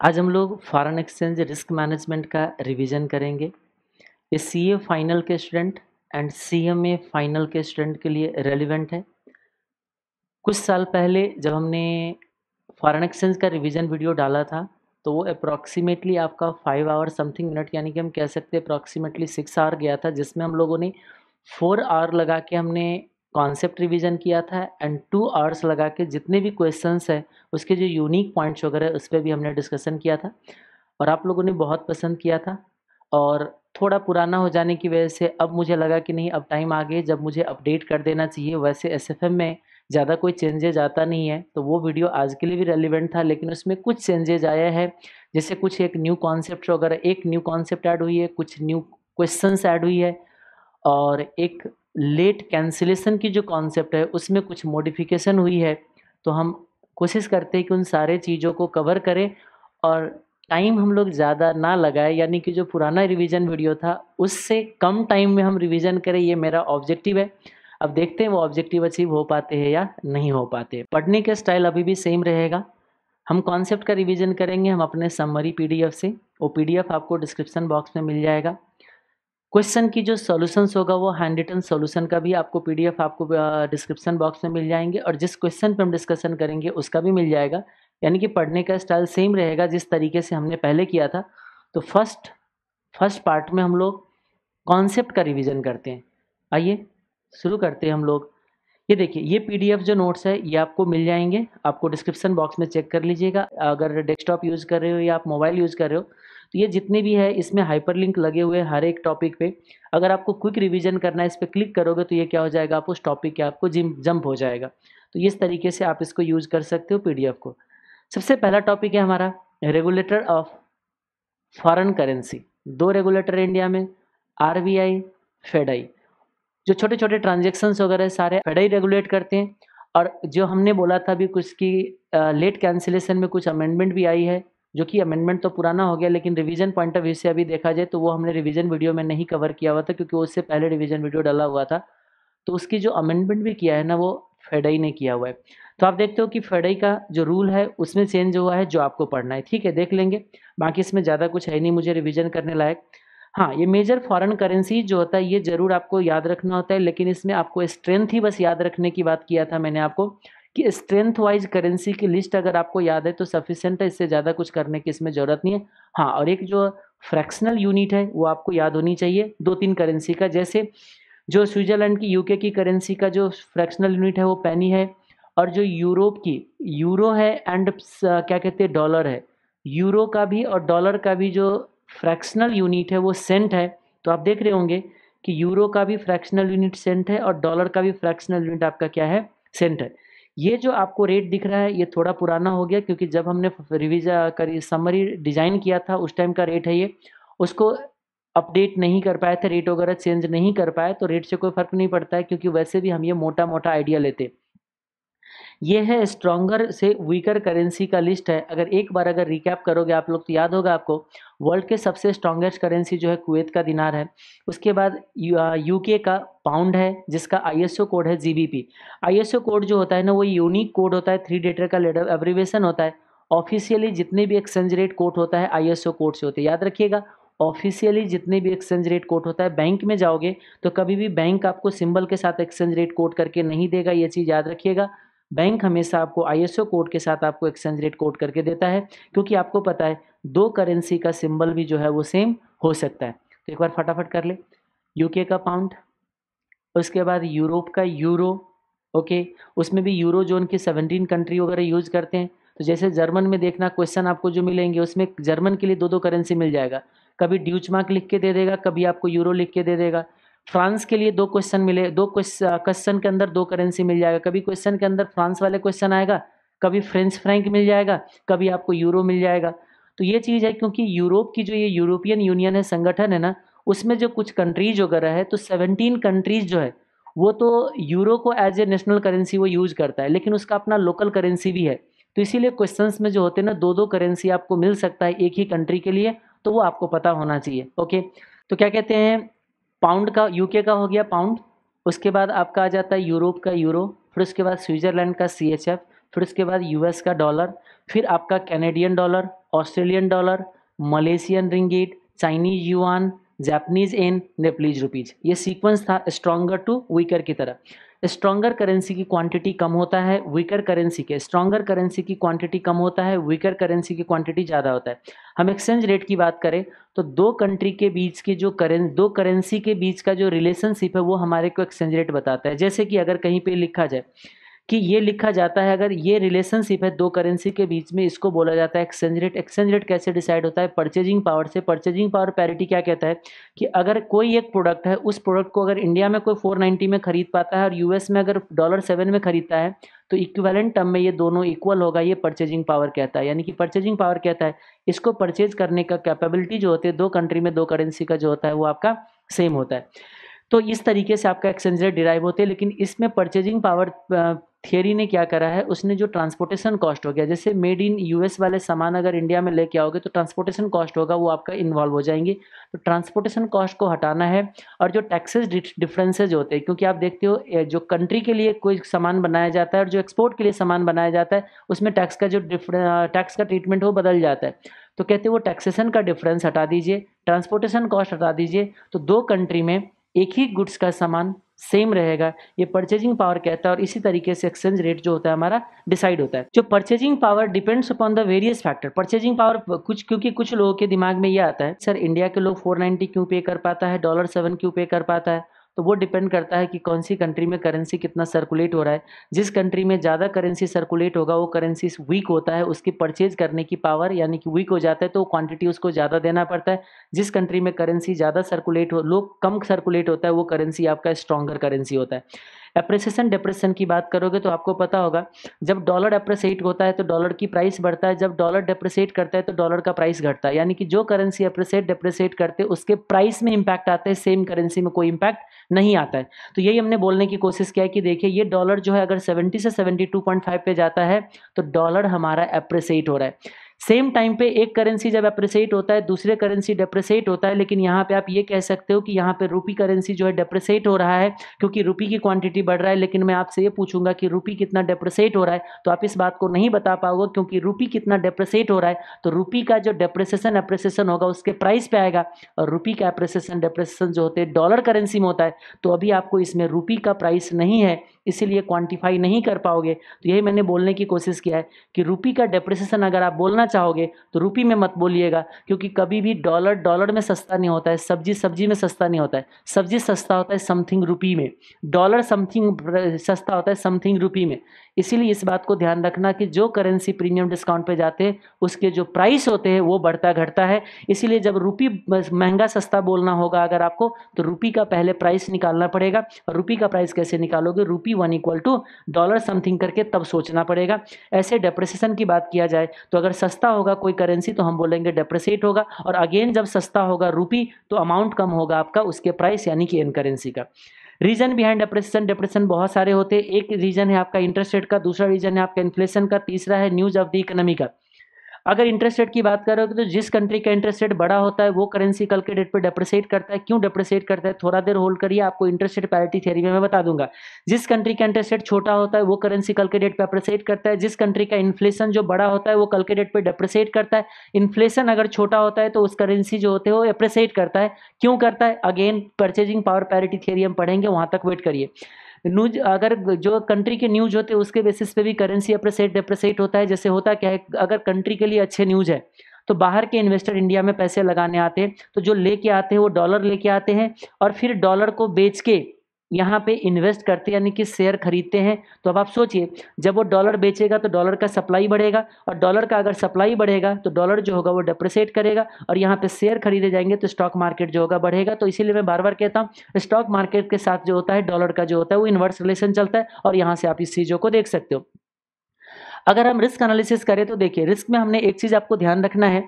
आज हम लोग फॉरेन एक्सचेंज रिस्क मैनेजमेंट का रिवीजन करेंगे। ये सी ए फाइनल के student and C M A final के स्टूडेंट के लिए रेलिवेंट है। कुछ साल पहले जब हमने फॉरेन एक्सचेंज का रिवीजन वीडियो डाला था तो वो अप्रॉक्सीमेटली आपका फाइव आवर समथिंग मिनट यानी कि हम कह सकते हैं अप्रॉक्सीमेटली सिक्स आवर गया था, जिसमें हम लोगों ने फोर आवर लगा के हमने कॉन्सेप्ट रिवीजन किया था एंड टू आवर्स लगा के जितने भी क्वेश्चंस है, उसके जो यूनिक पॉइंट्स वगैरह, उस पर भी हमने डिस्कशन किया था और आप लोगों ने बहुत पसंद किया था और थोड़ा पुराना हो जाने की वजह से अब मुझे लगा कि नहीं, अब टाइम आ गए जब मुझे अपडेट कर देना चाहिए। वैसे एस में ज़्यादा कोई चेंजेज आता नहीं है तो वो वीडियो आज के लिए भी रेलिवेंट था, लेकिन उसमें कुछ चेंजेज आया है। जैसे कुछ एक न्यू कॉन्सेप्ट वगैरह, एक न्यू कॉन्सेप्ट ऐड हुई है, कुछ न्यू क्वेश्चंस ऐड हुई है और एक लेट कैंसिलेशन की जो कॉन्सेप्ट है, उसमें कुछ मॉडिफिकेशन हुई है तो हम कोशिश करते हैं कि उन सारे चीज़ों को कवर करें और टाइम हम लोग ज़्यादा ना लगाए, यानी कि जो पुराना रिवीजन वीडियो था, उससे कम टाइम में हम रिवीजन करें, ये मेरा ऑब्जेक्टिव है। अब देखते हैं वो ऑब्जेक्टिव अचीव हो पाते हैं या नहीं हो पाते। पढ़ने का स्टाइल अभी भी सेम रहेगा। हम कॉन्सेप्ट का रिवीजन करेंगे, हम अपने समरी पीडीएफ से, वो पीडीएफ आपको डिस्क्रिप्शन बॉक्स में मिल जाएगा। क्वेश्चन की जो सॉल्यूशंस होगा वो हैंड रिटन सॉल्यूशन का भी आपको पीडीएफ आपको डिस्क्रिप्शन बॉक्स में मिल जाएँगे और जिस क्वेश्चन पे हम डिस्कशन करेंगे उसका भी मिल जाएगा। यानी कि पढ़ने का स्टाइल सेम रहेगा जिस तरीके से हमने पहले किया था। तो फ़र्स्ट फ़र्स्ट पार्ट में हम लोग कॉन्सेप्ट का रिविज़न करते हैं। आइए, शुरू करते हैं हम लोग। ये देखिए, ये पीडीएफ जो नोट्स है, ये आपको मिल जाएँगे। आपको डिस्क्रिप्शन बॉक्स में चेक कर लीजिएगा। अगर डेस्कटॉप यूज़ कर रहे हो या आप मोबाइल यूज़ कर रहे हो तो ये जितने भी है, इसमें हाइपरलिंक लगे हुए हर एक टॉपिक पे। अगर आपको क्विक रिवीजन करना है, इस पर क्लिक करोगे तो ये क्या हो जाएगा आप उस टॉपिक के आपको जिम जंप हो जाएगा। तो इस तरीके से आप इसको यूज़ कर सकते हो पीडीएफ को। सबसे पहला टॉपिक है हमारा रेगुलेटर ऑफ़ फॉरेन करेंसी दो रेगुलेटर इंडिया में आर फेडाई जो छोटे छोटे ट्रांजेक्शन्स वगैरह सारे फेडाई रेगुलेट करते हैं। और जो हमने बोला था अभी कुछ की लेट कैंसिलेशन में कुछ अमेंडमेंट भी आई है। जो कि अमेंडमेंट तो पुराना हो गया, लेकिन रिवीजन पॉइंट ऑफ़ व्यू से अभी देखा जाए तो वो हमने रिवीजन वीडियो में नहीं कवर किया हुआ था, क्योंकि उससे पहले रिवीजन वीडियो डाला हुआ था। तो उसकी जो अमेंडमेंट भी किया है ना, वो फेडई ने किया हुआ है। तो आप देखते हो कि फेडई का जो रूल है, उसमें चेंज हुआ है जो आपको पढ़ना है। ठीक है, देख लेंगे। बाकी इसमें ज़्यादा कुछ है नहीं, मुझे रिविजन करने लायक। हाँ ये मेजर फॉरेन करेंसी जो होता है, ये ज़रूर आपको याद रखना होता है, लेकिन इसमें आपको स्ट्रेंथ ही बस याद रखने की बात किया था मैंने आपको। कि स्ट्रेंथ वाइज करेंसी की लिस्ट अगर आपको याद है तो सफिशेंट है, इससे ज़्यादा कुछ करने की इसमें ज़रूरत नहीं है। हाँ और एक जो फ्रैक्शनल यूनिट है, वो आपको याद होनी चाहिए दो तीन करेंसी का। जैसे जो स्विट्ज़रलैंड की यूके की करेंसी का जो फ्रैक्शनल यूनिट है, वो पैनी है, और जो यूरोप की यूरो है एंड क्या कहते हैं डॉलर है। यूरो का भी और डॉलर का भी जो फ्रैक्शनल यूनिट है, वो सेंट है। तो आप देख रहे होंगे कि यूरो का भी फ्रैक्शनल यूनिट सेंट है और डॉलर का भी फ्रैक्शनल यूनिट आपका क्या है सेंट है। ये जो आपको रेट दिख रहा है, ये थोड़ा पुराना हो गया क्योंकि जब हमने रिविजा करी समरी डिज़ाइन किया था, उस टाइम का रेट है ये। उसको अपडेट नहीं कर पाए थे रेट वगैरह चेंज नहीं कर पाए तो रेट से कोई फ़र्क नहीं पड़ता है क्योंकि वैसे भी हम ये मोटा मोटा आइडिया लेते। ये है स्ट्रॉन्गर से वीकर करेंसी का लिस्ट है। अगर एक बार अगर रिकैप करोगे आप लोग तो याद होगा आपको वर्ल्ड के सबसे स्ट्रॉन्गेस्ट करेंसी जो है कुवैत का दिनार है। उसके बाद यूके का पाउंड है, जिसका आईएसओ कोड है जीबीपी आईएसओ कोड जो होता है ना, वो यूनिक कोड होता है थ्री डेटर का लेटर एब्रीवेशन होता है। ऑफिशियली जितने भी एक्सचेंज रेट कोड होता है आईएसओ कोड से होते हैं। याद रखिएगा ऑफिशियली जितने भी एक्सचेंज रेट कोड होता है बैंक में जाओगे तो कभी भी बैंक आपको सिंबल के साथ एक्सचेंज रेट कोड करके नहीं देगा, ये चीज़ याद रखिएगा। बैंक हमेशा आपको आईएसओ कोड के साथ आपको एक्सचेंज रेट कोड करके देता है, क्योंकि आपको पता है, दो करेंसी का सिंबल भी जो है वो सेम हो सकता है। तो एक बार फटाफट कर ले। यूके का पाउंड उसके बाद यूरोप का यूरो ओके उसमें भी यूरो जोन के सेवनटीन कंट्री वगैरह यूज़ करते हैं। तो जैसे जर्मन में देखना क्वेश्चन आपको जो मिलेंगे, उसमें जर्मन के लिए दो दो करेंसी मिल जाएगा। कभी ड्यूच मार्क लिख के दे देगा, कभी आपको यूरो लिख के दे देगा। फ्रांस के लिए दो क्वेश्चन मिले, दो क्वेश्चन के अंदर दो करेंसी मिल जाएगा। कभी क्वेश्चन के अंदर फ्रांस वाले क्वेश्चन आएगा, कभी फ्रेंच फ्रैंक मिल जाएगा, कभी आपको यूरो मिल जाएगा। तो ये चीज़ है क्योंकि यूरोप की जो ये यूरोपियन यूनियन है, संगठन है ना, उसमें जो कुछ कंट्रीज़ वगैरह है तो सेवनटीन कंट्रीज़ जो है, वो तो यूरो को एज ए नेशनल करेंसी वो यूज़ करता है, लेकिन उसका अपना लोकल करेंसी भी है। तो इसीलिए क्वेश्चंस में जो होते हैं ना दो दो करेंसी आपको मिल सकता है एक ही कंट्री के लिए तो वो आपको पता होना चाहिए ओके तो क्या कहते हैं पाउंड का यूके का हो गया पाउंड उसके बाद आपका आ जाता है यूरोप का यूरो फिर उसके बाद स्विट्ज़रलैंड का सी एच एफ़ फिर उसके बाद यूएस का डॉलर फिर आपका Canadian dollar Australian dollar Malaysian ringgit Chinese yuan Japanese yen Nepalese rupees ये सीक्वेंस था स्ट्रॉन्गर टू वीकर की तरह। स्ट्रॉन्गर करेंसी की क्वांटिटी कम होता है वीकर करेंसी के। स्ट्रॉगर करेंसी की क्वांटिटी कम होता है वीकर करेंसी की क्वांटिटी ज़्यादा होता है। हम एक्सचेंज रेट की बात करें तो दो कंट्री के बीच के जो करें दो करेंसी के बीच का जो रिलेशनशिप है, वो हमारे को एक्सचेंज रेट बताता है। जैसे कि अगर कहीं पर लिखा जाए कि ये लिखा जाता है, अगर ये रिलेशनशिप है दो करेंसी के बीच में, इसको बोला जाता है एक्सचेंज रेट एक्सचेंज रेट कैसे डिसाइड होता है? परचेजिंग पावर से। परचेजिंग पावर पैरिटी क्या कहता है? कि अगर कोई एक प्रोडक्ट है, उस प्रोडक्ट को अगर इंडिया में कोई 490 में खरीद पाता है और यूएस में अगर डॉलर सेवन में खरीदता है तो इक्विवेलेंट टर्म में ये दोनों इक्वल होगा, ये परचेजिंग पावर कहता है। यानी कि परचेजिंग पावर कहता है, इसको परचेज करने का कैपेबिलिटी जो होती है, दो कंट्री में दो करेंसी का जो होता है, वो आपका सेम होता है। तो इस तरीके से आपका एक्सचेंज रेट डिराइव होते हैं, लेकिन इसमें परचेजिंग पावर थियरी ने क्या करा है? उसने जो ट्रांसपोर्टेशन कॉस्ट हो गया, जैसे मेड इन यूएस वाले सामान अगर इंडिया में लेके आओगे तो ट्रांसपोर्टेशन कॉस्ट होगा, वो आपका इन्वॉल्व हो जाएँगे। तो ट्रांसपोर्टेशन कॉस्ट को हटाना है और जो टैक्सेस डिफरेंसेज होते हैं, क्योंकि आप देखते हो जो कंट्री के लिए कोई सामान बनाया जाता है और जो एक्सपोर्ट के लिए सामान बनाया जाता है, उसमें टैक्स का जो टैक्स का ट्रीटमेंट हो, बदल जाता है। तो कहते हैं वो टैक्सेशन का डिफरेंस हटा दीजिए ट्रांसपोर्टेशन कॉस्ट हटा दीजिए तो दो कंट्री में एक ही गुड्स का सामान सेम रहेगा। ये परचेजिंग पावर कहता है और इसी तरीके से एक्सचेंज रेट जो होता है हमारा डिसाइड होता है। जो purchasing power depends upon the various factor purchasing power कुछ, क्योंकि कुछ लोगों के दिमाग में ये आता है, सर इंडिया के लोग 490 क्यों पे कर पाता है? डॉलर सेवन क्यों पे कर पाता है? तो वो डिपेंड करता है कि कौन सी कंट्री में करेंसी कितना सर्कुलेट हो रहा है। जिस कंट्री में ज़्यादा करेंसी सर्कुलेट होगा, वो करेंसी वीक होता है, उसकी परचेज करने की पावर यानी कि वीक हो जाता है तो क्वांटिटी उसको ज़्यादा देना पड़ता है। जिस कंट्री में करेंसी ज़्यादा सर्कुलेट हो, लोग कम सर्कुलेट होता है, वो करेंसी आपका स्ट्रॉगर करेंसी होता है। एप्रिसिएशन डिप्रेशन की बात करोगे तो आपको पता होगा, जब डॉलर एप्रिसिएट होता है तो डॉलर की प्राइस बढ़ता है, जब डॉलर डिप्रेसिएट करता है तो डॉलर का प्राइस घटता है। यानी कि जो करेंसी एप्रिसिएट डिप्रेसिएट करते हैं, उसके प्राइस में इंपैक्ट आता है सेम करेंसी में कोई इंपैक्ट नहीं आता है। तो यही हमने बोलने की कोशिश किया कि देखिए, ये डॉलर जो है अगर 70 से 72.5 पे जाता है तो डॉलर हमारा एप्रिसिएट हो रहा है। सेम टाइम पे एक करेंसी जब अप्रिसिएट होता है, दूसरे करेंसी डेप्रिसिएट होता है, लेकिन यहाँ पे आप ये कह सकते हो कि यहाँ पे रूपी करेंसी जो है डेप्रिसिएट हो रहा है, क्योंकि रूपी की क्वांटिटी बढ़ रहा है, लेकिन मैं आपसे ये पूछूँगा कि रूपी कितना डेप्रिसिएट हो रहा है तो आप इस बात को नहीं बता पाओगे, क्योंकि रूपी कितना डेप्रिसिएट हो रहा है तो रूपी का जो डेप्रिसिएशन अप्रिसिएशन होगा, उसके प्राइस पे आएगा, और रूपी का अप्रिसिएशन डेप्रिसिएशन जो होते हैं डॉलर करेंसी में होता है तो अभी आपको इसमें रूपी का प्राइस नहीं है इसीलिए क्वांटिफाई नहीं कर पाओगे। तो यही मैंने बोलने की कोशिश किया है कि रूपी का डेप्रिसिएशन अगर आप बोलना चाहोगे तो रूपी में मत बोलिएगा, क्योंकि कभी भी डॉलर डॉलर में सस्ता नहीं होता है, सब्ज़ी सब्ज़ी में सस्ता नहीं होता है। सब्ज़ी सस्ता होता है समथिंग रुपी में। डॉलर समथिंग सस्ता होता है समथिंग रुपी में। इसीलिए इस बात को ध्यान रखना कि जो करेंसी प्रीमियम डिस्काउंट पे जाते हैं, उसके जो प्राइस होते हैं, वो बढ़ता घटता है। इसीलिए जब रुपी महँगा सस्ता बोलना होगा अगर आपको तो रुपी का पहले प्राइस निकालना पड़ेगा। और रुपी का प्राइस कैसे निकालोगे? Rupee one equal to dollar something करके तब सोचना पड़ेगा। ऐसे डेप्रिसिएशन की बात किया जाए तो अगर सस्ता होगा कोई करेंसी तो हम बोलेंगे डेप्रिसिएट होगा। और अगेन जब सस्ता होगा रुपी तो अमाउंट कम होगा आपका उसके प्राइस, यानी कि एन करेंसी का। रीजन बिहाइंड डिप्रेशन डिप्रेशन बहुत सारे होते हैं। एक रीजन है आपका इंटरेस्ट रेट का, दूसरा रीजन है आपका इन्फ्लेशन का, तीसरा है न्यूज़ ऑफ़ द इकोनॉमी का। अगर इंटरेस्ट रेट की बात करोगे तो जिस कंट्री का इंटरेस्ट रेट बड़ा होता है, वो करेंसी कल के डेट पर डिप्रिसिएट करता है। क्यों डिप्रिसिएट करता है? थोड़ा देर होल्ड करिए, आपको इंटरेस्ट रेट पैरिटी थ्योरी में मैं बता दूँगा। जिस कंट्री का इंटरेस्ट रेट छोटा होता है, वो करेंसी कल के डेट पर अप्रिसिएट करता है। जिस कंट्री का इन्फ्लेशन जो बड़ा होता है, वो कल के डेट पर डिप्रिसिएट करता है। इन्फ्लेशन अगर छोटा होता है तो उस करेंसी जो होते हैं, वो अप्रिसिएट करता है। क्यों करता है? Again purchasing power parity theory हम पढ़ेंगे, वहाँ तक वेट करिए। न्यूज़, अगर जो कंट्री के न्यूज़ होते हैं, उसके बेसिस पे भी करेंसी अप्रिसिएट डिप्रिसिएट होता है। जैसे होता क्या है, अगर कंट्री के लिए अच्छे न्यूज़ है तो बाहर के इन्वेस्टर इंडिया में पैसे लगाने आते हैं तो जो लेके आते हैं, वो डॉलर लेके आते हैं, और फिर डॉलर को बेच के यहाँ पे इन्वेस्ट करते यानी कि शेयर खरीदते हैं तो अब आप सोचिए, जब वो डॉलर बेचेगा तो डॉलर का सप्लाई बढ़ेगा और डॉलर का अगर सप्लाई बढ़ेगा तो डॉलर जो होगा वो डिप्रिसिएट करेगा और यहाँ पे शेयर खरीदे जाएँगे तो स्टॉक मार्केट जो होगा बढ़ेगा। तो इसीलिए मैं बार बार कहता हूँ स्टॉक मार्केट के साथ जो होता है डॉलर का जो होता है, वो इन्वर्स रिलेशन चलता है और यहाँ से आप इस चीज़ों को देख सकते हो। अगर हम रिस्क एनालिसिस करें तो देखिए रिस्क में हमने एक चीज़ आपको ध्यान रखना है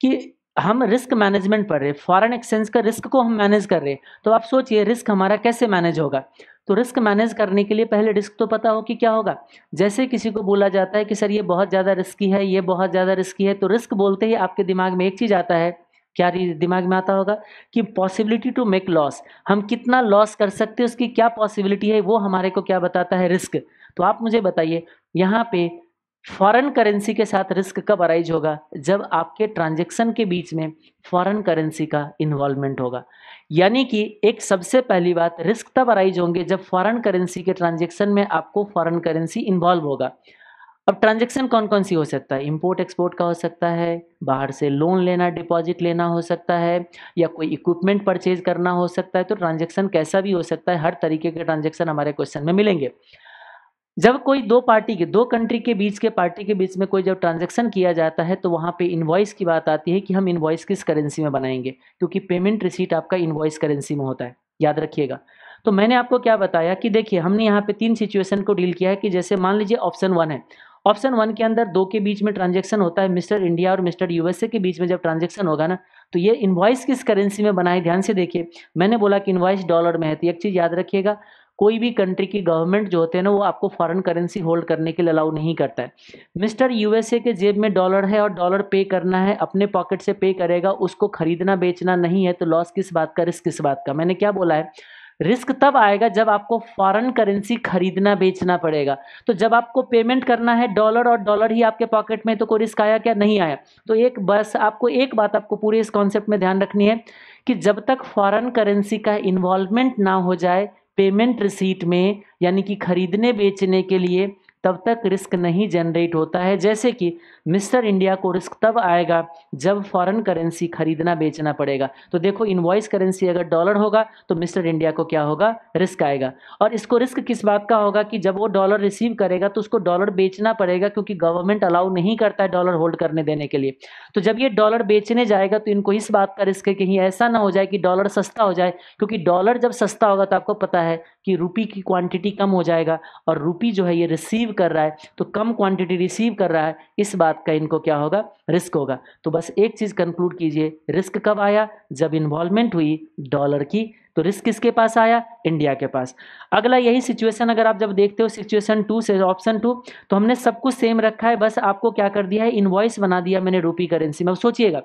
कि हम रिस्क मैनेजमेंट पढ़ रहे हैं फॉरेन एक्सचेंज का रिस्क को हम मैनेज कर रहे हैं तो आप सोचिए रिस्क हमारा कैसे मैनेज होगा? तो रिस्क मैनेज करने के लिए पहले रिस्क तो पता हो कि क्या होगा? जैसे किसी को बोला जाता है कि सर ये बहुत ज़्यादा रिस्की है, ये बहुत ज़्यादा रिस्की है तो रिस्क बोलते ही आपके दिमाग में एक चीज़ आता है। क्या दिमाग में आता होगा? कि पॉसिबिलिटी टू मेक लॉस हम कितना लॉस कर सकते हैं, उसकी क्या पॉसिबिलिटी है, वो हमारे को क्या बताता है रिस्क तो आप मुझे बताइए, यहाँ पे फॉरेन करेंसी के साथ रिस्क कब अराइज होगा? जब आपके ट्रांजेक्शन के बीच में फॉरेन करेंसी का इन्वॉल्वमेंट होगा। यानी कि एक सबसे पहली बात, रिस्क तब अराइज होंगे जब फॉरेन करेंसी के ट्रांजेक्शन में आपको फॉरेन करेंसी इन्वॉल्व होगा। अब ट्रांजेक्शन कौन कौन सी हो सकता है? इंपोर्ट एक्सपोर्ट का हो सकता है, बाहर से लोन लेना डिपॉजिट लेना हो सकता है, या कोई इक्विपमेंट परचेज करना हो सकता है। तो ट्रांजेक्शन कैसा भी हो सकता है, हर तरीके के ट्रांजेक्शन हमारे क्वेश्चन में मिलेंगे। जब कोई दो पार्टी के, दो कंट्री के बीच के, पार्टी के बीच में कोई जब ट्रांजेक्शन किया जाता है तो वहाँ पे इन्वॉइस की बात आती है कि हम इन्वॉइस किस करेंसी में बनाएँगे, क्योंकि पेमेंट रिसीट आपका इन्वॉइस करेंसी में होता है। याद रखिएगा। तो मैंने आपको क्या बताया कि देखिए, हमने यहाँ पे तीन सिचुएशन को डील किया है कि जैसे मान लीजिए ऑप्शन वन है। ऑप्शन वन के अंदर दो के बीच में ट्रांजेक्शन होता है, मिस्टर इंडिया और मिस्टर यूएसए के बीच में जब ट्रांजेक्शन होगा ना तो ये इन्वॉइस किस करेंसी में बनाए? ध्यान से देखिए। मैंने बोला कि इन्वॉइस डॉलर में है तो एक चीज़ याद रखिएगा। कोई भी कंट्री की गवर्नमेंट जो होते हैं ना, वो आपको फॉरेन करेंसी होल्ड करने के लिए अलाउ नहीं करता है। मिस्टर यूएसए के जेब में डॉलर है और डॉलर पे करना है, अपने पॉकेट से पे करेगा, उसको खरीदना बेचना नहीं है तो लॉस किस बात का रिस्क किस बात का? मैंने क्या बोला है? रिस्क तब आएगा जब आपको फॉरेन करेंसी खरीदना बेचना पड़ेगा। तो जब आपको पेमेंट करना है डॉलर और डॉलर ही आपके पॉकेट में तो कोई रिस्क आया क्या? नहीं आया। तो एक बस, आपको एक बात आपको पूरे इस कॉन्सेप्ट में ध्यान रखनी है कि जब तक फॉरेन करेंसी का इन्वॉल्वमेंट ना हो जाए पेमेंट रिसीट में, यानी कि खरीदने बेचने के लिए, तब तक रिस्क नहीं जनरेट होता है। जैसे कि मिस्टर इंडिया को रिस्क तब आएगा जब फॉरेन करेंसी खरीदना, बेचना पड़ेगा। तो देखो इनवॉइस करेंसी अगर डॉलर होगा तो मिस्टर इंडिया को क्या होगा? रिस्क आएगा। और इसको रिस्क किस बात का होगा कि जब वो डॉलर रिसीव करेगा तो उसको डॉलर बेचना पड़ेगा क्योंकि गवर्नमेंट अलाउ नहीं करता है डॉलर होल्ड करने देने के लिए। तो जब ये डॉलर बेचने जाएगा तो इनको इस बात का रिस्क है कहीं ऐसा ना हो जाए कि डॉलर सस्ता हो जाए, क्योंकि डॉलर जब सस्ता होगा तो आपको पता है कि रुपी की क्वांटिटी कम हो जाएगा और रुपी जो है ये रिसीव कर रहा है तो कम क्वांटिटी रिसीव कर रहा है, इस बात का इनको क्या होगा? रिस्क होगा। तो बस एक चीज़ कंक्लूड कीजिए, रिस्क कब आया? जब इन्वॉल्वमेंट हुई डॉलर की तो रिस्क किसके पास आया? इंडिया के पास। अगला यही सिचुएशन अगर आप जब देखते हो सिचुएशन टू से ऑप्शन टू तो हमने सब कुछ सेम रखा है, बस आपको क्या कर दिया है? इन्वॉइस बना दिया मैंने रूपी करेंसी में। सोचिएगा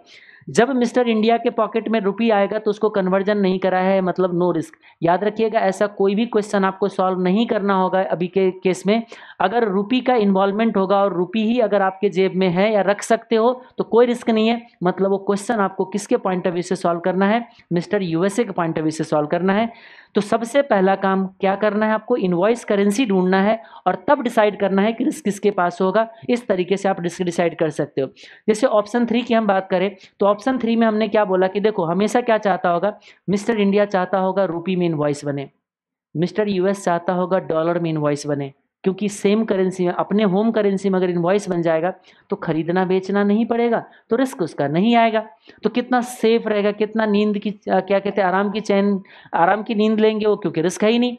जब मिस्टर इंडिया के पॉकेट में रुपी आएगा तो उसको कन्वर्जन नहीं करा है मतलब नो रिस्क याद रखिएगा, ऐसा कोई भी क्वेश्चन आपको सॉल्व नहीं करना होगा अभी के केस में। अगर रुपी का इन्वॉल्वमेंट होगा और रुपी ही अगर आपके जेब में है या रख सकते हो तो कोई रिस्क नहीं है। मतलब वो क्वेश्चन आपको किसके पॉइंट ऑफ़ व्यू से सॉल्व करना है? मिस्टर यूएसए के पॉइंट ऑफ़ व्यू से सॉल्व करना है। तो सबसे पहला काम क्या करना है आपको? इन्वॉइस करेंसी ढूंढना है और तब डिसाइड करना है कि रिस्क किसके पास होगा। इस तरीके से आप रिस्क डिसाइड कर सकते हो। जैसे ऑप्शन थ्री की हम बात करें तो ऑप्शन थ्री में हमने क्या बोला कि देखो, हमेशा क्या चाहता होगा? मिस्टर इंडिया चाहता होगा रूपी में इन्वॉइस बने। मिस्टर यूएस चाहता होगा डॉलर में इन्वॉइस बने। क्योंकि सेम करेंसी में, अपने होम करेंसी में अगर इन्वॉइस बन जाएगा तो खरीदना बेचना नहीं पड़ेगा तो रिस्क उसका नहीं आएगा। तो कितना सेफ़ रहेगा, कितना नींद की, क्या कहते हैं, आराम की चैन, आराम की नींद लेंगे वो, क्योंकि रिस्क है ही नहीं।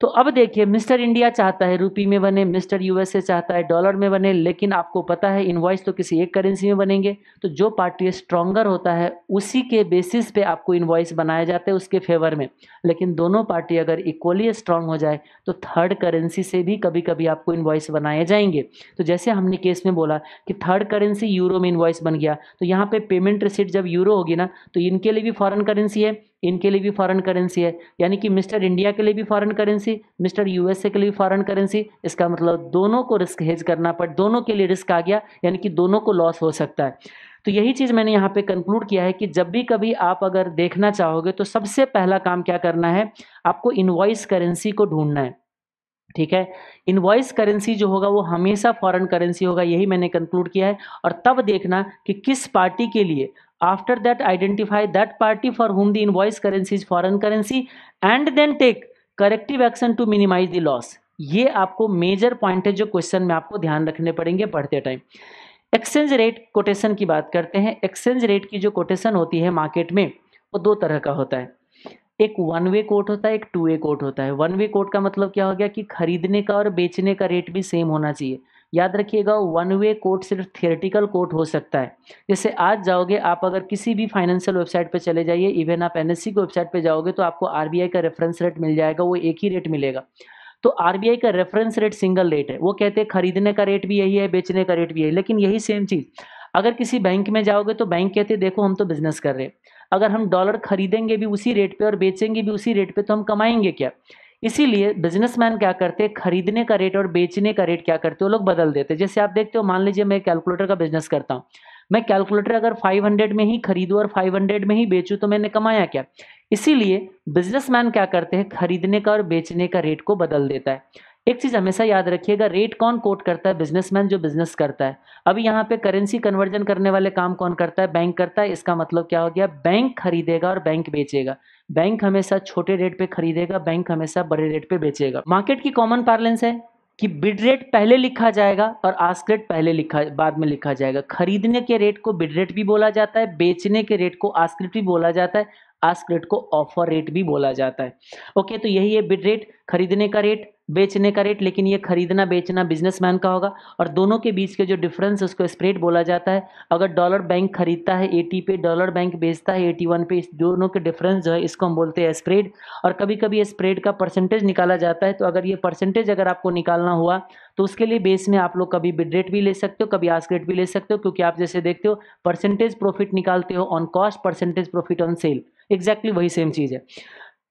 तो अब देखिए, मिस्टर इंडिया चाहता है, रुपी में बने, मिस्टर यूएसए चाहता है, डॉलर में बने, लेकिन आपको पता है इनवॉइस तो किसी एक करेंसी में बनेंगे। तो जो पार्टी स्ट्रॉन्गर होता है, उसी के बेसिस पे आपको इनवॉइस बनाए जाते हैं उसके फेवर में। लेकिन दोनों पार्टी अगर इक्वली स्ट्रांग हो जाए तो थर्ड करेंसी से भी कभी कभी आपको इन्वॉइस बनाए जाएँगे। तो जैसे हमने केस में बोला कि थर्ड करेंसी यूरो में इन्वॉइस बन गया तो यहाँ पे पेमेंट रिसिट जब यूरो होगी ना तो इनके लिए भी फॉरन करेंसी है इनके लिए भी फॉरेन करेंसी है। यानी कि मिस्टर इंडिया के लिए भी फॉरेन करेंसी मिस्टर यूएसए के लिए भी फॉरेन करेंसी इसका मतलब दोनों को रिस्क हेज करना पड़, दोनों के लिए रिस्क आ गया, यानी कि दोनों को लॉस हो सकता है। तो यही चीज़ मैंने यहाँ पे कंक्लूड किया है कि जब भी कभी आप अगर देखना चाहोगे तो सबसे पहला काम क्या करना है, आपको इन्वॉइस करेंसी को ढूंढना है। ठीक है? इनवॉइस करेंसी जो होगा, वो हमेशा फॉरेन करेंसी होगा, यही मैंने कंक्लूड किया है। और तब देखना कि किस पार्टी के लिए after that, identify that party for whom the invoice currency is foreign currency and then take corrective action to minimize the loss. ये आपको मेजर पॉइंट है जो क्वेश्चन में आपको ध्यान रखने पड़ेंगे पढ़ते टाइम एक्सचेंज रेट कोटेशन की बात करते हैं. एक्सचेंज रेट की जो कोटेशन होती है मार्केट में, वो दो तरह का होता है. एक वन वे कोट होता है, एक टू वे कोट होता है. वन वे कोट का मतलब क्या हो गया कि खरीदने का और बेचने का रेट भी सेम होना चाहिए. याद रखिएगा वन वे कोड सिर्फ़ थियोरेटिकल कोड हो सकता है। जैसे आज जाओगे, आप अगर किसी भी फाइनेंशियल वेबसाइट पे चले जाइए इवन आप एनएससी की वेबसाइट पे जाओगे तो आपको आरबीआई का रेफरेंस रेट मिल जाएगा, वो एक ही रेट मिलेगा। तो आरबीआई का रेफरेंस रेट सिंगल रेट है। वो कहते हैं, खरीदने का रेट भी यही है, बेचने का रेट भी यही लेकिन यही सेम चीज़। अगर किसी बैंक में जाओगे तो बैंक कहते हैं, देखो, हम तो बिज़नेस कर रहे हैं। अगर हम डॉलर खरीदेंगे भी उसी रेट पे और बेचेंगे भी उसी रेट पे तो हम कमाएँगे क्या? इसीलिए बिजनेसमैन क्या करते हैं? खरीदने का रेट और बेचने का रेट क्या करते हैं? वो लोग बदल देते हैं। जैसे आप देखते हो, मान लीजिए मैं कैलकुलेटर का बिज़नेस करता हूँ। मैं कैलकुलेटर अगर 500 में ही खरीदूँ और 500 में ही बेचूँ तो मैंने कमाया क्या? इसीलिए बिजनेसमैन क्या करते हैं? खरीदने का और बेचने का रेट को बदल देता है। एक चीज़ हमेशा याद रखिएगा रेट कौन कोट करता है? बिजनेसमैन जो बिज़नेस करता है। अभी यहाँ पे करेंसी कन्वर्जन करने वाले काम कौन करता है? बैंक करता है। इसका मतलब क्या हो गया? बैंक खरीदेगा और बैंक बेचेगा। बैंक हमेशा छोटे रेट पे खरीदेगा बैंक हमेशा बड़े रेट पे बेचेगा। मार्केट की कॉमन पार्लेंस है कि बिड रेट पहले लिखा जाएगा और आस्क रेट पहले लिखा, बाद में लिखा जाएगा। खरीदने के रेट को बिड रेट भी बोला जाता है, बेचने के रेट को आस्क रेट भी बोला जाता है आस्क रेट को ऑफ़र रेट भी बोला जाता है। ओके तो यही है बिड रेट खरीदने का रेट बेचने का रेट लेकिन ये खरीदना, बेचना बिजनेसमैन का होगा। और दोनों के बीच के जो डिफरेंस उसको स्प्रेड बोला जाता है। अगर डॉलर बैंक खरीदता है 80 पे डॉलर बैंक बेचता है 81 पे, इस दोनों के डिफरेंस जो है, इसको हम बोलते हैं स्प्रेड और कभी कभी स्प्रेड का परसेंटेज निकाला जाता है तो अगर ये परसेंटेज अगर आपको निकालना हुआ तो उसके लिए बेस में आप लोग कभी बिड रेट भी ले सकते हो, कभी आस्क रेट भी ले सकते हो, क्योंकि आप जैसे देखते हो परसेंटेज प्रॉफिट निकालते हो on cost percentage profit on sale exactly वही सेम चीज़ है।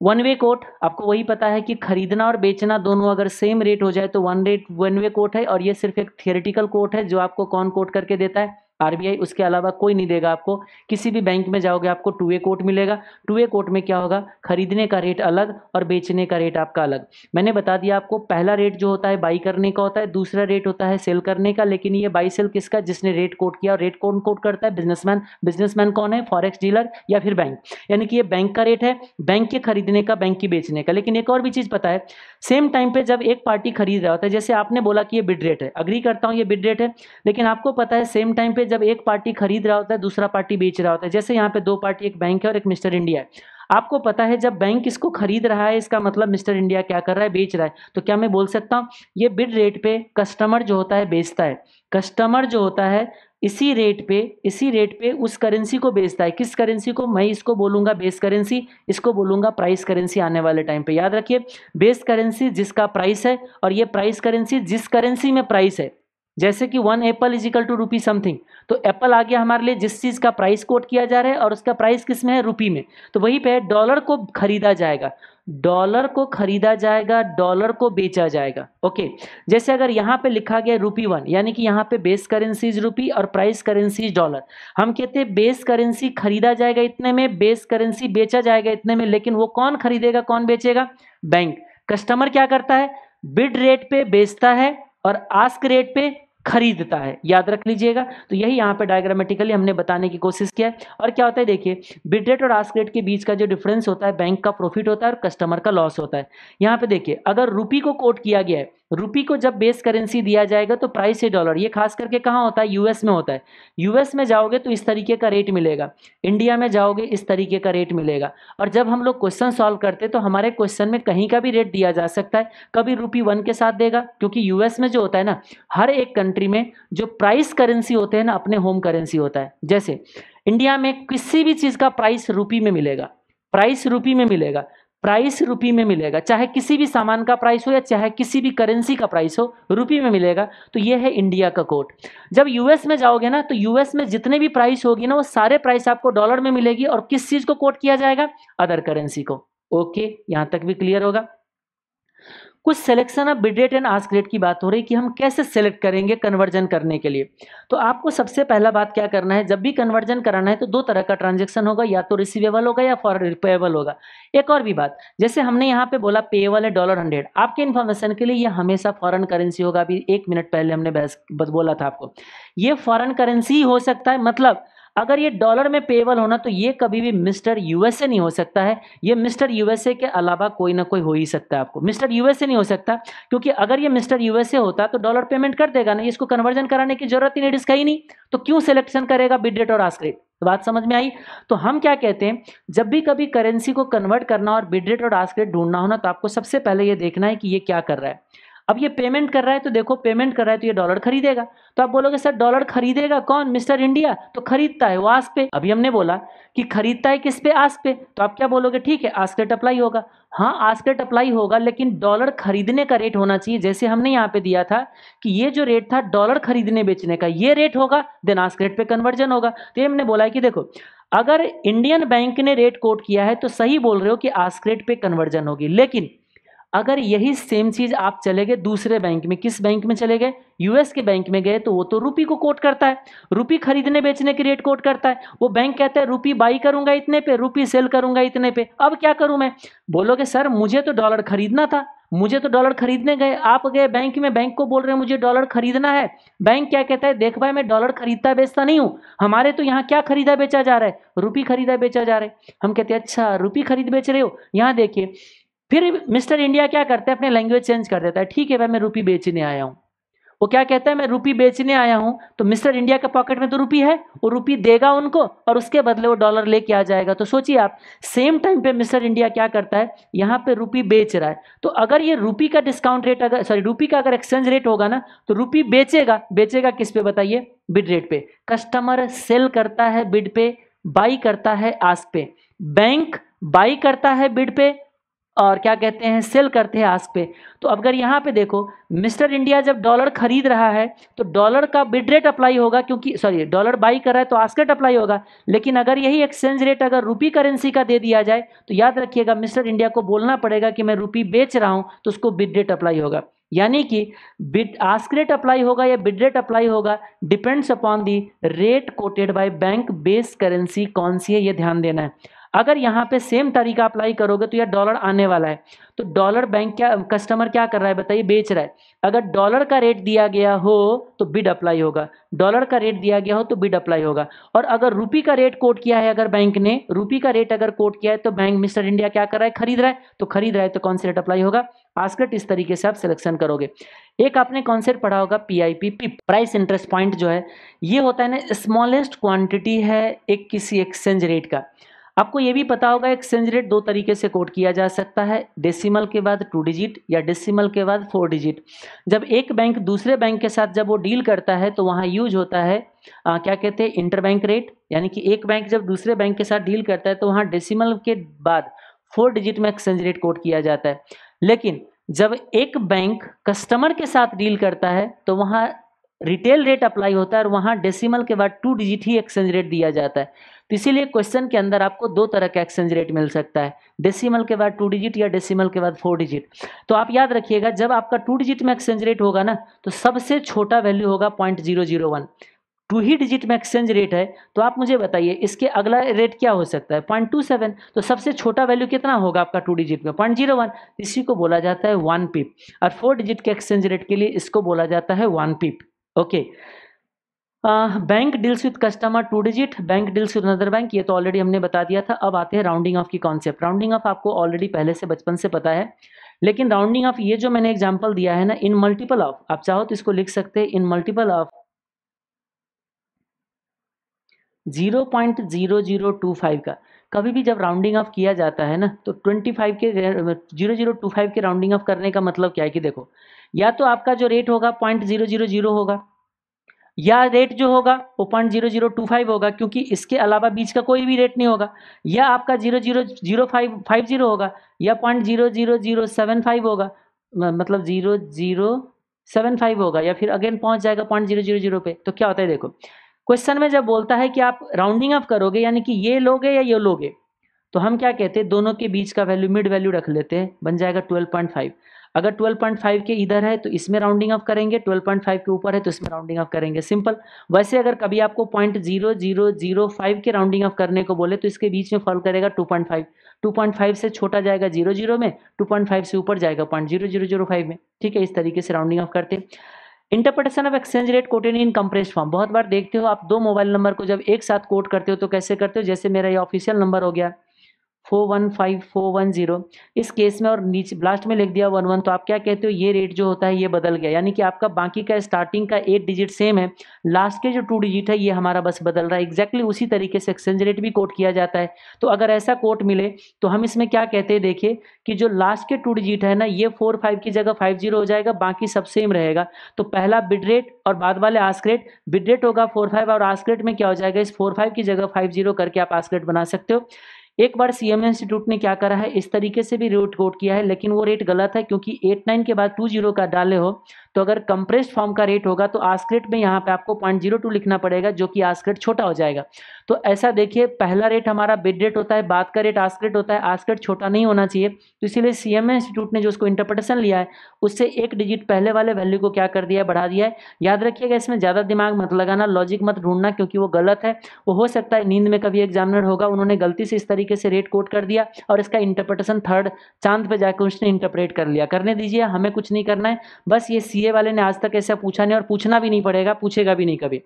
वन वे कोट आपको वही पता है कि खरीदना और बेचना दोनों अगर सेम रेट हो जाए तो one rate one way quote है और ये सिर्फ़ एक थियोरिटिकल कोट है जो आपको कौन कोट करके देता है? आरबीआई उसके अलावा कोई नहीं देगा आपको। किसी भी बैंक में जाओगे आपको टू ए कोट मिलेगा। टू ए कोट में क्या होगा? खरीदने का रेट अलग और बेचने का रेट आपका अलग। मैंने बता दिया आपको, पहला रेट जो होता है बाई करने का होता है, दूसरा रेट होता है सेल करने का, लेकिन ये बाई सेल किसका? जिसने रेट कोट किया, और रेट कौन कोट करता है? बिजनेसमैन बिजनेसमैन कौन है? फॉरेक्स डीलर या फिर बैंक यानी कि ये बैंक का रेट है बैंक के खरीदने का बैंक की बेचने का। लेकिन एक और भी चीज़ पता है सेम टाइम पे जब एक पार्टी खरीद रहा होता है, जैसे आपने बोला कि ये बिड रेट है अग्री करता हूँ ये बिड रेट है, लेकिन आपको पता है सेम टाइम पे जब एक पार्टी खरीद रहा होता है, दूसरा पार्टी बेच रहा होता है, जैसे यहाँ पे दो पार्टी एक बैंक है और एक मिस्टर इंडिया है। आपको पता है जब बैंक इसको खरीद रहा है, इसका मतलब मिस्टर इंडिया क्या कर रहा है, बेच रहा है तो क्या मैं बोल सकता हूँ, ये बिड रेट पे कस्टमर जो होता है, बेचता है। कस्टमर जो होता है इसी रेट पे, इसी रेट पे उस करेंसी को बेचता है। किस करेंसी को? मैं इसको बोलूँगा बेस करेंसी इसको बोलूँगा प्राइस करेंसी आने वाले टाइम पे। याद रखिए बेस करेंसी जिसका प्राइस है और ये प्राइस करेंसी जिस करेंसी में प्राइस है, जैसे कि one apple equal two rupee something तो एप्पल आ गया हमारे लिए, जिस चीज़ का प्राइस कोट किया जा रहा है और उसका प्राइस किसमें है? रुपी में। तो वहीं पे डॉलर को खरीदा जाएगा। डॉलर को खरीदा जाएगा, डॉलर को बेचा जाएगा। ओके, जैसे अगर यहाँ पे लिखा गया रूपी वन यानी कि यहाँ पे बेस करेंसीज रूपी और प्राइस करेंसीज डॉलर हम कहते हैं बेस करेंसी खरीदा जाएगा इतने में बेस करेंसी बेचा जाएगा इतने में, लेकिन वो कौन खरीदेगा, कौन बेचेगा? बैंक कस्टमर क्या करता है? बिड रेट पे बेचता है और आस्क रेट पे खरीदता है। याद रख लीजिएगा। तो यही यहाँ पे डायग्रामेटिकली हमने बताने की कोशिश किया है। और क्या होता है? देखिए बिडरेट और आस्क रेट के बीच का जो डिफरेंस होता है बैंक का प्रॉफिट होता है और कस्टमर का लॉस होता है। यहाँ पे देखिए, अगर रुपी को कोट किया गया है रुपी को जब बेस करेंसी दिया जाएगा तो प्राइस है डॉलर ये खास करके कहाँ होता है? यूएस में होता है. यूएस में जाओगे तो इस तरीके का रेट मिलेगा. इंडिया में जाओगे, इस तरीके का रेट मिलेगा. और जब हम लोग क्वेश्चन सॉल्व करते तो हमारे क्वेश्चन में कहीं का भी रेट दिया जा सकता है. कभी रुपी वन के साथ देगा, क्योंकि यूएस में जो होता है ना, हर एक कंट्री में जो प्राइस करेंसी होते हैं ना, अपने होम करेंसी होता है. जैसे इंडिया में किसी भी चीज़ का प्राइस रुपी में मिलेगा. प्राइस रुपी में मिलेगा. प्राइस रुपी में मिलेगा। चाहे किसी भी सामान का प्राइस हो या चाहे किसी भी करेंसी का प्राइस हो रुपी में मिलेगा। तो ये है इंडिया का कोड जब यूएस में जाओगे ना तो यूएस में जितने भी प्राइस होगी ना, वो सारे प्राइस आपको डॉलर में मिलेगी और किस चीज़ को कोट किया जाएगा? अदर करेंसी को। ओके यहाँ तक भी क्लियर होगा। कुछ selection of bid rate and ask rate की बात हो रही कि हम कैसे सेलेक्ट करेंगे कन्वर्जन करने के लिए। तो आपको सबसे पहला बात क्या करना है? जब भी कन्वर्जन कराना है तो दो तरह का ट्रांजेक्शन होगा, या तो रिसीवेबल होगा या फॉर पेएबल होगा। एक और भी बात, जैसे हमने यहाँ पे बोला पेएबल है डॉलर हंड्रेड आपके इन्फॉर्मेशन के लिए ये हमेशा फॉरन करेंसी होगा। अभी एक मिनट पहले हमने बोला था आपको। ये फॉरन करेंसी हो सकता है मतलब अगर ये डॉलर में पेबल होना तो ये कभी भी मिस्टर यूएसए नहीं हो सकता है। ये मिस्टर यूएसए के अलावा कोई ना कोई हो ही सकता है आपको। मिस्टर यूएसए नहीं हो सकता, क्योंकि अगर ये मिस्टर यूएसए होता तो डॉलर पेमेंट कर देगा ना। इसको कन्वर्जन कराने की ज़रूरत ही नहीं इसका ही नहीं। तो क्यों सिलेक्शन करेगा बिड और आस्क तो बात समझ में आई? तो हम क्या कहते हैं? जब भी कभी करेंसी को कन्वर्ट करना और बिड और आस्क रेट ढूंढना होना तो आपको सबसे पहले ये देखना है कि ये क्या कर रहा है। अब ये पेमेंट कर रहा है तो देखो पेमेंट कर रहा है तो ये डॉलर खरीदेगा। तो आप बोलोगे, सर डॉलर खरीदेगा कौन? Mister India? तो खरीदता है, वो आस पे। अभी हमने बोला कि खरीदता है किस पे? आस पे। तो आप क्या बोलोगे? ठीक है आस्केट अप्लाई होगा। हाँ आस्केट अप्लाई होगा, लेकिन डॉलर खरीदने का रेट होना चाहिए, जैसे हमने यहाँ पे दिया था कि ये जो रेट था डॉलर खरीदने बेचने का, ये रेट होगा देन आस्केट पे कन्वर्जन होगा। तो ये हमने बोला है कि देखो, अगर इंडियन बैंक ने रेट कोट किया है तो सही बोल रहे हो कि आस्क्रेट पे कन्वर्जन होगी। लेकिन अगर यही सेम चीज़ आप चले गए दूसरे बैंक में, किस बैंक में चले गए? यूएस के बैंक में गए तो वो तो रुपी को कोट करता है। रुपी खरीदने बेचने के रेट कोट करता है। वो बैंक कहता है रुपी बाई करूँगा इतने पे रुपी सेल करूँगा इतने पे। अब क्या करूँ मैं? बोलोगे, सर, मुझे तो डॉलर खरीदना था। मुझे तो डॉलर खरीदने गए। आप गए बैंक में बैंक को बोल रहे हैं, मुझे डॉलर खरीदना है। बैंक क्या कहता है, देख भाई, मैं डॉलर खरीदता बेचता नहीं हूँ। हमारे तो यहाँ क्या खरीदा बेचा जा रहा है? रुपी खरीदा बेचा जा रहा है। हम कहते हैं अच्छा रुपी खरीद बेच रहे हो। यहाँ देखिए फिर मिस्टर इंडिया क्या करता है? अपने लैंग्वेज चेंज कर देता है। ठीक है भाई, मैं रुपी बेचने आया हूँ। वो क्या कहता है? मैं रुपी बेचने आया हूँ। तो मिस्टर इंडिया के पॉकेट में तो रुपी है। वो रुपी देगा उनको और उसके बदले वो डॉलर लेके आ जाएगा। तो सोचिए आप सेम टाइम पे मिस्टर इंडिया क्या करता है? यहाँ पे रुपी बेच रहा है। तो अगर ये रुपी का डिस्काउंट रेट अगर सॉरी रुपी का अगर एक्सचेंज रेट होगा ना तो रुपी बेचेगा। बेचेगा किस पे बताइए? बिड रेट पे। कस्टमर सेल करता है बिड पे बाई करता है आस पे। बैंक बाई करता है बिड पे और क्या कहते हैं सेल करते हैं आस्क पे। तो अगर यहाँ पे देखो मिस्टर इंडिया जब डॉलर खरीद रहा है तो डॉलर का बिड रेट अप्लाई होगा क्योंकि सॉरी डॉलर बाई कर रहा है तो आस्क रेट अप्लाई होगा। लेकिन अगर यही एक्सचेंज रेट अगर रुपी करेंसी का दे दिया जाए तो याद रखिएगा मिस्टर इंडिया को बोलना पड़ेगा कि मैं रुपी बेच रहा हूँ तो उसको बिड रेट अप्लाई होगा। यानी कि बिड आस्क रेट अप्लाई होगा या बिड रेट अप्लाई होगा depends upon the rate quoted by bank base currency कौन सी है, ये ध्यान देना है। अगर यहाँ पे सेम तरीका अप्लाई करोगे तो यह डॉलर आने वाला है। तो डॉलर बैंक क्या कस्टमर क्या कर रहा है बताइए, बेच रहा है। अगर डॉलर का रेट दिया गया हो तो बिड अप्लाई होगा। डॉलर का रेट दिया गया हो तो बिड अप्लाई होगा। और अगर रुपी का रेट कोट किया है अगर बैंक ने रुपी का रेट अगर कोट किया है तो बैंक मिस्टर इंडिया क्या कर रहा है, खरीद रहा है। तो खरीद रहा है तो कौन सा रेट अप्लाई होगा? आस्कट इस तरीके से आप सिलेक्शन करोगे। एक आपने कॉन्सेप्ट पढ़ा होगा PIP P price interest point जो है, ये होता है ना स्मॉलेस्ट क्वांटिटी है एक किसी एक्सचेंज रेट का। आपको ये भी पता होगा एक्सचेंज रेट दो तरीके से कोट किया जा सकता है डेसिमल के बाद टू डिजिट या डेसिमल के बाद फोर डिजिट जब एक बैंक दूसरे बैंक के साथ जब वो डील करता है तो वहाँ यूज़ होता है आ, क्या कहते हैं इंटर बैंक रेट यानी कि एक बैंक जब दूसरे बैंक के साथ डील करता है तो वहाँ डेसिमल के बाद फोर डिजिट में एक्सचेंज रेट कोड किया जाता है। लेकिन जब एक बैंक कस्टमर के साथ डील करता है तो वहाँ रिटेल रेट अप्लाई होता है और वहाँ डेसिमल के बाद टू डिजिट ही एक्सचेंज रेट दिया जाता है। तो इसीलिए क्वेश्चन के अंदर आपको दो तरह का एक्सचेंज रेट मिल सकता है। डेसिमल के बाद टू डिजिट या डेसिमल के बाद फोर डिजिट तो आप याद रखिएगा, जब आपका टू डिजिट में एक्सचेंज रेट होगा ना तो सबसे छोटा वैल्यू होगा point zero zero one two ही डिजिट में एक्सचेंज रेट है तो आप मुझे बताइए, इसके अगला रेट क्या हो सकता है? पॉइंट टू सेवन तो सबसे छोटा वैल्यू कितना होगा आपका टू डिजिट में? पॉइंट ज़ीरो वन इसी को बोला जाता है वन पिप और फोर डिजिट के एक्सचेंज रेट के लिए इसको बोला जाता है one pip okay bank deals with customer two digit bank deals with another bank ये तो ऑलरेडी हमने बता दिया था। अब आते हैं राउंडिंग ऑफ़ की कॉन्सेप्ट राउंडिंग ऑफ़ आपको ऑलरेडी पहले से बचपन से पता है। लेकिन राउंडिंग ऑफ़ ये जो मैंने एग्ज़ाम्पल दिया है ना इन मल्टीपल ऑफ़ आप चाहो तो इसको लिख सकते हैं in multiple of zero point zero zero two five का। कभी भी जब राउंडिंग ऑफ़ किया जाता है ना तो ट्वेंटी फाइव के ज़ीरो ज़ीरो टू फाइव के राउंडिंग ऑफ़ करने का मतलब क्या है कि देखो, या तो आपका जो रेट होगा पॉइंट ज़ीरो ज़ीरो ज़ीरो होगा। या रेट जो होगा, वो point zero zero two five होगा, क्योंकि इसके अलावा बीच का कोई भी रेट नहीं होगा। या आपका zero zero zero five five zero होगा, या point zero zero zero seven five होगा मतलब ज़ीरो ज़ीरो सेवन फाइव होगा, या फिर अगेन पहुँच जाएगा पॉइंट ज़ीरो ज़ीरो ज़ीरो पे। तो क्या होता है देखो क्वेश्चन में जब बोलता है कि आप राउंडिंग अप करोगे, यानी कि ये लोगे या ये लोगे तो हम क्या कहते हैं, दोनों के बीच का वैल्यू मिड वैल्यू रख लेते हैं, बन जाएगा ट्वेल्व पॉइंट फाइव अगर 12.5 के इधर है तो इसमें राउंडिंग ऑफ़ करेंगे 12.5 के ऊपर है तो इसमें राउंडिंग ऑफ़ करेंगे। सिंपल वैसे अगर कभी आपको point zero zero zero five के राउंडिंग ऑफ़ करने को बोले तो इसके बीच में फॉल करेगा 2.5 2.5 से छोटा जाएगा ज़ीरो ज़ीरो में 2.5 से ऊपर जाएगा point zero zero zero five में। ठीक है, इस तरीके से राउंडिंग ऑफ़ करते interpretation of exchange rate quoted in compress form बहुत बार देखते हो आप दो मोबाइल नंबर को जब एक साथ कोट करते हो तो कैसे करते हो? जैसे मेरा ये ऑफिशियल नंबर हो गया। Four one five, four one zero. इस केस में और नीचे लास्ट में लिख दिया वन वन तो आप क्या कहते हो? ये रेट जो होता है, ये बदल गया। यानी कि आपका बाकी का स्टार्टिंग का एट डिजिट सेम है। लास्ट के जो टू डिजिट है, ये हमारा बस बदल रहा है। एक्जैक्टली उसी तरीके से एक्सचेंज रेट भी कोट किया जाता है। तो अगर ऐसा कोट मिले तो हम इसमें क्या कहते हैं, देखिए, कि जो लास्ट के टू डिजिट है ना, ये फोर फाइव की जगह फाइव ज़ीरो हो जाएगा, बाकी सब सेम रहेगा। तो पहला बिड रेट और बाद वाले आस्क रेट बिड रेट होगा फोर फाइव और आस्क रेट में क्या हो जाएगा, इस फोर फाइव की जगह फाइव ज़ीरो करके आप आस्क रेट बना सकते हो। एक बार सीएम इंस्टीट्यूट ने क्या करा है? इस तरीके से भी रेट कोट किया है, लेकिन वो रेट गलत है, क्योंकि एट नाइन के बाद टू ज़ीरो का डाले हो तो अगर कंप्रेस्ड फॉर्म का रेट होगा तो आस्क रेट में यहाँ पे आपको पॉइंट ज़ीरो टू लिखना पड़ेगा, जो कि आस्क रेट छोटा हो जाएगा। तो ऐसा देखिए, पहला रेट हमारा बिड रेट होता है, बाद का रेट आस्क रेट होता है आस्क रेट छोटा नहीं होना चाहिए। तो इसीलिए सी इंस्टीट्यूट ने जो उसको इंटरप्रिटेशन लिया है, उससे एक डिजिट पहले वाले वैल्यू को क्या कर दिया है, बढ़ा दिया है। याद रखिएगा, इसमें ज़्यादा दिमाग मत लगाना लॉजिक मत ढूंढना, क्योंकि वो गलत है। वो हो सकता है नींद में कभी एग्जामिनर होगा, उन्होंने गलती से इस तरीके से रेट कोट कर दिया और इसका इंटरप्रिटेशन थर्ड चाँद पे जाकर उसने इंटरप्रेट कर लिया। करने दीजिए, हमें कुछ नहीं करना है। बस ये सी वाले ने आज तक ऐसा पूछा नहीं और पूछना भी नहीं पड़ेगा, पूछेगा भी नहीं कभी।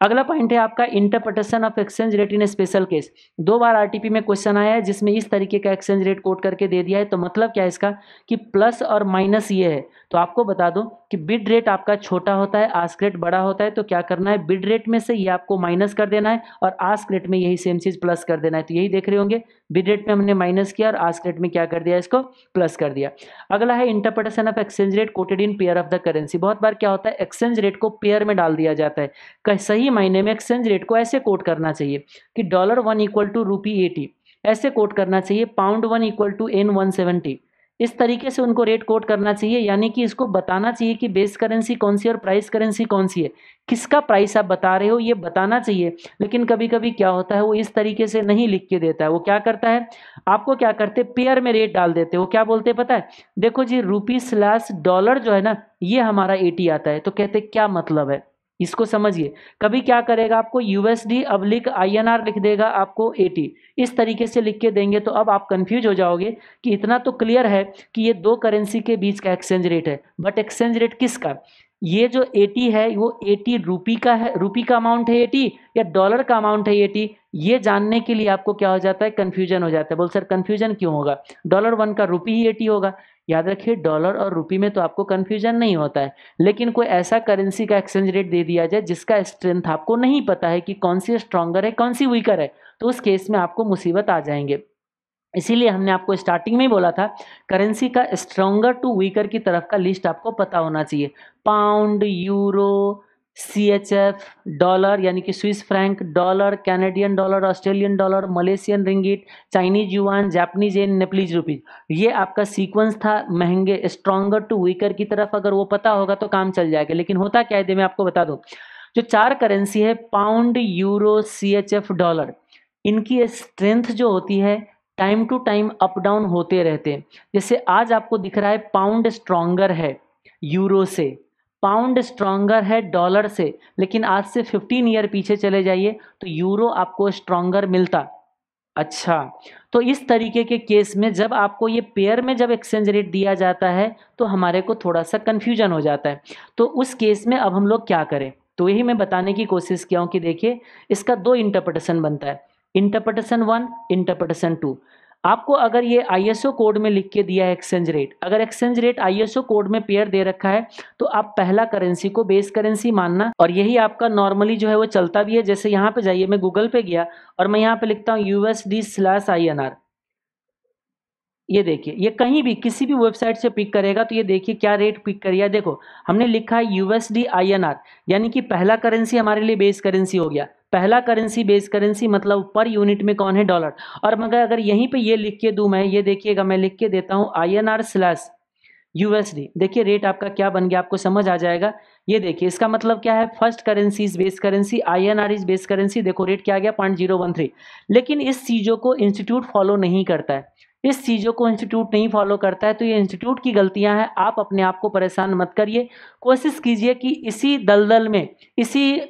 अगला पॉइंट है आपका interpretation of exchange rate in special case दो बार आरटीपी में क्वेश्चन आया है, जिसमें इस तरीके का एक्सचेंज रेट कोट करके दे दिया है तो मतलब क्या है इसका? कि प्लस और माइनस ये है। तो आपको बता दो कि बिड रेट आपका छोटा होता है आस्क रेट बड़ा होता है तो क्या करना है? बिड रेट में से ये आपको माइनस कर देना है और आस्क रेट में यही सेम चीज़ प्लस कर देना है। तो यही देख रहे होंगे बिड रेट में हमने माइनस किया और आस्क रेट में क्या कर दिया इसको? प्लस कर दिया। अगला है interpretation of exchange rate quoted in pair of the currency बहुत बार क्या होता है? एक्सचेंज रेट को पेयर में डाल दिया जाता है। सही मायने में एक्सचेंज रेट को ऐसे कोट करना चाहिए कि dollar one equal to rupee eighty ऐसे कोट करना चाहिए pound one equal to yen one seventy इस तरीके से उनको रेट कोट करना चाहिए, यानी कि इसको बताना चाहिए कि बेस करेंसी कौन सी और प्राइस करेंसी कौन सी है। किसका प्राइस आप बता रहे हो, ये बताना चाहिए, लेकिन कभी कभी क्या होता है, वो इस तरीके से नहीं लिख के देता है। वो क्या करता है? आपको क्या करते पेयर में रेट डाल देते वो क्या बोलते पता है? देखो जी रुपी स्लैश डॉलर जो है ना, ये हमारा एटी आता है। तो कहते क्या मतलब है? इसको समझिए। कभी क्या करेगा आपको? यूएसडी अब्लिक आईएनआर लिख देगा आपको एटी इस तरीके से लिख के देंगे तो अब आप कंफ्यूज हो जाओगे कि इतना तो क्लियर है कि ये दो करेंसी के बीच का एक्सचेंज रेट है। बट एक्सचेंज रेट किसका? ये जो एटी है, वो एटी रूपी का है रूपी का अमाउंट है एटी या डॉलर का अमाउंट है एटी ये जानने के लिए आपको क्या हो जाता है? कन्फ्यूज़न हो जाता है। बोल, सर कन्फ्यूज़न क्यों होगा? डॉलर वन का रूपी ही एटी होगा। याद रखिए डॉलर और रुपी में तो आपको कन्फ्यूज़न नहीं होता है, लेकिन कोई ऐसा करेंसी का एक्सचेंज रेट दे दिया जाए जिसका स्ट्रेंथ आपको नहीं पता है कि कौन सी स्ट्रांगर है, कौन सी वीकर है तो उस केस में आपको मुसीबत आ जाएँगे। इसीलिए हमने आपको स्टार्टिंग में ही बोला था करेंसी का स्ट्रांगर टू वीकर की तरफ़ का लिस्ट आपको पता होना चाहिए। Pound euro C H F dollar यानी कि Swiss franc dollar Canadian dollar Australian dollar Malaysian ringgit Chinese yuan Japanese yen Nepalese rupees ये आपका सीक्वेंस था महँगे स्ट्रॉन्गर टू वीकर की तरफ़। अगर वो पता होगा तो काम चल जाएगा। लेकिन होता क्या है? मैं आपको बता दूँ। जो चार करेंसी है pound euro C H F dollar इनकी स्ट्रेंथ जो होती है time to time up down होते रहते हैं। जैसे आज आपको दिख रहा है पाउंड स्ट्रॉन्गर है यूरो से। पाउंड स्ट्रॉन्गर है डॉलर से, लेकिन आज से 15 ईयर पीछे चले जाइए तो यूरो आपको स्ट्रॉन्गर मिलता। अच्छा तो इस तरीके के केस में जब आपको ये पेयर में जब एक्सचेंज रेट दिया जाता है तो हमारे को थोड़ा सा कन्फ्यूज़न हो जाता है। तो उस केस में अब हम लोग क्या करें? तो यही मैं बताने की कोशिश किया हूँ कि देखिए, इसका दो इंटरप्रटेशन बनता है। इंटरप्रटेशन वन इंटरप्रटेशन टू आपको अगर ये आईएसओ कोड में लिख के दिया है एक्सचेंज रेट अगर एक्सचेंज रेट आईएसओ कोड में पेयर दे रखा है तो आप पहला करेंसी को बेस करेंसी मानना, और यही आपका नॉर्मली जो है वो चलता भी है। जैसे यहाँ पे जाइए, मैं गूगल पे गया, और मैं यहाँ पे लिखता हूँ यूएसडी स्लैश आई ये देखिए, ये कहीं भी, किसी भी वेबसाइट से पिक करेगा तो ये देखिए क्या रेट पिक करिए देखो, हमने लिखा है यूएसडी आईएनआर यानी कि पहला करेंसी हमारे लिए बेस करेंसी हो गया। पहला करेंसी बेस करेंसी मतलब पर यूनिट में कौन है डॉलर और मगर अगर यहीं पे ये लिख के दूँ मैं, ये देखिएगा, मैं लिख के देता हूँ I N R slash USD देखिए रेट आपका क्या बन गया, आपको समझ आ जाएगा। ये देखिए, इसका मतलब क्या है? First currency is base currency I N R is base currency देखो रेट क्या आ गया? पॉइंट ज़ीरो वन थ्री लेकिन इस चीज़ों को इंस्टीट्यूट फॉलो नहीं करता है। इस चीज़ों को इंस्टीट्यूट नहीं फॉलो करता है तो ये इंस्टीट्यूट की गलतियाँ हैं। आप अपने आप को परेशान मत करिए। कोशिश कीजिए कि इसी दलदल में, इसी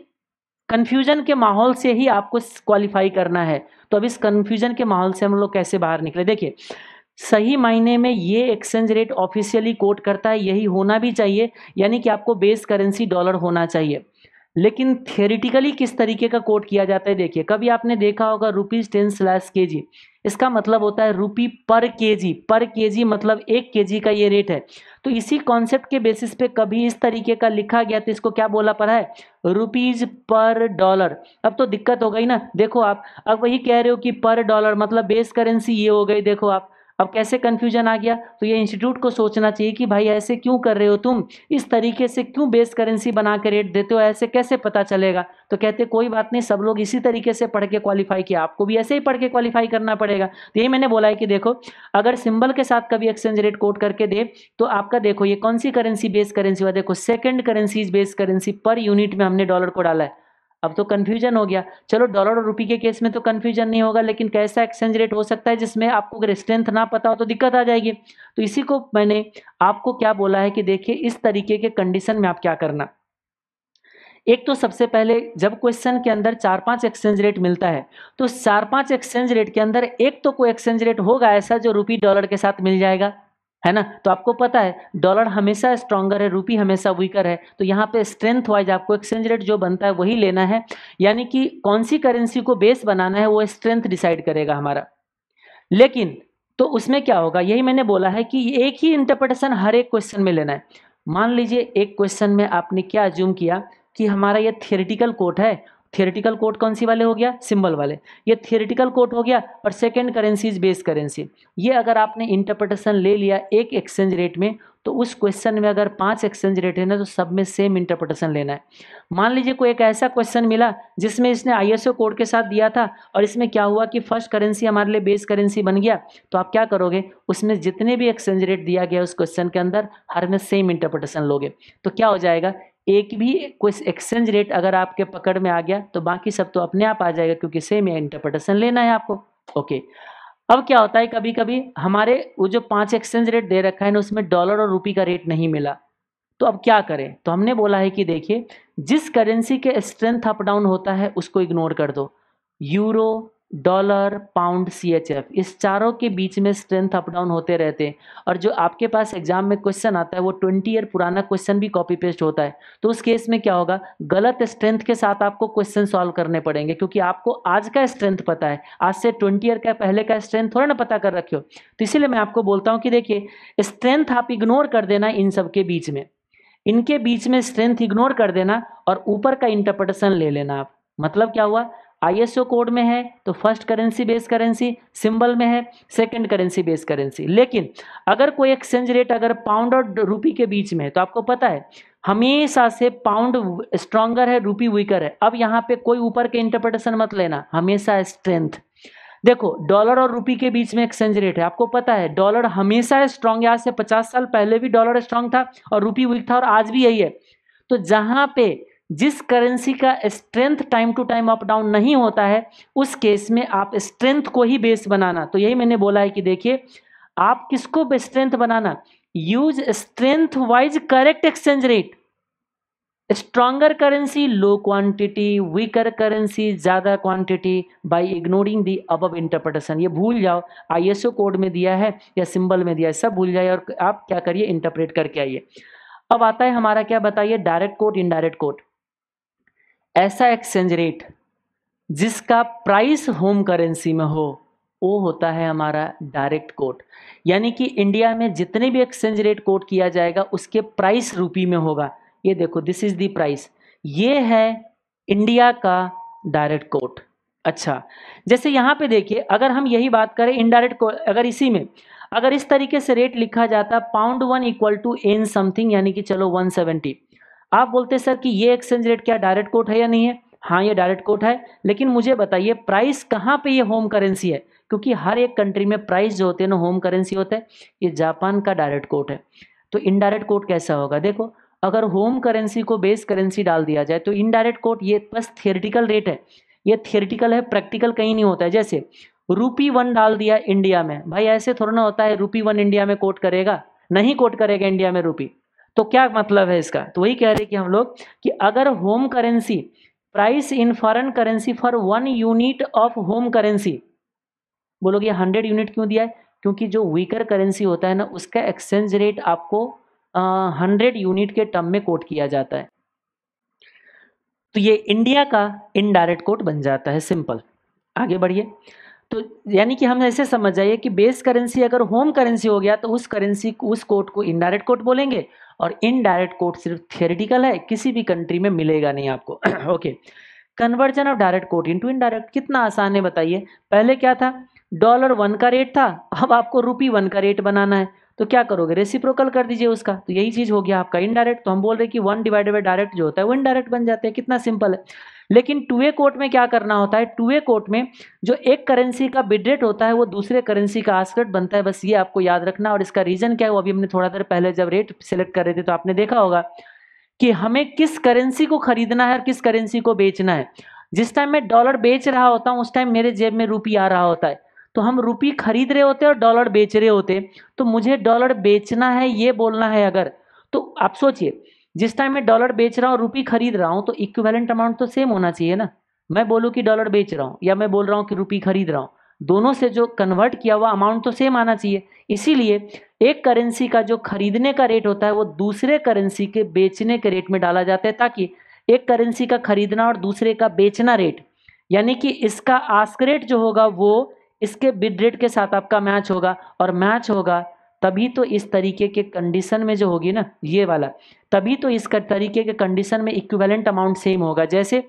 कन्फ्यूज़न के माहौल से ही आपको क्वालिफाई करना है। तो अब इस कन्फ्यूज़न के माहौल से हम लोग कैसे बाहर निकले? देखिए, सही मायने में ये एक्सचेंज रेट ऑफिशियली कोट करता है, यही होना भी चाहिए, यानी कि आपको बेस करेंसी डॉलर होना चाहिए। लेकिन थियोरिटिकली किस तरीके का कोट किया जाता है? देखिए, कभी आपने देखा होगा रुपीज़ टेन स्लैश के जी इसका मतलब होता है रुपी पर के जी पर के जी मतलब एक के जी का ये रेट है। तो इसी कॉन्सेप्ट के बेसिस पे कभी इस तरीके का लिखा गया तो इसको क्या बोला पड़ा है? रुपीज़ पर डॉलर अब तो दिक्कत हो गई ना। देखो आप, अब वही कह रहे हो कि पर डॉलर मतलब बेस करेंसी ये हो गई, देखो आप। अब कैसे कन्फ्यूज़न आ गया? तो ये इंस्टीट्यूट को सोचना चाहिए कि भाई ऐसे क्यों कर रहे हो तुम? इस तरीके से क्यों बेस करेंसी बना के रेट देते हो? ऐसे कैसे पता चलेगा? तो कहते, कोई बात नहीं, सब लोग इसी तरीके से पढ़ के क्वालिफाई किया। आपको भी ऐसे ही पढ़ के क्वालिफाई करना पड़ेगा। तो यही मैंने बोला है कि देखो, अगर सिंबल के साथ कभी एक्सचेंज रेट कोट करके दे तो आपका देखो, ये कौन सी करेंसी बेस करेंसी हुआ? देखो second currency base currency per unit में हमने डॉलर को डाला है। अब तो कन्फ्यूज़न हो गया। चलो डॉलर और रुपी के केस में तो कन्फ्यूज़न नहीं होगा, लेकिन कैसा एक्सचेंज रेट हो सकता है जिसमें आपको अगर स्ट्रेंथ ना पता हो तो दिक्कत आ जाएगी। तो इसी को मैंने आपको क्या बोला है कि देखिए इस तरीके के कंडीशन में आप क्या करना। एक तो सबसे पहले जब क्वेश्चन के अंदर चार पाँच एक्सचेंज रेट मिलता है तो चार पाँच एक्सचेंज रेट के अंदर एक तो कोई एक्सचेंज रेट होगा ऐसा जो रुपी डॉलर के साथ मिल जाएगा। है ना? तो आपको पता है डॉलर हमेशा स्ट्रॉन्गर है रूपी हमेशा वीकर है। तो यहाँ पे स्ट्रेंथ वाइज आपको एक्सचेंज रेट जो बनता है, वही लेना है। यानी कि कौन सी करेंसी को बेस बनाना है, वो स्ट्रेंथ डिसाइड करेगा हमारा। लेकिन तो उसमें क्या होगा? यही मैंने बोला है कि एक ही इंटरप्रिटेशन हर एक क्वेश्चन में लेना है। मान लीजिए, एक क्वेश्चन में आपने क्या अज्यूम किया कि हमारा ये थियोरिटिकल कोट है थियोरिटिकल कोड कौन सी वाले हो गया? सिंबल वाले। ये थियोरिटिकल कोड हो गया और second currency is base currency ये अगर आपने इंटरप्रिटेशन ले लिया एक एक्सचेंज रेट में तो उस क्वेश्चन में अगर पाँच एक्सचेंज रेट है ना तो सब में सेम इंटरप्रिटेशन लेना है। मान लीजिए कोई एक ऐसा क्वेश्चन मिला, जिसमें इसने आईएसओ कोड के साथ दिया था और इसमें क्या हुआ कि फ़र्स्ट करेंसी हमारे लिए बेस करेंसी बन गया तो आप क्या करोगे? उसमें जितने भी एक्सचेंज रेट दिया गया उस क्वेश्चन के अंदर, हर में सेम इंटरप्रिटेशन लोगे। तो क्या हो जाएगा? एक भी कोई एक्सचेंज रेट अगर आपके पकड़ में आ गया तो बाकी सब तो अपने आप आ जाएगा, क्योंकि सेम इंटरप्रिटेशन लेना है आपको। ओके अब क्या होता है कभी कभी हमारे वो जो पाँच एक्सचेंज रेट दे रखा है ना, उसमें डॉलर और रुपी का रेट नहीं मिला। तो अब क्या करें? तो हमने बोला है कि देखिए, जिस करेंसी के स्ट्रेंथ अप डाउन होता है, उसको इग्नोर कर दो। Euro dollar, pound C H F इस चारों के बीच में स्ट्रेंथ अप डाउन होते रहते हैं। और जो आपके पास एग्ज़ाम में क्वेश्चन आता है, वो ट्वेंटी ईयर पुराना क्वेश्चन भी कॉपी पेस्ट होता है। तो उस केस में क्या होगा? गलत स्ट्रेंथ के साथ आपको क्वेश्चन सॉल्व करने पड़ेंगे, क्योंकि आपको आज का स्ट्रेंथ पता है। आज से ट्वेंटी ईयर का, पहले का स्ट्रेंथ थोड़ा ना पता कर रखे हो। तो इसीलिए मैं आपको बोलता हूँ कि देखिए स्ट्रेंथ आप इग्नोर कर देना इन सब के बीच में। इनके बीच में स्ट्रेंथ इग्नोर कर देना और ऊपर का इंटरप्रटेशन ले लेना आप। मतलब क्या हुआ? आईएसओ कोड में है तो first currency base currency symbol में है सेकंड करेंसी बेस करेंसी लेकिन अगर कोई एक्सचेंज रेट अगर पाउंड और रूपी के बीच में है तो आपको पता है, हमेशा से पाउंड स्ट्रांगर है रूपी वीकर है. अब यहाँ पे कोई ऊपर के इंटरप्रिटेशन मत लेना, हमेशा स्ट्रेंथ देखो डॉलर और रूपी के बीच में एक्सचेंज रेट है. आपको पता है डॉलर हमेशा स्ट्रांग आज से पचास साल पहले भी डॉलर स्ट्रांग था और रूपी वीक था और आज भी यही है. तो जहाँ पे जिस करेंसी का strength time to time up down नहीं होता है, उस केस में आप स्ट्रेंथ को ही बेस बनाना। तो यही मैंने बोला है कि देखिए, आप किसको स्ट्रेंथ बनाना? Use strength wise correct exchange rate stronger currency low quantity weaker currency ज़्यादा क्वांटिटी बाय इग्नोरिंग दी अब इंटरप्रिटेशन ये भूल जाओ आईएसओ कोड में दिया है या सिंबल में दिया है, सब भूल जाए और आप क्या करिए इंटरप्रेट करके आइए। अब आता है हमारा क्या बताइए डायरेक्ट कोड इनडायरेक्ट कोड ऐसा एक्सचेंज रेट जिसका प्राइस होम करेंसी में हो, वो होता है हमारा डायरेक्ट कोट यानी कि इंडिया में जितने भी एक्सचेंज रेट कोट किया जाएगा, उसके प्राइस रूपी में होगा. ये देखो दिस इज़ दी प्राइस ये है इंडिया का डायरेक्ट कोट अच्छा जैसे यहाँ पे देखिए, अगर हम यही बात करें इनडायरेक्ट कोट अगर इसी में, अगर इस तरीके से रेट लिखा जाता pound one equal to yen something यानी कि चलो वन सेवेंटी आप बोलते, सर, कि ये एक्सचेंज रेट क्या डायरेक्ट कोट है या नहीं है? हाँ ये डायरेक्ट कोट है, लेकिन मुझे बताइए प्राइस कहाँ पे ये होम करेंसी है? क्योंकि हर एक कंट्री में प्राइस जो होते हैं ना होम करेंसी होता है, ये जापान का डायरेक्ट कोट है। तो इनडायरेक्ट कोट कैसा होगा? देखो, अगर होम करेंसी को बेस करेंसी डाल दिया जाए तो इनडायरेक्ट कोट ये बस थियोरिटिकल रेट है। ये थियोरिटिकल है प्रैक्टिकल कहीं नहीं होता है। जैसे रूपी वन डाल दिया इंडिया में। भाई, ऐसे थोड़ा ना होता है रूपी वन इंडिया में कोट करेगा? नहीं कोट करेगा इंडिया में रूपी तो क्या मतलब है इसका? तो वही कह रहे कि हम लोग कि अगर home currency price in foreign currency for one unit of home currency बोलोगे हंड्रेड यूनिट क्यों दिया है? क्योंकि जो वीकर करेंसी होता है ना, उसका एक्सचेंज रेट आपको हंड्रेड यूनिट के टर्म में कोट किया जाता है। तो ये इंडिया का इनडायरेक्ट कोट बन जाता है सिंपल आगे बढ़िए। तो यानी कि हम ऐसे समझ जाइए कि बेस करेंसी अगर होम करेंसी हो गया तो उस करेंसी उस कोट को इनडायरेक्ट कोट बोलेंगे और इनडायरेक्ट कोट सिर्फ़ थियोरिटिकल है, किसी भी कंट्री में मिलेगा नहीं आपको। Okay conversion of direct quote into indirect कितना आसान है बताइए। पहले क्या था? डॉलर वन का रेट था, अब आपको रुपी वन का रेट बनाना है। तो क्या करोगे? रेसिप्रोकल कर दीजिए उसका। तो यही चीज़ हो गया आपका इनडायरेक्ट तो हम बोल रहे हैं कि वन डिवाइडेड बाई डायरेक्ट जो होता है, वो इनडायरेक्ट बन जाते हैं। कितना सिंपल है। लेकिन टू ए कोर्ट में क्या करना होता है? टू ए कोर्ट में जो एक करेंसी का बिड रेट होता है, वो दूसरे करेंसी का आस्क रेट बनता है। बस ये आपको याद रखना और इसका रीजन क्या है? वो अभी हमने थोड़ा देर पहले जब रेट सेलेक्ट कर रहे थे तो आपने देखा होगा कि हमें किस करेंसी को खरीदना है और किस करेंसी को बेचना है। जिस टाइम मैं डॉलर बेच रहा होता हूँ, उस टाइम मेरे जेब में रुपी आ रहा होता है। तो हम रुपी खरीद रहे होते और डॉलर बेच रहे होते तो मुझे डॉलर बेचना है, ये बोलना है अगर तो आप सोचिए जिस टाइम मैं डॉलर बेच रहा हूँ रुपी खरीद रहा हूँ तो इक्विवेलेंट अमाउंट तो सेम होना चाहिए ना? मैं बोलूँ कि डॉलर बेच रहा हूँ, या मैं बोल रहा हूँ कि रुपी खरीद रहा हूँ, दोनों से जो कन्वर्ट किया हुआ अमाउंट तो सेम आना चाहिए। इसीलिए एक करेंसी का जो खरीदने का रेट होता है, वो दूसरे करेंसी के बेचने के रेट में डाला जाता है, ताकि एक करेंसी का खरीदना और दूसरे का बेचना रेट यानी कि इसका आस्क रेट जो होगा, वो इसके बिड रेट के साथ आपका मैच होगा, और मैच होगा तभी तो इस तरीके के कंडीशन में जो होगी ना, ये वाला, तभी तो इस तरीके के कंडीशन में इक्विवेलेंट अमाउंट सेम होगा। जैसे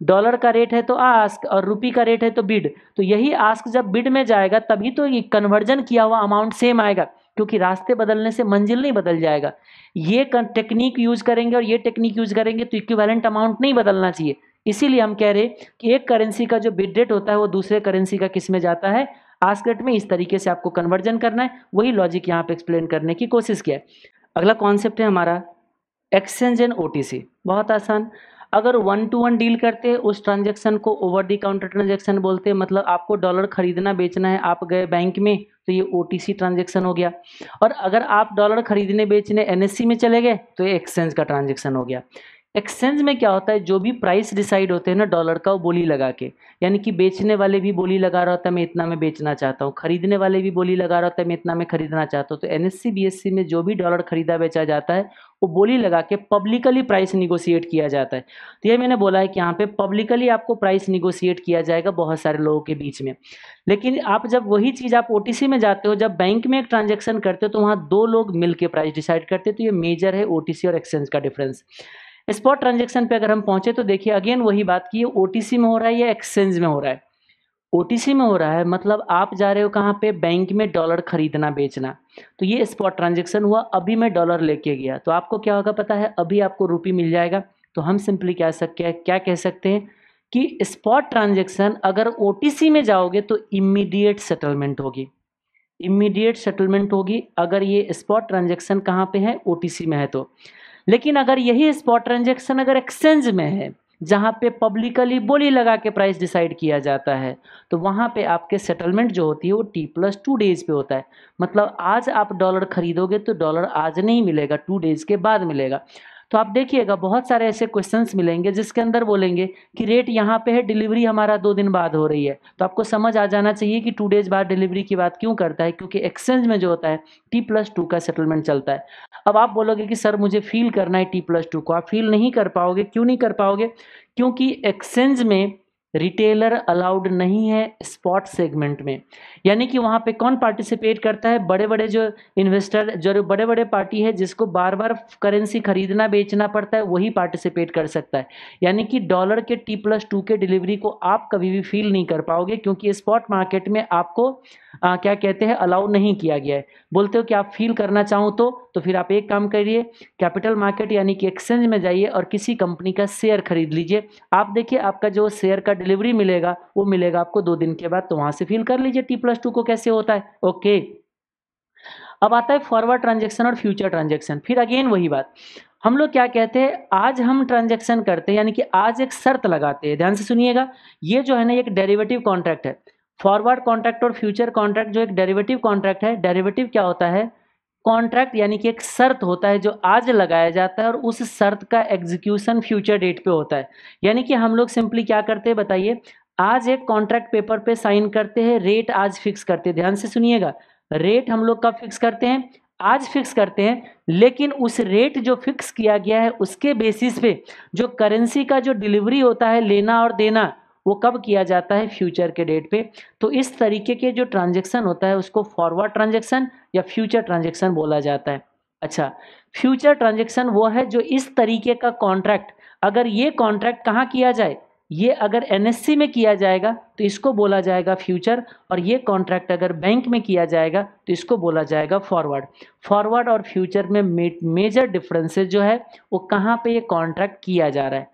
डॉलर का रेट है तो आस्क और रुपी का रेट है तो बिड तो यही आस्क जब बिड में जाएगा, तभी तो ये कन्वर्जन किया हुआ अमाउंट सेम आएगा, क्योंकि रास्ते बदलने से मंजिल नहीं बदल जाएगा। ये टेक्निक यूज़ करेंगे और ये टेक्निक यूज़ करेंगे तो इक्विवेलेंट अमाउंट नहीं बदलना चाहिए। इसीलिए हम कह रहे कि एक करेंसी का जो बिड रेट होता है वो दूसरे करेंसी का किसमें जाता है? आस्क में इस तरीके से आपको कन्वर्जन करना है, वही लॉजिक यहाँ पे एक्सप्लेन करने की कोशिश किया है। अगला कॉन्सेप्ट है हमारा एक्सचेंज एंड ओटीसी बहुत आसान। अगर वन टू वन डील करते हैं उस ट्रांजेक्शन को ओवर दी काउंटर ट्रांजेक्शन बोलते हैं मतलब आपको डॉलर खरीदना बेचना है, आप गए बैंक में तो ये ओ ट्रांजेक्शन हो गया। और अगर आप डॉलर खरीदने बेचने एनएससी में चले गए तो ये एक्सचेंज का ट्रांजेक्शन हो गया। एक्सचेंज में क्या होता है? जो भी प्राइस डिसाइड होते हैं ना डॉलर का, वो बोली लगा के। यानी कि बेचने वाले भी बोली लगा रहा होता है, मैं इतना में बेचना चाहता हूँ। खरीदने वाले भी बोली लगा रहा होता है, मैं इतना में खरीदना चाहता हूँ। तो एन एस में जो भी डॉलर खरीदा बेचा जाता है, वो बोली लगा के पब्लिकली प्राइस निगोशिएट किया जाता है। तो ये मैंने बोला है कि यहाँ पे पब्लिकली आपको प्राइस निगोशिएट किया जाएगा बहुत सारे लोगों के बीच में। लेकिन आप जब वही चीज़ आप ओटीसी में जाते हो, जब बैंक में एक ट्रांजेक्शन करते हो तो वहाँ दो लोग मिल के प्राइस डिसाइड करते हो। तो ये मेजर है ओटीसी और एक्सचेंज का डिफरेंस स्पॉट ट्रांजेक्शन पे अगर हम पहुँचे तो देखिए अगेन वही बात की ओ में हो रहा है या एक्सचेंज में हो रहा है? ओटीसी में हो रहा है मतलब आप जा रहे हो कहाँ पे? बैंक में डॉलर खरीदना, बेचना। तो ये स्पॉट ट्रांजेक्शन हुआ, अभी मैं डॉलर लेके गया। तो आपको क्या होगा पता है? अभी आपको रुपी मिल जाएगा। तो हम सिंपली क्या सकते क्या कह सकते हैं कि स्पॉट ट्रांजेक्शन अगर ओटीसी में जाओगे तो इमीडिएट सेटलमेंट होगी। इमीडिएट सेटलमेंट होगी। अगर ये स्पॉट ट्रांजेक्शन कहाँ पे है? ओटीसी में है तो। लेकिन अगर यही स्पॉट ट्रांजेक्शन अगर एक्सचेंज में है, जहाँ पे पब्लिकली बोली लगा के प्राइस डिसाइड किया जाता है तो वहाँ पे आपके सेटलमेंट जो होती है वो टी प्लस टू डेज़ पे होता है। मतलब आज आप डॉलर खरीदोगे तो डॉलर आज नहीं मिलेगा टू डेज़ के बाद मिलेगा। तो आप देखिएगा, बहुत सारे ऐसे क्वेश्चंस मिलेंगे जिसके अंदर बोलेंगे कि रेट यहाँ पे है डिलीवरी हमारा दो दिन बाद हो रही है। तो आपको समझ आ जाना चाहिए कि टू डेज़ बाद डिलीवरी की बात क्यों करता है, क्योंकि एक्सचेंज में जो होता है टी प्लस टू का सेटलमेंट चलता है। अब आप बोलोगे कि, सर, मुझे फील करना है टी प्लस टू को। आप फील नहीं कर पाओगे। क्यों नहीं कर पाओगे? क्योंकि एक्सचेंज में रिटेलर अलाउड नहीं है स्पॉट सेगमेंट में। यानी कि वहाँ पे कौन पार्टिसिपेट करता है? बड़े बड़े जो इन्वेस्टर जो बड़े बड़े पार्टी है जिसको बार बार करेंसी खरीदना बेचना पड़ता है वही पार्टिसिपेट कर सकता है। यानी कि डॉलर के टी प्लस टू के डिलीवरी को आप कभी भी फील नहीं कर पाओगे क्योंकि स्पॉट मार्केट में आपको आ, क्या कहते हैं अलाउ नहीं किया गया है। बोलते हो कि आप फील करना चाहो तो तो फिर आप एक काम करिए कैपिटल मार्केट यानी कि एक्सचेंज में जाइए और किसी कंपनी का शेयर खरीद लीजिए। आप देखिए आपका जो शेयर का डिलीवरी मिलेगा वो मिलेगा आपको दो दिन के बाद तो वहाँ से फील कर लीजिए टी प्लस टू को कैसे होता है? ओके अब आता है फॉरवर्ड ट्रांजेक्शन और फ्यूचर ट्रांजेक्शन फिर अगेन वही बात. हम लोग क्या कहते हैं? आज हम ट्रांजेक्शन करते हैं, यानी कि आज एक शर्त लगाते हैं. ध्यान से सुनिएगा. ये जो है ना एक डेरिवेटिव कॉन्ट्रैक्ट है. फॉरवर्ड कॉन्ट्रैक्ट और फ्यूचर कॉन्ट्रैक्ट जो एक डेरिवेटिव कॉन्ट्रैक्ट है डेरिवेटिव क्या होता है? कॉन्ट्रैक्ट यानी कि एक शर्त होता है जो आज लगाया जाता है और उस शर्त का एग्जीक्यूशन फ्यूचर डेट पे होता है. यानी कि हम लोग सिंपली क्या करते हैं? बताइए. आज एक कॉन्ट्रैक्ट पेपर पे साइन करते हैं रेट आज फिक्स करते हैं। ध्यान से सुनिएगा रेट हम लोग कब फिक्स करते हैं? आज फिक्स करते हैं, लेकिन उस रेट जो फिक्स किया गया है, उसके बेसिस पे जो करेंसी का जो डिलीवरी होता है, लेना और देना, वो कब किया जाता है? फ्यूचर के डेट पे। तो इस तरीके के जो ट्रांजेक्शन होता है, उसको फॉरवर्ड ट्रांजेक्शन या फ्यूचर ट्रांजेक्शन बोला जाता है। अच्छा फ्यूचर ट्रांजेक्शन वो है जो इस तरीके का कॉन्ट्रैक्ट अगर ये कॉन्ट्रैक्ट कहाँ किया जाए? ये अगर एनएससी में किया जाएगा तो इसको बोला जाएगा फ्यूचर और ये कॉन्ट्रैक्ट अगर बैंक में किया जाएगा तो इसको बोला जाएगा फॉरवर्ड फॉरवर्ड और फ्यूचर में मेजर डिफरेंसेस जो है, वो कहाँ पे ये कॉन्ट्रैक्ट किया जा रहा है?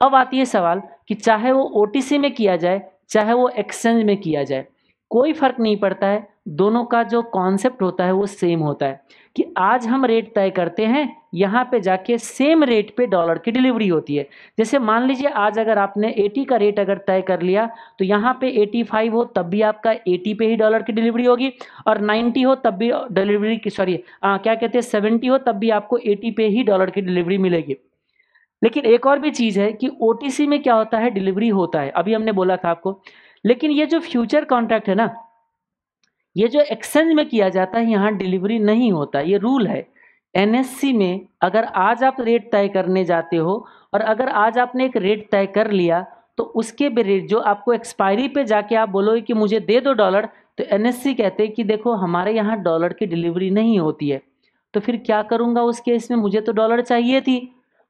अब आती है सवाल कि चाहे वो ओटीसी में किया जाए, चाहे वो एक्सचेंज में किया जाए, कोई फ़र्क नहीं पड़ता है। दोनों का जो कॉन्सेप्ट होता है वो सेम होता है कि आज हम रेट तय करते हैं, यहाँ पे जाके सेम रेट पे डॉलर की डिलीवरी होती है। जैसे मान लीजिए आज अगर आपने 80 का रेट अगर तय कर लिया तो यहाँ पे 85 हो, तब भी आपका 80 पे ही डॉलर की डिलीवरी होगी और 90 हो, तब भी डिलीवरी की सॉरी क्या कहते हैं 70 हो, तब भी आपको 80 पे ही डॉलर की डिलीवरी मिलेगी। लेकिन एक और भी चीज़ है कि ओटीसी में क्या होता है डिलीवरी होता है। अभी हमने बोला था आपको। लेकिन ये जो फ्यूचर कॉन्ट्रैक्ट है ना ये जो एक्सचेंज में किया जाता है, यहाँ डिलीवरी नहीं होता, ये रूल है। एनएससी में अगर आज आप रेट तय करने जाते हो और अगर आज आपने एक रेट तय कर लिया तो उसके रेट, जो आपको एक्सपायरी पे जाके आप बोलोगे कि मुझे दे दो डॉलर तो एनएससी कहते हैं कि देखो, हमारे यहाँ डॉलर की डिलीवरी नहीं होती है। तो फिर क्या करूँगा उस केस में? मुझे तो डॉलर चाहिए थी।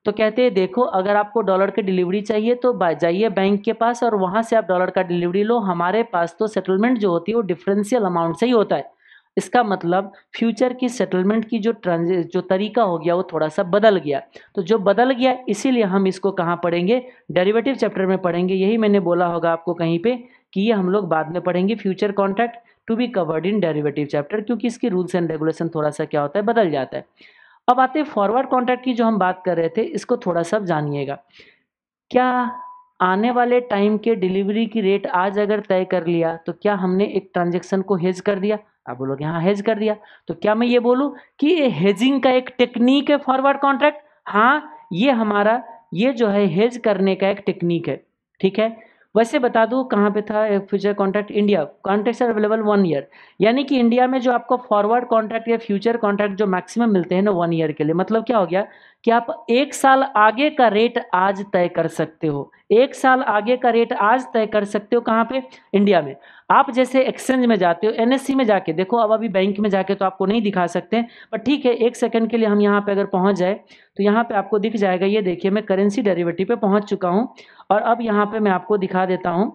तो कहते हैं, देखो, अगर आपको डॉलर की डिलीवरी चाहिए तो जाइए बैंक के पास और वहाँ से आप डॉलर का डिलीवरी लो। हमारे पास तो सेटलमेंट जो होती है, वो डिफरेंशियल अमाउंट से ही होता है। इसका मतलब फ्यूचर की सेटलमेंट की जो ट्रांजे जो तरीका हो गया, वो थोड़ा सा बदल गया। तो जो बदल गया, इसीलिए हम इसको कहाँ पढ़ेंगे? डेरिवेटिव चैप्टर में पढ़ेंगे। यही मैंने बोला होगा आपको कहीं पे कि ये हम लोग बाद में पढ़ेंगे future contract to be covered in derivative chapter क्योंकि इसकी रूल्स एंड रेगुलेशन थोड़ा सा क्या होता है, बदल जाता है। अब आते फॉरवर्ड कॉन्ट्रैक्ट की जो हम बात कर रहे थे, इसको थोड़ा सा जानिएगा। क्या आने वाले टाइम के डिलीवरी की रेट आज अगर तय कर लिया तो क्या हमने एक ट्रांजेक्शन को हेज कर दिया? आप बोलोगे हाँ हेज कर दिया। तो क्या मैं ये बोलूँ कि ये हेजिंग का एक टेक्निक है फॉरवर्ड कॉन्ट्रैक्ट हाँ ये हमारा, ये जो है हेज करने का एक टेक्निक है। ठीक है? वैसे बता दूँ कहाँ पे था future contract India contract are available one year यानी कि इंडिया में जो आपको फॉरवर्ड कॉन्ट्रैक्ट या फ्यूचर कॉन्ट्रैक्ट जो मैक्सिमम मिलते हैं ना वन ईयर के लिए मतलब क्या हो गया कि आप एक साल आगे का रेट आज तय कर सकते हो। एक साल आगे का रेट आज तय कर सकते हो कहाँ पे? इंडिया में। आप जैसे एक्सचेंज में जाते हो एनएससी में जाके, देखो अब अभी बैंक में जाके तो आपको नहीं दिखा सकते पर ठीक है, एक सेकंड के लिए हम यहाँ पे अगर पहुँच जाए तो यहाँ पे आपको दिख जाएगा, ये देखिए मैं करेंसी डेरिवेटिव पे पहुँच चुका हूँ। और अब यहाँ पे मैं आपको दिखा देता हूँ।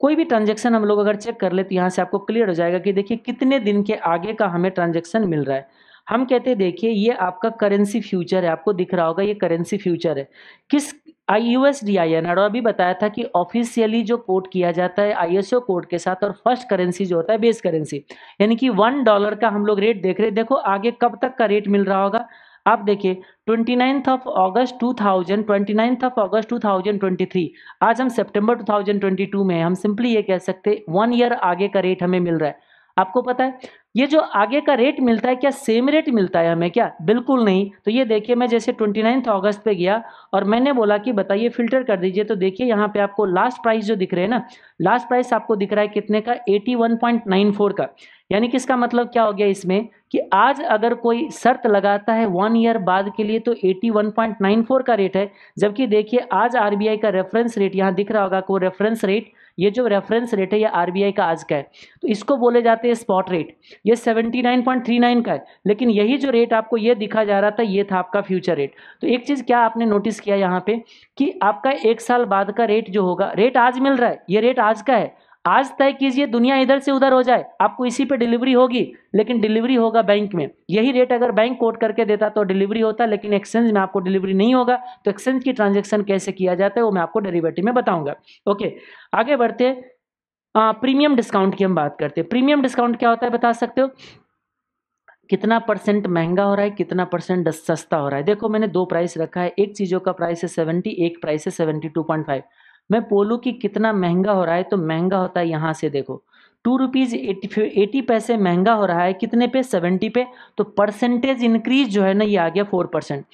कोई भी ट्रांजेक्शन हम लोग अगर चेक कर ले तो यहाँ से आपको क्लियर हो जाएगा कि देखिए कितने दिन के आगे का हमें ट्रांजेक्शन मिल रहा है। हम कहते हैं, देखिए, ये आपका करेंसी फ्यूचर है। आपको दिख रहा होगा ये करेंसी फ्यूचर है। किस आई U S D I N और अभी बताया था कि ऑफिशियली जो कोड किया जाता है आई एस ओ कोड के साथ और फ़र्स्ट करेंसी जो होता है बेस करेंसी। यानी कि वन डॉलर का हम लोग रेट देख रहे हैं। देखो, आगे कब तक का रेट मिल रहा होगा? आप देखिए twenty ninth of August two thousand twenty ninth of August two thousand twenty three आज हम सितंबर टू थाउज़ेंड ट्वेंटी टू में हम सिंपली ये कह सकते वन ईयर आगे का रेट हमें मिल रहा है। आपको पता है, ये जो आगे का रेट मिलता है, क्या सेम रेट मिलता है हमें क्या? बिल्कुल नहीं। तो ये देखिए, मैं जैसे ट्वेंटी नाइन्थ अगस्त पे गया और मैंने बोला कि बताइए फ़िल्टर कर दीजिए। तो देखिए, यहाँ पे आपको लास्ट प्राइस जो दिख रहे हैं ना लास्ट प्राइस आपको दिख रहा है कितने का? Eighty one point nine four का। यानी कि इसका मतलब क्या हो गया इसमें? कि आज अगर कोई शर्त लगाता है वन ईयर बाद के लिए तो 81.94 का रेट है। जबकि देखिए, आज आरबीआई का रेफरेंस रेट यहाँ दिख रहा होगा को रेफरेंस रेट ये जो रेफरेंस रेट है, ये आरबीआई का आज का है। तो इसको बोले जाते हैं स्पॉट रेट ये 79.39 का है। लेकिन यही जो रेट आपको ये दिखा जा रहा था, ये था आपका फ्यूचर रेट तो एक चीज़ क्या आपने नोटिस किया यहाँ पे कि आपका एक साल बाद का रेट जो होगा रेट आज मिल रहा है। ये रेट आज का है। आज तय कीजिए, दुनिया इधर से उधर हो जाए। आपको इसी पे डिलीवरी होगी, लेकिन डिलीवरी होगा बैंक में। यही रेट अगर बैंक कोट करके देता तो डिलीवरी होता, लेकिन एक्सचेंज में आपको डिलीवरी नहीं होगा। तो एक्सचेंज की ट्रांजेक्शन कैसे किया जाता है, वो मैं आपको डेरिवेटिव में बताऊँगा। ओके आगे बढ़ते। प्रीमियम डिस्काउंट की हम बात करते हैं। प्रीमियम डिस्काउंट क्या होता है बता सकते हो? कितना परसेंट महँगा हो रहा है, कितना परसेंट सस्ता हो रहा है। देखो, मैंने दो प्राइस रखा है। एक चीज़ों का प्राइस है सेवेंटी एक प्राइस है सेवेंटी टू पॉइंट फाइव मैं बोलूँ कि कितना महँगा हो रहा है तो महँगा होता है यहाँ से देखो। टू रुपीज़ एटी एटी पैसे महँगा हो रहा है, कितने पे? सेवेंटी पे। तो परसेंटेज इंक्रीज जो है ना, ये आ गया फोर परसेंट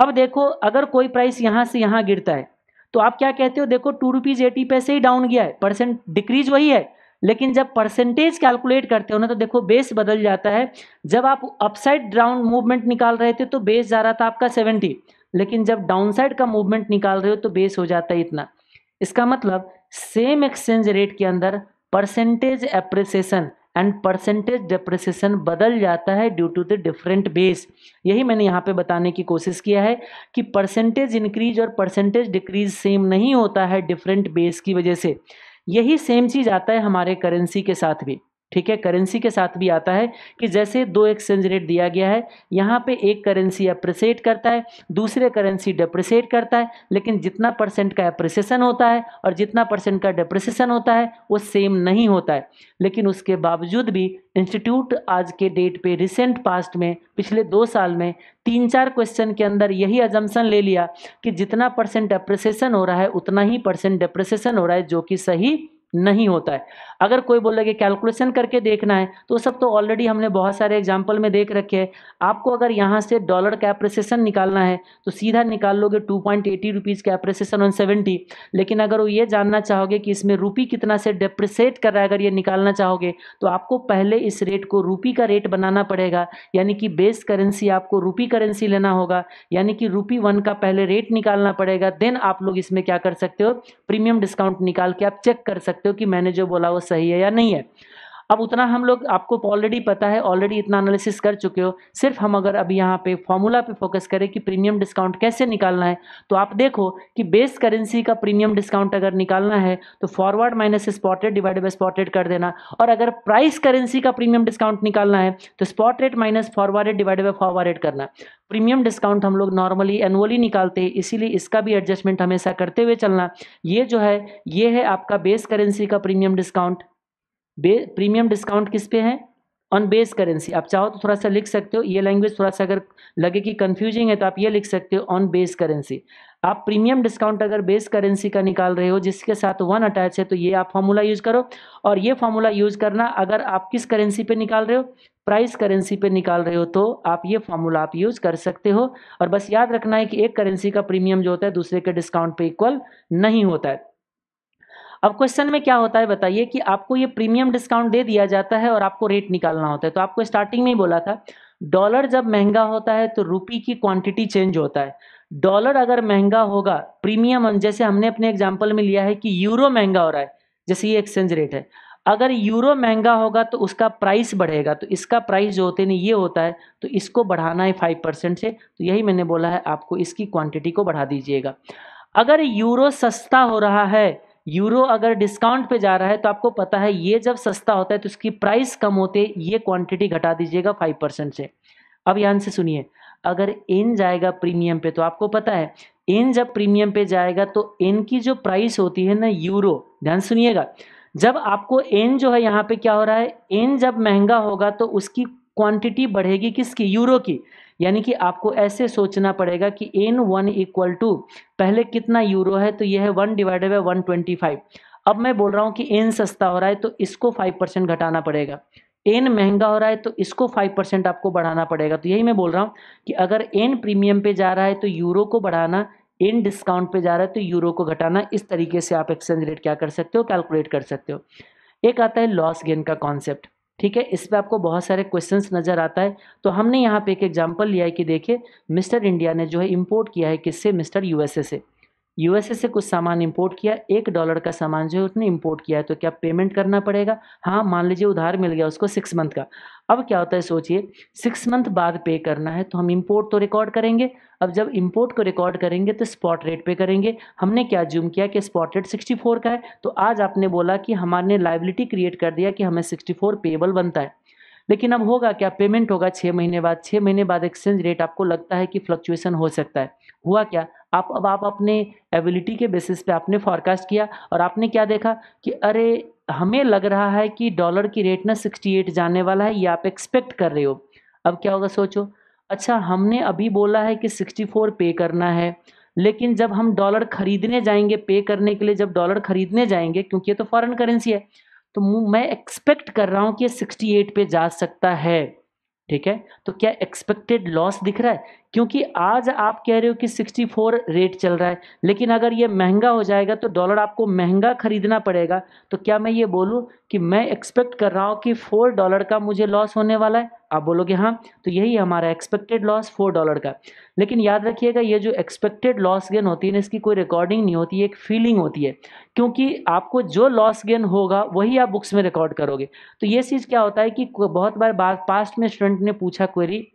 अब देखो, अगर कोई प्राइस यहाँ से यहाँ गिरता है तो आप क्या कहते हो? देखो टू रुपीज़ एटी पैसे ही डाउन गया है। परसेंट डिक्रीज वही है। लेकिन जब परसेंटेज कैलकुलेट करते हो ना तो देखो बेस बदल जाता है। जब आप अपसाइड डाउन मूवमेंट निकाल रहे थे तो बेस जा रहा था आपका सेवेंटी लेकिन जब डाउन साइड का मूवमेंट निकाल रहे हो तो बेस हो जाता है इतना। इसका मतलब सेम एक्सचेंज रेट के अंदर percentage appreciation and percentage depreciation बदल जाता है due to the different base यही मैंने यहाँ पे बताने की कोशिश किया है कि परसेंटेज इंक्रीज और परसेंटेज डिक्रीज सेम नहीं होता है डिफरेंट बेस की वजह से। यही सेम चीज़ आता है हमारे करेंसी के साथ भी। ठीक है? करेंसी के साथ भी आता है कि जैसे दो एक्सचेंज रेट दिया गया है, यहाँ पे एक करेंसी अप्रिसिएट करता है, दूसरे करेंसी डिप्रिसिएट करता है, लेकिन जितना परसेंट का अप्रिसिएशन होता है और जितना परसेंट का डिप्रिसिएशन होता है, वो सेम नहीं होता है। लेकिन उसके बावजूद भी इंस्टीट्यूट आज के डेट पे रिसेंट पास्ट में, पिछले दो साल में तीन चार क्वेश्चन के अंदर यही अजम्पन ले लिया कि जितना परसेंट अप्रिसिएशन हो रहा है, उतना ही परसेंट डिप्रिसिएशन हो रहा है, जो कि सही नहीं होता है। अगर कोई बोल रहा है कैलकुलेशन करके देखना है तो सब तो ऑलरेडी हमने बहुत सारे एग्ज़ाम्पल में देख रखे हैं। आपको अगर यहाँ से डॉलर का अप्रिसिएशन निकालना है तो सीधा निकाल लोगे टू पॉइंट एटी रुपीज़ का अप्रिसिएशन ऑन सेवेंटी लेकिन अगर वो ये जानना चाहोगे कि इसमें रूपी कितना से डिप्रिसिएट कर रहा है, अगर ये निकालना चाहोगे तो आपको पहले इस रेट को रूपी का रेट बनाना पड़ेगा। यानी कि बेस करेंसी आपको रूपी करेंसी लेना होगा। यानी कि रूपी वन का पहले रेट निकालना पड़ेगा। देन आप लोग इसमें क्या कर सकते हो? प्रीमियम डिस्काउंट निकाल के आप चेक कर सकते हो कि मैंने जो बोला वो सही है या नहीं है। अब उतना हम लोग, आपको ऑलरेडी पता है ऑलरेडी इतना एनालिसिस कर चुके हो। सिर्फ़ हम अगर अभी यहाँ पे फॉर्मूला पे फोकस करें कि प्रीमियम डिस्काउंट कैसे निकालना है तो आप देखो कि बेस करेंसी का प्रीमियम डिस्काउंट अगर निकालना है तो forward minus spotted divide by spotted कर देना। और अगर प्राइस करेंसी का प्रीमियम डिस्काउंट निकालना है तो spot minus forwarded divide by forwarded करना। प्रीमियम डिस्काउंट हम लोग नॉर्मली एनुअली निकालते हैं, इसीलिए इसका भी एडजस्टमेंट हमेशा करते हुए चलना। ये जो है, ये है आपका बेस करेंसी का प्रीमियम डिस्काउंट बे प्रीमियम डिस्काउंट किस पे है? ऑन बेस करेंसी आप चाहो तो थोड़ा सा लिख सकते हो, ये लैंग्वेज थोड़ा सा अगर लगे कि कंफ्यूजिंग है तो आप ये लिख सकते हो ऑन बेस करेंसी आप प्रीमियम डिस्काउंट अगर बेस करेंसी का निकाल रहे हो, जिसके साथ वन अटैच है तो ये आप फॉर्मूला यूज़ करो। और ये फॉर्मूला यूज़ करना, अगर आप किस करेंसी पे निकाल रहे हो? प्राइस करेंसी पे निकाल रहे हो तो आप ये फॉर्मूला आप यूज़ कर सकते हो। और बस याद रखना है कि एक करेंसी का प्रीमियम जो होता है, दूसरे के डिस्काउंट पे इक्वल नहीं होता है। अब क्वेश्चन में क्या होता है बताइए कि आपको ये प्रीमियम डिस्काउंट दे दिया जाता है और आपको रेट निकालना होता है। तो आपको स्टार्टिंग में ही बोला था डॉलर जब महँगा होता है तो रुपी की क्वांटिटी चेंज होता है। डॉलर अगर महँगा होगा प्रीमियम जैसे हमने अपने एग्ज़ाम्पल में लिया है कि यूरो महँगा हो रहा है, जैसे ये एक्सचेंज रेट है। अगर यूरो महँगा होगा तो उसका प्राइस बढ़ेगा तो इसका प्राइस जो होते नहीं, ये होता है तो इसको बढ़ाना है फाइव परसेंट से तो यही मैंने बोला है, आपको इसकी क्वांटिटी को बढ़ा दीजिएगा। अगर यूरो सस्ता हो रहा है यूरो अगर डिस्काउंट पे जा रहा है तो आपको पता है ये जब सस्ता होता है तो उसकी प्राइस कम होते ये क्वांटिटी घटा दीजिएगा फाइव परसेंट से। अब यहाँ से सुनिए, अगर एन जाएगा प्रीमियम पे तो आपको पता है एन जब प्रीमियम पे जाएगा तो एन की जो प्राइस होती है ना यूरो, ध्यान सुनिएगा, जब आपको एन जो है यहाँ पे क्या हो रहा है एन जब महँगा होगा तो उसकी क्वांटिटी बढ़ेगी किसकी? यूरो की। यानी कि आपको ऐसे सोचना पड़ेगा कि एन वन इक्वल टू पहले कितना यूरो है तो यह है one divided by one twenty five अब मैं बोल रहा हूँ कि एन सस्ता हो रहा है तो इसको फाइव परसेंट घटाना पड़ेगा। एन महँगा हो रहा है तो इसको फाइव परसेंट आपको बढ़ाना पड़ेगा। तो यही मैं बोल रहा हूँ कि अगर एन प्रीमियम पे जा रहा है तो यूरो को बढ़ाना एन डिस्काउंट पे जा रहा है तो यूरो को घटाना। इस तरीके से आप एक्सचेंज रेट क्या कर सकते हो? कैलकुलेट कर सकते हो। एक आता है लॉस गेन का कॉन्सेप्ट ठीक है, इस पर आपको बहुत सारे क्वेश्चन नज़र आता है। तो हमने यहाँ पे एक एग्ज़ाम्पल लिया है कि देखिए, मिस्टर इंडिया ने जो है इम्पोर्ट किया है किससे? मिस्टर यूएसए से। यूएसए से कुछ सामान इंपोर्ट किया, एक डॉलर का सामान जो है उसने इंपोर्ट किया है तो क्या पेमेंट करना पड़ेगा? हाँ मान लीजिए उधार मिल गया उसको सिक्स मंथ का। अब क्या होता है सोचिए सिक्स मंथ बाद पे करना है तो हम इंपोर्ट तो रिकॉर्ड करेंगे। अब जब इंपोर्ट को रिकॉर्ड करेंगे तो स्पॉट रेट पे करेंगे। हमने क्या जूम किया कि स्पॉट रेट सिक्सटी फोर का है तो आज आपने बोला कि हमारे लाइबिलिटी क्रिएट कर दिया कि हमें सिक्सटी फोर पेबल बनता है। लेकिन अब होगा क्या? पेमेंट होगा छः महीने बाद। छः महीने बाद एक्सचेंज रेट आपको लगता है कि फ्लक्चुएसन हो सकता है। हुआ क्या? आप, अब आप अपने एबिलिटी के बेसिस पे आपने फॉरकास्ट किया और आपने क्या देखा कि अरे, हमें लग रहा है कि डॉलर की रेट ना सिक्सटी एट जाने वाला है, ये आप एक्सपेक्ट कर रहे हो। अब क्या होगा सोचो? अच्छा हमने अभी बोला है कि सिक्सटी फोर पे करना है, लेकिन जब हम डॉलर खरीदने जाएँगे पे करने के लिए जब डॉलर खरीदने जाएँगे, क्योंकि ये तो फॉरेन करेंसी है तो मैं एक्सपेक्ट कर रहा हूँ कि सिक्सटी एट पे जा सकता है, ठीक है? तो क्या एक्सपेक्टेड लॉस दिख रहा है? क्योंकि आज आप कह रहे हो कि 64 रेट चल रहा है, लेकिन अगर ये महँगा हो जाएगा तो डॉलर आपको महँगा खरीदना पड़ेगा। तो क्या मैं ये बोलूँ कि मैं एक्सपेक्ट कर रहा हूँ कि फोर डॉलर का मुझे लॉस होने वाला है? आप बोलोगे हाँ। तो यही हमारा एक्सपेक्टेड लॉस फोर डॉलर का। लेकिन याद रखिएगा, ये जो एक्सपेक्टेड लॉस गेन होती है ना, इसकी कोई रिकॉर्डिंग नहीं होती, एक फीलिंग होती है। क्योंकि आपको जो लॉस गेन होगा, वही आप बुक्स में रिकॉर्ड करोगे। तो ये चीज़ क्या होता है कि बहुत बार पास्ट में स्टूडेंट ने पूछा क्वेरी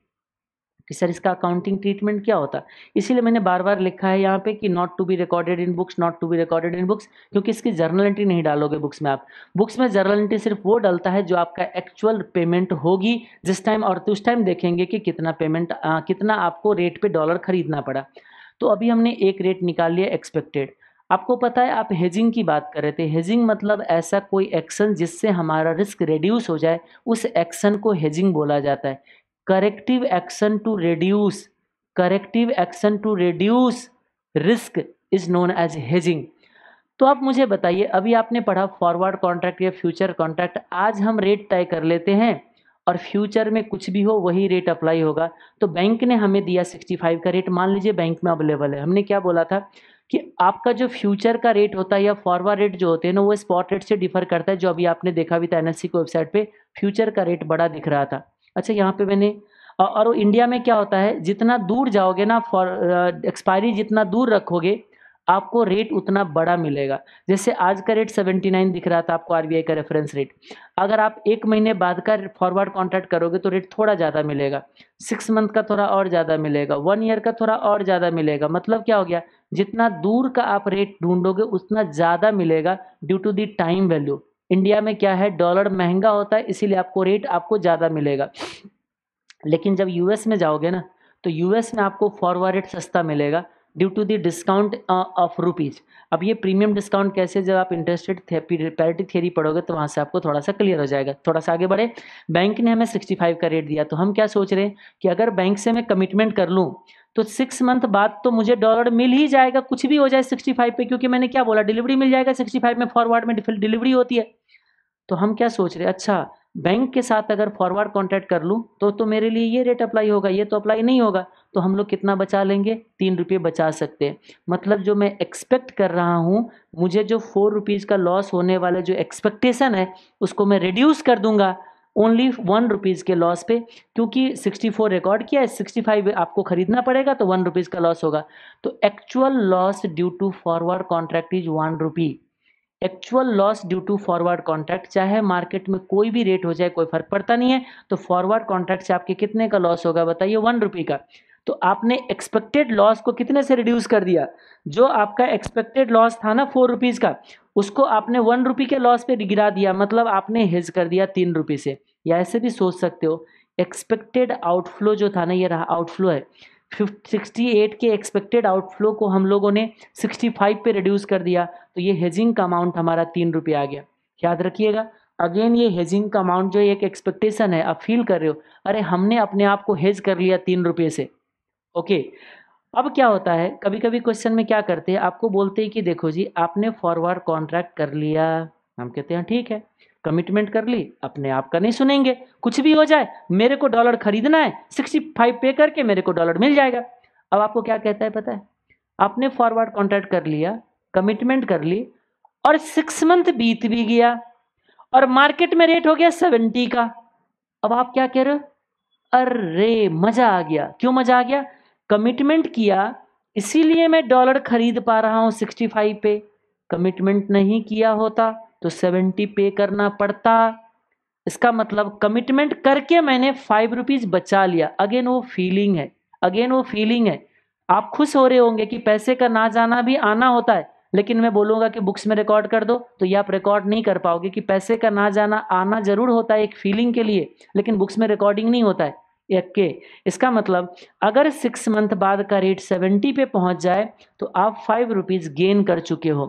कि सर इसका अकाउंटिंग ट्रीटमेंट क्या होता? इसीलिए मैंने बार बार लिखा है यहाँ पे कि not to be recorded in books not to be recorded in books क्योंकि इसकी जर्नल एंट्री नहीं डालोगे बुक्स में आप। बुक्स में जर्नल एंट्री सिर्फ़ वो डलता है जो आपका एक्चुअल पेमेंट होगी। जिस टाइम और उस टाइम देखेंगे कि कितना पेमेंट आ, कितना आपको रेट पे डॉलर खरीदना पड़ा। तो अभी हमने एक रेट निकाल लिया एक्सपेक्टेड आपको पता है आप हेजिंग की बात कर रहे थे। हेजिंग मतलब ऐसा कोई एक्शन जिससे हमारा रिस्क रिड्यूस हो जाए उस एक्शन को हेजिंग बोला जाता है। Corrective action to reduce corrective action to reduce risk is known as hedging तो आप मुझे बताइए, अभी आपने पढ़ा फॉरवर्ड कॉन्ट्रैक्ट या फ्यूचर कॉन्ट्रैक्ट आज हम रेट तय कर लेते हैं और फ्यूचर में कुछ भी हो वही रेट अप्लाई होगा। तो बैंक ने हमें दिया 65 का रेट मान लीजिए बैंक में अवेलेबल है। हमने क्या बोला था कि आपका जो फ्यूचर का रेट होता है या फॉरवर्ड रेट जो होते हैं ना, वो स्पॉट रेट से डिफर करता है, जो अभी आपने देखा भी था एनएससी की वेबसाइट पे फ्यूचर का रेट बड़ा दिख रहा था। अच्छा यहाँ पे मैंने और इंडिया में क्या होता है, जितना दूर जाओगे ना फॉर एक्सपायरी जितना दूर रखोगे, आपको रेट उतना बड़ा मिलेगा। जैसे आज का रेट 79 दिख रहा था, आपको आरबीआई का रेफरेंस रेट अगर आप एक महीने बाद का फॉरवर्ड कॉन्ट्रैक्ट करोगे तो रेट थोड़ा ज़्यादा मिलेगा। सिक्स मंथ का थोड़ा और ज़्यादा मिलेगा। वन ईयर का थोड़ा और ज़्यादा मिलेगा। मतलब क्या हो गया, जितना दूर का आप रेट ढूंढोगे, उतना ज़्यादा मिलेगा due to the time value India में क्या है? डॉलर महँगा होता है, इसीलिए आपको रेट आपको ज़्यादा मिलेगा। लेकिन जब यूएस में जाओगे ना तो यूएस में आपको फॉरवर्ड रेट सस्ता मिलेगा due to the discount of rupees अब ये प्रीमियम डिस्काउंट कैसे जब आप इंटरेस्टेड पैरिटी थियरी पढ़ोगे तो वहाँ से आपको थोड़ा सा क्लियर हो जाएगा। थोड़ा सा आगे बढ़े। बैंक ने हमें 65 का रेट दिया तो हम क्या सोच रहे हैं कि अगर बैंक से मैं कमिटमेंट कर लूँ तो सिक्स मंथ बाद तो मुझे डॉलर मिल ही जाएगा, कुछ भी हो जाए सिक्सटी फाइव पे, क्योंकि मैंने क्या बोला डिलीवरी मिल जाएगा सिक्सटी फाइव में फॉरवर्ड में डिलीवरी होती है। तो हम क्या सोच रहे अच्छा बैंक के साथ अगर फॉरवर्ड कॉन्ट्रैक्ट कर लूँ तो तो मेरे लिए ये रेट अप्लाई होगा, ये तो अप्लाई नहीं होगा। तो हम लोग कितना बचा लेंगे? तीन रुपये बचा सकते हैं। मतलब जो मैं एक्सपेक्ट कर रहा हूँ, मुझे जो फोर रुपीज़ का लॉस होने वाला जो एक्सपेक्टेशन है, उसको मैं रिड्यूस कर दूँगा ओनली वन रुपीज़ के लॉस पे, क्योंकि सिक्सटी फोर रिकॉर्ड किया है सिक्सटी फाइव आपको खरीदना पड़ेगा तो वन रुपीज़ का लॉस होगा। तो actual loss due to forward contract is one rupee actual loss due to forward contract चाहे मार्केट में कोई भी रेट हो जाए, कोई फ़र्क पड़ता नहीं है तो फॉरवर्ड कॉन्ट्रैक्ट से आपके कितने का लॉस होगा बताइए वन रुपी का। तो आपने एक्सपेक्टेड लॉस को कितने से रिड्यूस कर दिया? जो आपका एक्सपेक्टेड लॉस था ना फोर रुपीज़ का, उसको आपने वन रुपी के लॉस पे गिरा दिया मतलब आपने हेज कर दिया तीन रुपये से। या ऐसे भी सोच सकते हो एक्सपेक्टेड आउटफ्लो जो था ना, ये रहा आउटफ्लो है। सिक्सटी एट के एक्सपेक्टेड आउटफ्लो को हम लोगों ने सिक्सटी फाइव पे रिड्यूस कर दिया तो ये हेजिंग का अमाउंट हमारा तीन रुपये आ गया। याद रखिएगा अगेन ये हेजिंग का अमाउंट जो एक एक्सपेक्टेशन है, आप फील कर रहे हो, अरे हमने अपने आप को हेज कर लिया तीन रुपये से। ओके अब क्या होता है कभी कभी क्वेश्चन में क्या करते हैं, आपको बोलते हैं कि देखो जी, आपने फॉरवर्ड कॉन्ट्रैक्ट कर लिया। हम कहते हैं, ठीक है। कमिटमेंट कर ली, अपने आप का नहीं सुनेंगे। कुछ भी हो जाए, मेरे को डॉलर खरीदना है सिक्सटी फाइव पे करके मेरे को डॉलर मिल जाएगा। अब आपको क्या कहता है पता है? आपने फॉरवर्ड कॉन्ट्रैक्ट कर लिया कमिटमेंट कर ली, और सिक्स मंथ बीत भी गया, और मार्केट में रेट हो गया सेवेंटी का। अब आप क्या कह रहे हो? अरे, मज़ा आ गया। क्यों मज़ा आ गया? कमिटमेंट किया, इसीलिए मैं डॉलर खरीद पा रहा हूँ सिक्सटी फाइव पे। कमिटमेंट नहीं किया होता। तो सेवेंटी पे करना पड़ता। इसका मतलब कमिटमेंट करके मैंने फाइव रुपीज़ बचा लिया। अगेन वो फीलिंग है। अगेन वो फीलिंग है। आप खुश हो रहे होंगे कि पैसे का ना जाना भी आना होता है, लेकिन मैं बोलूँगा कि बुक्स में रिकॉर्ड कर दो तो ये आप रिकॉर्ड नहीं कर पाओगे कि पैसे का ना जाना आना ज़रूर होता है एक फीलिंग के लिए, लेकिन बुक्स में रिकॉर्डिंग नहीं होता है। के इसका मतलब अगर सिक्स मंथ बाद का रेट सेवेंटी पे पहुँच जाए तो आप फाइव रुपीज़ गेन कर चुके हो।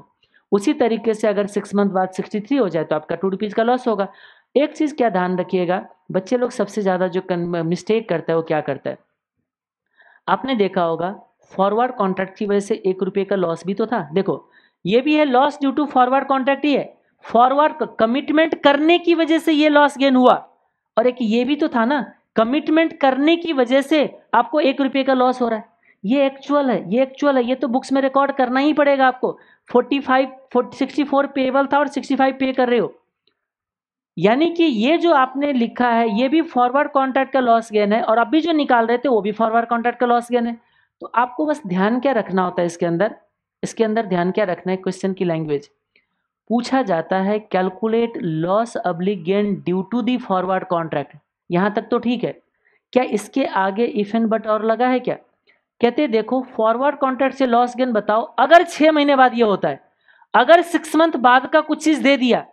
उसी तरीके से अगर सिक्स मंथ बाद सिक्सटी थ्री हो जाए तो आपका टू रुपीज़ का लॉस होगा। एक चीज़ क्या ध्यान रखिएगा, बच्चे लोग सबसे ज़्यादा जो मिस्टेक करता है वो क्या करता है? आपने देखा होगा फॉरवर्ड कॉन्ट्रैक्ट की वजह से एक रुपये का लॉस भी तो था। देखो, ये भी है loss due to forward contract ही है। फॉरवर्ड कमिटमेंट करने की वजह से ये लॉस गेन हुआ। और एक ये भी तो था ना कमिटमेंट करने की वजह से आपको एक रुपये का लॉस हो रहा है। ये एक्चुअल है, ये एक्चुअल है, ये तो बुक्स में रिकॉर्ड करना ही पड़ेगा आपको। Forty five sixty four payable था और सिक्सटी फाइव पे कर रहे हो। यानी कि ये जो आपने लिखा है, ये भी फॉरवर्ड कॉन्ट्रैक्ट का लॉस गेन है और अभी जो निकाल रहे थे, वो भी फॉरवर्ड कॉन्ट्रैक्ट का लॉस गेन है। तो आपको बस ध्यान क्या रखना होता है इसके अंदर? इसके अंदर ध्यान क्या रखना है क्वेश्चन की लैंग्वेज पूछा जाता है calculate loss oblique gain due to the forward contract यहाँ तक तो ठीक है। क्या इसके आगे इफ़ एंड बट और लगा है क्या? कहते देखो फॉरवर्ड कॉन्ट्रैक्ट से लॉस गेन बताओ। अगर छह महीने बाद ये होता है, अगर सिक्स मंथ बाद का कुछ चीज़ दे दिया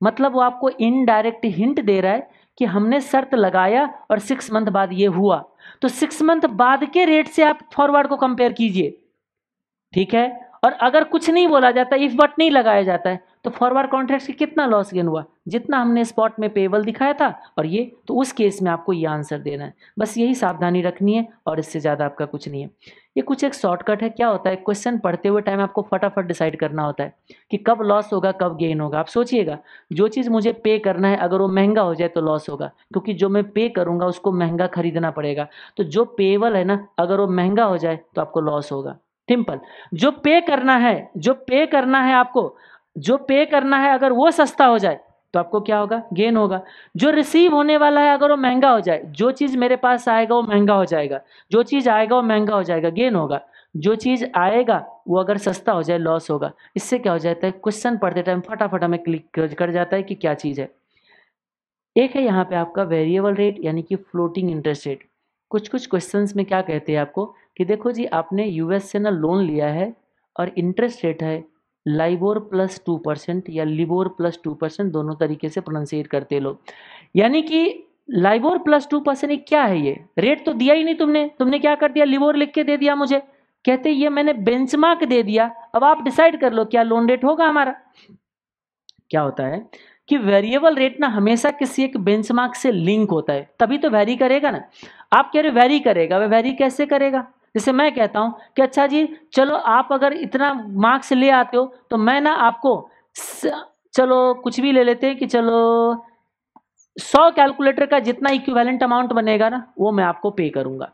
मतलब वो आपको इनडायरेक्ट हिंट दे रहा है कि हमने शर्त लगाया और सिक्स मंथ बाद ये हुआ। तो सिक्स मंथ बाद के रेट से आप फॉरवर्ड को कंपेयर कीजिए। ठीक है? और अगर कुछ नहीं बोला जाता इफ़ बट नहीं लगाया जाता है तो फॉरवर्ड कॉन्ट्रैक्ट से कितना लॉस गेन हुआ? जितना हमने स्पॉट में पेबल दिखाया था और ये तो उस केस में आपको ये आंसर देना है। बस यही सावधानी रखनी है और इससे ज़्यादा आपका कुछ नहीं है। ये कुछ एक शॉर्टकट है। क्या होता है? क्वेश्चन पढ़ते हुए टाइम आपको फटाफट डिसाइड करना होता है कि कब लॉस होगा, कब गेन होगा। आप सोचिएगा, जो चीज़ मुझे पे करना है, अगर वो महँगा हो जाए तो लॉस होगा, क्योंकि जो मैं पे करूँगा, उसको महँगा खरीदना पड़ेगा। तो जो पेबल है ना, अगर वो महँगा हो जाए तो आपको लॉस होगा। सिंपल जो पे करना है, जो पे करना है आपको जो पे करना है, अगर वो सस्ता हो जाए तो आपको क्या होगा? गेन होगा। जो रिसीव होने वाला है, अगर वो महँगा हो जाए, जो चीज़ मेरे पास आएगा, वो महँगा हो जाएगा। जो चीज़ आएगा, वो महँगा हो जाएगा गेन होगा। जो चीज़ आएगा, वो अगर सस्ता हो जाए लॉस होगा। इससे क्या हो जाता है? क्वेश्चन पढ़ते टाइम फटाफट हमें क्लिक कर जाता है कि क्या चीज़ है। एक है यहाँ पे आपका वेरिएबल रेट यानी कि फ्लोटिंग इंटरेस्ट रेट कुछ कुछ क्वेश्चंस में क्या कहते हैं आपको? कि देखो जी, आपने यूएस से ना लोन लिया है और इंटरेस्ट रेट है लाइबोर प्लस टू परसेंट या लिबोर प्लस टू परसेंट दोनों तरीके से प्रोनाउंसिएट करते लोग। यानी कि लाइबोर प्लस टू परसेंट क्या है ये? रेट तो दिया ही नहीं तुमने। तुमने क्या कर दिया? लिबोर लिख के दे दिया मुझे। कहते ये मैंने बेंचमार्क दे दिया। अब आप डिसाइड कर लो क्या लोन रेट होगा हमारा। क्या होता है कि वेरिएबल रेट ना हमेशा किसी एक बेंचमार्क से लिंक होता है। तभी तो वेरी करेगा ना। आप कह रहे हो वेरी करेगा। वह वेरी कैसे करेगा? जैसे मैं कहता हूँ कि अच्छा जी, चलो आप अगर इतना मार्क्स ले आते हो तो मैं ना आपको चलो कुछ भी ले लेते हैं कि चलो सौ कैलकुलेटर का जितना इक्विवेलेंट अमाउंट बनेगा ना, वो मैं आपको पे करूँगा।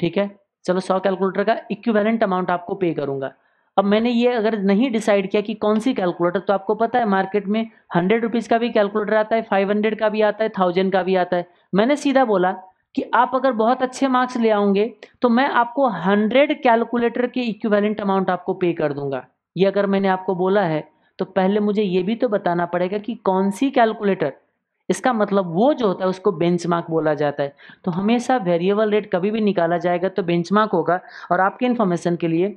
ठीक है? चलो सौ कैलकुलेटर का इक्विवेलेंट अमाउंट आपको पे करूँगा। अब मैंने ये अगर नहीं डिसाइड किया कि कौन सी कैलकुलेटर तो आपको पता है मार्केट में हंड्रेड रुपीज़ का भी कैलकुलेटर आता है फाइव हंड्रेड का भी आता है थाउज़ेंड का भी आता है। मैंने सीधा बोला कि आप अगर बहुत अच्छे मार्क्स ले आओगे तो मैं आपको हंड्रेड कैलकुलेटर के इक्विवेलेंट अमाउंट आपको पे कर दूँगा। ये अगर मैंने आपको बोला है तो पहले मुझे ये भी तो बताना पड़ेगा कि कौन सी कैलकुलेटर इसका मतलब वो जो होता है, उसको बेंचमार्क बोला जाता है। तो हमेशा वेरिएबल रेट कभी भी निकाला जाएगा तो बेंचमार्क होगा। और आपके इन्फॉर्मेशन के लिए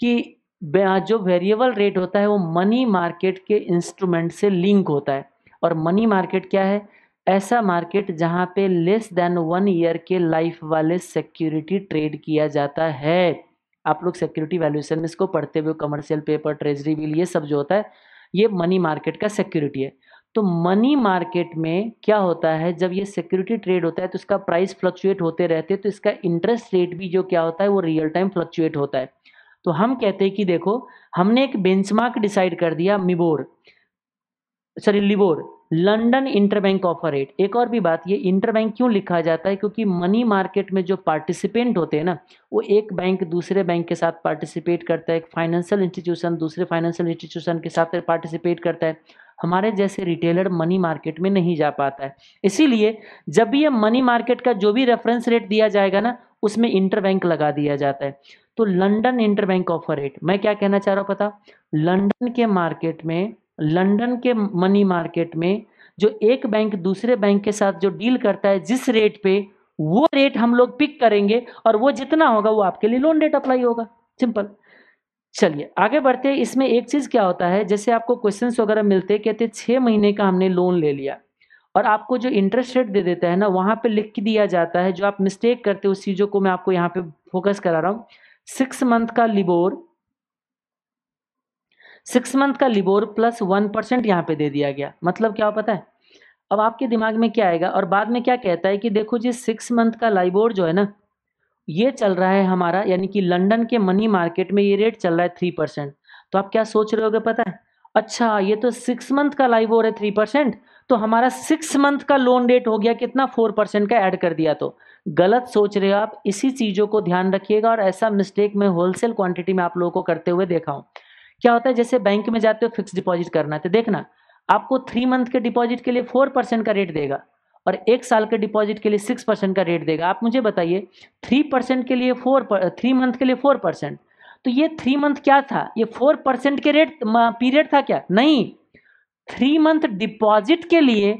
कि जो वेरिएबल रेट होता है, वो मनी मार्केट के इंस्ट्रूमेंट से लिंक होता है। और मनी मार्केट क्या है? ऐसा मार्केट जहाँ पे लेस देन वन ईयर के लाइफ वाले सिक्योरिटी ट्रेड किया जाता है। आप लोग सिक्योरिटी वैल्यूएशन में इसको पढ़ते हुए कमर्शियल पेपर ट्रेजरी बिल ये सब जो होता है, ये मनी मार्केट का सिक्योरिटी है। तो मनी मार्केट में क्या होता है, जब ये सिक्योरिटी ट्रेड होता है तो इसका प्राइस फ्लक्चुएट होते रहते हैं तो इसका इंटरेस्ट रेट भी जो क्या होता है, वो रियल टाइम फ्लक्चुएट होता है। तो हम कहते हैं कि देखो, हमने एक बेंचमार्क डिसाइड कर दिया MIBOR sorry LIBOR London interbank offer rate. एक और भी बात, ये इंटरबैंक क्यों लिखा जाता है? क्योंकि मनी मार्केट में जो पार्टिसिपेंट होते हैं ना, वो एक बैंक दूसरे बैंक के साथ पार्टिसिपेट करता है, एक फाइनेंशियल इंस्टीट्यूशन दूसरे फाइनेंशियल इंस्टीट्यूशन के साथ पार्टिसिपेट करता है। हमारे जैसे रिटेलर मनी मार्केट में नहीं जा पाता है। इसीलिए जब भी ये मनी मार्केट का जो भी रेफरेंस रेट दिया जाएगा ना, उसमें इंटरबैंक लगा दिया जाता है। तो लंडन इंटरबैंक ऑफ़र रेट, मैं क्या कहना चाह रहा हूँ पता? लंडन के मार्केट में लंदन के मनी मार्केट में जो एक बैंक दूसरे बैंक के साथ जो डील करता है, जिस रेट पे, वो रेट हम लोग पिक करेंगे और वो जितना होगा वो आपके लिए लोन रेट अप्लाई होगा। सिंपल चलिए, आगे बढ़ते हैं। इसमें एक चीज़ क्या होता है? जैसे आपको क्वेश्चन वगैरह मिलते कहते छह महीने का हमने लोन ले लिया। और आपको जो इंटरेस्ट रेट दे देता है ना, वहाँ पे लिख दिया जाता है, जो आप मिस्टेक करते हो उस चीज़ों को मैं आपको यहाँ पे फोकस करा रहा हूँ। सिक्स मंथ का लिबोर सिक्स मंथ का लिबोर प्लस वन परसेंट यहाँ पे दे दिया गया। मतलब क्या पता है? अब आपके दिमाग में क्या आएगा? और बाद में क्या कहता है कि देखो जी, सिक्स मंथ का लाइबोर जो है ना, ये चल रहा है हमारा, यानी कि लंदन के मनी मार्केट में ये रेट चल रहा है थ्री परसेंट तो आप क्या सोच रहे होगे पता है? अच्छा ये तो सिक्स मंथ का लाइबोर है थ्री परसेंट तो हमारा सिक्स मंथ का लोन रेट हो गया कितना? फोर परसेंट का ऐड कर दिया तो। गलत सोच रहे हो आप, इसी चीज़ों को ध्यान रखिएगा और ऐसा मिस्टेक मैं होलसेल क्वांटिटी में आप लोगों को करते हुए देखा हूँ। क्या होता है, जैसे बैंक में जाते हो फिक्स डिपॉजिट करना है तो देखना, आपको थ्री मंथ के डिपॉजिट के लिए फोर परसेंट का रेट देगा और एक साल के डिपॉजिट के लिए सिक्स परसेंट का रेट देगा। आप मुझे बताइए थ्री परसेंट के लिए फोर थ्री मंथ के लिए फोर परसेंट तो ये थ्री मंथ क्या था? ये फोर परसेंट के रेट पीरियड था क्या? नहीं थ्री मंथ डिपॉजिट के लिए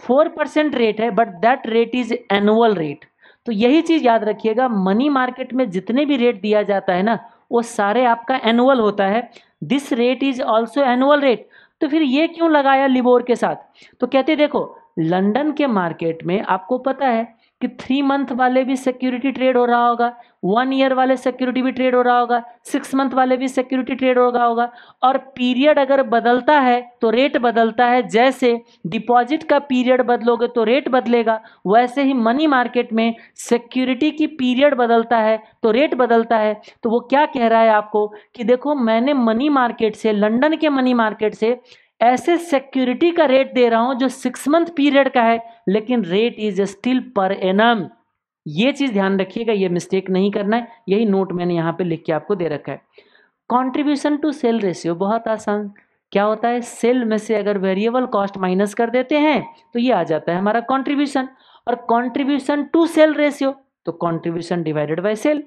फोर परसेंट रेट है but that rate is annual rate तो यही चीज़ याद रखिएगा मनी मार्केट में जितने भी रेट दिया जाता है ना, वो सारे आपका एनुअल होता है। This rate is also annual rate तो फिर ये क्यों लगाया लिबोर के साथ? तो कहते देखो लंदन के मार्केट में आपको पता है कि थ्री मंथ वाले भी सिक्योरिटी ट्रेड हो रहा होगा वन ईयर वाले सिक्योरिटी भी ट्रेड हो रहा होगा सिक्स मंथ वाले भी सिक्योरिटी ट्रेड हो रहा होगा। और पीरियड अगर बदलता है तो रेट बदलता है। जैसे डिपॉजिट का पीरियड बदलोगे तो रेट बदलेगा। वैसे ही मनी मार्केट में सिक्योरिटी की पीरियड बदलता है तो रेट बदलता है। तो वो क्या कह रहा है आपको कि देखो, मैंने मनी मार्केट से लंडन के मनी मार्केट से ऐसे सिक्योरिटी का रेट दे रहा हूँ जो सिक्स मंथ पीरियड का है, लेकिन rate is still per annum ये चीज़ ध्यान रखिएगा, ये मिस्टेक नहीं करना है। यही नोट मैंने यहाँ पे लिख के आपको दे रखा है। कंट्रीब्यूशन टू सेल रेशियो बहुत आसान। क्या होता है? सेल में से अगर वेरिएबल कॉस्ट माइनस कर देते हैं तो ये आ जाता है हमारा कंट्रीब्यूशन और कंट्रीब्यूशन टू सेल रेशियो तो कंट्रीब्यूशन डिवाइडेड बाय सेल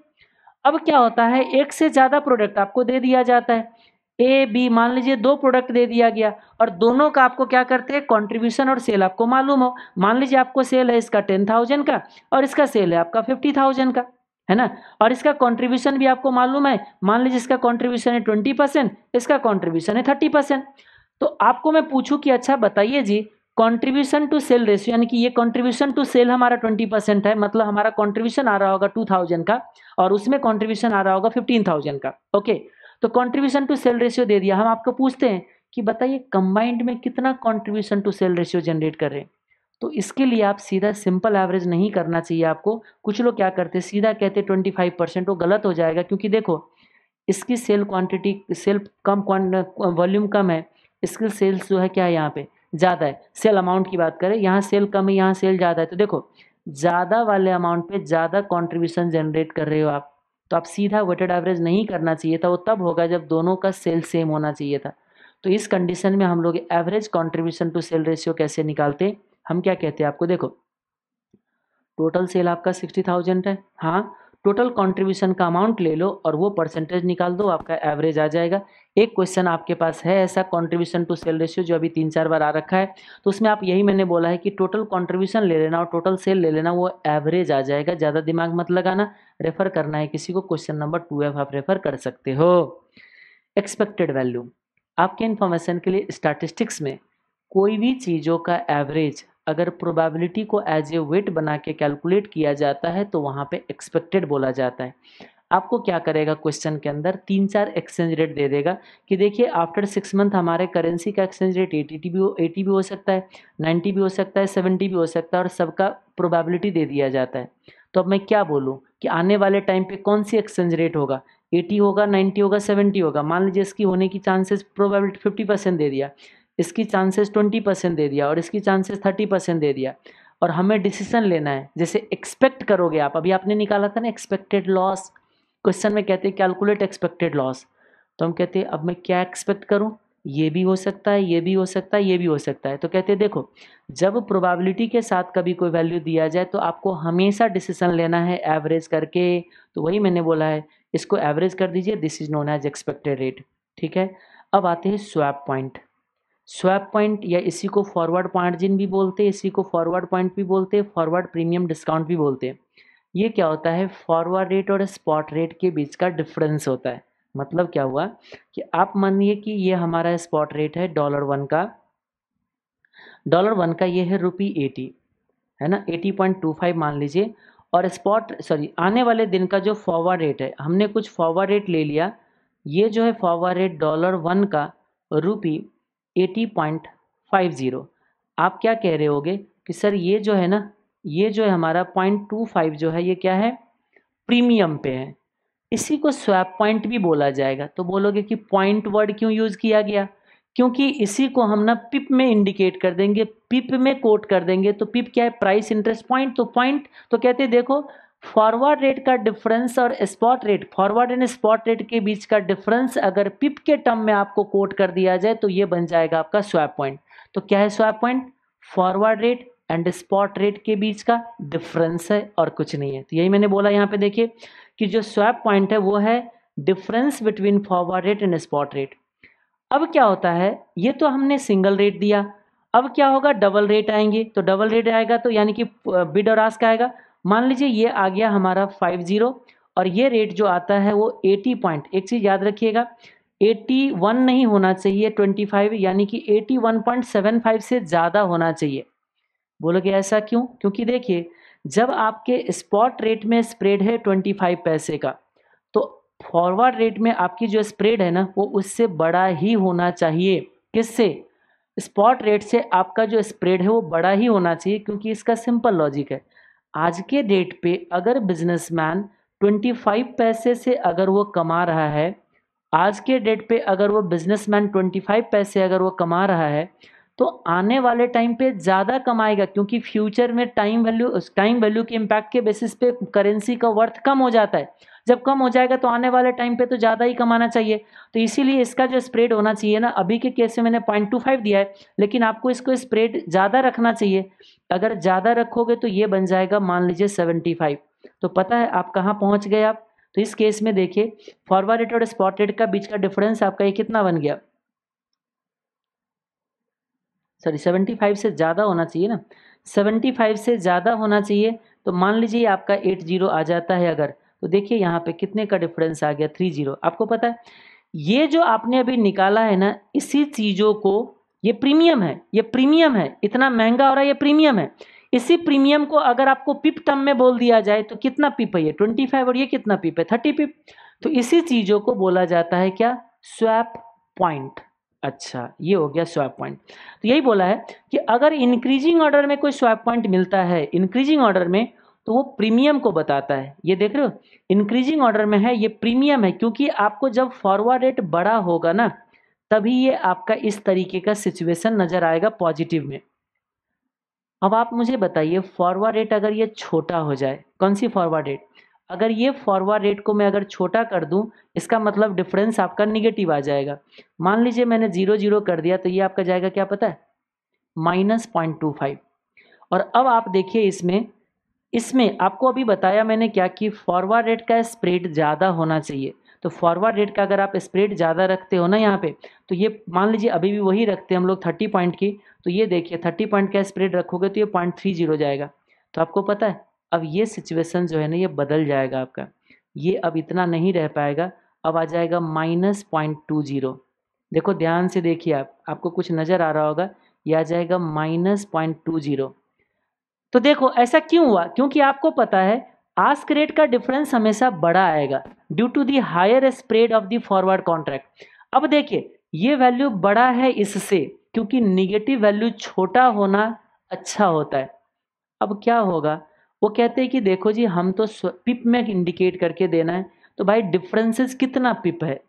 अब क्या होता है? एक से ज़्यादा प्रोडक्ट आपको दे दिया जाता है। ए बी मान लीजिए दो प्रोडक्ट दे दिया गया और दोनों का आपको क्या करते हैं? कंट्रीब्यूशन और सेल आपको मालूम हो। मान लीजिए आपको सेल है इसका टेन थाउज़ेंड का और इसका सेल है आपका फिफ्टी थाउज़ेंड का, है ना? और इसका कंट्रीब्यूशन भी आपको मालूम है। मान लीजिए इसका कंट्रीब्यूशन है ट्वेंटी परसेंट इसका कंट्रीब्यूशन है थर्टी परसेंट तो आपको मैं पूछूँ कि अच्छा बताइए जी कंट्रीब्यूशन टू सेल रेशियो यानी कि ये कंट्रीब्यूशन टू सेल हमारा ट्वेंटी परसेंट है मतलब हमारा कंट्रीब्यूशन आ रहा होगा टू थाउज़ेंड का और उसमें कंट्रीब्यूशन आ रहा होगा फिफ्टीन थाउज़ेंड का ओके तो कंट्रीब्यूशन टू सेल रेशियो दे दिया। हम आपको पूछते हैं कि बताइए कंबाइंड में कितना contribution to sale ratio generate कर रहे हैं? तो इसके लिए आप सीधा सिंपल एवरेज नहीं करना चाहिए आपको। कुछ लोग क्या करते हैं, सीधा कहते ट्वेंटी फाइव परसेंट वो गलत हो जाएगा। क्योंकि देखो, इसकी सेल क्वांटिटी सेल कम वॉल्यूम कम है। इसकी सेल्स जो है, क्या है यहाँ पे? ज़्यादा है। सेल अमाउंट की बात करें, यहाँ सेल कम है, यहाँ सेल ज़्यादा है। तो देखो, ज़्यादा वाले अमाउंट पे ज़्यादा कंट्रीब्यूशन जनरेट कर रहे हो आप। तो आप सीधा वेटेड एवरेज नहीं करना चाहिए था, वो तब होगा जब दोनों का सेल सेम होना चाहिए था। तो इस कंडीशन में हम लोग average contribution to sale ratio कैसे निकालते हम क्या कहते हैं आपको? देखो टोटल सेल आपका सिक्सटी थाउज़ेंड है। हाँ टोटल कंट्रीब्यूशन का अमाउंट ले लो और वो परसेंटेज निकाल दो, आपका एवरेज आ जाएगा। एक क्वेश्चन आपके पास है, ऐसा कंट्रीब्यूशन टू सेल रेशियो जो अभी तीन चार बार आ रखा है तो उसमें आप यही मैंने बोला है कि टोटल कंट्रीब्यूशन ले लेना और टोटल सेल ले लेना, वो एवरेज आ जाएगा। ज़्यादा दिमाग मत लगाना रेफर करना है किसी को क्वेश्चन नंबर टू एफ़ आप रेफर कर सकते हो। एक्सपेक्टेड वैल्यू आपके इन्फॉर्मेशन के लिए स्टैटिस्टिक्स में कोई भी चीज़ों का एवरेज अगर प्रोबेबिलिटी को एज ए वेट बना के कैलकुलेट किया जाता है तो वहाँ पे एक्सपेक्टेड बोला जाता है। आपको क्या करेगा क्वेश्चन के अंदर? तीन चार एक्सचेंज रेट दे देगा कि देखिए आफ्टर सिक्स मंथ हमारे करेंसी का एक्सचेंज रेट एटी भी हो एटी भी हो सकता है नाइन्टी भी हो सकता है सेवेंटी भी हो सकता है और सबका प्रोबेबिलिटी दे दिया जाता है। तो अब मैं क्या बोलूँ कि आने वाले टाइम पे कौन सी एक्सचेंज रेट होगा? एटी होगा नाइन्टी होगा सेवेंटी होगा। मान लीजिए इसकी होने की चांसेस प्रोबेबिलिटी फिफ्टी परसेंट दे दिया, इसकी चांसेस ट्वेंटी परसेंट दे दिया और इसकी चांसेस थर्टी परसेंट दे दिया और हमें डिसीज़न लेना है। जैसे एक्सपेक्ट करोगे आप, अभी आपने निकाला था ना एक्सपेक्टेड लॉस क्वेश्चन में कहते हैं कैलकुलेट एक्सपेक्टेड लॉस तो हम कहते हैं, अब मैं क्या एक्सपेक्ट करूँ? ये भी हो सकता है, ये भी हो सकता है, ये भी हो सकता है। तो कहते हैं, देखो, जब प्रोबेबिलिटी के साथ कभी कोई वैल्यू दिया जाए तो आपको हमेशा डिसीज़न लेना है एवरेज करके। तो वही मैंने बोला है, इसको एवरेज कर दीजिए this is known as expected rate ठीक है? अब आते हैं स्वैप पॉइंट स्वैप पॉइंट या इसी को फॉरवर्ड मार्जिन भी बोलते हैं, इसी को फॉरवर्ड पॉइंट भी बोलते हैं फॉरवर्ड प्रीमियम डिस्काउंट भी बोलते हैं। ये क्या होता है? फॉरवर्ड रेट और स्पॉट रेट के बीच का डिफरेंस होता है। मतलब क्या हुआ कि आप मानिए कि ये हमारा स्पॉट रेट है डॉलर वन का। डॉलर वन का ये है रुपी एटी है ना? एटी पॉइंट टू फाइव मान लीजिए। और स्पॉट सॉरी आने वाले दिन का जो फॉरवर्ड रेट है, हमने कुछ फॉरवर्ड रेट ले लिया। ये जो है फॉरवर्ड रेट डॉलर वन का rupee eighty point five zero आप क्या कह रहे होगे कि सर ये जो है ना ये जो है हमारा पॉइंट टू फाइव जो है, ये क्या है? प्रीमियम पे है। इसी को स्वैप पॉइंट भी बोला जाएगा। तो बोलोगे कि पॉइंट वर्ड क्यों यूज़ किया गया? क्योंकि इसी को हम ना पिप में इंडिकेट कर देंगे। पिप में कोट कर देंगे। तो पिप क्या है? प्राइस इंटरेस्ट पॉइंट तो पॉइंट तो कहते हैं, देखो फॉरवर्ड रेट का डिफरेंस और spot rate forward and spot rate के बीच का डिफरेंस अगर पिप के टर्म में आपको कोट कर दिया जाए तो ये बन जाएगा आपका स्वैप पॉइंट तो क्या है swap point forward rate and spot rate के बीच का डिफरेंस है और कुछ नहीं है। तो यही मैंने बोला यहाँ पे देखिए कि जो स्वैप पॉइंट है वो है difference between forward rate and spot rate अब क्या होता है? ये तो हमने सिंगल रेट दिया। अब क्या होगा? डबल रेट आएँगे। तो डबल रेट आएगा तो यानी कि बिड और आस्क आएगा। मान लीजिए ये आ गया हमारा फाइव ज़ीरो और ये रेट जो आता है वो एटी पॉइंट एक चीज़ याद रखिएगा एटी वन नहीं होना चाहिए ट्वेंटी फाइव यानी कि eighty one point seven five से ज़्यादा होना चाहिए। बोलोगे ऐसा क्यों? क्योंकि देखिए, जब आपके स्पॉट रेट में स्प्रेड है ट्वेंटी फाइव पैसे का तो फॉरवर्ड रेट में आपकी जो स्प्रेड है ना, वो उससे बड़ा ही होना चाहिए। किससे? स्पॉट रेट से आपका जो स्प्रेड है वो बड़ा ही होना चाहिए, क्योंकि इसका सिंपल लॉजिक है। आज के डेट पे अगर बिजनेसमैन 25 पैसे से अगर वो कमा रहा है, आज के डेट पे अगर वो बिजनेसमैन 25 पैसे अगर वो कमा रहा है तो आने वाले टाइम पे ज़्यादा कमाएगा क्योंकि फ्यूचर में टाइम वैल्यू टाइम वैल्यू के इम्पैक्ट के बेसिस पे करेंसी का वर्थ कम हो जाता है। जब कम हो जाएगा तो आने वाले टाइम पे तो ज़्यादा ही कमाना चाहिए। तो इसीलिए इसका जो स्प्रेड होना चाहिए ना, अभी के केस में मैंने पॉइंट टू फाइव दिया है, लेकिन आपको इसको स्प्रेड ज़्यादा रखना चाहिए। अगर ज़्यादा रखोगे तो ये बन जाएगा, मान लीजिए सेवेंटी फाइव तो पता है आप कहाँ पहुँच गए आप? तो इस केस में देखिए फॉरवर्ड रेट और स्पॉट रेट का बीच का डिफरेंस आपका ये कितना बन गया? सॉरी सेवेंटी फाइव से ज़्यादा होना चाहिए ना? सेवेंटी फाइव से ज़्यादा होना चाहिए तो मान लीजिए आपका एट ज़ीरो आ जाता है अगर तो देखिए यहाँ पे कितने का डिफरेंस आ गया थ्री ज़ीरो आपको पता है, ये जो आपने अभी निकाला है ना, इसी चीज़ों को, ये प्रीमियम है, ये प्रीमियम है, इतना महँगा हो रहा है, ये प्रीमियम है। इसी प्रीमियम को अगर आपको पिप टर्म में बोल दिया जाए तो कितना पिप है ये? ट्वेंटी फाइव और ये कितना पिप है? थर्टी पिप तो इसी चीज़ों को बोला जाता है क्या? स्वैप पॉइंट अच्छा ये हो गया स्वैप पॉइंट तो यही बोला है कि अगर इंक्रीजिंग ऑर्डर में कोई स्वैप पॉइंट मिलता है इंक्रीजिंग ऑर्डर में तो वो प्रीमियम को बताता है. ये देख रहे हो? इंक्रीजिंग ऑर्डर में है, ये प्रीमियम है, क्योंकि आपको जब फॉरवर्ड रेट बड़ा होगा ना, तभी ये आपका इस तरीके का सिचुएशन नज़र आएगा पॉजिटिव में. अब आप मुझे बताइए फॉरवर्ड रेट अगर ये छोटा हो जाए, कौन सी फॉरवर्ड रेट अगर ये फॉरवर्ड रेट को मैं अगर छोटा कर दूँ, इसका मतलब डिफरेंस आपका निगेटिव आ जाएगा। मान लीजिए मैंने ज़ीरो ज़ीरो कर दिया तो ये आपका जाएगा क्या पता है? माइनस पॉइंट टू फाइव और अब आप देखिए इसमें इसमें आपको अभी बताया मैंने क्या कि फॉरवर्ड रेट का स्प्रेड ज़्यादा होना चाहिए। तो फॉरवर्ड रेट का अगर आप स्प्रेड ज़्यादा रखते हो ना यहाँ पे तो ये मान लीजिए अभी भी वही रखते हैं हम लोग थर्टी पॉइंट की तो ये देखिए थर्टी पॉइंट का स्प्रेड रखोगे तो ये पॉइंट थ्री ज़ीरो जाएगा। तो आपको पता है अब ये सिचुएसन जो है ना, ये बदल जाएगा आपका। ये अब इतना नहीं रह पाएगा, अब आ जाएगा माइनस पॉइंट टू ज़ीरो देखो, ध्यान से देखिए आप, आपको कुछ नज़र आ रहा होगा, ये आ जाएगा माइनस पॉइंट टू ज़ीरो तो देखो, ऐसा क्यों हुआ? क्योंकि आपको पता है आस्क रेट का डिफरेंस हमेशा बड़ा आएगा due to the higher spread of the forward contract अब देखिए, ये वैल्यू बड़ा है इससे, क्योंकि निगेटिव वैल्यू छोटा होना अच्छा होता है। अब क्या होगा? वो कहते हैं कि देखो जी, हम तो पिप में इंडिकेट करके देना है तो भाई डिफरेंसेस कितना पिप है?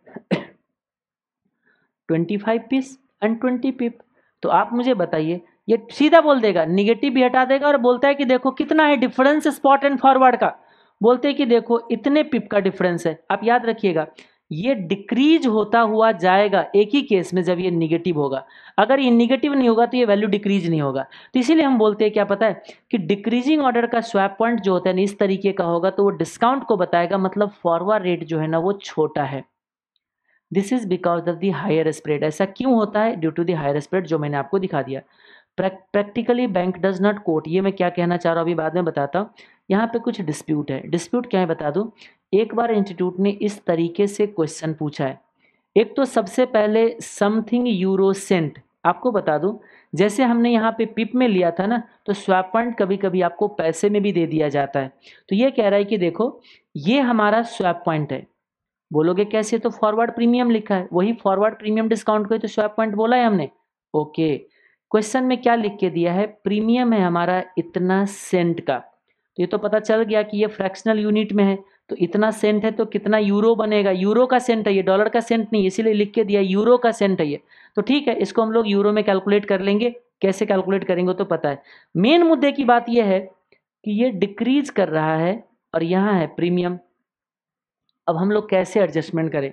Twenty five piece and twenty pip तो आप मुझे बताइए, ये सीधा बोल देगा निगेटिव भी हटा देगा और बोलता है कि देखो कितना है डिफरेंस स्पॉट एंड फॉरवर्ड का। बोलते हैं कि देखो इतने पिप का डिफरेंस है। आप याद रखिएगा ये डिक्रीज होता हुआ जाएगा एक ही केस में जब ये निगेटिव होगा। अगर ये निगेटिव नहीं होगा तो ये वैल्यू डिक्रीज नहीं होगा। तो इसीलिए हम बोलते हैं, क्या पता है कि डिक्रीजिंग ऑर्डर का स्वैप पॉइंट जो होता है ना, इस तरीके का होगा तो वो डिस्काउंट को बताएगा मतलब फॉरवर्ड रेट जो है ना वो छोटा है। This is because of the higher spread ऐसा क्यों होता है? Due to the higher spread जो मैंने आपको दिखा दिया। Practically bank does not quote ये मैं क्या कहना चाह रहा हूँ, अभी बाद में बताता हूँ। यहाँ पे कुछ डिस्प्यूट है। डिस्प्यूट क्या है बता दूँ? एक बार इंस्टीट्यूट ने इस तरीके से क्वेश्चन पूछा है। एक तो सबसे पहले समथिंग यूरो सेंट आपको बता दूँ, जैसे हमने यहाँ पे पिप में लिया था ना तो स्वैप पॉइंट कभी कभी आपको पैसे में भी दे दिया जाता है। तो ये कह रहा है कि देखो, ये हमारा स्वैप पॉइंट है। बोलोगे कैसे? तो फॉरवर्ड प्रीमियम लिखा है। वही फॉरवर्ड प्रीमियम डिस्काउंट को तो स्वैप पॉइंट बोला है हमने। ओके क्वेश्चन में क्या लिख के दिया है? प्रीमियम है हमारा इतना सेंट का। तो ये तो पता चल गया कि ये फ्रैक्शनल यूनिट में है। तो इतना सेंट है तो कितना यूरो बनेगा? यूरो का सेंट है ये डॉलर का सेंट नहीं, इसीलिए लिख के दिया यूरो का सेंट है ये। तो ठीक है, इसको हम लोग यूरो में कैलकुलेट कर लेंगे। कैसे कैलकुलेट करेंगे तो पता है। मेन मुद्दे की बात यह है कि ये डिक्रीज कर रहा है और यहाँ है प्रीमियम अब हम लोग कैसे एडजस्टमेंट करें?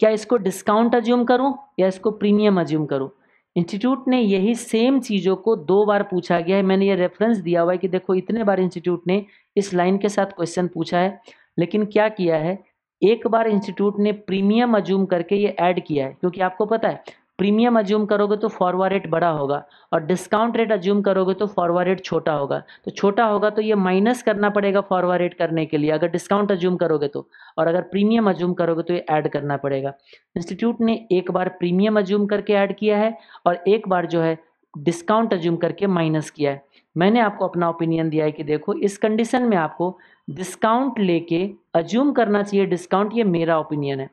क्या इसको डिस्काउंट अज्यूम करूँ या इसको प्रीमियम अज्यूम करूँ? इंस्टीट्यूट ने यही सेम चीज़ों को दो बार पूछा गया है। मैंने ये रेफरेंस दिया हुआ है कि देखो, इतने बार इंस्टीट्यूट ने इस लाइन के साथ क्वेश्चन पूछा है, लेकिन क्या किया है? एक बार इंस्टीट्यूट ने प्रीमियम अज्यूम करके ये ऐड किया है, क्योंकि आपको पता है प्रीमियम अज्यूम करोगे तो फॉरवर्ड रेट बड़ा होगा और डिस्काउंट रेट अज्यूम करोगे तो फॉरवर्ड रेट छोटा होगा। तो छोटा होगा तो ये माइनस करना पड़ेगा फॉरवर्ड रेट करने के लिए, अगर डिस्काउंट अज्यूम करोगे तो। और अगर प्रीमियम अज्यूम करोगे तो ये ऐड करना पड़ेगा। इंस्टीट्यूट ने एक बार प्रीमियम अज्यूम करके ऐड किया है और एक बार जो है डिस्काउंट अज्यूम करके माइनस किया है। मैंने आपको अपना ओपिनियन दिया है कि देखो, इस कंडीशन में आपको डिस्काउंट लेके अज्यूम करना चाहिए डिस्काउंट ये मेरा ओपिनियन है।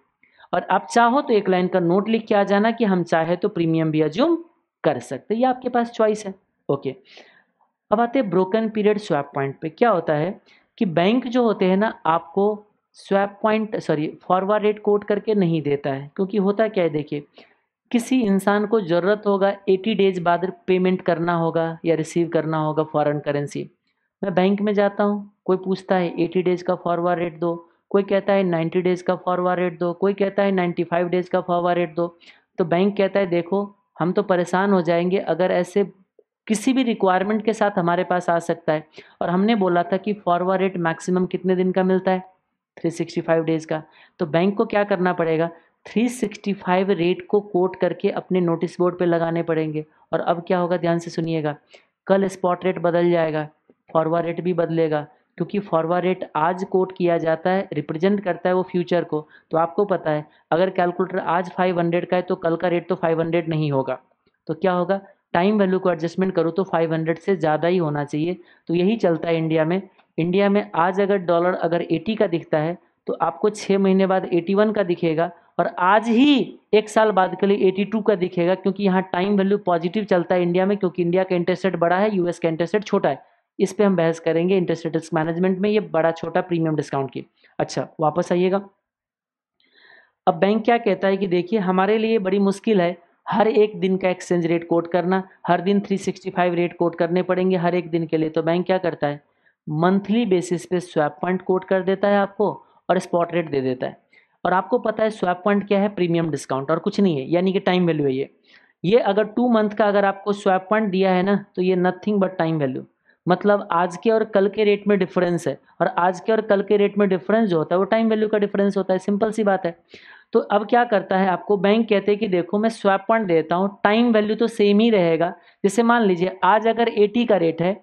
और आप चाहो तो एक लाइन का नोट लिख के आ जाना कि हम चाहे तो प्रीमियम भी अज्यूम कर सकते ये आपके पास चॉइस है। ओके। अब आते हैं ब्रोकन पीरियड स्वैप पॉइंट पे। क्या होता है कि बैंक जो होते हैं ना, आपको swap point sorry forward rate quote करके नहीं देता है। क्योंकि होता क्या है देखिए, किसी इंसान को ज़रूरत होगा 80 डेज़ बाद पेमेंट करना होगा या रिसीव करना होगा फॉरेन करेंसी मैं बैंक में जाता हूँ, कोई पूछता है 80 डेज़ का फॉरवर्ड रेट दो। कोई कहता है 90 डेज़ का फॉरवर्ड रेट दो, कोई कहता है 95 डेज़ का फॉरवर्ड रेट दो तो बैंक कहता है, देखो, हम तो परेशान हो जाएँगे, अगर ऐसे किसी भी रिक्वायरमेंट के साथ हमारे पास आ सकता है। और हमने बोला था कि फॉरवर्ड रेट मैक्सिमम कितने दिन का मिलता है? 365 डेज़ का। तो बैंक को क्या करना पड़ेगा? 365 रेट को कोट करके अपने नोटिस बोर्ड पे लगाने पड़ेंगे। और अब क्या होगा? ध्यान से सुनिएगा। कल स्पॉट रेट बदल जाएगा फॉरवर्ड रेट भी बदलेगा। क्योंकि फॉरवर्ड रेट आज कोट किया जाता है रिप्रेजेंट करता है वो फ्यूचर को। तो आपको पता है, अगर कैलकुलेटर आज 500 का है तो कल का रेट तो 500 नहीं होगा। तो क्या होगा? टाइम वैल्यू को एडजस्टमेंट करो तो 500 से ज़्यादा ही होना चाहिए। तो यही चलता है इंडिया में। इंडिया में आज अगर डॉलर अगर 80 का दिखता है तो आपको छः महीने बाद 81 का दिखेगा और आज ही एक साल बाद के लिए 82 का दिखेगा क्योंकि यहाँ टाइम वैल्यू पॉजिटिव चलता है इंडिया में क्योंकि इंडिया का इंटरेस्ट रेट बड़ा है यूएस का इंटरेस्ट रेट छोटा है। इस पर हम बहस करेंगे इंटरेस्ट रिस्क मैनेजमेंट में, ये बड़ा छोटा प्रीमियम डिस्काउंट की। अच्छा वापस आइएगा। अब बैंक क्या कहता है कि देखिए, हमारे लिए बड़ी मुश्किल है हर एक दिन का एक्सचेंज रेट कोट करना, हर दिन 365 रेट कोट करने पड़ेंगे हर एक दिन के लिए। तो बैंक क्या करता है? मंथली बेसिस पे स्वैप पॉइंट कोट कर देता है आपको और स्पॉट रेट दे देता है। और आपको पता है स्वैप पॉइंट क्या है? प्रीमियम डिस्काउंट और कुछ नहीं है, यानी कि टाइम वैल्यू है ये। ये अगर टू मंथ का अगर आपको स्वैप पॉइंट दिया है ना तो ये नथिंग बट टाइम वैल्यू मतलब आज के और कल के रेट में डिफरेंस है। और आज के और कल के रेट में डिफरेंस जो होता है, वो टाइम वैल्यू का डिफरेंस होता है। सिंपल सी बात है। तो अब क्या करता है आपको? बैंक कहते हैं कि देखो, मैं स्वैप पॉइंट देता हूँ। टाइम वैल्यू तो सेम ही रहेगा। जैसे मान लीजिए, आज अगर एटी का रेट है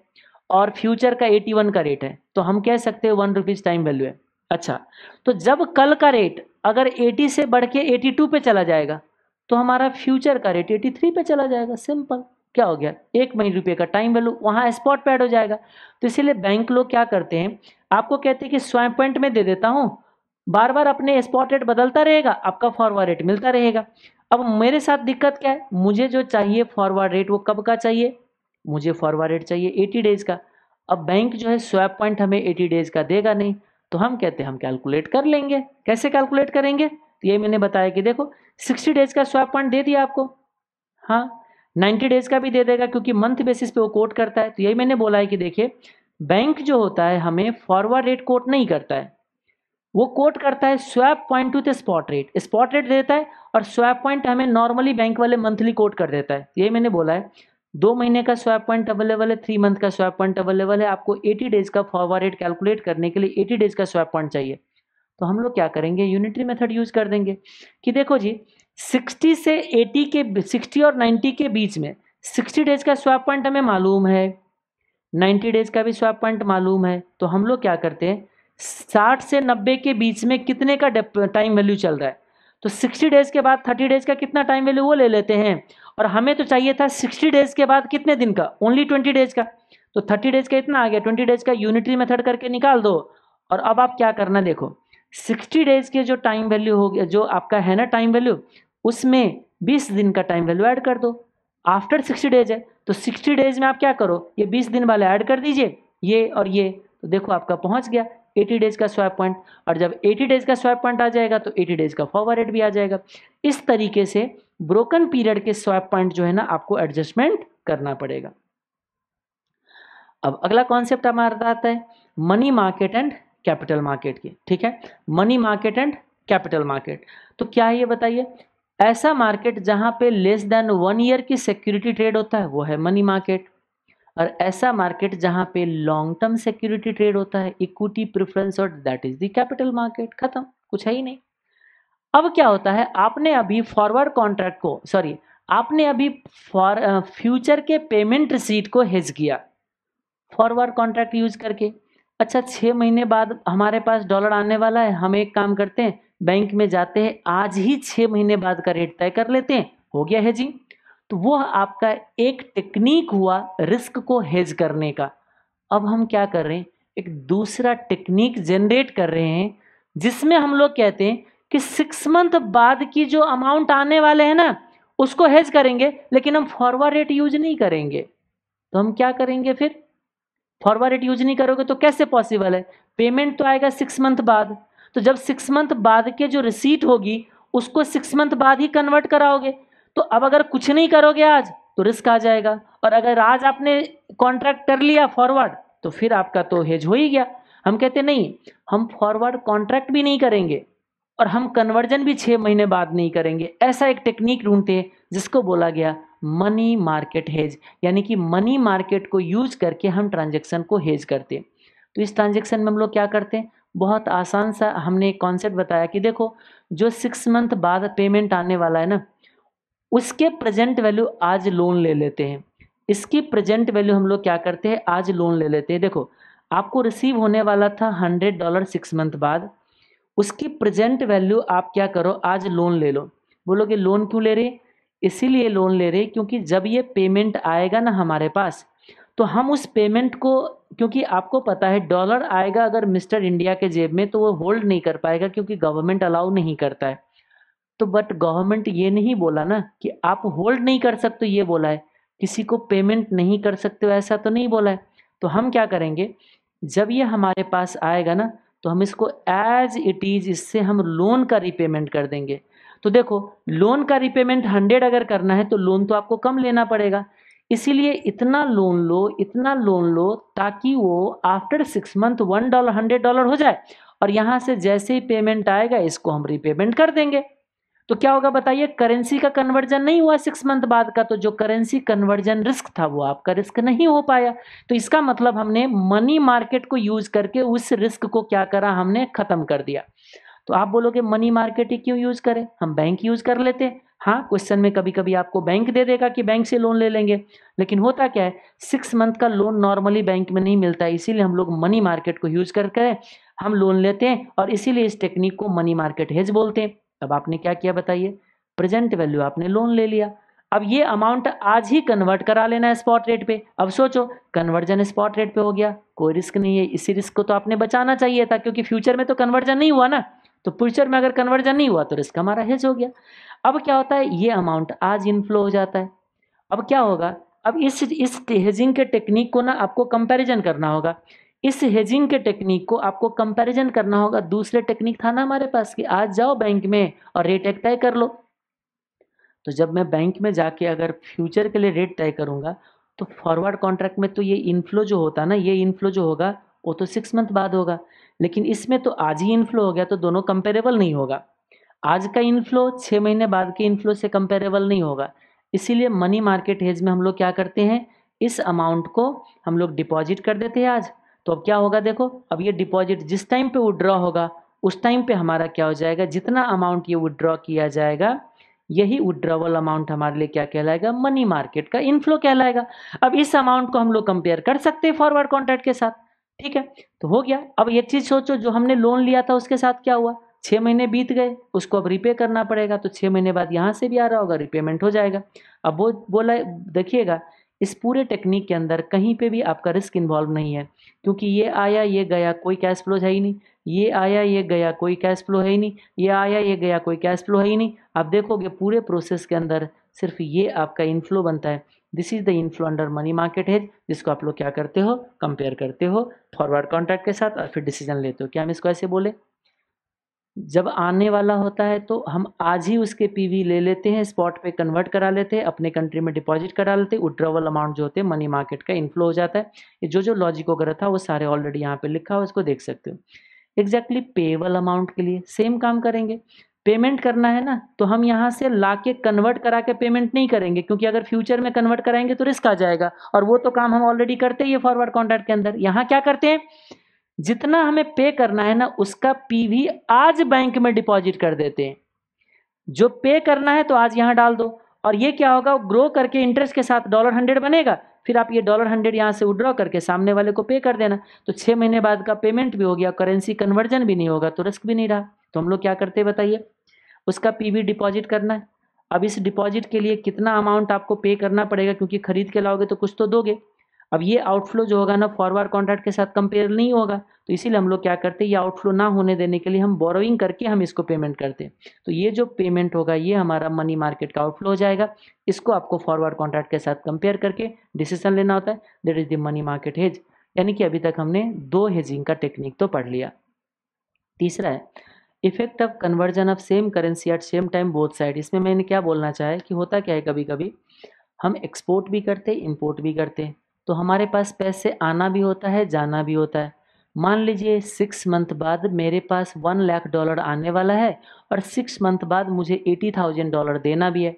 और फ्यूचर का एटी वन का रेट है तो हम कह सकते हैं वन रुपीज़ टाइम वैल्यू है। अच्छा तो जब कल का रेट अगर एटी से बढ़ के एटी टू पे चला जाएगा तो हमारा फ्यूचर का रेट एटी थ्री पे चला जाएगा। सिंपल क्या हो गया? एक महीने रुपये का टाइम वैल्यू वहाँ स्पॉट पैड हो जाएगा। तो इसीलिए बैंक लोग क्या करते हैं, आपको कहते हैं कि स्वयं पॉइंट में दे देता हूँ बार बार अपने स्पॉट रेट बदलता रहेगा, आपका फॉरवर्ड रेट मिलता रहेगा। अब मेरे साथ दिक्कत क्या है? मुझे जो चाहिए फॉरवर्ड रेट वो कब का चाहिए? मुझे फॉरवर्ड रेट चाहिए एटी डेज़ का। अब बैंक जो है स्वैप पॉइंट हमें एटी डेज़ का देगा नहीं तो हम कहते हैं, हम कैलकुलेट कर लेंगे। कैसे कैलकुलेट करेंगे? तो ये मैंने बताया कि देखो सिक्सटी डेज़ का स्वैप पॉइंट दे दिया आपको। हाँ नाइन्टी डेज़ का भी दे देगा, क्योंकि मंथ बेसिस पे वो कोट करता है। तो यही मैंने बोला है कि देखिए बैंक जो होता है, हमें फॉरवर्ड रेट कोट नहीं करता है। वो कोट करता है swap point to the spot rate spot rate देता है और स्वैप पॉइंट हमें नॉर्मली बैंक वाले मंथली कोट कर देता है। यही मैंने बोला है। दो महीने का स्वैप पॉइंट अवेलेबल है थ्री मंथ का स्वैप पॉइंट अवेलेबल है। आपको एटी डेज़ का फॉरवर्ड रेट कैलकुलेट करने के लिए एटी डेज़ का स्वैप पॉइंट चाहिए। तो हम लोग क्या करेंगे? यूनिटरी मेथड यूज़ कर देंगे। कि देखो जी सिक्सटी से एटी के सिक्सटी और नाइन्टी के बीच में, सिक्सटी डेज़ का स्वैप पॉइंट हमें मालूम है। नाइन्टी डेज़ का भी स्वैप पॉइंट मालूम है। तो हम लोग क्या करते हैं? साठ से नब्बे के बीच में कितने का टाइम वैल्यू चल रहा है? तो सिक्सटी डेज़ के बाद थर्टी डेज़ का कितना टाइम वैल्यू वो ले लेते हैं। और हमें तो चाहिए था सिक्सटी डेज़ के बाद कितने दिन का? ओनली ट्वेंटी डेज़ का। तो थर्टी डेज़ का इतना आ गया। ट्वेंटी डेज़ का यूनिटरी मेथड करके निकाल दो। और अब आप क्या करना देखो? सिक्सटी डेज़ के जो टाइम वैल्यू हो गया, जो आपका है ना टाइम वैल्यू उसमें बीस दिन का टाइम वैल्यू ऐड कर दो। आफ्टर सिक्सटी डेज़ है तो सिक्सटी डेज़ में आप क्या करो? ये बीस दिन वाले ऐड कर दीजिए, ये और ये। तो देखो आपका पहुँच गया 80 डेज़ का स्वैप पॉइंट और जब 80 डेज़ का स्वैप पॉइंट आ जाएगा तो 80 डेज़ का फॉरवर्ड रेट भी आ जाएगा। इस तरीके से ब्रोकन पीरियड के स्वैप पॉइंट जो है ना, आपको एडजस्टमेंट करना पड़ेगा। अब अगला कॉन्सेप्ट हमारा आता है money market and capital market की। ठीक है? Money market and capital market तो क्या है ये बताइए? ऐसा मार्केट जहाँ पे लेस देन वन ईयर की सिक्योरिटी ट्रेड होता है, वो है मनी मार्केट। और ऐसा मार्केट जहाँ पे लॉन्ग टर्म सिक्योरिटी ट्रेड होता है, इक्विटी प्रेफरेंस और that is the capital market, खत्म, कुछ है ही नहीं। अब क्या होता है, आपने अभी फॉरवर्ड कॉन्ट्रैक्ट को, सॉरी, आपने अभी फॉर फ्यूचर के पेमेंट रिसीट को हेज किया, फॉरवर्ड कॉन्ट्रैक्ट यूज़ करके। अच्छा छः महीने बाद हमारे पास डॉलर आने वाला है, हम एक काम करते हैं बैंक में जाते हैं, आज ही छः महीने बाद का रेट तय कर लेते हैं। हो गया हेजिंग तो वो आपका एक टेक्निक हुआ रिस्क को हेज करने का। अब हम क्या कर रहे हैं? एक दूसरा टेक्निक जनरेट कर रहे हैं, जिसमें हम लोग कहते हैं कि सिक्स मंथ बाद की जो अमाउंट आने वाले हैं ना, उसको हेज करेंगे, लेकिन हम फॉरवर्ड रेट यूज़ नहीं करेंगे। तो हम क्या करेंगे फिर? फॉरवर्ड रेट यूज़ नहीं करोगे तो कैसे पॉसिबल है? पेमेंट तो आएगा सिक्स मंथ बाद। तो जब सिक्स मंथ बाद के जो रिसीट होगी, उसको सिक्स मंथ बाद ही कन्वर्ट कराओगे। तो अब अगर कुछ नहीं करोगे आज तो रिस्क आ जाएगा। और अगर आज आपने कॉन्ट्रैक्ट कर लिया फॉरवर्ड तो फिर आपका तो हेज हो ही गया। हम कहते, नहीं, हम फॉरवर्ड कॉन्ट्रैक्ट भी नहीं करेंगे और हम कन्वर्जन भी छः महीने बाद नहीं करेंगे। ऐसा एक टेक्निक ढूंढते हैं, जिसको बोला गया मनी मार्केट हेज यानी कि मनी मार्केट को यूज़ करके हम ट्रांजेक्शन को हेज करते हैं। तो इस ट्रांजेक्शन में हम लोग क्या करते हैं? बहुत आसान सा हमने एक कॉन्सेप्ट बताया कि देखो, जो सिक्स मंथ बाद पेमेंट आने वाला है ना, उसके प्रेजेंट वैल्यू आज लोन ले लेते हैं। इसकी प्रेजेंट वैल्यू हम लोग क्या करते हैं? आज लोन ले लेते हैं। देखो, आपको रिसीव होने वाला था हंड्रेड डॉलर सिक्स मंथ बाद। उसकी प्रेजेंट वैल्यू आप क्या करो? आज लोन ले लो। बोलोगे, लोन क्यों ले रहे? इसीलिए लोन ले रहे, क्योंकि जब ये पेमेंट आएगा ना हमारे पास तो हम उस पेमेंट को, क्योंकि आपको पता है डॉलर आएगा अगर मिस्टर इंडिया के जेब में तो वो होल्ड नहीं कर पाएगा, क्योंकि गवर्नमेंट अलाउ नहीं करता है। तो बट गवर्नमेंट ये नहीं बोला ना कि आप होल्ड नहीं कर सकते, ये बोला है। किसी को पेमेंट नहीं कर सकते हो, ऐसा तो नहीं बोला है। तो हम क्या करेंगे? जब ये हमारे पास आएगा ना तो हम इसको एज इट इज़ इससे हम लोन का रिपेमेंट कर देंगे। तो देखो लोन का रिपेमेंट हंड्रेड अगर करना है तो लोन तो आपको कम लेना पड़ेगा। इसीलिए इतना लोन लो, इतना लोन लो ताकि वो after six month one dollar hundred dollar हो जाए और यहाँ से जैसे ही पेमेंट आएगा इसको हम रिपेमेंट कर देंगे। तो क्या होगा बताइए करेंसी का कन्वर्जन नहीं हुआ सिक्स मंथ बाद का तो जो करेंसी कन्वर्जन रिस्क था वो आपका रिस्क नहीं हो पाया। तो इसका मतलब हमने मनी मार्केट को यूज़ करके उस रिस्क को क्या करा, हमने खत्म कर दिया। तो आप बोलोगे मनी मार्केट ही क्यों यूज़ करें? हम बैंक यूज़ कर लेते हैं। क्वेश्चन में कभी कभी आपको बैंक दे देगा कि बैंक से लोन ले लेंगे। लेकिन होता क्या है सिक्स मंथ का लोन नॉर्मली बैंक में नहीं मिलता है इसीलिए हम लोग मनी मार्केट को यूज़ करके हम लोन लेते हैं और इसीलिए इस टेक्निक को मनी मार्केट हेज बोलते हैं। अब आपने क्या किया बताइए? प्रेजेंट वैल्यू आपने लोन ले लिया। अब ये अमाउंट आज ही कन्वर्ट करा लेना है स्पॉट रेट पे। अब सोचो कन्वर्जन स्पॉट रेट पे हो गया। कोई रिस्क नहीं है, इसी रिस्क को तो आपने बचाना चाहिए था, क्योंकि फ्यूचर में तो कन्वर्जन नहीं हुआ ना। तो फ्यूचर में अगर कन्वर्जन नहीं हुआ तो रिस्क हमारा हेज हो गया। अब क्या होता है? ये अमाउंट आज इनफ्लो हो जाता है। अब क्या होगा? अब इस इस हेजिंग के टेक्निक को ना आपको कंपैरिजन करना होगा। इस हेजिंग के टेक्निक को आपको कंपैरिजन करना होगा। दूसरे टेक्निक था ना हमारे पास कि आज जाओ बैंक में और रेट एक तय कर लो। तो जब मैं बैंक में जाके अगर फ्यूचर के लिए रेट तय करूँगा तो फॉरवर्ड कॉन्ट्रैक्ट में तो ये इनफ्लो जो होता ना, ये इनफ्लो जो होगा, वो तो सिक्स मंथ बाद होगा। लेकिन इसमें तो आज ही इनफ्लो हो गया तो दोनों कंपेरेबल नहीं होगा। आज का इनफ्लो छः महीने बाद के इनफ्लो से कंपेरेबल नहीं होगा। इसीलिए मनी मार्केट हेज में हम लोग क्या करते हैं, इस अमाउंट को हम लोग डिपॉजिट कर देते हैं आज। तो अब क्या होगा देखो, अब ये डिपॉजिट जिस टाइम पे विड्रॉ होगा, उस टाइम पे हमारा क्या हो जाएगा, जितना अमाउंट ये विड्रॉ किया जाएगा, यही विड्रॉवल अमाउंट हमारे लिए क्या कहलाएगा मनी मार्केट का इनफ्लो कहलाएगा। अब इस अमाउंट को हम लोग कंपेयर कर सकते हैं फॉरवर्ड कॉन्ट्रैक्ट के साथ। ठीक है? तो हो गया। अब ये चीज़ सोचो, जो हमने लोन लिया था, उसके साथ क्या हुआ? छः महीने बीत गए, उसको अब रिपे करना पड़ेगा तो छः महीने बाद यहाँ से भी आ रहा होगा रिपेमेंट हो जाएगा। अब वो बोला, देखिएगा, इस पूरे टेक्निक के अंदर कहीं पे भी आपका रिस्क इन्वॉल्व नहीं है, क्योंकि ये आया, ये गया, कोई कैश फ्लो है ही नहीं। ये आया, ये गया, कोई कैश फ्लो है ही नहीं। ये आया, ये गया, कोई कैश फ्लो है ही नहीं। आप देखोगे पूरे प्रोसेस के अंदर सिर्फ़ ये आपका इनफ्लो बनता है। This is the inflow under money market hedge जिसको आप लोग क्या करते हो? कंपेयर करते हो। फॉरवर्ड कॉन्ट्रैक्ट के साथ और फिर डिसीज़न लेते हो। क्या हम इसको ऐसे बोले? जब आने वाला होता है तो हम आज ही उसके पीवी ले लेते हैं स्पॉट पे कन्वर्ट करा लेते हैं, अपने कंट्री में डिपॉजिट करा लेते हैं विड्रॉवल अमाउंट जो होते हैं मनी मार्केट का इन्फ्लो हो जाता है। ये जो जो लॉजिक वगैरह था, वो सारे ऑलरेडी यहाँ पे लिखा हुआ उसको देख सकते हो। एग्जैक्टली पेबल अमाउंट के लिए सेम काम करेंगे। पेमेंट करना है ना तो हम यहाँ से ला के कन्वर्ट करा के पेमेंट नहीं करेंगे, क्योंकि अगर फ्यूचर में कन्वर्ट कराएँगे तो रिस्क आ जाएगा। और वो तो काम हम ऑलरेडी करते हैं फॉरवर्ड कॉन्ट्रैक्ट के अंदर। यहाँ क्या करते हैं? जितना हमें पे करना है ना, उसका पीवी आज बैंक में डिपॉजिट कर देते हैं। जो पे करना है तो आज यहाँ डाल दो। और ये क्या होगा? ग्रो करके इंटरेस्ट के साथ डॉलर हंड्रेड बनेगा, फिर आप ये डॉलर हंड्रेड यहाँ से विड्रॉ करके सामने वाले को पे कर देना। तो छः महीने बाद का पेमेंट भी हो गया करेंसी कन्वर्जन भी नहीं होगा तो रिस्क भी नहीं रहा। तो हम लोग क्या करते हैं बताइए? उसका पीवी डिपॉजिट करना है। अब इस डिपॉजिट के लिए कितना अमाउंट आपको पे करना पड़ेगा? क्योंकि खरीद के लाओगे तो कुछ तो दोगे। अब ये आउटफ्लो जो होगा ना फॉरवर्ड कॉन्ट्रैक्ट के साथ कंपेयर नहीं होगा। तो इसीलिए हम लोग क्या करते हैं, ये आउटफ्लो ना होने देने के लिए हम बोरोइंग करके हम इसको पेमेंट करते हैं। तो ये जो पेमेंट होगा, ये हमारा मनी मार्केट का आउटफ्लो हो जाएगा। इसको आपको फॉरवर्ड कॉन्ट्रैक्ट के साथ कंपेयर करके डिसीज़न लेना होता है। That is the money market hedge यानी कि अभी तक हमने दो हेजिंग का टेक्निक तो पढ़ लिया। तीसरा है effect of conversion of same currency at same time both side इसमें मैंने क्या बोलना चाहा कि होता क्या है कभी कभी हम एक्सपोर्ट भी करते इम्पोर्ट भी करते। तो हमारे पास पैसे आना भी होता है, जाना भी होता है। मान लीजिए सिक्स मंथ बाद मेरे पास वन लाख डॉलर आने वाला है और सिक्स मंथ बाद मुझे एटी थाउज़ेंड डॉलर देना भी है।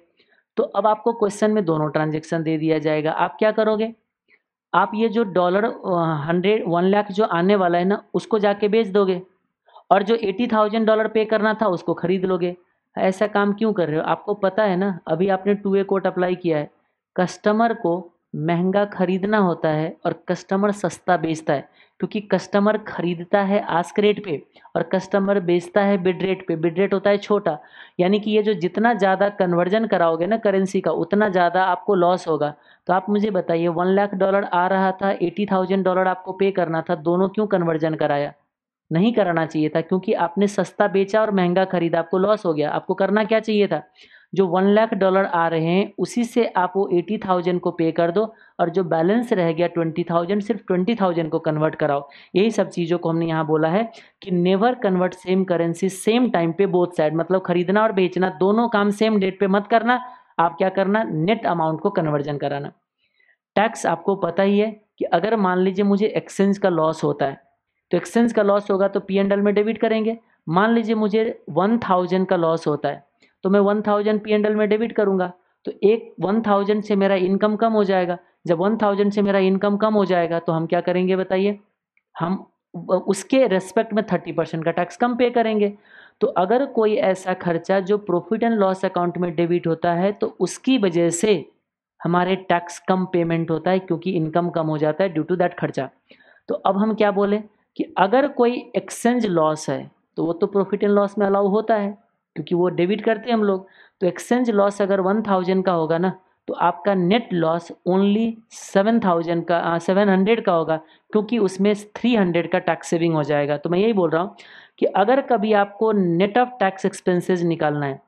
तो अब आपको क्वेश्चन में दोनों ट्रांजेक्शन दे दिया जाएगा। आप क्या करोगे? आप ये जो डॉलर हंड्रेड वन लाख जो आने वाला है ना, उसको जाके बेच दोगे। और जो एटी थाउज़ेंड डॉलर पे करना था, उसको खरीद लोगे। ऐसा काम क्यों कर रहे हो? आपको पता है ना, अभी आपने टू ए कोट अप्लाई किया है। कस्टमर को महँगा खरीदना होता है और कस्टमर सस्ता बेचता है, क्योंकि कस्टमर खरीदता है आस्क रेट पे और कस्टमर बेचता है बिड रेट पे। बिड रेट होता है छोटा, यानी कि ये जो जितना ज़्यादा कन्वर्जन कराओगे ना करेंसी का, उतना ज़्यादा आपको लॉस होगा। तो आप मुझे बताइए वन लाख डॉलर आ रहा था एटी थाउज़ेंड डॉलर आपको पे करना था, दोनों क्यों कन्वर्जन कराया? नहीं कराना चाहिए था, क्योंकि आपने सस्ता बेचा और महँगा खरीदा, आपको लॉस हो गया। आपको करना क्या चाहिए था? जो वन लाख डॉलर आ रहे हैं, उसी से आप वो एटी थाउज़ेंड को पे कर दो और जो बैलेंस रह गया ट्वेंटी थाउज़ेंड सिर्फ़ ट्वेंटी थाउज़ेंड को कन्वर्ट कराओ। यही सब चीज़ों को हमने यहाँ बोला है कि never convert same currency same time पे बोथ साइड मतलब खरीदना और बेचना, दोनों काम सेम डेट पे मत करना। आप क्या करना? नेट अमाउंट को कन्वर्जन कराना। टैक्स आपको पता ही है कि अगर मान लीजिए मुझे एक्सचेंज का लॉस होता है तो एक्सचेंज का लॉस होगा तो पी एंड एल में डेबिट करेंगे। मान लीजिए मुझे वन थाउज़ेंड का लॉस होता है तो मैं one thousand P and L में डेबिट करूँगा तो एक वन थाउज़ेंड से मेरा इनकम कम हो जाएगा। जब वन थाउज़ेंड से मेरा इनकम कम हो जाएगा तो हम क्या करेंगे बताइए? हम उसके रेस्पेक्ट में थर्टी परसेंट का टैक्स कम पे करेंगे। तो अगर कोई ऐसा खर्चा जो प्रॉफिट एंड लॉस अकाउंट में डेबिट होता है तो उसकी वजह से हमारे टैक्स कम पेमेंट होता है, क्योंकि इनकम कम हो जाता है ड्यू टू दैट खर्चा। तो अब हम क्या बोले? कि अगर कोई एक्सचेंज लॉस है तो वो तो प्रॉफिट एंड लॉस में अलाउ होता है, क्योंकि वो डेबिट करते हैं हम लोग। तो एक्सचेंज लॉस अगर वन थाउज़ेंड का होगा ना तो आपका net loss only seven thousand का सेवन हंड्रेड का होगा, क्योंकि उसमें थ्री हंड्रेड का टैक्स सेविंग हो जाएगा। तो मैं यही बोल रहा हूँ कि अगर कभी आपको नेट ऑफ़ टैक्स एक्सपेंसेस निकालना है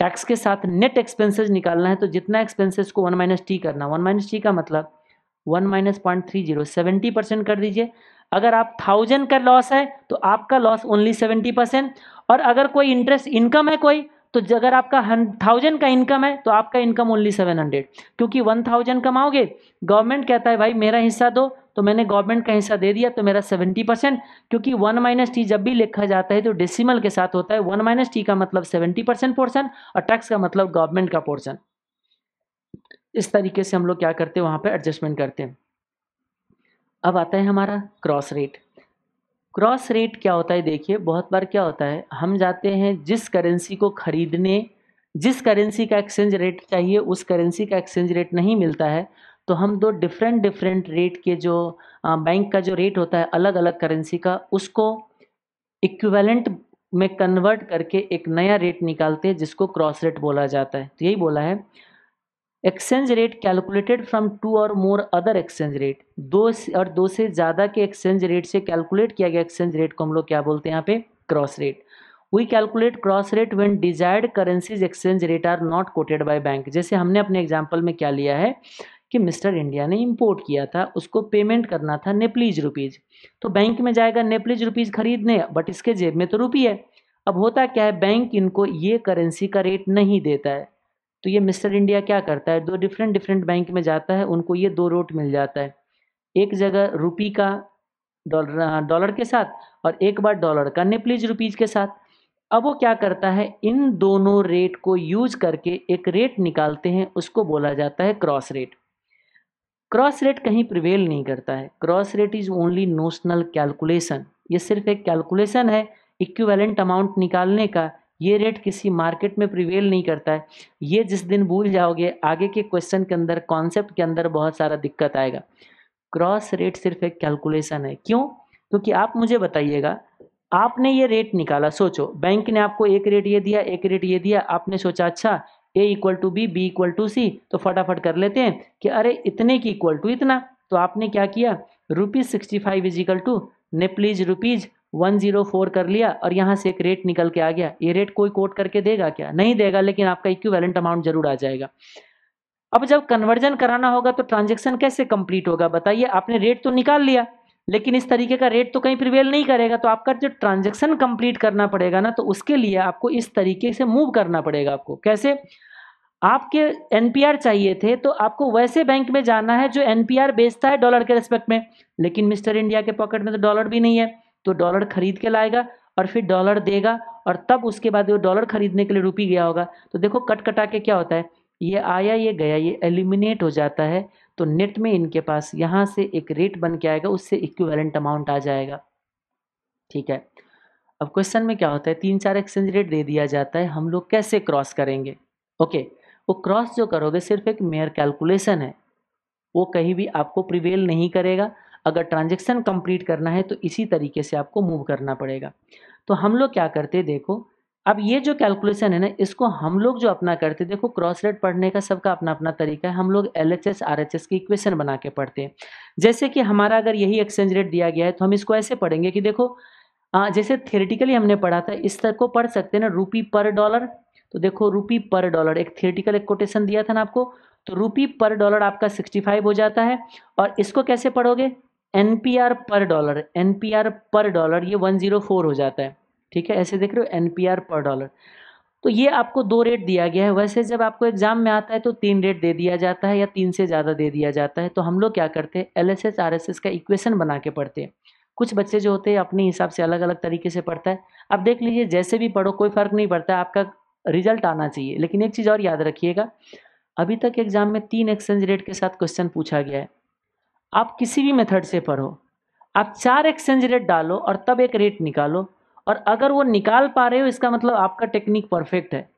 टैक्स के साथ नेट एक्सपेंसेस निकालना है तो जितना एक्सपेंसेस को वन माइनस टी करना वन माइनस टी का मतलब one minus point three zero seventy percent कर दीजिए। अगर आप थाउज़ेंड का लॉस है तो आपका लॉस ओनली सेवेंटी परसेंट और अगर कोई इंटरेस्ट इनकम है कोई तो अगर आपका थाउज़ेंड का इनकम है तो आपका इनकम ओनली सेवन हंड्रेड क्योंकि वन थाउज़ेंड कमाओगे गवर्नमेंट कहता है, भाई, मेरा हिस्सा दो। तो मैंने गवर्नमेंट का हिस्सा दे दिया तो मेरा सेवेंटी परसेंट क्योंकि वन माइनस टी जब भी लिखा जाता है तो डेसिमल के साथ होता है। वन माइनस टी का मतलब सेवेंटी परसेंट पोर्सन और टैक्स का मतलब गवर्नमेंट का पोर्सन इस तरीके से हम लोग क्या करते हैं, वहाँ पर एडजस्टमेंट करते हैं। अब आता है हमारा क्रॉस रेट क्रॉस रेट क्या होता है? देखिए, बहुत बार क्या होता है? हम जाते हैं जिस करेंसी को खरीदने, जिस करेंसी का एक्सचेंज रेट चाहिए, उस करेंसी का एक्सचेंज रेट नहीं मिलता है तो हम दो डिफरेंट डिफरेंट रेट के जो बैंक का जो रेट होता है अलग अलग करेंसी का, उसको इक्विवेलेंट में कन्वर्ट करके एक नया रेट निकालते हैं, जिसको क्रॉस रेट बोला जाता है। तो यही बोला है exchange rate calculated from two or more other exchange rate. दो और दो से ज़्यादा के एक्सचेंज रेट से कैलकुलेट किया गया एक्सचेंज रेट को हम लोग क्या बोलते हैं यहाँ पे? Cross rate. We calculate cross rate when desired currencies exchange rate are not quoted by bank जैसे हमने अपने एग्ज़ाम्पल में क्या लिया है कि मिस्टर इंडिया ने इंपोर्ट किया था, उसको पेमेंट करना था नेपलीज रुपीज़ तो बैंक में जाएगा नेपलीज रुपीज़ खरीदने बट इसके जेब में तो रुपी है। अब होता क्या है? बैंक इनको ये करेंसी का रेट नहीं देता है। तो ये मिस्टर इंडिया क्या करता है? दो डिफरेंट डिफरेंट बैंक में जाता है, उनको ये दो रोट मिल जाता है। एक जगह रुपी का डॉलर डॉलर के साथ और एक बार डॉलर का नेप्लीज रुपीज़ के साथ। अब वो क्या करता है? इन दोनों रेट को यूज़ करके एक रेट निकालते हैं, उसको बोला जाता है क्रॉस रेट क्रॉस रेट कहीं प्रिवेल नहीं करता है। Cross rate is only notional calculation ये सिर्फ़ एक कैलकुलेशन है इक्विवेलेंट अमाउंट निकालने का। ये रेट किसी मार्केट में प्रिवेल नहीं करता है। ये जिस दिन भूल जाओगे, आगे के क्वेश्चन के अंदर कॉन्सेप्ट के अंदर बहुत सारा दिक्कत आएगा। क्रॉस रेट सिर्फ़ एक कैलकुलेशन है। क्यों? क्योंकि आप मुझे बताइएगा, आपने ये रेट निकाला, सोचो बैंक ने आपको एक रेट ये दिया, एक रेट ये दिया, आपने सोचा अच्छा A equal to B B equal to C तो फटाफट कर लेते हैं कि अरे, इतने की इक्वल टू इतना। तो आपने क्या किया? Rupees sixty five is equal to Nepalese rupees one zero four कर लिया और यहाँ से एक रेट निकल के आ गया। ये रेट कोई कोट करके देगा क्या? नहीं देगा, लेकिन आपका इक्विवेलेंट अमाउंट ज़रूर आ जाएगा। अब जब कन्वर्जन कराना होगा तो ट्रांजेक्शन कैसे कंप्लीट होगा बताइए? आपने रेट तो निकाल लिया, लेकिन इस तरीके का रेट तो कहीं प्रिवेल नहीं करेगा। तो आपका जो ट्रांजेक्शन कंप्लीट करना पड़ेगा ना तो उसके लिए आपको इस तरीके से मूव करना पड़ेगा आपको। कैसे? आपके एनपीआर चाहिए थे तो आपको वैसे बैंक में जाना है जो एनपीआर बेचता है डॉलर के रेस्पेक्ट में, लेकिन मिस्टर इंडिया के पॉकेट में तो डॉलर भी नहीं है। तो डॉलर खरीद के लाएगा और फिर डॉलर देगा और तब उसके बाद वो डॉलर खरीदने के लिए रुपी गया होगा। तो देखो कट कटा के क्या होता है? ये आया, ये गया, ये एलिमिनेट हो जाता है। तो नेट में इनके पास यहाँ से एक रेट बन के आएगा, उससे इक्विवेलेंट अमाउंट आ जाएगा। ठीक है? अब क्वेश्चन में क्या होता है? तीन चार एक्सचेंज रेट दे दिया जाता है। हम लोग कैसे क्रॉस करेंगे? ओके वो क्रॉस जो करोगे सिर्फ़ एक मेयर कैलकुलेशन है। वो कहीं भी आपको प्रिवेल नहीं करेगा। अगर ट्रांजेक्शन कंप्लीट करना है तो इसी तरीके से आपको मूव करना पड़ेगा। तो हम लोग क्या करते देखो अब ये जो कैलकुलेशन है ना इसको हम लोग जो अपना करते देखो क्रॉस रेट पढ़ने का सबका अपना अपना तरीका है। हम लोग L H S R H S की इक्वेशन बना के पढ़ते हैं। जैसे कि हमारा अगर यही एक्सचेंज रेट दिया गया है तो हम इसको ऐसे पढ़ेंगे कि देखो आ, जैसे थियोरिटिकली हमने पढ़ा था इस तरह को पढ़ सकते हैं ना रूपी पर डॉलर तो देखो रूपी पर डॉलर एक थियोरिटिकल एक कोटेशन दिया था ना आपको तो रूपी पर डॉलर आपका सिक्सटी फाइव हो जाता है। और इसको कैसे पढ़ोगे? N P R per dollar N P R per dollar ये वन ज़ीरो फोर हो जाता है। ठीक है? ऐसे देख रहे हो N P R per dollar तो ये आपको दो रेट दिया गया है। वैसे जब आपको एग्ज़ाम में आता है तो तीन रेट दे दिया जाता है या तीन से ज़्यादा दे दिया जाता है। तो हम लोग क्या करते हैं? एल एस का इक्वेशन बना के पढ़ते हैं। कुछ बच्चे जो होते हैं, अपने हिसाब से अलग अलग तरीके से पढ़ता है। अब देख लीजिए, जैसे भी पढ़ो, कोई फ़र्क नहीं पड़ता, आपका रिज़ल्ट आना चाहिए। लेकिन एक चीज़ और याद रखिएगा, अभी तक एग्ज़ाम में तीन एक्सचेंज रेट के साथ क्वेश्चन पूछा गया है। आप किसी भी मेथड से पढ़ो। आप चार एक्सचेंज रेट डालो और तब एक रेट निकालो। और अगर वो निकाल पा रहे हो, इसका मतलब आपका टेक्निक परफेक्ट है।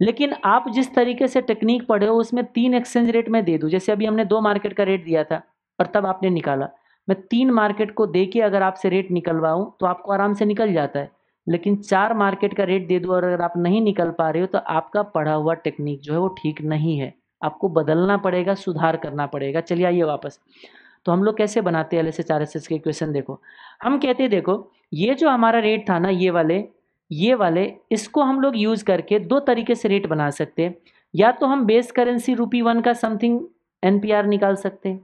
लेकिन आप जिस तरीके से टेक्निक पढ़े हो, उसमें तीन एक्सचेंज रेट में दे दूँ। जैसे अभी हमने दो मार्केट का रेट दिया था और तब आपने निकाला। मैं तीन मार्केट को दे के अगर आपसे रेट निकलवाऊँ तो आपको आराम से निकल जाता है। लेकिन चार मार्केट का रेट दे दूँ और अगर आप नहीं निकल पा रहे हो तो आपका पढ़ा हुआ टेक्निक जो है वो ठीक नहीं है। आपको बदलना पड़ेगा, सुधार करना पड़ेगा। चलिए आइए वापस। तो हम लोग कैसे बनाते हैं L S H R S S के क्वेश्चन देखो, हम कहते हैं, देखो, ये जो हमारा रेट था ना, ये वाले ये वाले, इसको हम लोग यूज़ करके दो तरीके से रेट बना सकते हैं। या तो हम बेस करेंसी रूपी वन का समथिंग एन पी आर निकाल सकते हैं,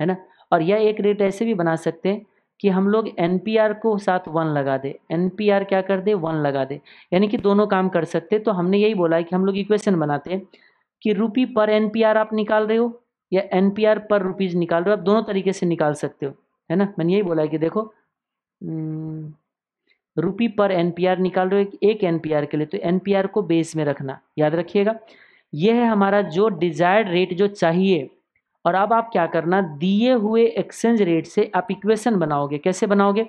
है ना? और यह एक रेट ऐसे भी बना सकते हैं कि हम लोग एन पी आर को साथ वन लगा दे। एन पी आर क्या कर दे? वन लगा दे। यानी कि दोनों काम कर सकते तो हमने यही बोला है कि हम लोग इक्वेशन बनाते हैं कि रुपी पर एन पी आर आप निकाल रहे हो। या N P R per rupees निकाल रहे हो, आप दोनों तरीके से निकाल सकते हो, है ना? मैंने यही बोला है कि देखो रुपी पर एन पी आर निकाल रहे हो, एक एन पी आर के लिए तो एन पी आर को बेस में रखना, याद रखिएगा। यह है हमारा जो डिजायर्ड रेट जो चाहिए, और अब आप क्या करना, दिए हुए एक्सचेंज रेट से आप इक्वेशन बनाओगे, कैसे बनाओगे?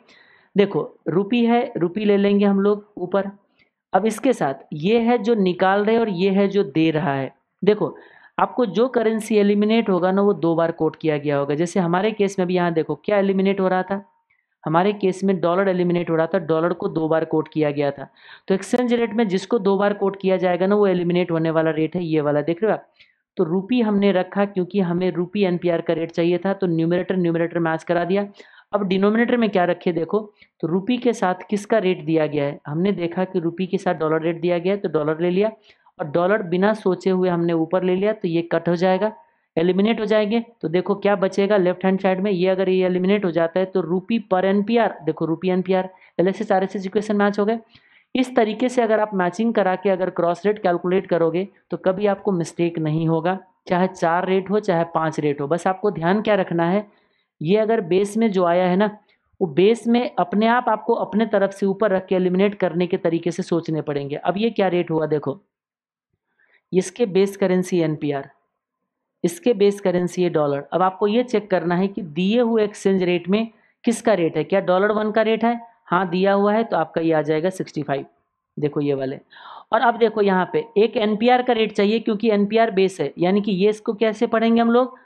देखो रुपी है रुपी ले लेंगे हम लोग ऊपर। अब इसके साथ ये है जो निकाल रहे और ये है जो दे रहा है। देखो आपको जो करेंसी एलिमिनेट होगा ना, वो दो बार कोट किया गया होगा। जैसे हमारे केस में भी यहाँ देखो, क्या एलिमिनेट हो रहा था? हमारे केस में डॉलर एलिमिनेट हो रहा था डॉलर को दो बार कोट किया गया था। तो एक्सचेंज रेट में जिसको दो बार कोट किया जाएगा ना, वो एलिमिनेट होने वाला रेट है, ये वाला, देख रहे हो आप? तो रूपी हमने रखा क्योंकि हमें रूपी एनपीआर का रेट चाहिए था तो न्यूमिनेटर न्यूमिनेटर मैच करा दिया। अब डिनोमिनेटर में क्या रखे देखो तो रूपी के साथ किसका रेट दिया गया है? हमने देखा कि रूपी के साथ डॉलर रेट दिया गया है तो डॉलर ले लिया। और डॉलर बिना सोचे हुए हमने ऊपर ले लिया तो ये कट हो जाएगा एलिमिनेट हो जाएँगे। तो देखो क्या बचेगा लेफ़्ट हैंड साइड में, ये अगर ये एलिमिनेट हो जाता है तो रूपी पर एनपीआर देखो rupee NPR L S S S equation match हो गए। इस तरीके से अगर आप मैचिंग करा के अगर क्रॉस रेट कैलकुलेट करोगे तो कभी आपको मिस्टेक नहीं होगा, चाहे चार रेट हो, चाहे पाँच रेट हो। बस आपको ध्यान क्या रखना है, ये अगर बेस में जो आया है ना, वो बेस में अपने आप आपको अपने तरफ़ से ऊपर रख के एलिमिनेट करने के तरीके से सोचने पड़ेंगे। अब ये क्या रेट हुआ, देखो। इसके बेस करेंसी एनपीआर इसके बेस करेंसी है डॉलर अब आपको ये चेक करना है कि दिए हुए एक्सचेंज रेट में किसका रेट है? क्या डॉलर वन का रेट है? हाँ दिया हुआ है तो आपका ये आ जाएगा सिक्सटी फाइव देखो ये वाले। और अब देखो यहाँ पे, एक एनपीआर का रेट चाहिए क्योंकि एनपीआर बेस है, यानी कि ये इसको कैसे पढ़ेंगे हम लोग?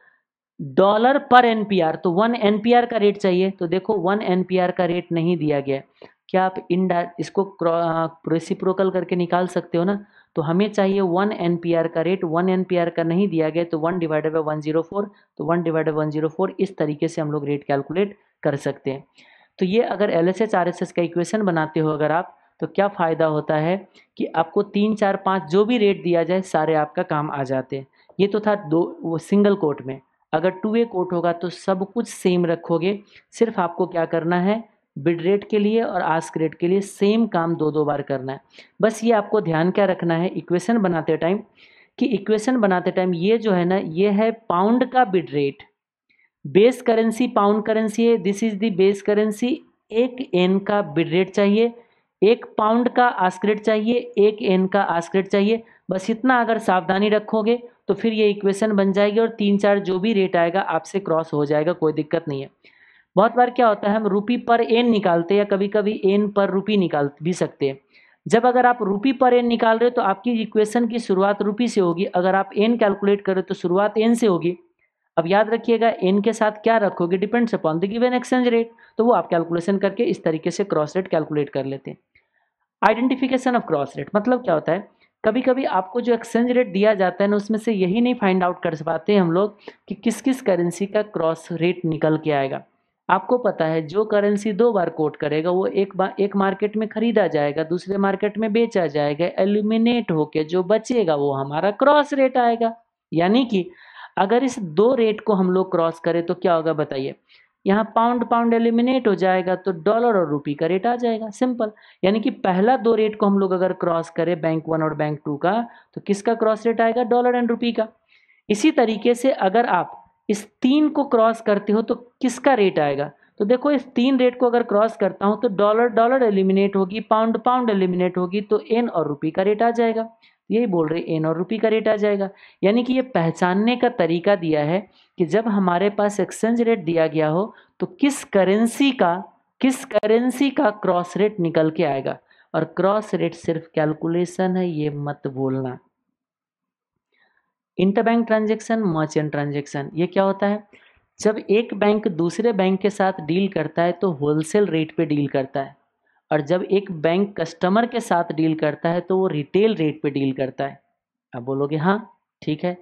डॉलर पर एनपीआर तो वन एनपीआर का रेट चाहिए। तो देखो वन एनपीआर का रेट नहीं दिया गया क्या आप इन इसको रेसिप्रोकल करके निकाल सकते हो ना? तो हमें चाहिए वन एन का रेट वन एन का नहीं दिया गया तो one divided by one zero four तो one divided one zero four इस तरीके से हम लोग रेट कैलकुलेट कर सकते हैं। तो ये अगर एल एस का इक्वेशन बनाते हो अगर आप तो क्या फ़ायदा होता है कि आपको तीन, चार, पाँच जो भी रेट दिया जाए, सारे आपका काम आ जाते हैं। ये तो था दो, वो सिंगल कोट में। अगर टू ए कोट होगा तो सब कुछ सेम रखोगे। सिर्फ़ आपको क्या करना है बिड रेट के लिए और आस्क रेट के लिए सेम काम दो दो बार करना है। बस ये आपको ध्यान क्या रखना है, इक्वेशन बनाते टाइम, कि इक्वेशन बनाते टाइम ये जो है ना, ये है पाउंड का bid rate. Base currency pound currency है, this is the base currency, एक एन का बिड रेट चाहिए, एक पाउंड का आस्क रेट चाहिए, एक एन का आस्क रेट चाहिए। बस इतना अगर सावधानी रखोगे तो फिर ये इक्वेशन बन जाएगी और तीन चार जो भी रेट आएगा आपसे क्रॉस हो जाएगा, कोई दिक्कत नहीं है। बहुत बार क्या होता है, हम रुपी पर एन निकालते हैं या कभी कभी एन पर रुपी निकाल भी सकते हैं। जब अगर आप रुपी पर एन निकाल रहे हो तो आपकी इक्वेशन की शुरुआत रुपी से होगी। अगर आप एन कैलकुलेट करें तो शुरुआत एन से होगी। अब याद रखिएगा, एन के साथ क्या रखोगे? Depends upon the given exchange rate. तो वो आप कैलकुलेशन करके इस तरीके से क्रॉस रेट कैलकुलेट कर लेते हैं। आइडेंटिफिकेशन ऑफ़ क्रॉस रेट मतलब क्या होता है कभी कभी आपको जो एक्सचेंज रेट दिया जाता है ना, उसमें से यही नहीं फाइंड आउट कर पाते हम लोग कि किस किस करेंसी का क्रॉस रेट निकल के आएगा। आपको पता है, जो करेंसी दो बार कोट करेगा, वो एक बार एक मार्केट में खरीदा जाएगा, दूसरे मार्केट में बेचा जाएगा एलिमिनेट होके जो बचेगा, वो हमारा क्रॉस रेट आएगा। यानी कि अगर इस दो रेट को हम लोग क्रॉस करें तो क्या होगा बताइए? यहाँ पाउंड पाउंड एलिमिनेट हो जाएगा तो डॉलर और रुपी का रेट आ जाएगा। सिंपल यानी कि पहला दो रेट को हम लोग अगर क्रॉस करें बैंक वन और बैंक टू का तो किसका क्रॉस रेट आएगा? डॉलर एंड रुपी का। इसी तरीके से अगर आप इस तीन को क्रॉस करते हो तो किसका रेट आएगा? तो देखो, इस तीन रेट को अगर क्रॉस करता हूँ तो डॉलर डॉलर एलिमिनेट होगी, पाउंड पाउंड एलिमिनेट होगी तो एन और रुपी का रेट आ जाएगा। यही बोल रहे, एन और रुपी का रेट आ जाएगा। यानी कि ये पहचानने का तरीका दिया है कि जब हमारे पास एक्सचेंज रेट दिया गया हो तो किस करेंसी का, किस करेंसी का क्रॉस रेट निकल के आएगा? और क्रॉस रेट सिर्फ़ कैलकुलेशन है, ये मत बोलना। इंटरबैंक ट्रांजेक्शन, मर्चेंट ट्रांजेक्शन, ये क्या होता है? जब एक बैंक दूसरे बैंक के साथ डील करता है तो होलसेल रेट पे डील करता है। और जब एक बैंक कस्टमर के साथ डील करता है तो वो रिटेल रेट पे डील करता है। अब बोलोगे हाँ ठीक है।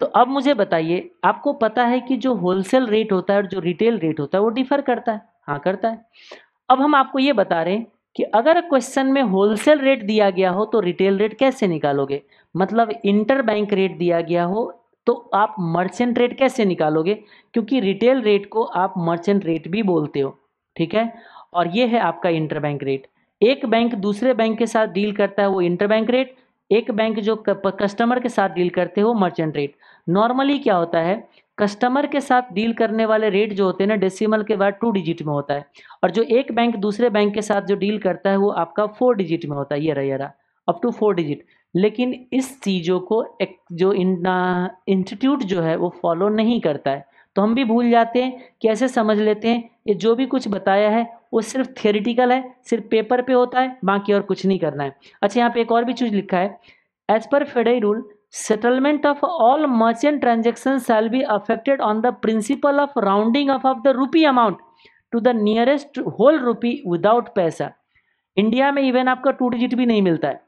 तो अब मुझे बताइए, आपको पता है कि जो होलसेल रेट होता है और जो रिटेल रेट होता है, वो डिफर करता है? हाँ करता है। अब हम आपको ये बता रहे हैं कि अगर क्वेश्चन में होलसेल रेट दिया गया हो तो रिटेल रेट कैसे निकालोगे? मतलब इंटर बैंक रेट दिया गया हो तो आप मर्चेंट रेट कैसे निकालोगे? क्योंकि रिटेल रेट को आप मर्चेंट रेट भी बोलते हो, ठीक है? और ये है आपका इंटर बैंक रेट एक बैंक दूसरे बैंक के साथ डील करता है, वो इंटर बैंक रेट एक बैंक जो कस्टमर के साथ डील करते हो मर्चेंट रेट नॉर्मली क्या होता है? कस्टमर के साथ डील करने वाले रेट जो होते हैं ना डेसिमल के बाद टू डिजिट में होता है. और जो एक बैंक दूसरे बैंक के साथ जो डील करता है, वो आपका फोर डिजिट में होता है. ये रहा अप टू फोर डिजिट लेकिन इस चीज़ों को एक जो इंस्टीट्यूट जो है वो फॉलो नहीं करता है। तो हम भी भूल जाते हैं, कैसे समझ लेते हैं? ये जो भी कुछ बताया है, वो सिर्फ़ थियोरिटिकल है, सिर्फ़ पेपर पे होता है, बाकी और कुछ नहीं करना है। अच्छा यहाँ पे एक और भी चीज़ लिखा है। As per federal rule settlement of all merchant transactions shall be affected on the principle of rounding off of the rupee amount to the nearest whole rupee without पैसा। इंडिया में इवन आपका टू डिजिट भी नहीं मिलता है।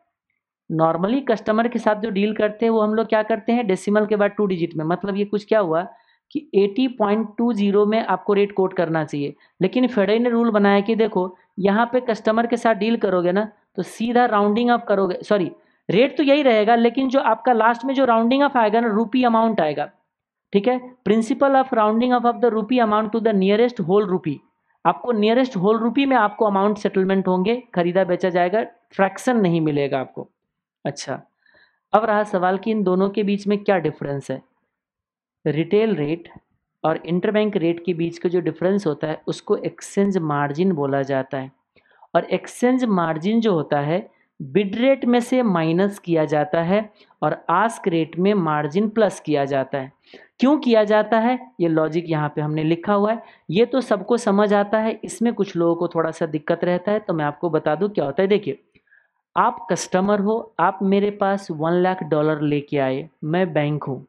Normally customer के साथ जो डील करते हैं, वो हम लोग क्या करते हैं? डेसिमल के बाद टू डिजिट में। मतलब ये कुछ क्या हुआ कि 80.20 में आपको रेट कोट करना चाहिए। लेकिन फेडरल ने रूल बनाया कि देखो, यहाँ पे कस्टमर के साथ डील करोगे ना तो सीधा राउंडिंग अप करोगे। सॉरी रेट तो यही रहेगा, लेकिन जो आपका लास्ट में जो राउंडिंग ऑफ़ आएगा ना रूपी अमाउंट आएगा। ठीक है? Principle of rounding off off the rupee amount to the nearest whole rupee आपको नियरेस्ट होल रूपी में आपको अमाउंट सेटलमेंट होंगे, खरीदा बेचा जाएगा फ्रैक्शन नहीं मिलेगा आपको। अच्छा। अब रहा सवाल कि इन दोनों के बीच में क्या डिफरेंस है? रिटेल रेट और इंटरबैंक रेट के बीच का जो डिफरेंस होता है, उसको एक्सचेंज मार्जिन बोला जाता है। और एक्सचेंज मार्जिन जो होता है बिड रेट में से माइनस किया जाता है और आस्क रेट में मार्जिन प्लस किया जाता है। क्यों किया जाता है? ये लॉजिक यहाँ पे हमने लिखा हुआ है। ये तो सबको समझ आता है, इसमें कुछ लोगों को थोड़ा सा दिक्कत रहता है तो मैं आपको बता दूँ क्या होता है। देखिए आप कस्टमर हो, आप मेरे पास वन लाख डॉलर लेके आए, मैं बैंक हूँ।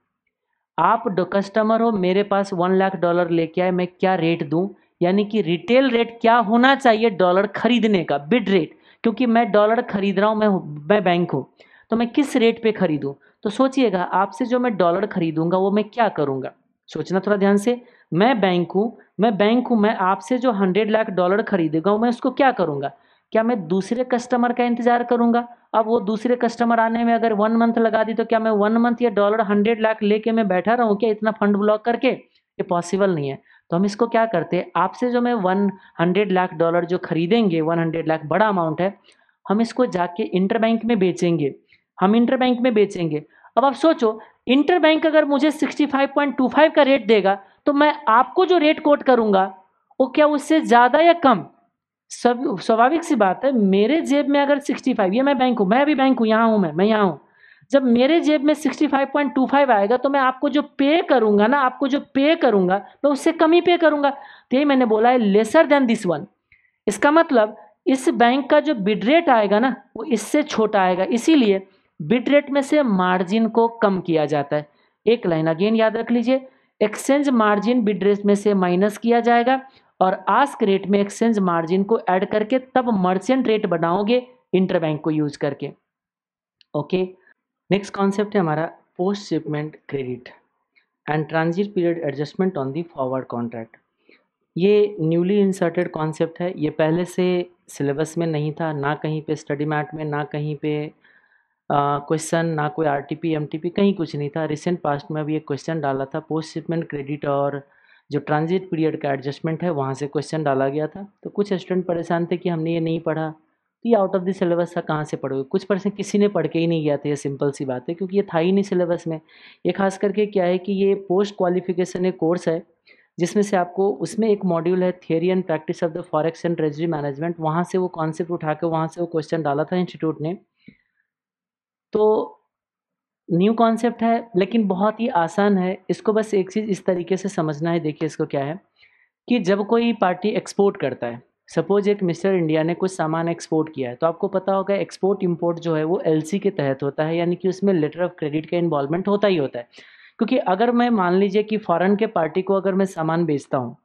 आप कस्टमर हो, मेरे पास वन लाख डॉलर लेके आए, मैं क्या रेट दूँ? यानी कि रिटेल रेट क्या होना चाहिए डॉलर खरीदने का बिड रेट क्योंकि मैं डॉलर खरीद रहा हूँ, मैं मैं बैंक हूँ। तो मैं किस रेट पे खरीदूँ? तो सोचिएगा, आपसे जो मैं डॉलर खरीदूँगा, वो मैं क्या करूँगा? सोचना थोड़ा ध्यान से। मैं बैंक हूँ, मैं बैंक हूँ, मैं आपसे जो हंड्रेड लाख डॉलर खरीदेगा मैं उसको क्या करूँगा? क्या मैं दूसरे कस्टमर का इंतज़ार करूँगा? अब वो दूसरे कस्टमर आने में अगर वन मंथ लगा दी तो क्या मैं वन मंथ या डॉलर हंड्रेड लाख लेके मैं बैठा रहूँ क्या इतना फंड ब्लॉक करके? ये पॉसिबल नहीं है। तो हम इसको क्या करते हैं? आपसे जो मैं वन हंड्रेड लाख डॉलर जो खरीदेंगे वन हंड्रेड लाख बड़ा अमाउंट है, हम इसको जाके इंटर बैंक में बेचेंगे। हम इंटर बैंक में बेचेंगे। अब आप सोचो इंटर बैंक अगर मुझे 65.25 का रेट देगा तो मैं आपको जो रेट कोट करूँगा, वो क्या उससे ज़्यादा या कम? सब, स्वाभाविक सी बात है, मेरे जेब में अगर 65 ये मैं बैंक हूँ, मैं अभी बैंक हूँ, यहाँ हूँ मैं मैं यहाँ हूँ। जब मेरे जेब में 65.25 आएगा तो मैं आपको जो पे करूँगा ना, आपको जो पे करूँगा, मैं उससे कम ही पे करूँगा। तो यही मैंने बोला है लेसर देन दिस वन इसका मतलब इस बैंक का जो बिड रेट आएगा ना, वो इससे छोटा आएगा। इसीलिए बिड रेट में से मार्जिन को कम किया जाता है। एक लाइन अगेन याद रख लीजिए एक्सचेंज मार्जिन बिड रेट में से माइनस किया जाएगा। और आस्क रेट में एक्सचेंज मार्जिन को ऐड करके तब मर्चेंट रेट बनाओगे इंटर बैंक को यूज़ करके। ओके नेक्स्ट कॉन्सेप्ट है हमारा post shipment credit and transit period adjustment on the forward contract ये न्यूली इंसर्टेड कॉन्सेप्ट है। ये पहले से सिलेबस में नहीं था। ना कहीं पे स्टडी मैट में, ना कहीं पे क्वेश्चन ना कोई R T P M T P कहीं कुछ नहीं था। रिसेंट पास्ट में अभी एक क्वेश्चन डाला था। पोस्ट शिपमेंट क्रेडिट और जो ट्रांजिट पीरियड का एडजस्टमेंट है, वहाँ से क्वेश्चन डाला गया था। तो कुछ स्टूडेंट परेशान थे कि हमने ये नहीं पढ़ा। तो ये आउट ऑफ़ द सिलेबस था, कहाँ से पढ़ोगे? कुछ परसेंट किसी ने पढ़ के ही नहीं गया था, ये सिंपल सी बात है, क्योंकि ये था ही नहीं सिलेबस में। ये खास करके क्या है कि ये पोस्ट क्वालिफिकेशन एक कोर्स है, जिसमें से आपको उसमें एक मॉड्यूल है theory and practice of the forex and treasury management वहाँ से वो कॉन्सेप्ट उठा के, वहाँ से वो क्वेश्चन डाला था इंस्टीट्यूट ने। तो न्यू कॉन्सेप्ट है, लेकिन बहुत ही आसान है। इसको बस एक चीज़ इस तरीके से समझना है। देखिए इसको क्या है कि जब कोई पार्टी एक्सपोर्ट करता है, सपोज़ एक मिस्टर इंडिया ने कुछ सामान एक्सपोर्ट किया है तो आपको पता होगा एक्सपोर्ट इंपोर्ट जो है वो एलसी के तहत होता है, यानी कि उसमें लेटर ऑफ़ क्रेडिट का इन्वॉल्वमेंट होता ही होता है। क्योंकि अगर मैं मान लीजिए कि फ़ॉरन के पार्टी को अगर मैं सामान बेचता हूँ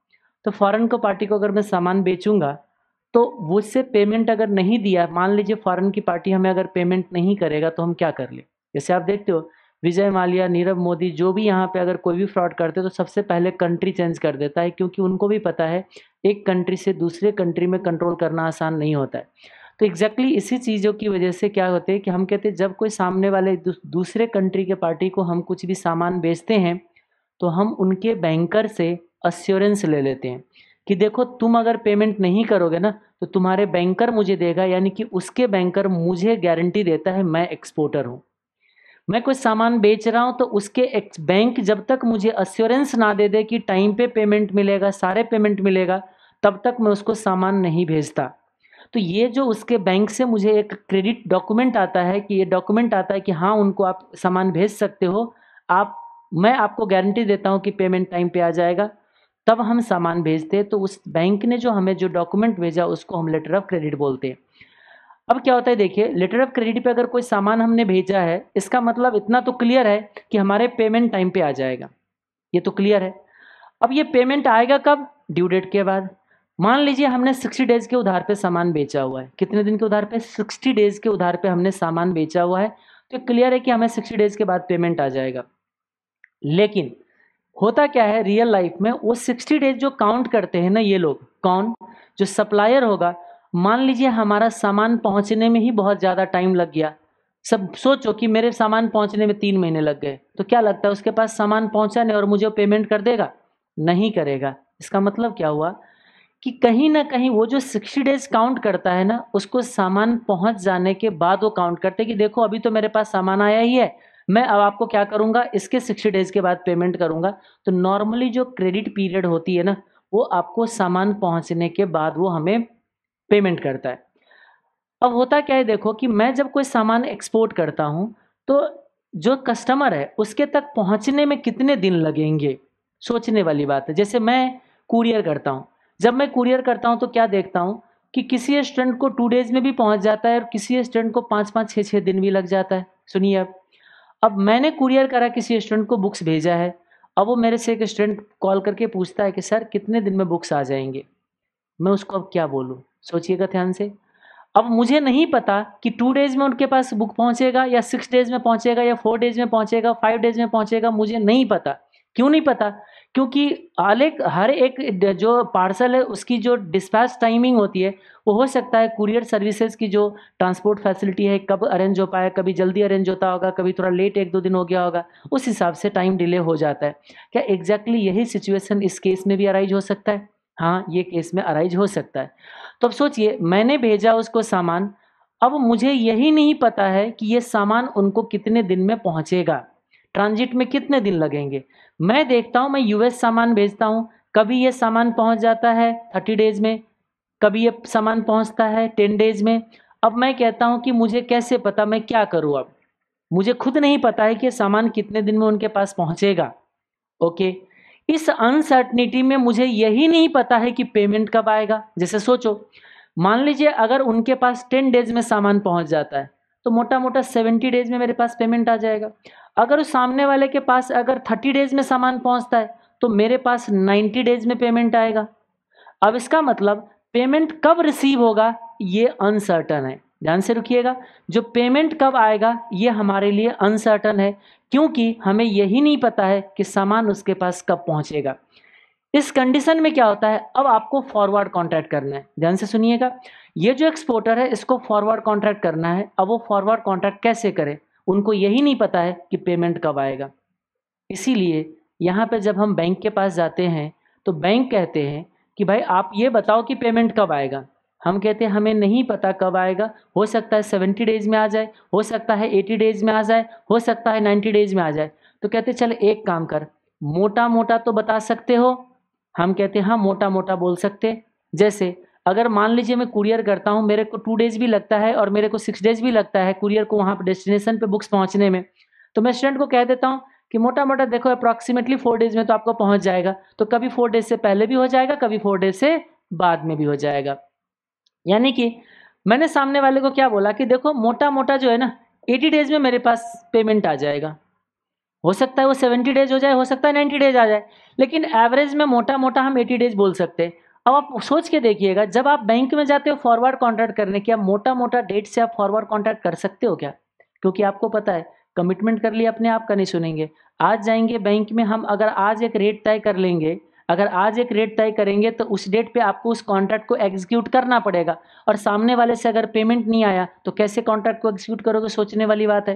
तो फ़ॉरन को पार्टी को अगर मैं सामान बेचूँगा तो उससे पेमेंट अगर नहीं दिया, मान लीजिए फॉरेन की पार्टी हमें अगर पेमेंट नहीं करेगा तो हम क्या कर ले? जैसे आप देखते हो, विजय मालिया, नीरव मोदी, जो भी यहाँ पे अगर कोई भी फ्रॉड करते तो सबसे पहले कंट्री चेंज कर देता है, क्योंकि उनको भी पता है, एक कंट्री से दूसरे कंट्री में कंट्रोल करना आसान नहीं होता है। तो एग्जैक्टली exactly इसी चीज़ों की वजह से क्या होते हैं कि हम कहते हैं, जब कोई सामने वाले दूसरे कंट्री के पार्टी को हम कुछ भी सामान बेचते हैं तो हम उनके बैंकर से अश्योरेंस ले लेते हैं कि देखो, तुम अगर पेमेंट नहीं करोगे ना तो तुम्हारे बैंकर मुझे देगा, यानी कि उसके बैंकर मुझे गारंटी देता है, मैं एक्सपोर्टर हूँ। मैं कोई सामान बेच रहा हूँ तो उसके एक बैंक जब तक मुझे अश्योरेंस ना दे दे कि टाइम पे पेमेंट मिलेगा, सारे पेमेंट मिलेगा, तब तक मैं उसको सामान नहीं भेजता। तो ये जो उसके बैंक से मुझे एक क्रेडिट डॉक्यूमेंट आता है कि ये डॉक्यूमेंट आता है कि हाँ उनको आप सामान भेज सकते हो, आप, मैं आपको गारंटी देता हूँ कि पेमेंट टाइम पे आ जाएगा। तब हम सामान भेजते तो उस बैंक ने जो हमें जो डॉक्यूमेंट भेजा, उसको हम लेटर ऑफ़ क्रेडिट बोलते हैं। अब क्या होता है, देखिए लेटर ऑफ़ क्रेडिट पे अगर कोई सामान हमने भेजा है, इसका मतलब इतना तो क्लियर है कि हमारे पेमेंट टाइम पे आ जाएगा। ये तो क्लियर है। अब ये पेमेंट आएगा कब? ड्यू डेट के बाद। मान लीजिए हमने सिक्सटी डेज़ के उधार पे सामान बेचा हुआ है। कितने दिन के उधार पे? सिक्सटी डेज़ के उधार पे हमने सामान बेचा हुआ है। तो क्लियर है कि हमें सिक्सटी डेज़ के बाद पेमेंट आ जाएगा। लेकिन होता क्या है रियल लाइफ में वो सिक्सटी डेज़ जो काउंट करते हैं ना ये लोग, कौन? जो सप्लायर होगा मान लीजिए हमारा सामान पहुँचने में ही बहुत ज़्यादा टाइम लग गया। सब सोचो कि मेरे सामान पहुँचने में तीन महीने लग गए। तो क्या लगता है उसके पास सामान पहुँचाने और मुझे पेमेंट कर देगा? नहीं करेगा। इसका मतलब क्या हुआ? कि कहीं ना कहीं वो जो सिक्सटी डेज़ काउंट करता है ना, उसको सामान पहुँच जाने के बाद वो काउंट करते कि देखो, अभी तो मेरे पास सामान आया ही है। मैं अब आपको क्या करूँगा? इसके सिक्सटी डेज़ के बाद पेमेंट करूँगा। तो नॉर्मली जो क्रेडिट पीरियड होती है ना, वो आपको सामान पहुँचने के बाद वो हमें पेमेंट करता है। अब होता क्या है देखो कि मैं जब कोई सामान एक्सपोर्ट करता हूँ तो जो कस्टमर है, उसके तक पहुँचने में कितने दिन लगेंगे? सोचने वाली बात है। जैसे मैं कुरियर करता हूँ। जब मैं कुरियर करता हूँ तो क्या देखता हूँ कि किसी स्टूडेंट को टू डेज़ में भी पहुँच जाता है और किसी स्टूडेंट को पाँच पाँच, छः छः दिन भी लग जाता है। सुनिए अब अब मैंने कुरियर करा, किसी स्टूडेंट को बुक्स भेजा है। अब वो मेरे से एक स्टूडेंट कॉल करके पूछता है कि, सर, कितने दिन में बुक्स आ जाएँगे? मैं उसको अब क्या बोलूँ? सोचिएगा ध्यान से। अब मुझे नहीं पता कि टू डेज़ में उनके पास बुक पहुंचेगा या सिक्स डेज़ में पहुंचेगा या फोर डेज़ में पहुंचेगा फाइव डेज़ में पहुंचेगा, मुझे नहीं पता। क्यों नहीं पता? क्योंकि आलेख हर एक जो पार्सल है, उसकी जो डिस्पैच टाइमिंग होती है, वो हो सकता है कुरियर सर्विसेज़ की जो ट्रांसपोर्ट फैसिलिटी है, कब अरेंज हो पाए कभी जल्दी अरेंज होता होगा, कभी थोड़ा लेट एक दो दिन हो गया होगा, उस हिसाब से टाइम डिले हो जाता है। क्या एग्जैक्टली exactly यही सिचुएशन इस केस में भी अराइज हो सकता है? हाँ ये केस में अराइज हो सकता है। तो अब सोचिए, मैंने भेजा उसको सामान, अब मुझे यही नहीं पता है कि ये सामान उनको कितने दिन में पहुंचेगा। ट्रांजिट में कितने दिन लगेंगे? मैं देखता हूँ, मैं यूएस सामान भेजता हूँ, कभी ये सामान पहुँच जाता है थर्टी डेज़ में, कभी ये सामान पहुँचता है टेन डेज़ में। अब मैं कहता हूँ कि मुझे कैसे पता, मैं क्या करूँ अब? मुझे खुद नहीं पता है कि सामान कितने दिन में उनके पास पहुंचेगा। ओके? इस अनसर्टनिटी में मुझे यही नहीं पता है कि पेमेंट कब आएगा। जैसे सोचो, मान लीजिए अगर उनके पास टेन डेज़ में सामान पहुँच जाता है तो मोटा मोटा सेवेंटी डेज़ में मेरे पास पेमेंट आ जाएगा। अगर उस सामने वाले के पास अगर थर्टी डेज़ में सामान पहुँचता है तो मेरे पास नाइन्टी डेज़ में पेमेंट आएगा। अब इसका मतलब पेमेंट कब रिसीव होगा, ये अनसर्टन है। ध्यान से रुकिएगा। जो पेमेंट कब आएगा, ये हमारे लिए अनसर्टन है। क्योंकि हमें यही नहीं पता है कि सामान उसके पास कब पहुंचेगा। इस कंडीशन में क्या होता है? अब आपको फॉरवर्ड कॉन्ट्रैक्ट करना है। ध्यान से सुनिएगा। ये जो एक्सपोर्टर है, इसको फॉरवर्ड कॉन्ट्रैक्ट करना है। अब वो फॉरवर्ड कॉन्ट्रैक्ट कैसे करे? उनको यही नहीं पता है कि पेमेंट कब आएगा। इसीलिए यहाँ पे जब हम बैंक के पास जाते हैं तो बैंक कहते हैं कि, भाई, आप ये बताओ कि पेमेंट कब आएगा? हम कहते हैं, हमें नहीं पता कब आएगा। हो सकता है सेवेंटी डेज़ में आ जाए, हो सकता है एटी डेज़ में आ जाए, हो सकता है नाइन्टी डेज़ में आ जाए। तो कहते चल एक काम कर मोटा मोटा तो बता सकते हो। हम कहते हैं हाँ मोटा मोटा बोल सकते जैसे, अगर मान लीजिए मैं कुरियर करता हूँ, मेरे को टू डेज़ भी लगता है और मेरे को सिक्स डेज़ भी लगता है कुरियर को वहाँ पर डेस्टिनेशन पे बुक्स पहुँचने में तो मैं स्टूडेंट को कह देता हूँ कि मोटा मोटा देखो अप्रॉक्सीमेटली फोर डेज़ में तो आपको पहुँच जाएगा। तो कभी फोर डेज़ से पहले भी हो जाएगा, कभी फोर डेज़ से बाद में भी हो जाएगा। यानी कि मैंने सामने वाले को क्या बोला कि देखो मोटा मोटा जो है ना एटी डेज़ में मेरे पास पेमेंट आ जाएगा। हो सकता है वो सेवेंटी डेज़ हो जाए, हो सकता है नाइन्टी डेज़ आ जाए, लेकिन एवरेज में मोटा मोटा हम एटी डेज़ बोल सकते हैं। अब आप सोच के देखिएगा, जब आप बैंक में जाते हो फॉरवर्ड कॉन्ट्रैक्ट करने क्या मोटा मोटा डेट से आप फॉरवर्ड कॉन्ट्रैक्ट कर सकते हो क्या? क्योंकि आपको पता है कमिटमेंट कर लिया अपने आप का नहीं सुनेंगे। आज जाएँगे बैंक में हम, अगर आज एक रेट तय कर लेंगे अगर आज एक रेट तय करेंगे तो उस डेट पे आपको उस कॉन्ट्रैक्ट को एग्जीक्यूट करना पड़ेगा। और सामने वाले से अगर पेमेंट नहीं आया तो कैसे कॉन्ट्रैक्ट को एग्जीक्यूट करोगे, सोचने वाली बात है।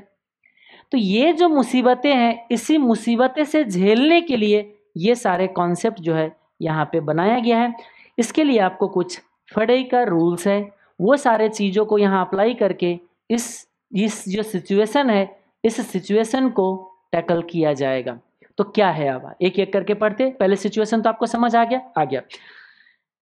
तो ये जो मुसीबतें हैं, इसी मुसीबतें से झेलने के लिए ये सारे कॉन्सेप्ट जो है, यहाँ पे बनाया गया है। इसके लिए आपको कुछ फड़े का रूल्स है। वो सारे चीज़ों को यहाँ अप्लाई करके इस इस जो सिचुएशन है, इस सिचुएशन को टैकल किया जाएगा। तो क्या है अब? एक एक करके पढ़ते, पहले सिचुएशन तो आपको समझ आ गया आ गया।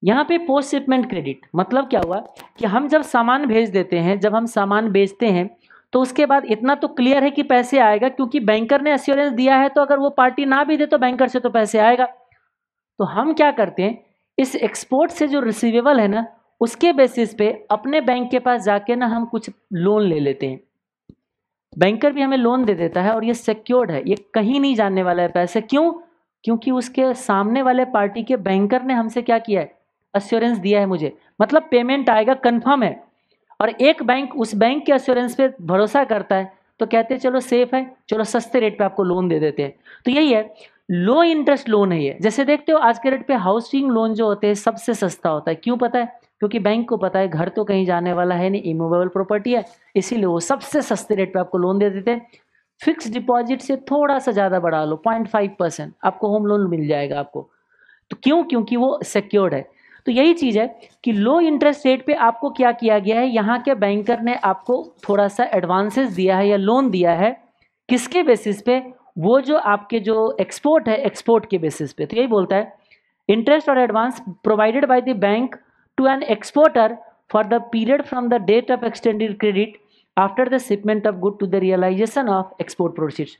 यहाँ पे पोस्ट शिपमेंट क्रेडिट मतलब क्या हुआ कि हम जब सामान भेज देते हैं, जब हम सामान बेचते हैं तो उसके बाद इतना तो क्लियर है कि पैसे आएगा, क्योंकि बैंकर ने एश्योरेंस दिया है तो अगर वो पार्टी ना भी दे तो बैंकर से तो पैसे आएगा। तो हम क्या करते हैं, इस एक्सपोर्ट से जो रिसीवेबल है ना, उसके बेसिस पे अपने बैंक के पास जाके ना हम कुछ लोन ले लेते हैं। बैंकर भी हमें लोन दे देता है और ये सिक्योर्ड है। ये कहीं नहीं जानने वाला है पैसे। क्यों? क्योंकि उसके सामने वाले पार्टी के बैंकर ने हमसे क्या किया है? अश्योरेंस दिया है मुझे। मतलब पेमेंट आएगा कन्फर्म है। और एक बैंक उस बैंक के अश्योरेंस पे भरोसा करता है। तो कहते हैं, चलो सेफ़ है। चलो सस्ते रेट पे आपको लोन दे देते हैं। तो यही है। लो इंटरेस्ट लोन है ये। जैसे देखते हो, आज के रेट पे हाउसिंग लोन जो होते हैं, सबसे सस्ता होता है। क्यों पता है? क्योंकि बैंक को पता है घर तो कहीं जाने वाला है नहीं इमूवेबल प्रॉपर्टी है, इसीलिए वो सबसे सस्ते रेट पे आपको लोन दे देते हैं। फिक्स डिपॉजिट से थोड़ा सा ज़्यादा बढ़ा लो पॉइंट फाइव परसेंट आपको होम लोन मिल जाएगा आपको। तो क्यों? क्योंकि वो सिक्योर्ड है। तो यही चीज़ है कि लो इंटरेस्ट रेट पे आपको क्या किया गया है? यहाँ के बैंकर ने आपको थोड़ा सा एडवांसेस दिया है या लोन दिया है। किसके बेसिस पे? वो जो आपके जो एक्सपोर्ट है एक्सपोर्ट के बेसिस पे। तो यही बोलता है इंटरेस्ट और advance provided by the bank to an exporter for the period from the date of extended credit after the shipment of good to the realisation of export proceeds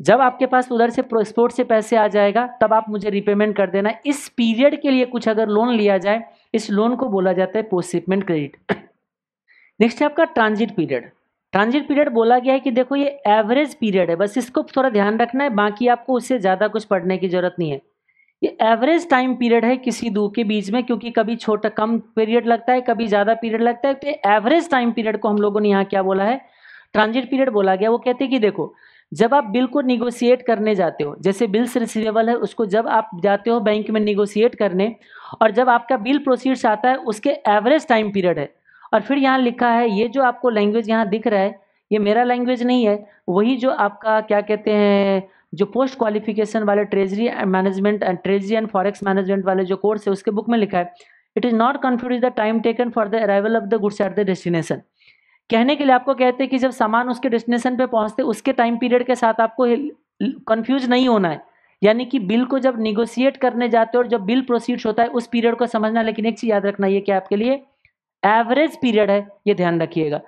जब आपके पास उधर से एक्सपोर्ट से पैसे आ जाएगा, तब आप मुझे रिपेमेंट कर देना। इस पीरियड के लिए कुछ अगर लोन लिया जाए, इस लोन को बोला जाता है पोस्ट शिपमेंट क्रेडिट नेक्स्ट है आपका ट्रांजिट पीरियड ट्रांजिट पीरियड बोला गया है कि देखो ये एवरेज पीरियड है। बस इसको थोड़ा ध्यान रखना है, बाकी आपको उससे ज़्यादा कुछ पढ़ने की ज़रूरत नहीं है। ये एवरेज टाइम पीरियड है किसी दो के बीच में, क्योंकि कभी छोटा कम पीरियड लगता है, कभी ज़्यादा पीरियड लगता है तो एवरेज टाइम पीरियड को हम लोगों ने यहाँ क्या बोला है? ट्रांजिट पीरियड बोला गया। वो कहते हैं कि देखो, जब आप बिल को निगोशिएट करने जाते हो, जैसे बिल्स रिसीवेबल है, उसको जब आप जाते हो बैंक में निगोशिएट करने, और जब आपका बिल प्रोसीड्स आता है, उसके एवरेज टाइम पीरियड है। और फिर यहाँ लिखा है, ये जो आपको लैंग्वेज यहाँ दिख रहा है, ये मेरा लैंग्वेज नहीं है, वही जो आपका क्या कहते हैं जो पोस्ट क्वालिफिकेशन वाले treasury management and treasury and forex management वाले जो कोर्स है, उसके बुक में लिखा है। It is not confuse the time taken for the arrival of the goods at the destination कहने के लिए आपको कहते हैं कि जब सामान उसके डेस्टिनेशन पे पहुँचते, उसके टाइम पीरियड के साथ आपको कंफ्यूज नहीं होना है। यानी कि बिल को जब निगोशिएट करने जाते हो और जब बिल प्रोसीड्स होता है, उस पीरियड को समझना, लेकिन एक चीज़ याद रखना, ये क्या आपके लिए एवरेज पीरियड है, ये ध्यान रखिएगा।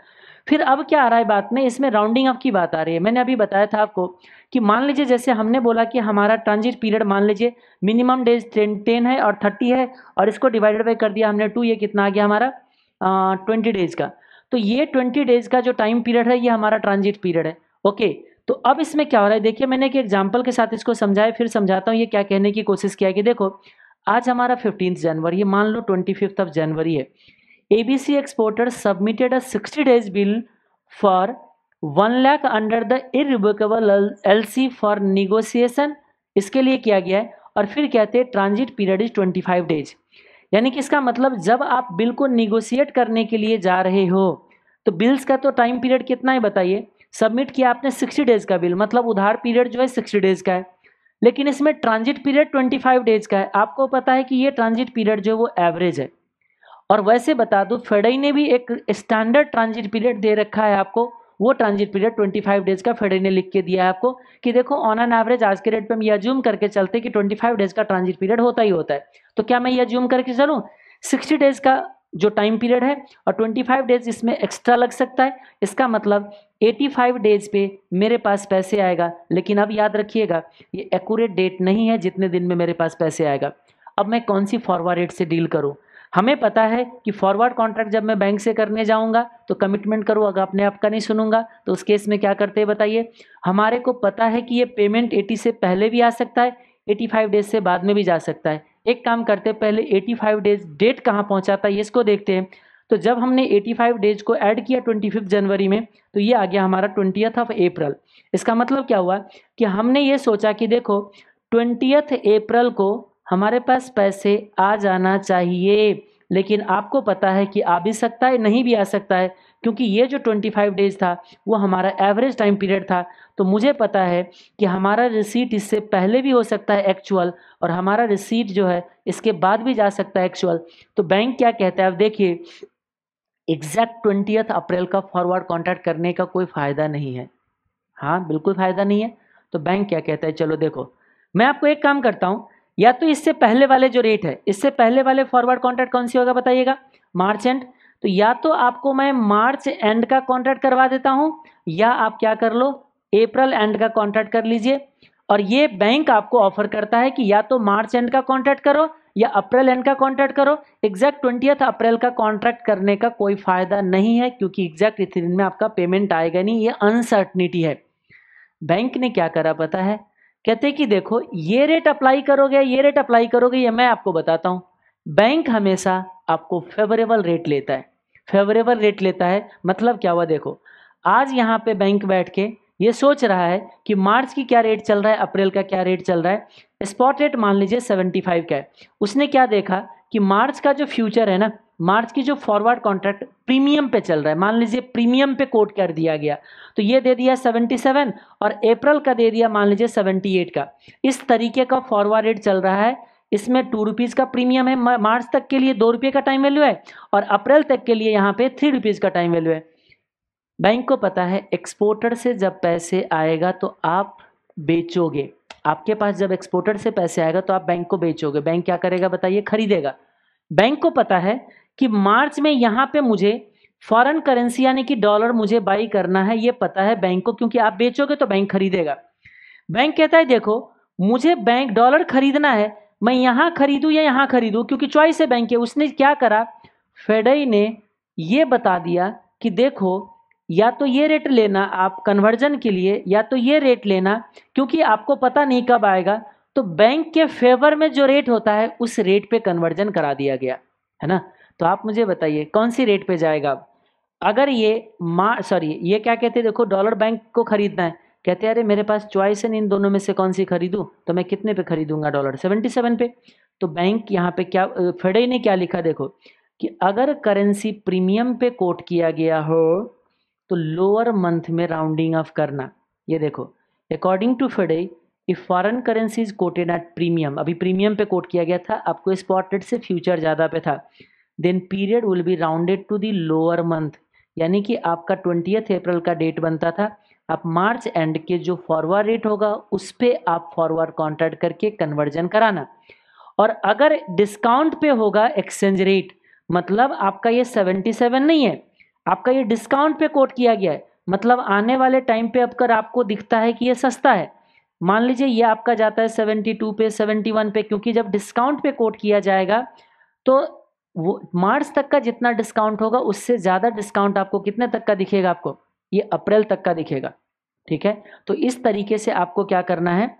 फिर अब क्या आ रहा है बात में? इसमें राउंडिंग अप की बात आ रही है। मैंने अभी बताया था आपको कि मान लीजिए, जैसे हमने बोला कि हमारा ट्रांजिट पीरियड मान लीजिए मिनिमम डेज़ टेन है और थर्टी है और इसको डिवाइडेड बाई कर दिया हमने टू ये कितना आ गया हमारा? ट्वेंटी डेज़ का। तो ये ट्वेंटी डेज़ का जो टाइम पीरियड है, ये हमारा ट्रांजिट पीरियड है। ओके तो अब इसमें क्या हो रहा है? देखिए, मैंने एक एग्ज़ाम्पल के साथ इसको समझाया, फिर समझाता हूँ ये क्या कहने की कोशिश किया कि देखो, आज हमारा फिफ्टींथ जनवरी है, मान लो ट्वेंटी फिफ्थ ऑफ़ जनवरी है। ABC exporter submitted a 60 days bill for 1 lakh under the irrevocable LC for negotiation. इसके लिए किया गया है और फिर कहते हैं ट्रांजिट पीरियड इज़ 25 डेज़ यानी कि इसका मतलब जब आप बिल को निगोशिएट करने के लिए जा रहे हो तो बिल्स का तो टाइम पीरियड कितना है बताइए? सबमिट किया आपने 60 डेज़ का बिल मतलब उधार पीरियड जो है 60 डेज़ का है। लेकिन इसमें ट्रांजिट पीरियड 25 डेज़ का है। आपको पता है कि ये ट्रांजिट पीरियड जो है वो एवरेज है। और वैसे बता दो, फेडई ने भी एक स्टैंडर्ड ट्रांजिट पीरियड दे रखा है आपको। वो ट्रांजिट पीरियड 25 डेज़ का फेडई ने लिख के दिया है आपको कि देखो ऑन एन एवरेज आज के रेट पे हम ये अज्यूम करके चलते कि 25 डेज़ का ट्रांजिट पीरियड होता ही होता है। तो क्या मैं ये अज्यूम करके चलूँ? 60 डेज़ का जो टाइम पीरियड है और 25 डेज़ इसमें एक्स्ट्रा लग सकता है। इसका मतलब 85 डेज़ पे मेरे पास पैसे आएगा। लेकिन अब याद रखिएगा, ये एक्यूरेट डेट नहीं है जितने दिन में मेरे पास पैसे आएगा। अब मैं कौन सी फॉरवर्ड रेट से डील करूँ? हमें पता है कि फॉरवर्ड कॉन्ट्रैक्ट जब मैं बैंक से करने जाऊँगा तो कमिटमेंट करूँ, अगर अपने आप का नहीं सुनूँगा तो उस केस में क्या करते हैं बताइए? हमारे को पता है कि ये पेमेंट 80 से पहले भी आ सकता है 85 डेज़ से बाद में भी जा सकता है। एक काम करते पहले 85 डेज़ डेट कहाँ पहुँचाता है इसको देखते हैं। तो जब हमने 85 डेज़ को ऐड किया ट्वेंटी जनवरी में तो ये आ गया हमारा ट्वेंटी ऑफ़ अप्रैल इसका मतलब क्या हुआ? कि हमने ये सोचा कि देखो ट्वेंटी अप्रैल को हमारे पास पैसे आ जाना चाहिए, लेकिन आपको पता है कि आ भी सकता है, नहीं भी आ सकता है, क्योंकि ये जो 25 डेज़ था, वो हमारा एवरेज टाइम पीरियड था। तो मुझे पता है कि हमारा रिसीट इससे पहले भी हो सकता है एक्चुअल और हमारा रिसीट जो है, इसके बाद भी जा सकता है एक्चुअल तो बैंक क्या कहता है? अब देखिए एग्जैक्ट ट्वेंटी अप्रैल का फॉरवर्ड कॉन्ट्रैक्ट करने का कोई फ़ायदा नहीं है। हाँ बिल्कुल फ़ायदा नहीं है। तो बैंक क्या कहता है? चलो देखो, मैं आपको एक काम करता हूँ या तो इससे पहले वाले जो रेट है, इससे पहले वाले फॉरवर्ड कॉन्ट्रैक्ट कौन सी होगा बताइएगा? मार्च एंड तो या तो आपको मैं मार्च एंड का कॉन्ट्रैक्ट करवा देता हूँ, या आप क्या कर लो अप्रैल एंड का कॉन्ट्रैक्ट कर लीजिए। और ये बैंक आपको ऑफ़र करता है कि या तो मार्च एंड का कॉन्ट्रैक्ट करो, या अप्रैल एंड का कॉन्ट्रैक्ट करो। एग्जैक्ट ट्वेंटी अप्रैल का कॉन्ट्रैक्ट करने का कोई फ़ायदा नहीं है, क्योंकि एग्जैक्ट इतने दिन में आपका पेमेंट आएगा नहीं, ये अनसर्टनिटी है। बैंक ने क्या करा पता है? कहते कि देखो, ये रेट अप्लाई करोगे, ये रेट अप्लाई करोगे, ये मैं आपको बताता हूँ। बैंक हमेशा आपको फेवरेबल रेट लेता है। फेवरेबल रेट लेता है मतलब क्या हुआ देखो, आज यहाँ पे बैंक बैठ के ये सोच रहा है कि मार्च की क्या रेट चल रहा है, अप्रैल का क्या रेट चल रहा है। स्पॉट रेट मान लीजिए सेवेंटी फाइव का है। उसने क्या देखा कि मार्च का जो फ्यूचर है ना मार्च की जो फॉरवर्ड कॉन्ट्रैक्ट प्रीमियम पे चल रहा है, मान लीजिए प्रीमियम पे कोट कर दिया गया तो ये दे दिया 77 और अप्रैल का दे दिया मान लीजिए 78 का। इस तरीके का फॉरवर्ड रेट चल रहा है, इसमें टू रुपीज़ का प्रीमियम है मार्च तक के लिए दो रुपये का टाइम वैल्यू है और अप्रैल तक के लिए यहाँ पे थ्री रुपीज़ का टाइम वैल्यू है। बैंक को पता है एक्सपोर्टर से जब पैसे आएगा तो आप बेचोगे। आपके पास जब एक्सपोर्टर से पैसे आएगा तो आप बैंक को बेचोगे। बैंक क्या करेगा बताइए? खरीदेगा। बैंक को पता है कि मार्च में यहाँ पे मुझे फॉरेन करेंसी यानी कि डॉलर मुझे बाई करना है, ये पता है बैंक को, क्योंकि आप बेचोगे तो बैंक खरीदेगा। बैंक कहता है, देखो, मुझे बैंक डॉलर खरीदना है, मैं यहाँ खरीदूँ या यहाँ खरीदूँ? क्योंकि चॉइस है बैंक के। उसने क्या करा? फेडई ने ये बता दिया कि देखो, या तो ये रेट लेना आप कन्वर्जन के लिए, या तो ये रेट लेना, क्योंकि आपको पता नहीं कब आएगा तो बैंक के फेवर में जो रेट होता है, उस रेट पे कन्वर्जन करा दिया गया, है ना? तो आप मुझे बताइए, कौन सी रेट पे जाएगा? अगर ये मा सॉरी ये क्या कहते हैं? देखो डॉलर बैंक को खरीदना है। कहते हैं, अरे, मेरे पास चॉइस है इन दोनों में से कौन सी खरीदूँ? तो मैं कितने पे खरीदूँगा डॉलर सेवेंटी सेवन पे। तो बैंक यहाँ पे क्या फेडई ने क्या लिखा देखो, कि अगर करेंसी प्रीमियम पे कोट किया गया हो तो लोअर मंथ में राउंडिंग ऑफ़ करना। ये देखो according to FEDAI if foreign currency is quoted at premium अभी प्रीमियम पे कोट किया गया था, आपको स्पॉट रेट से फ्यूचर ज़्यादा पे था। Then period will be rounded to the lower month यानी कि आपका ट्वेंटियथ अप्रैल का डेट बनता था। आप मार्च एंड के जो फॉरवर्ड रेट होगा, उस पर आप फॉरवर्ड कॉन्ट्रैक्ट करके कन्वर्जन कराना। और अगर डिस्काउंट पे होगा एक्सचेंज रेट मतलब आपका ये सेवेंटी सेवन नहीं है। आपका ये डिस्काउंट पे कोट किया गया है। मतलब आने वाले टाइम पे अब कर आपको दिखता है कि ये सस्ता है। मान लीजिए ये आपका जाता है सेवेंटी टू पे सेवेंटी वन पे, क्योंकि जब डिस्काउंट पे कोट किया जाएगा तो वो मार्च तक का जितना डिस्काउंट होगा, उससे ज़्यादा डिस्काउंट आपको कितने तक का दिखेगा आपको? ये अप्रैल तक का दिखेगा, ठीक है? तो इस तरीके से आपको क्या करना है?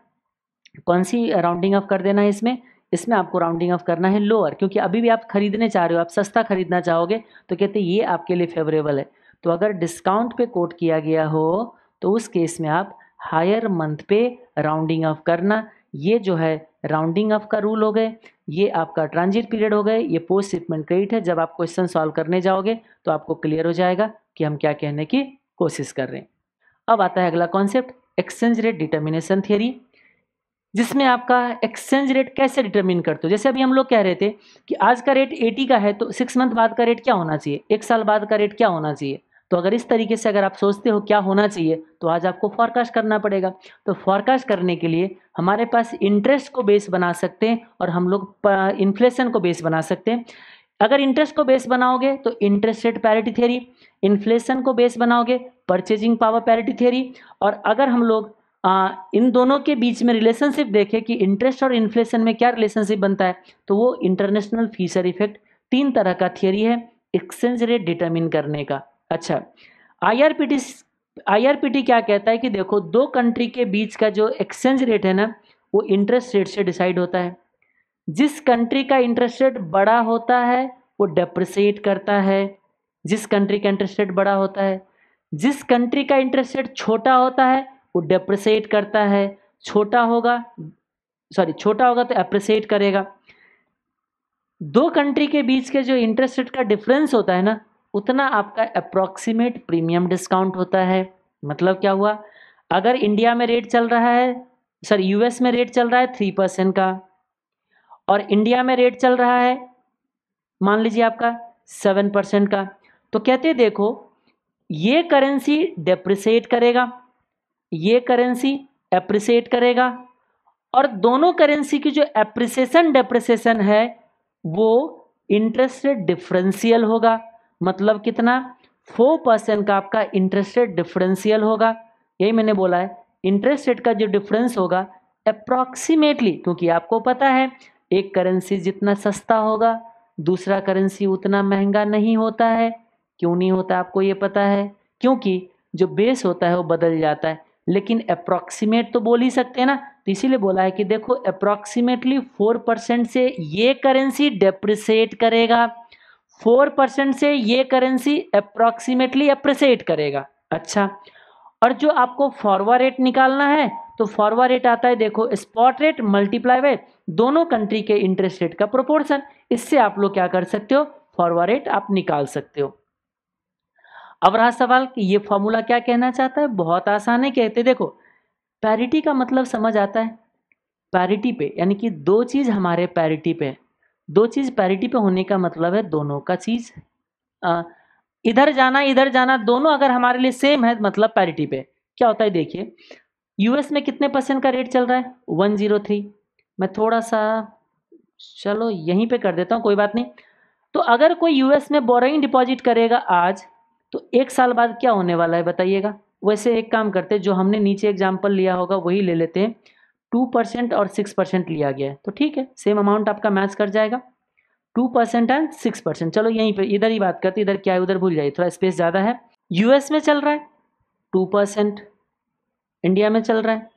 कौन सी राउंडिंग ऑफ़ कर देना है इसमें? इसमें आपको राउंडिंग ऑफ़ करना है लोअर क्योंकि अभी भी आप खरीदने चाह रहे हो, आप सस्ता खरीदना चाहोगे तो कहते ये आपके लिए फेवरेबल है। तो अगर डिस्काउंट पे कोट किया गया हो तो उस केस में आप हायर मंथ पे राउंडिंग ऑफ़ करना। ये जो है राउंडिंग ऑफ़ का रूल हो गए। ये आपका ट्रांजिट पीरियड हो गए, ये पोस्ट शिपमेंट क्रेडिट है, जब आप क्वेश्चन सॉल्व करने जाओगे तो आपको क्लियर हो जाएगा कि हम क्या कहने की कोशिश कर रहे हैं। अब आता है अगला concept exchange rate determination theory जिसमें आपका एक्सचेंज रेट कैसे डिटर्मिन करते हो? जैसे अभी हम लोग कह रहे थे कि आज का रेट 80 का है तो सिक्स मंथ बाद का रेट क्या होना चाहिए? एक साल बाद का रेट क्या होना चाहिए? तो अगर इस तरीके से अगर आप सोचते हो क्या होना चाहिए तो आज आपको फॉरकास्ट करना पड़ेगा। तो फॉरकास्ट करने के लिए हमारे पास इंटरेस्ट को बेस बना सकते हैं और हम लोग इन्फ्लेशन को बेस बना सकते हैं। अगर इंटरेस्ट को बेस बनाओगे तो interest rate parity theory inflation को बेस बनाओगे परचेजिंग पावर पैरिटी थ्योरी और अगर हम लोग आ, इन दोनों के बीच में रिलेशनशिप देखें कि इंटरेस्ट और इन्फ्लेशन में क्या रिलेशनशिप बनता है तो वो इंटरनेशनल फीसर इफ़ेक्ट तीन तरह का थियरी है एक्सचेंज रेट डिटरमिन करने का। अच्छा आईआरपीटी आईआरपीटी क्या कहता है कि देखो, दो कंट्री के बीच का जो एक्सचेंज रेट है ना, वो इंटरेस्ट रेट से डिसाइड होता है। जिस कंट्री का इंटरेस्ट रेट बड़ा होता है, वो डेप्रिसिएट करता है। जिस कंट्री का इंटरेस्ट रेट बड़ा होता है, जिस कंट्री का इंटरेस्ट रेट छोटा होता है, वो डेप्रिसिएट करता है। छोटा होगा सॉरी छोटा होगा तो अप्रिसिएट करेगा। दो कंट्री के बीच के जो इंटरेस्ट रेट का डिफरेंस होता है ना उतना आपका अप्रॉक्सीमेट प्रीमियम डिस्काउंट होता है। मतलब क्या हुआ? अगर इंडिया में रेट चल रहा है सॉरी यूएस में रेट चल रहा है थ्री परसेंट का। और इंडिया में रेट चल रहा है, मान लीजिए आपका सेवन परसेंट का। तो कहते देखो, ये करेंसी डेप्रिसिएट करेगा, ये करेंसी एप्रिसिएट करेगा, और दोनों करेंसी की जो एप्रिसिएशन डेप्रिसिएशन है, वो इंटरेस्ट रेट डिफरेंशियल होगा। मतलब कितना? फोर परसेंट का आपका इंटरेस्ट रेट डिफरेंशियल होगा। यही मैंने बोला है। इंटरेस्ट रेट का जो डिफरेंस होगा अप्रॉक्सीमेटली क्योंकि आपको पता है, एक करेंसी जितना सस्ता होगा, दूसरा करेंसी उतना महँगा नहीं होता है। क्यों नहीं होता आपको ये पता है? क्योंकि जो बेस होता है वो बदल जाता है। लेकिन अप्रॉक्सीमेट तो बोल ही सकते हैं ना। तो इसीलिए बोला है कि देखो अप्रॉक्सीमेटली फोर परसेंट से ये करेंसी डेप्रिसिएट करेगा। फोर परसेंट से ये करेंसी अप्रॉक्सीमेटली अप्रिसिएट करेगा। अच्छा और जो आपको फॉरवर्ड रेट निकालना है तो फॉरवर्ड रेट आता है, देखो स्पॉट रेट मल्टीप्लाई बाय दोनों कंट्री के इंटरेस्ट रेट का प्रोपोर्शन इससे आप लोग क्या कर सकते हो? फॉरवर्ड रेट आप निकाल सकते हो। अब रहा सवाल कि ये फॉर्मूला क्या कहना चाहता है? बहुत आसान है, कहते देखो पैरिटी का मतलब समझ आता है। पैरिटी पे, यानी कि दो चीज़ हमारे पैरिटी पे दो चीज़ पैरिटी पे होने का मतलब है दोनों का चीज़। इधर जाना इधर जाना, दोनों अगर हमारे लिए सेम है मतलब पैरिटी पे। क्या होता है देखिए यूएस में कितने परसेंट का रेट चल रहा है? वन ज़ीरो थ्री मैं थोड़ा सा, चलो यहीं पे कर देता हूँ, कोई बात नहीं। तो अगर कोई यूएस में बोरोइंग डिपॉजिट करेगा आज तो एक साल बाद क्या होने वाला है, बताइएगा। वैसे एक काम करते जो हमने नीचे एग्ज़ाम्पल लिया होगा, वही ले लेते हैं। टू परसेंट और सिक्स परसेंट लिया गया है। तो ठीक है सेम अमाउंट आपका मैच कर जाएगा। Two percent and six percent. चलो यहीं पे, इधर ही बात करते इधर क्या है, उधर भूल जाइए, थोड़ा स्पेस ज़्यादा है। यूएस में चल रहा है, टू परसेंट। इंडिया में चल रहा है,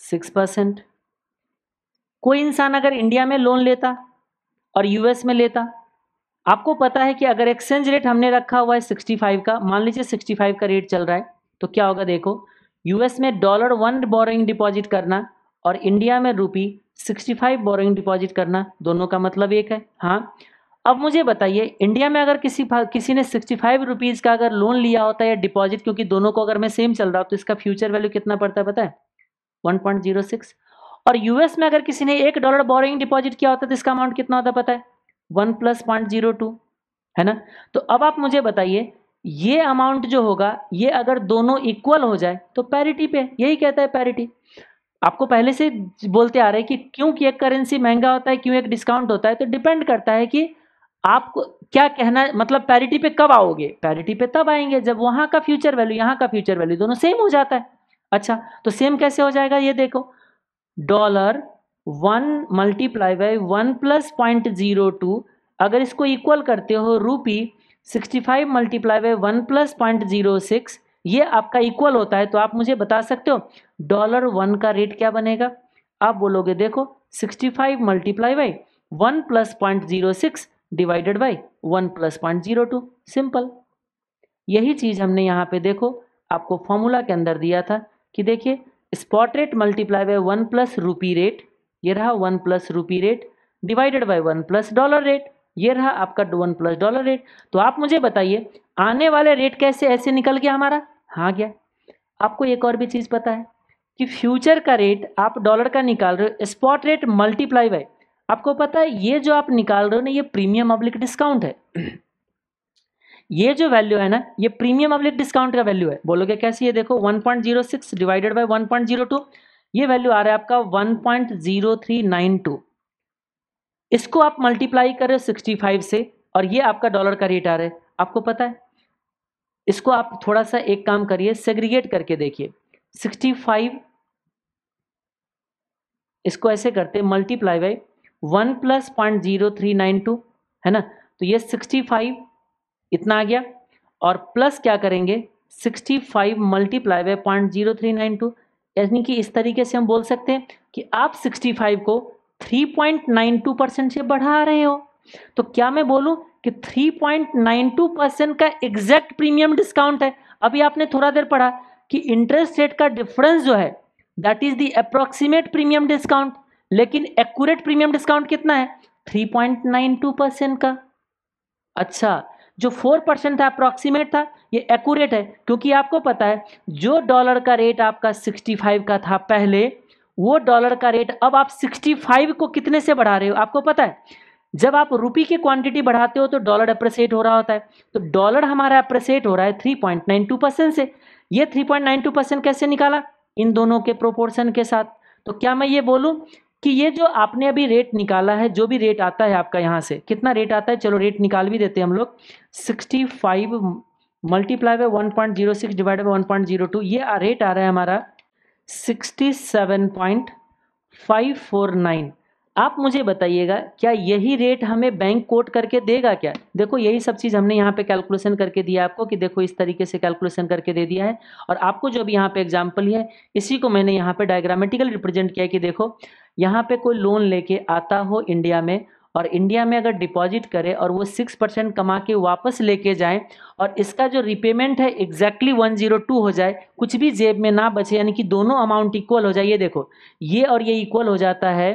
सिक्स परसेंट। कोई इंसान अगर इंडिया में लोन लेता और यूएस में लेता, आपको पता है कि अगर एक्सचेंज रेट हमने रखा हुआ है सिक्सटी फाइव का, मान लीजिए सिक्सटी फाइव का रेट चल रहा है तो क्या होगा देखो यूएस में डॉलर वन बोरिंग डिपॉजिट करना और इंडिया में rupee sixty five boring deposit करना दोनों का मतलब एक है हाँ। अब मुझे बताइए इंडिया में अगर किसी किसी ने सिक्सटी फाइव रुपीज़ का अगर लोन लिया होता है या डिपॉजिट क्योंकि दोनों को अगर मैं सेम चल रहा हूँ तो इसका फ्यूचर वैल्यू कितना पड़ता है पता है? वन पॉइंट ज़ीरो सिक्स और यूएस में अगर किसी ने एक डॉलर बोरिंग डिपॉजिट किया होता है तो इसका अमाउंट कितना होता पता है? One plus point zero two है ना? तो अब आप मुझे बताइए, ये अमाउंट जो होगा, ये अगर दोनों इक्वल हो जाए तो पैरिटी पे, यही कहता है पैरिटी आपको पहले से बोलते आ रहे हैं कि क्यों कि एक करेंसी महँगा होता है, क्यों एक डिस्काउंट होता है तो डिपेंड करता है कि आपको क्या कहना मतलब पैरिटी पे कब आओगे? पैरिटी पे तब आएँगे जब वहाँ का फ्यूचर वैल्यू यहाँ का फ्यूचर वैल्यू दोनों सेम हो जाता है। अच्छा तो सेम कैसे हो जाएगा? ये देखो dollar one multiply by one plus point zero two अगर इसको इक्वल करते हो rupee sixty five multiply by one plus point zero six ये आपका इक्वल होता है तो आप मुझे बता सकते हो डॉलर वन का रेट क्या बनेगा? आप बोलोगे, देखो sixty five multiply by one plus point zero six divided by one plus point zero two simple यही चीज़ हमने यहाँ पे देखो, आपको फॉर्मूला के अंदर दिया था कि देखिए spot rate multiply by one plus rupee rate ये रहा one plus rupee rate divided by one plus dollar rate ये रहा आपका वन प्लस डॉलर रेट तो आप मुझे बताइए, आने वाले रेट कैसे ऐसे निकल गया हमारा? हाँ गया। आपको एक और भी चीज़ पता है कि फ्यूचर का रेट आप डॉलर का निकाल रहे हो स्पॉट रेट मल्टीप्लाई बाय आपको पता है, ये जो आप निकाल रहे हो ना, ये प्रीमियम अब्लिक डिस्काउंट है। ये जो वैल्यू है ना, ये प्रीमियम अब्लिक डिस्काउंट का वैल्यू है। बोलोगे कैसी है? देखो 1.06 डिवाइडेड बाय 1.02 ये वैल्यू आ रहा है आपका 1.0392 इसको आप मल्टीप्लाई करें 65 से, और ये आपका डॉलर का रेट आ रहा है। आपको पता है इसको आप थोड़ा सा एक काम करिए सेग्रीगेट करके देखिए। 65 इसको ऐसे करते multiply by one plus point zero three nine two है ना? तो ये सिक्सटी फाइव इतना आ गया। और प्लस क्या करेंगे? Sixty five multiply by point zero three nine two यानी कि इस तरीके से हम बोल सकते हैं कि आप सिक्सटी फाइव को three point nine two percent से बढ़ा रहे हो। तो क्या मैं बोलूँ? कि three point nine two percent का एग्जैक्ट प्रीमियम डिस्काउंट है। अभी आपने थोड़ा देर पढ़ा कि इंटरेस्ट रेट का डिफरेंस जो है that is the approximate premium discount लेकिन एक्यूरेट प्रीमियम डिस्काउंट कितना है? 3.92 परसेंट का। अच्छा जो फोर परसेंट था अप्रोक्सीमेट था, ये एक्यूरेट है, क्योंकि आपको पता है, जो डॉलर का रेट आपका 65 का था पहले, वो डॉलर का रेट अब आप 65 को कितने से बढ़ा रहे हो? आपको पता है जब आप रुपी की क्वांटिटी बढ़ाते हो तो डॉलर अप्रिसिएट हो रहा होता है। तो डॉलर हमारा अप्रिसिएट हो रहा है 3.92 परसेंट से। ये 3.92 परसेंट कैसे निकाला? इन दोनों के प्रोपोर्शन के साथ। तो क्या मैं ये बोलूँ कि ये जो आपने अभी रेट निकाला है, जो भी रेट आता है आपका यहाँ से, कितना रेट आता है? चलो रेट निकाल भी देते हैं हम लोग। Sixty five multiply by one point zero six divide by one point zero two ये रेट आ रहा है हमारा sixty seven point five four nine आप मुझे बताइएगा, क्या यही रेट हमें बैंक कोट करके देगा क्या? देखो, यही सब चीज़ हमने यहाँ पे कैलकुलेशन करके दिया आपको कि देखो, इस तरीके से कैलकुलेशन करके दे दिया है। और आपको जो अभी यहाँ पे एग्ज़ाम्पल है इसी को मैंने यहाँ पे डायग्रामेटिकल रिप्रेजेंट किया कि देखो, यहाँ पे कोई लोन लेके आता हो इंडिया में और इंडिया में अगर डिपॉजिट करे और वो सिक्स परसेंट कमा के वापस लेके जाए और इसका जो रिपेमेंट है एग्जैक्टली वन ज़ीरो टू हो जाए, कुछ भी जेब में ना बचे, यानी कि दोनों अमाउंट इक्वल हो जाए, ये देखो, ये और ये इक्वल हो जाता है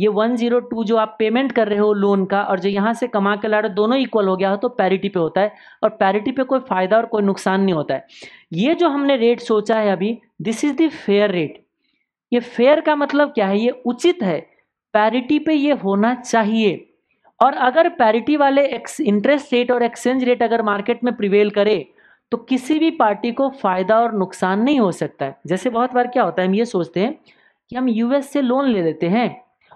ये वन ज़ीरो टू जो आप पेमेंट कर रहे हो लोन का और जो यहाँ से कमा के ला रहे हो, दोनों इक्वल हो गया हो तो पैरिटी पे होता है और पैरिटी पे कोई फ़ायदा और कोई नुकसान नहीं होता है। ये जो हमने रेट सोचा है अभी this is the fair rate ये फेयर का मतलब क्या है? ये उचित है। पैरिटी पे ये होना चाहिए। और अगर पैरिटी वाले इंटरेस्ट रेट और एक्सचेंज रेट अगर मार्केट में प्रिवेल करे तो किसी भी पार्टी को फ़ायदा और नुकसान नहीं हो सकता है। जैसे बहुत बार क्या होता है, हम ये सोचते हैं कि हम यूएस से लोन ले लेते हैं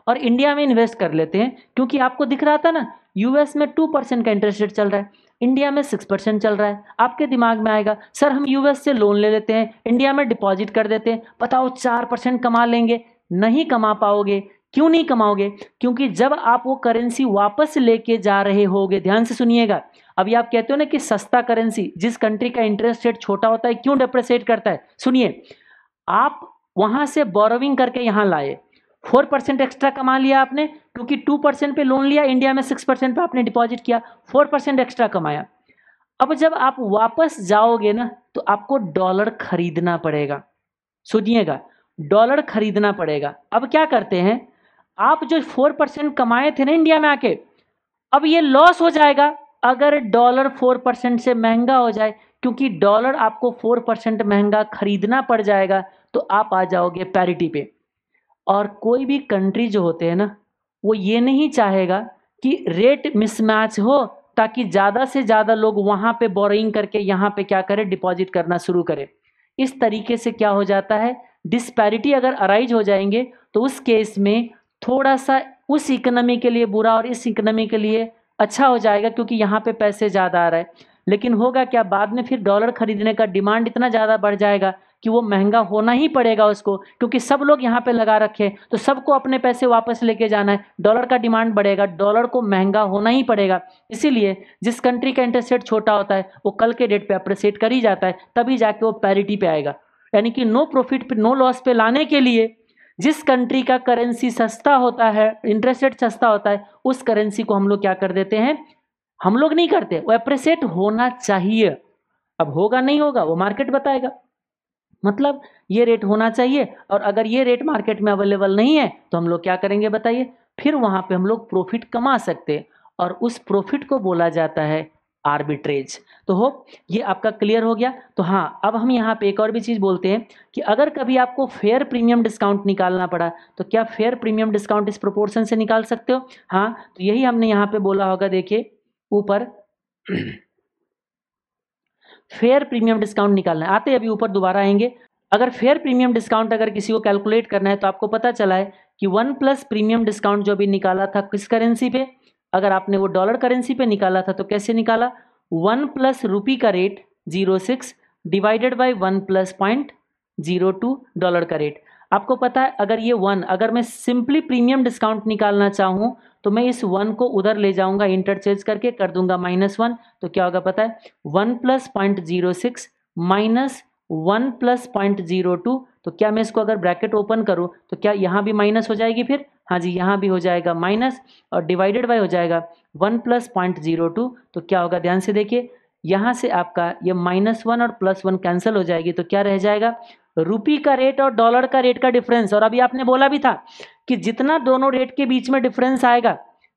और इंडिया में इन्वेस्ट कर लेते हैं, क्योंकि आपको दिख रहा था ना यूएस में टू परसेंट का इंटरेस्ट रेट चल रहा है इंडिया में सिक्स परसेंट चल रहा है, आपके दिमाग में आएगा, सर, हम यूएस से लोन ले लेते हैं इंडिया में डिपॉजिट कर देते हैं बताओ चार परसेंट कमा लेंगे, नहीं कमा पाओगे, क्यों नहीं कमाओगे? क्योंकि जब आप वो करेंसी वापस लेके जा रहे होगे, ध्यान से सुनिएगा, अभी आप कहते हो ना कि सस्ता करेंसी जिस कंट्री का इंटरेस्ट रेट छोटा होता है, क्यों डिप्रेसिएट करता है? सुनिए, आप वहाँ से बोरोविंग करके यहाँ लाए फोर परसेंट एक्स्ट्रा कमा लिया आपने, क्योंकि टू परसेंट पे लोन लिया इंडिया में सिक्स परसेंट पे आपने डिपॉजिट किया, फोर परसेंट एक्स्ट्रा कमाया। अब जब आप वापस जाओगे ना तो आपको डॉलर खरीदना पड़ेगा। सुनिएगा डॉलर खरीदना पड़ेगा। अब क्या करते हैं, आप जो फोर परसेंट कमाए थे ना इंडिया में आके, अब ये लॉस हो जाएगा, अगर डॉलर फोर परसेंट से महँगा हो जाए, क्योंकि डॉलर आपको फोर परसेंट महँगा खरीदना पड़ जाएगा तो आप आ जाओगे पैरिटी पे। और कोई भी कंट्री जो होते हैं ना, वो ये नहीं चाहेगा कि रेट मिसमैच हो ताकि ज़्यादा से ज़्यादा लोग वहाँ पे बोरिंग करके यहाँ पे क्या करें डिपॉजिट करना शुरू करें। इस तरीके से क्या हो जाता है डिस्पैरिटी अगर अराइज हो जाएँगे तो उस केस में थोड़ा सा उस इकोनॉमी के लिए बुरा और इस इकोनॉमी के लिए अच्छा हो जाएगा क्योंकि यहाँ पे पैसे ज़्यादा आ रहे हैं। लेकिन होगा क्या, बाद में फिर डॉलर खरीदने का डिमांड इतना ज़्यादा बढ़ जाएगा कि वो महँगा होना ही पड़ेगा उसको, क्योंकि सब लोग यहाँ पे लगा रखे हैं। तो सबको अपने पैसे वापस लेके जाना है। डॉलर का डिमांड बढ़ेगा, डॉलर को महँगा होना ही पड़ेगा। इसीलिए जिस कंट्री का इंटरेस्ट रेट छोटा होता है, वो कल के डेट पे अप्रिसिएट कर ही जाता है, तभी जाके वो पैरिटी पे आएगा। यानी कि नो प्रॉफिट पे नो लॉस पे लाने के लिए जिस कंट्री का करेंसी सस्ता होता है इंटरेस्ट रेट सस्ता होता है, उस करेंसी को हम लोग क्या कर देते हैं? हम लोग नहीं करते, वो अप्रिसिएट होना चाहिए। अब होगा नहीं होगा, वो मार्केट बताएगा। मतलब ये रेट होना चाहिए और अगर ये रेट मार्केट में अवेलेबल नहीं है तो हम लोग क्या करेंगे बताइए? फिर वहाँ पे हम लोग प्रॉफिट कमा सकते और उस प्रॉफिट को बोला जाता है आर्बिट्रेज तो होप ये आपका क्लियर हो गया। तो हाँ अब हम यहाँ पे एक और भी चीज़ बोलते हैं कि अगर कभी आपको फेयर प्रीमियम डिस्काउंट निकालना पड़ा तो क्या फेयर प्रीमियम डिस्काउंट इस प्रोपोर्शन से निकाल सकते हो? हाँ तो यही हमने यहाँ पे बोला होगा, देखिए, ऊपर। फेयर प्रीमियम डिस्काउंट निकालना है। आते अभी ऊपर दोबारा आएँगे। अगर फेयर प्रीमियम डिस्काउंट अगर किसी को कैलकुलेट करना है तो आपको पता चला है कि वन प्लस प्रीमियम डिस्काउंट जो अभी निकाला था, किस करेंसी पे? अगर आपने वो डॉलर करेंसी पे निकाला था तो कैसे निकाला? वन प्लस रुपी का rate zero six divided by one plus point zero two dollar का रेट। आपको पता है, अगर ये वन, अगर मैं सिंपली प्रीमियम डिस्काउंट निकालना चाहूँ तो मैं इस वन को उधर ले जाऊँगा इंटरचेंज करके कर दूँगा माइनस वन तो क्या होगा पता है? One plus point zero six minus one plus point zero two तो क्या मैं इसको अगर ब्रैकेट ओपन करूँ तो क्या यहाँ भी माइनस हो जाएगी फिर? हाँ जी, यहाँ भी हो जाएगा माइनस और डिवाइडेड बाई हो जाएगा one plus point zero two तो क्या होगा? ध्यान से देखिए, यहाँ से आपका ये माइनस वन और प्लस वन कैंसिल हो जाएगी तो क्या रह जाएगा? रुपी का रेट और डॉलर का रेट का डिफरेंस और अभी आपने बोला भी था कि जितना दोनों रेट के बीच में डिफरेंस आएगा,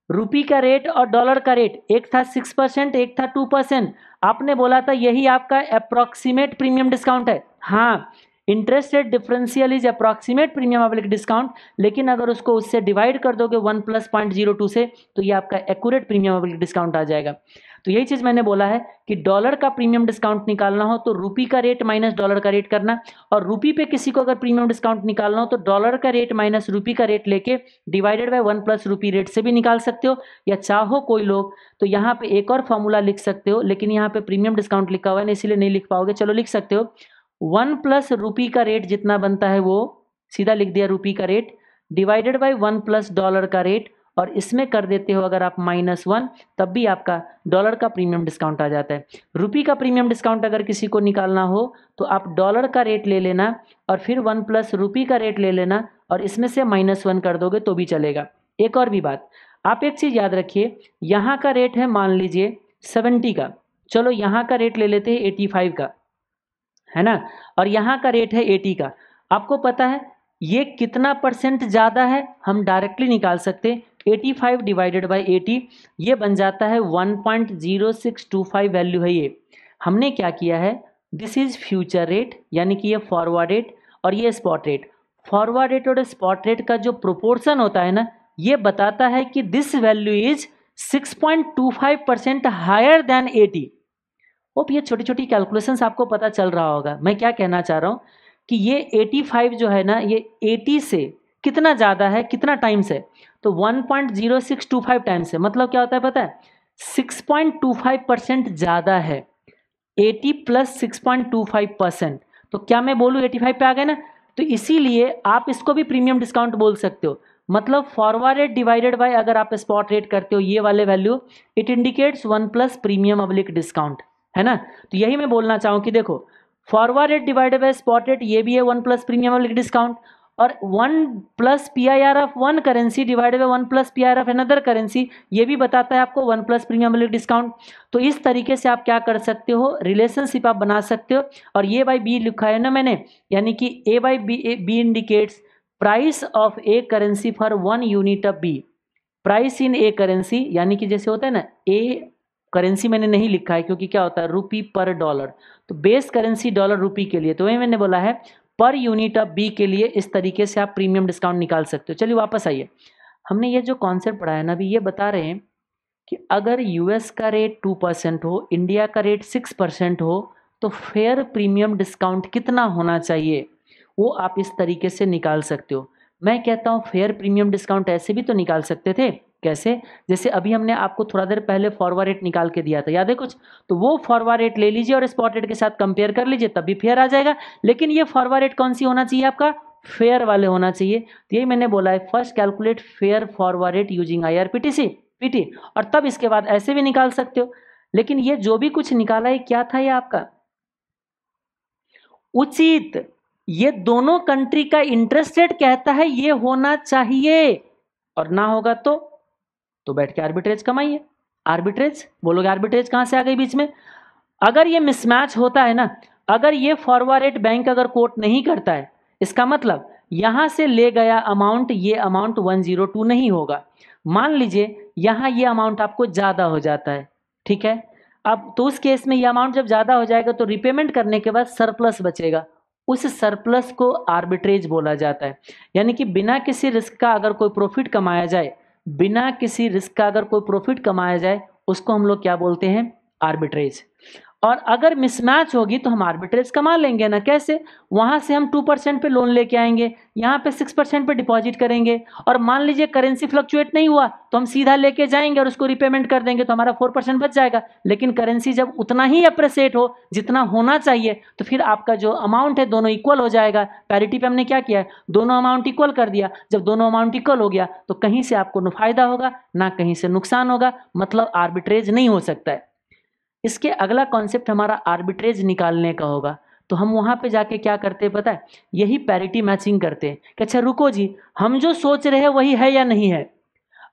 रुपी का रेट और डॉलर का रेट एक था सिक्स परसेंट एक था टू परसेंट आपने बोला था यही आपका अप्रोक्सीमेट प्रीमियम डिस्काउंट है। हाँ interest rate differential is approximate premium oblique discount लेकिन अगर उसको उससे डिवाइड कर दोगे one plus point zero two से तो ये आपका एक्यूरेट प्रीमियम अवेलिक डिस्काउंट आ जाएगा। तो यही चीज़ मैंने बोला है कि डॉलर का प्रीमियम डिस्काउंट निकालना हो तो रूपी का रेट माइनस डॉलर का रेट करना और रूपी पे किसी को अगर प्रीमियम डिस्काउंट निकालना हो तो डॉलर का रेट माइनस रूपी का रेट लेके divided by one plus rupee rate से भी निकाल सकते हो या चाहो कोई लोग तो यहाँ पे एक और फॉर्मूला लिख सकते हो, लेकिन यहाँ पे प्रीमियम डिस्काउंट लिखा हुआ है, इसीलिए नहीं लिख पाओगे। चलो लिख सकते हो। वन प्लस रुपी का रेट जितना बनता है वो, सीधा लिख दिया रुपी का rate divided by one plus dollar का रेट और इसमें कर देते हो अगर आप माइनस वन, तब भी आपका डॉलर का प्रीमियम डिस्काउंट आ जाता है। रुपी का प्रीमियम डिस्काउंट अगर किसी को निकालना हो तो आप डॉलर का रेट ले लेना और फिर वन प्लस रुपी का रेट ले लेना और इसमें से माइनस वन कर दोगे तो भी चलेगा। एक और भी बात, आप एक चीज़ याद रखिए, यहाँ का रेट है मान लीजिए सेवेंटी का, चलो यहाँ का रेट ले लेते हैं एटी फाइव का, है ना? और यहाँ का रेट है एटी का। आपको पता है ये कितना परसेंट ज़्यादा है, हम डायरेक्टली निकाल सकते 85 डिवाइडेड बाई 80 ये बन जाता है 1.0625 वैल्यू है ये। हमने क्या किया है? दिस इज़ फ्यूचर रेट यानी कि ये फॉरवर्ड रेट और ये स्पॉट रेट फॉरवर्ड रेट और स्पॉट रेट का जो प्रोपोर्शन होता है ना, ये बताता है कि this value is 6.25 percent higher than 80 hope ये छोटी छोटी कैलकुलेशंस आपको पता चल रहा होगा। मैं क्या कहना चाह रहा हूँ कि ये 85 जो है ना, ये 80 से कितना ज़्यादा है, कितना टाइम्स है? तो 1.0625 टाइम्स है। मतलब क्या होता है पता है? 6.25 परसेंट ज़्यादा है। 80 प्लस 6.25 परसेंट। तो क्या मैं बोलूँ 85 पे आ गए ना? तो इसीलिए आप इसको भी प्रीमियम डिस्काउंट बोल सकते हो। मतलब फॉरवर्ड रेट डिवाइडेड बाय अगर आप स्पॉट रेट करते हो, ये वाले value it indicates one plus premium oblique discount है ना? तो यही मैं बोलना चाहूँ कि देखो forward rate divided by spot rate ये भी है one plus premium oblique discount और one plus P I R of one currency divided by one plus P R of another currency ये भी बताता है आपको वन प्लस प्रीमियम डिस्काउंट तो इस तरीके से आप क्या कर सकते हो? रिलेशनशिप आप बना सकते हो। और ये बाई बी लिखा है ना मैंने, यानी कि A by B B indicates price of A currency for one unit of B price in A currency यानी कि जैसे होता है ना ए करेंसी मैंने नहीं लिखा है, क्योंकि क्या होता है? रुपी पर डॉलर तो बेस करेंसी डॉलर रुपी के लिए। तो वही मैंने बोला है पर यूनिट ऑफ़ बी के लिए इस तरीके से आप प्रीमियम डिस्काउंट निकाल सकते हो। चलिए वापस आइए। हमने ये जो कॉन्सेप्ट पढ़ाया ना, अभी ये बता रहे हैं कि अगर यूएस का रेट टू परसेंट हो इंडिया का रेट सिक्स परसेंट हो तो फेयर प्रीमियम डिस्काउंट कितना होना चाहिए, वो आप इस तरीके से निकाल सकते हो। मैं कहता हूँ फेयर प्रीमियम डिस्काउंट ऐसे भी तो निकाल सकते थे। कैसे? जैसे अभी हमने आपको थोड़ा देर पहले फॉरवर्ड रेट निकाल के दिया था। याद है कुछ? तो वो फॉरवर्ड रेट ले लीजिए और स्पॉट रेट के साथ कंपेयर कर लीजिए तब भी फेयर आ जाएगा। लेकिन ये फॉरवर्ड रेट कौन सी होना चाहिए आपका? फेयर वाले होना चाहिए। तो यही मैंने बोला है first calculate fair forward rate using I R PTC PT और तब इसके बाद ऐसे भी निकाल सकते हो। लेकिन ये जो भी कुछ निकाला है, क्या था ये आपका? उचित। ये दोनों कंट्री का इंटरेस्ट रेट कहता है, ये होना चाहिए। और ना होगा तो तो बैठ के आर्बिट्रेज कमाइए। आर्बिट्रेज बोलोगे आर्बिट्रेज कहाँ से आ गई बीच में? अगर ये मिसमैच होता है ना, अगर ये फॉरवर्ड रेट बैंक अगर कोट नहीं करता है, इसका मतलब यहाँ से ले गया अमाउंट ये अमाउंट 102 नहीं होगा। मान लीजिए, यहाँ ये अमाउंट आपको ज़्यादा हो जाता है, ठीक है? अब तो उस केस में ये अमाउंट जब ज़्यादा हो जाएगा तो रिपेमेंट करने के बाद सरप्लस बचेगा। उस सरप्लस को आर्बिट्रेज बोला जाता है। यानी कि बिना किसी रिस्क का अगर कोई प्रॉफिट कमाया जाए, बिना किसी रिस्क का अगर कोई प्रॉफिट कमाया जाए, उसको हम लोग क्या बोलते हैं? आर्बिट्रेज और अगर मिसमैच होगी तो हम आर्बिट्रेज कमा लेंगे, ना कैसे? वहाँ से हम टू परसेंट पे लोन लेके आएँगे, यहाँ पे सिक्स परसेंट पे डिपॉजिट करेंगे। और मान लीजिए करेंसी फ्लक्चुएट नहीं हुआ तो हम सीधा लेके जाएँगे और उसको रिपेमेंट कर देंगे तो हमारा फोर परसेंट बच जाएगा। लेकिन करेंसी जब उतना ही अप्रिसिएट हो, जितना होना चाहिए तो फिर आपका जो अमाउंट है दोनों इक्वल हो जाएगा। पैरिटी पे हमने क्या किया है? दोनों अमाउंट इक्वल कर दिया। जब दोनों अमाउंट इक्वल हो गया तो कहीं से आपको फ़ायदा होगा, ना कहीं से नुकसान होगा। मतलब आर्बिट्रेज नहीं हो सकता है। इसके अगला कॉन्सेप्ट हमारा आर्बिट्रेज निकालने का होगा। तो हम वहाँ पे जाके क्या करते हैं पता है? यही पैरिटी मैचिंग करते हैं। कि अच्छा रुको जी, हम जो सोच रहे हैं वही है या नहीं है?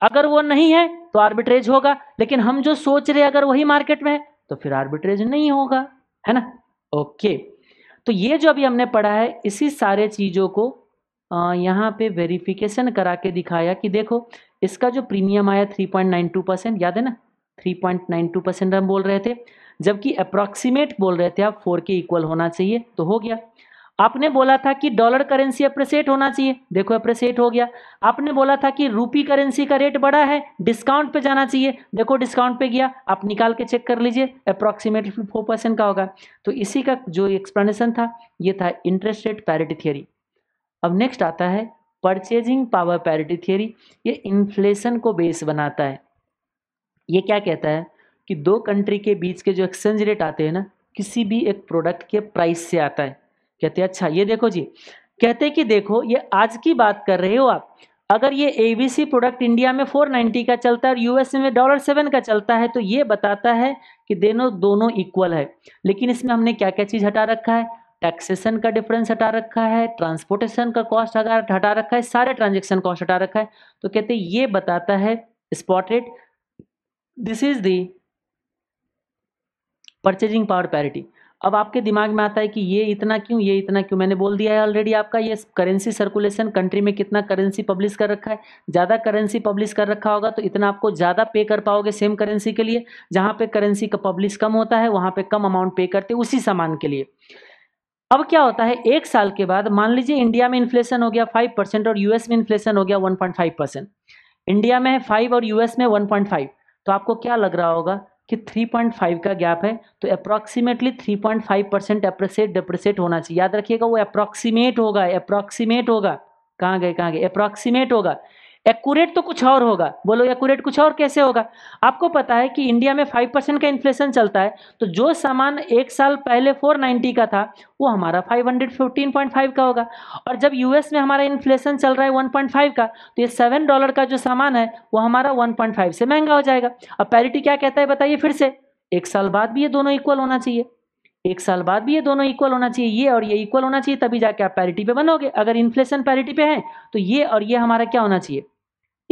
अगर वो नहीं है तो आर्बिट्रेज होगा। लेकिन हम जो सोच रहे हैं अगर वही मार्केट में है तो फिर आर्बिट्रेज नहीं होगा। है ना? ओके तो ये जो अभी हमने पढ़ा है, इसी सारे चीज़ों को यहाँ पे वेरिफिकेशन करा के दिखाया कि देखो, इसका जो प्रीमियम आया 3.92 परसेंट याद है ना? 3.92 परसेंट हम बोल रहे थे, जबकि अप्रॉक्सीमेट बोल रहे थे आप, फोर के इक्वल होना चाहिए तो हो गया। आपने बोला था कि डॉलर करेंसी अप्रिसिएट होना चाहिए, देखो अप्रिसिएट हो गया। आपने बोला था कि रूपी करेंसी का रेट बड़ा है डिस्काउंट पे जाना चाहिए, देखो डिस्काउंट पे गया, आप निकाल के चेक कर लीजिए अप्रॉक्सीमेट फोर परसेंट का होगा। तो इसी का जो एक्सप्लेनेशन था, ये था इंटरेस्ट रेट पैरिटी थियरी अब नेक्स्ट आता है परचेजिंग पावर पैरिटी थियरी ये इन्फ्लेशन को बेस बनाता है। ये क्या कहता है कि दो कंट्री के बीच के जो एक्सचेंज रेट आते हैं ना, किसी भी एक प्रोडक्ट के प्राइस से आता है। कहते हैं अच्छा ये देखो जी, कहते कि देखो, ये आज की बात कर रहे हो आप, अगर ये एबीसी प्रोडक्ट इंडिया में 490 का चलता है और यूएस में डॉलर सेवन का चलता है तो ये बताता है कि दोनों दोनों इक्वल है। लेकिन इसमें हमने क्या क्या चीज़ हटा रखा है? टैक्सेशन का डिफरेंस हटा रखा है, ट्रांसपोर्टेशन का कॉस्ट हटा रखा है, सारे ट्रांजेक्शन कॉस्ट हटा रखा है तो कहते ये बताता है spot rate this is the purchasing power parity अब आपके दिमाग में आता है कि ये इतना क्यों, ये इतना क्यों? मैंने बोल दिया है ऑलरेडी आपका, ये करेंसी सर्कुलेशन कंट्री में कितना करेंसी पब्लिश कर रखा है। ज़्यादा करेंसी पब्लिश कर रखा होगा तो इतना आपको ज़्यादा पे कर पाओगे सेम करेंसी के लिए। जहाँ पे करेंसी का पब्लिश कम होता है, वहाँ पे कम अमाउंट पे करते उसी सामान के लिए। अब क्या होता है, एक साल के बाद मान लीजिए इंडिया में इन्फ्लेशन हो गया फाइव परसेंट और यूएस में इन्फ्लेशन हो गया one point five percent India में है फाइव और यूएस में वन पॉइंट फाइव तो आपको क्या लग रहा होगा कि 3.5 का गैप है? तो अप्रॉक्सीमेटली 3.5 परसेंट अप्रिसिएट डिप्रिसिएट होना चाहिए। याद रखिएगा, वो अप्रॉक्सीमेट होगा अप्रॉक्सीमेट होगा। कहाँ गए कहाँ गए? अप्रॉक्सीमेट होगा। एक्यूरेट तो कुछ और होगा। बोलो एक्यूरेट कुछ और कैसे होगा? आपको पता है कि इंडिया में फाइव परसेंट का इन्फ्लेशन चलता है। तो जो सामान एक साल पहले फोर नाइन्टी का था, वो हमारा five hundred fifteen point five का होगा। और जब यूएस में हमारा इन्फ्लेशन चल रहा है वन पॉइंट फाइव का तो ये सेवन डॉलर का जो सामान है, वो हमारा वन पॉइंट फाइव से महँगा हो जाएगा। अब पैरिटी क्या कहता है, बताइए फिर से। एक साल बाद भी ये दोनों इक्वल होना चाहिए। एक साल बाद भी ये दोनों इक्वल होना चाहिए। ये और ये इक्वल होना चाहिए, तभी जाके आप पैरिटी पे बनोगे। अगर इन्फ्लेशन पैरिटी पे है तो ये और ये हमारा क्या होना चाहिए?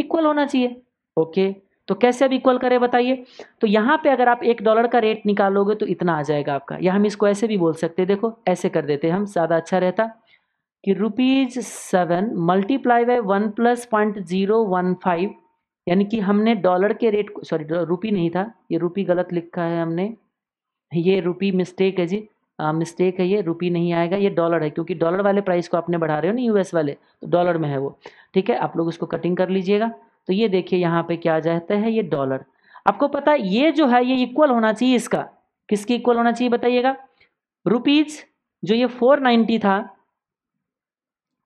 इक्वल होना चाहिए। ओके तो कैसे अब इक्वल करें बताइए? तो यहाँ पे अगर आप एक डॉलर का रेट निकालोगे तो इतना आ जाएगा आपका। या हम इसको ऐसे भी बोल सकते देखो, ऐसे कर देते हम, ज़्यादा अच्छा रहता कि rupees seven multiply by one plus point zero one five यानी कि हमने डॉलर के रेट सॉरी रुपी नहीं था, ये रुपी गलत लिखा है हमने। ये रुपी मिस्टेक है जी। मिस्टेक है ये रुपी नहीं आएगा, ये डॉलर है, क्योंकि डॉलर वाले प्राइस को आपने बढ़ा रहे हो ना यूएस वाले तो डॉलर में है वो, ठीक है? आप लोग उसको कटिंग कर लीजिएगा। तो ये देखिए यहाँ पे क्या जाता है, ये डॉलर आपको पता है, ये जो है, ये इक्वल होना चाहिए इसका। किसकी इक्वल होना चाहिए बताइएगा? रुपीज़ जो ये फोर नाइन्टी था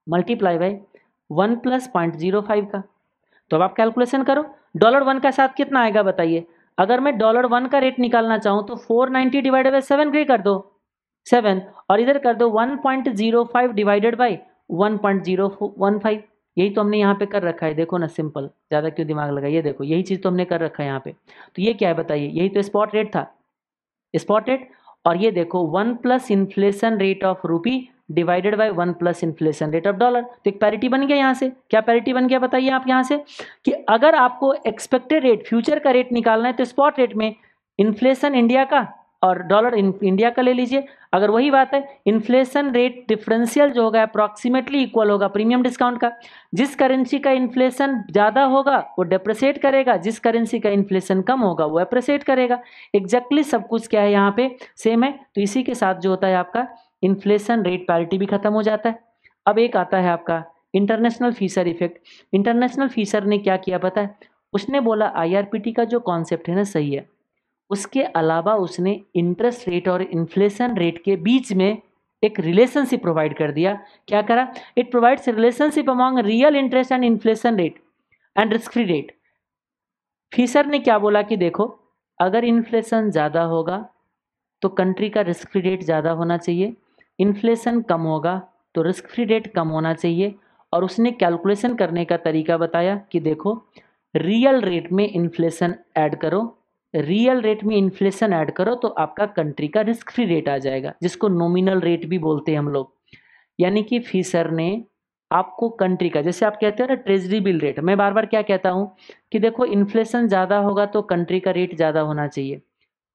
multiply by one plus point zero five का। तो अब आप कैलकुलेशन करो डॉलर वन का साथ कितना आएगा बताइए। अगर मैं डॉलर वन का रेट निकालना चाहूँ तो four ninety divided by seven कर दो। सेवन और इधर कर दो one point zero five divided by one point zero one five. यही तो हमने यहाँ पे कर रखा है। देखो ना, सिंपल। ज़्यादा क्यों दिमाग लगा ये देखो, यही चीज़ तो हमने कर रखा है यहाँ पे। तो ये क्या है बताइए? यही तो स्पॉट रेट था। स्पॉट रेट और ये देखो, one plus inflation rate of rupee divided by one plus inflation rate of dollar. तो एक पैरिटी बन गया यहाँ से। क्या पैरिटी बन गया बताइए आप यहाँ से? कि अगर आपको एक्सपेक्टेड रेट फ्यूचर का रेट निकालना है तो स्पॉट रेट में इन्फ्लेशन इंडिया का और डॉलर इन इंडिया का ले लीजिए। अगर वही बात है इन्फ्लेशन रेट डिफरेंशियल जो होगा अप्रॉक्सीमेटली इक्वल होगा प्रीमियम डिस्काउंट का। जिस करेंसी का इन्फ्लेशन ज़्यादा होगा, वो डिप्रेसिएट करेगा। जिस करेंसी का इन्फ्लेशन कम होगा, वो अप्रिसिएट करेगा। एग्जैक्टली exactly सब कुछ क्या है यहाँ पे? सेम है। तो इसी के साथ जो होता है आपका इन्फ्लेशन रेट पैरिटी भी खत्म हो जाता है। अब एक आता है आपका international Fisher effect international Fisher ने क्या किया पता है? उसने बोला आईआरपीटी का जो कॉन्सेप्ट है ना, सही है। उसके अलावा उसने इंटरेस्ट रेट और इन्फ्लेशन रेट के बीच में एक रिलेशनशिप प्रोवाइड कर दिया। क्या करा? It provides relationship among real interest and inflation rate and risk free rate Fisher ने क्या बोला कि देखो, अगर इन्फ्लेशन ज़्यादा होगा तो कंट्री का रिस्क फ्री रेट ज़्यादा होना चाहिए। इन्फ्लेशन कम होगा तो रिस्क फ्री रेट कम होना चाहिए। और उसने कैलकुलेशन करने का तरीका बताया कि देखो रियल रेट में इन्फ्लेशन ऐड करो रियल रेट में इन्फ्लेशन ऐड करो तो आपका कंट्री का रिस्क फ्री रेट आ जाएगा, जिसको नॉमिनल रेट भी बोलते हैं हम लोग। यानी कि फीसर ने आपको कंट्री का, जैसे आप कहते हो ना ट्रेजरी बिल रेट मैं बार बार क्या कहता हूँ कि देखो इन्फ्लेशन ज़्यादा होगा तो कंट्री का रेट ज़्यादा होना चाहिए।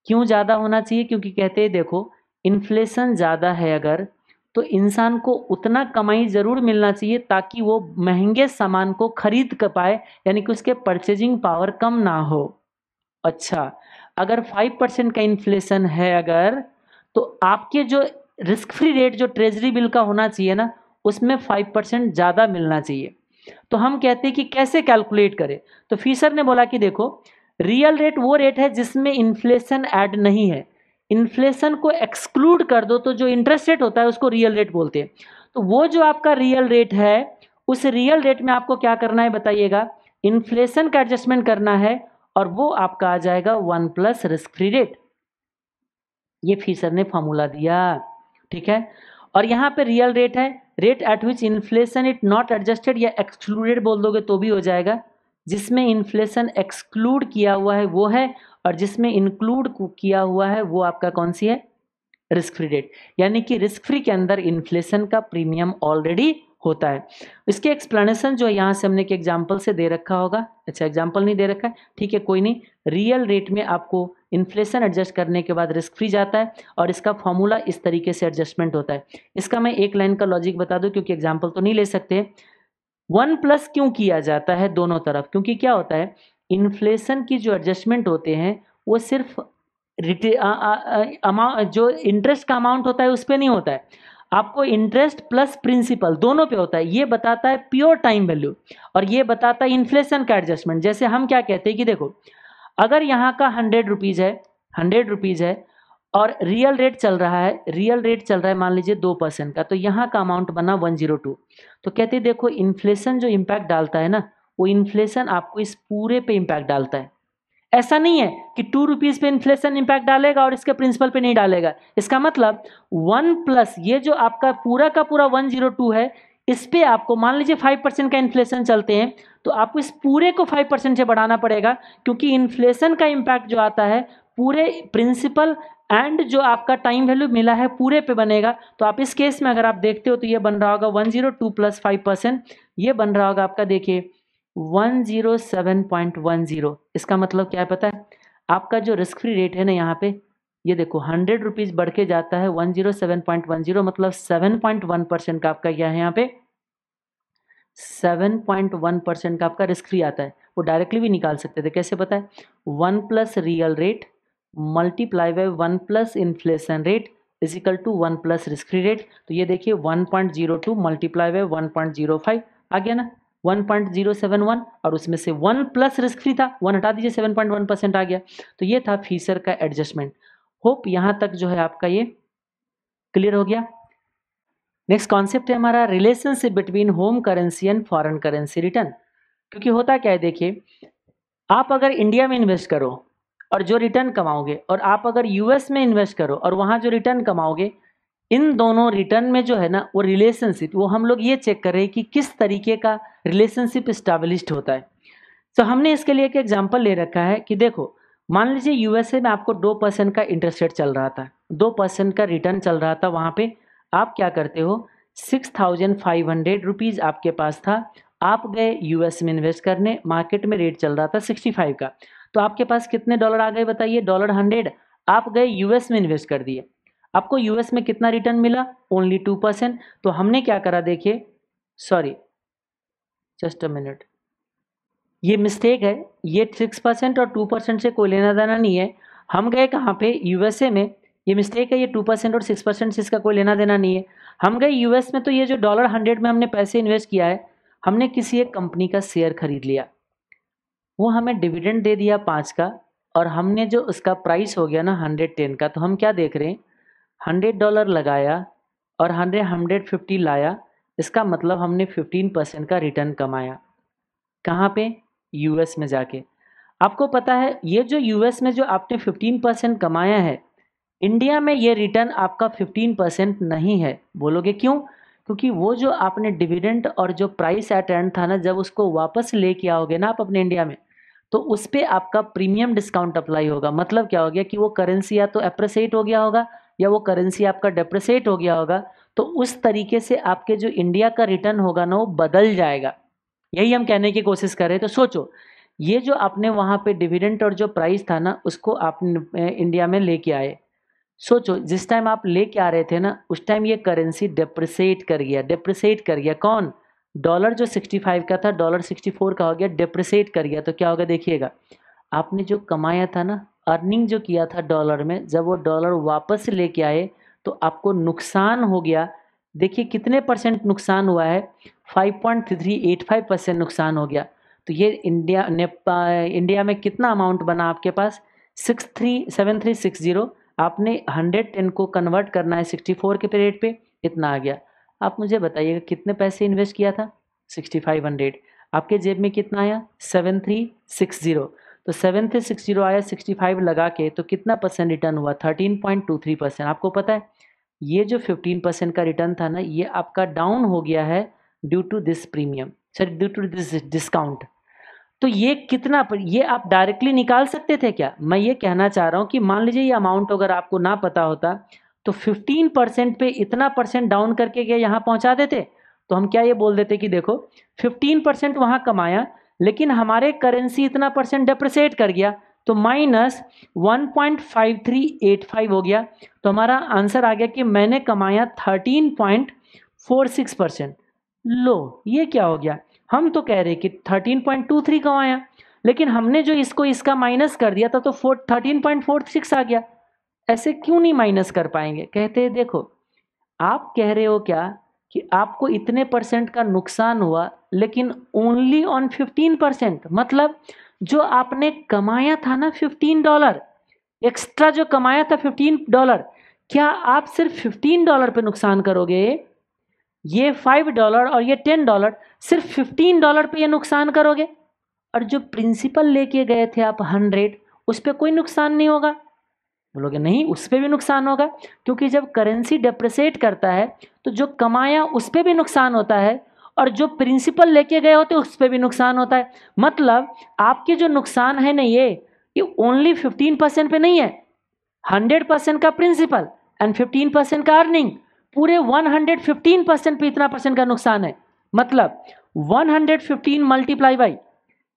क्यों ज़्यादा होना चाहिए? क्योंकि कहते हैं देखो इन्फ्लेशन ज़्यादा है अगर तो इंसान को उतना कमाई ज़रूर मिलना चाहिए ताकि वो महँगे सामान को खरीद कर पाए, यानी कि उसके परचेजिंग पावर कम ना हो। अच्छा अगर फाइव परसेंट का इन्फ्लेशन है अगर तो आपके जो रिस्क फ्री रेट जो ट्रेजरी बिल का होना चाहिए ना, उसमें फाइव परसेंट ज़्यादा मिलना चाहिए। तो हम कहते हैं कि कैसे कैलकुलेट करें? तो फीसर ने बोला कि देखो रियल रेट वो रेट है जिसमें इन्फ्लेशन ऐड नहीं है। इन्फ्लेशन को एक्सक्लूड कर दो तो जो इंटरेस्ट रेट होता है उसको रियल रेट बोलते हैं। तो वो जो आपका रियल रेट है, उस रियल रेट में आपको क्या करना है बताइएगा? इन्फ्लेशन का एडजस्टमेंट करना है और वो आपका आ जाएगा one plus risk free rate ये फीसर ने फॉर्मूला दिया, ठीक है? और यहाँ पे रियल रेट है। Rate at which inflation it not adjusted या एक्सक्लूडेड बोल दोगे तो भी हो जाएगा। जिसमें इन्फ्लेशन एक्सक्लूड किया हुआ है वो है, और जिसमें इंक्लूड किया हुआ है वो आपका कौन सी है? रिस्क फ्री रेट यानी कि रिस्क फ्री के अंदर इन्फ्लेशन का प्रीमियम ऑलरेडी होता है। इसके एक्सप्लेनेशन जो है, यहाँ से हमने एक एग्ज़ाम्पल से दे रखा होगा। अच्छा एग्ज़ाम्पल नहीं दे रखा है। ठीक है, कोई नहीं। रियल रेट में आपको इन्फ्लेशन एडजस्ट करने के बाद रिस्क फ्री जाता है और इसका फॉर्मूला इस तरीके से एडजस्टमेंट होता है। इसका मैं एक लाइन का लॉजिक बता दूँ, क्योंकि एग्ज़ाम्पल तो नहीं ले सकते। वन प्लस क्यों किया जाता है दोनों तरफ़? क्योंकि क्या होता है इन्फ्लेशन की जो एडजस्टमेंट होते हैं, वो सिर्फ़ अमाउंट जो इंटरेस्ट का अमाउंट होता है, उस पर नहीं होता है। आपको इंटरेस्ट प्लस प्रिंसिपल दोनों पे होता है। ये बताता है प्योर टाइम वैल्यू और ये बताता है इन्फ्लेशन का एडजस्टमेंट जैसे हम क्या कहते हैं कि देखो, अगर यहाँ का हंड्रेड रुपीज़ है हंड्रेड रुपीज़ है और रियल रेट चल रहा है रियल रेट चल रहा है मान लीजिए दो परसेंट का तो यहाँ का अमाउंट बना वन ज़ीरो टू तो कहते देखो इन्फ्लेशन जो इम्पैक्ट डालता है ना, वो इन्फ्लेशन आपको इस पूरे पे इम्पैक्ट डालता है। ऐसा नहीं है कि टू रुपीज़ पे इन्फ्लेशन इम्पैक्ट डालेगा और इसके प्रिंसिपल पे नहीं डालेगा। इसका मतलब वन प्लस ये जो आपका पूरा का पूरा वन ज़ीरो टू है, इस पे आपको मान लीजिए फाइव परसेंट का इन्फ्लेशन चलते हैं तो आपको इस पूरे को फाइव परसेंट से बढ़ाना पड़ेगा, क्योंकि इन्फ्लेशन का इम्पैक्ट जो आता है, पूरे प्रिंसिपल एंड जो आपका टाइम वैल्यू मिला है, पूरे पे बनेगा। तो आप इस केस में अगर आप देखते हो तो ये बन रहा होगा one zero two plus five percent ये बन रहा होगा आपका, देखिए one zero seven point one zero. इसका मतलब क्या है पता है? आपका जो रिस्क फ्री रेट है ना यहाँ पे, ये देखो हंड्रेड रुपीज़ बढ़ के जाता है one zero seven point one zero मतलब सेवन पॉइंट वन परसेंट का आपका क्या है यहाँ पे? सेवन पॉइंट वन परसेंट का आपका रिस्क फ्री आता है। वो डायरेक्टली भी निकाल सकते थे, कैसे पता है? One plus real rate multiply by one plus inflation rate is equal to one plus risk free rate तो ये देखिए one point zero two multiply by one point zero five, आ गया ना? One point zero seven one और उसमें से one plus risk free था, one हटा दीजिए, सेवन पॉइंट वन परसेंट आ गया। तो ये था फीसर का एडजस्टमेंट। होप यहाँ तक जो है आपका ये क्लियर हो गया। नेक्स्ट कॉन्सेप्ट है हमारा relationship between home currency and foreign currency return क्योंकि होता क्या है, देखिए, आप अगर इंडिया में इन्वेस्ट करो और जो रिटर्न कमाओगे और आप अगर यूएस में इन्वेस्ट करो और वहाँ जो रिटर्न कमाओगे इन दोनों रिटर्न में जो है ना, वो रिलेशनशिप वो हम लोग ये चेक कर रहे हैं कि किस तरीके का रिलेशनशिप इस्टेब्लिश्ड होता है। तो हमने इसके लिए एक एग्जांपल ले रखा है कि देखो, मान लीजिए यूएसए में आपको दो परसेंट का इंटरेस्ट रेट चल रहा था, दो परसेंट का रिटर्न चल रहा था वहाँ पे, आप क्या करते हो? Six thousand five hundred rupees आपके पास था, आप गए यूएस में इन्वेस्ट करने मार्केट में रेट चल रहा था सिक्सटी फाइव का। तो आपके पास कितने डॉलर आ गए बताइए? डॉलर हंड्रेड आप गए यूएस में इन्वेस्ट कर दिए। आपको यूएस में कितना रिटर्न मिला? ओनली टू परसेंट तो हमने क्या करा देखिए? सॉरी जस्ट अ मिनट ये मिस्टेक है. ये सिक्स परसेंट और टू परसेंट से कोई लेना देना नहीं है. हम गए कहाँ पे? यूएसए में. ये मिस्टेक है. ये टू परसेंट और सिक्स परसेंट से इसका कोई लेना देना नहीं है. हम गए यूएस में तो ये जो डॉलर हंड्रेड में हमने पैसे इन्वेस्ट किया है, हमने किसी एक कंपनी का शेयर खरीद लिया. वो हमें डिविडेंड दे दिया पाँच का और हमने जो उसका प्राइस हो गया ना हंड्रेड टेन का तो हम क्या देख रहे हैं? हंड्रेड डॉलर लगाया और हंड्रेड हंड्रेड फिफ्टी लाया, इसका मतलब हमने फिफ्टीन परसेंट का रिटर्न कमाया। कहाँ पे? यूएस में जाके। आपको पता है, ये जो यूएस में जो आपने फिफ्टीन परसेंट कमाया है, इंडिया में ये रिटर्न आपका फिफ्टीन परसेंट नहीं है। बोलोगे क्यों? क्योंकि वो जो आपने डिविडेंड और जो प्राइस एट एंड था ना, जब उसको वापस लेके आओगे ना आप अपने इंडिया में तो उस पर आपका प्रीमियम डिस्काउंट अप्लाई होगा। मतलब क्या हो गया कि वो करेंसी या तो अप्रिसिएट हो गया होगा या वो करेंसी आपका डेप्रिसिएट हो गया होगा तो उस तरीके से आपके जो इंडिया का रिटर्न होगा ना, वो बदल जाएगा। यही हम कहने की कोशिश कर रहे हैं। तो सोचो, ये जो आपने वहाँ पे डिविडेंट और जो प्राइस था ना, उसको आप इंडिया में लेके आए। सोचो, जिस टाइम आप लेके आ रहे थे ना, उस टाइम ये करेंसी डेप्रिसिएट कर गया डेप्रिसिएट कर गया। कौन? डॉलर जो 65 का था डॉलर 64 का हो गया डेप्रिसिएट कर गया। तो क्या होगा, देखिएगा, आपने जो कमाया था ना अर्निंग जो किया था डॉलर में, जब वो डॉलर वापस लेके आए तो आपको नुकसान हो गया। देखिए कितने परसेंट नुकसान हुआ है? 5.385 परसेंट नुकसान हो गया। तो ये इंडिया इंडिया में कितना अमाउंट बना आपके पास? Six three seven three six zero आपने हंड्रेड टेन को कन्वर्ट करना है सिक्सटी फोर के पीरियड पे, इतना आ गया। आप मुझे बताइएगा कितने पैसे इन्वेस्ट किया था? सिक्सटी फाइव हंड्रेड आपके जेब में कितना आया? सेवन थ्री सिक्स ज़ीरो तो सेवन थ्री सिक्स ज़ीरो आया सिक्सटी फाइव लगा के तो कितना परसेंट रिटर्न हुआ? Thirteen point two three percent आपको पता है, ये जो फिफ्टीन परसेंट का रिटर्न था ना, ये आपका डाउन हो गया है due to this premium sir due to this discount तो ये कितना पर ये आप डायरेक्टली निकाल सकते थे क्या? मैं ये कहना चाह रहा हूँ कि मान लीजिए ये अमाउंट अगर आपको ना पता होता तो 15 परसेंट पे इतना परसेंट डाउन करके क्या यहाँ पहुँचा देते? तो हम क्या ये बोल देते कि देखो 15 परसेंट वहाँ कमाया लेकिन हमारे करेंसी इतना परसेंट डेप्रिसिएट कर गया तो minus one point five three eight five हो गया। तो हमारा आंसर आ गया कि मैंने कमाया thirteen point four six percent लो, ये क्या हो गया? हम तो कह रहे कि थर्टीन पॉइंट टू थ्री कमाया, लेकिन हमने जो इसको इसका माइनस कर दिया था तो four thirteen point four six आ गया। ऐसे क्यों नहीं माइनस कर पाएँगे? कहते हैं, देखो, आप कह रहे हो क्या कि आपको इतने परसेंट का नुकसान हुआ लेकिन ओनली ऑन फिफ्टीन परसेंट मतलब जो आपने कमाया था ना फिफ्टीन डॉलर एक्स्ट्रा जो कमाया था फिफ्टीन डॉलर क्या आप सिर्फ़ फिफ्टीन डॉलर पे नुकसान करोगे? ये फाइव डॉलर और ये टेन डॉलर सिर्फ़ फिफ्टीन डॉलर पे ये नुकसान करोगे? और जो प्रिंसिपल लेके गए थे आप हंड्रेड उस पर कोई नुकसान नहीं होगा? बोलोगे, नहीं, उस पर भी नुकसान होगा। क्योंकि जब करेंसी डिप्रिसिएट करता है तो जो कमाया उस पर भी नुकसान होता है। और जो प्रिंसिपल लेके गए होते उस पर भी नुकसान होता है। मतलब आपके जो नुकसान है ना ये ये ओनली फिफ्टीन परसेंट पे नहीं है। हंड्रेड परसेंट का प्रिंसिपल एंड फिफ्टीन परसेंट का अर्निंग पूरे वन हंड्रेड फिफ्टीन परसेंट पे इतना परसेंट का नुकसान है। मतलब one hundred fifteen multiply by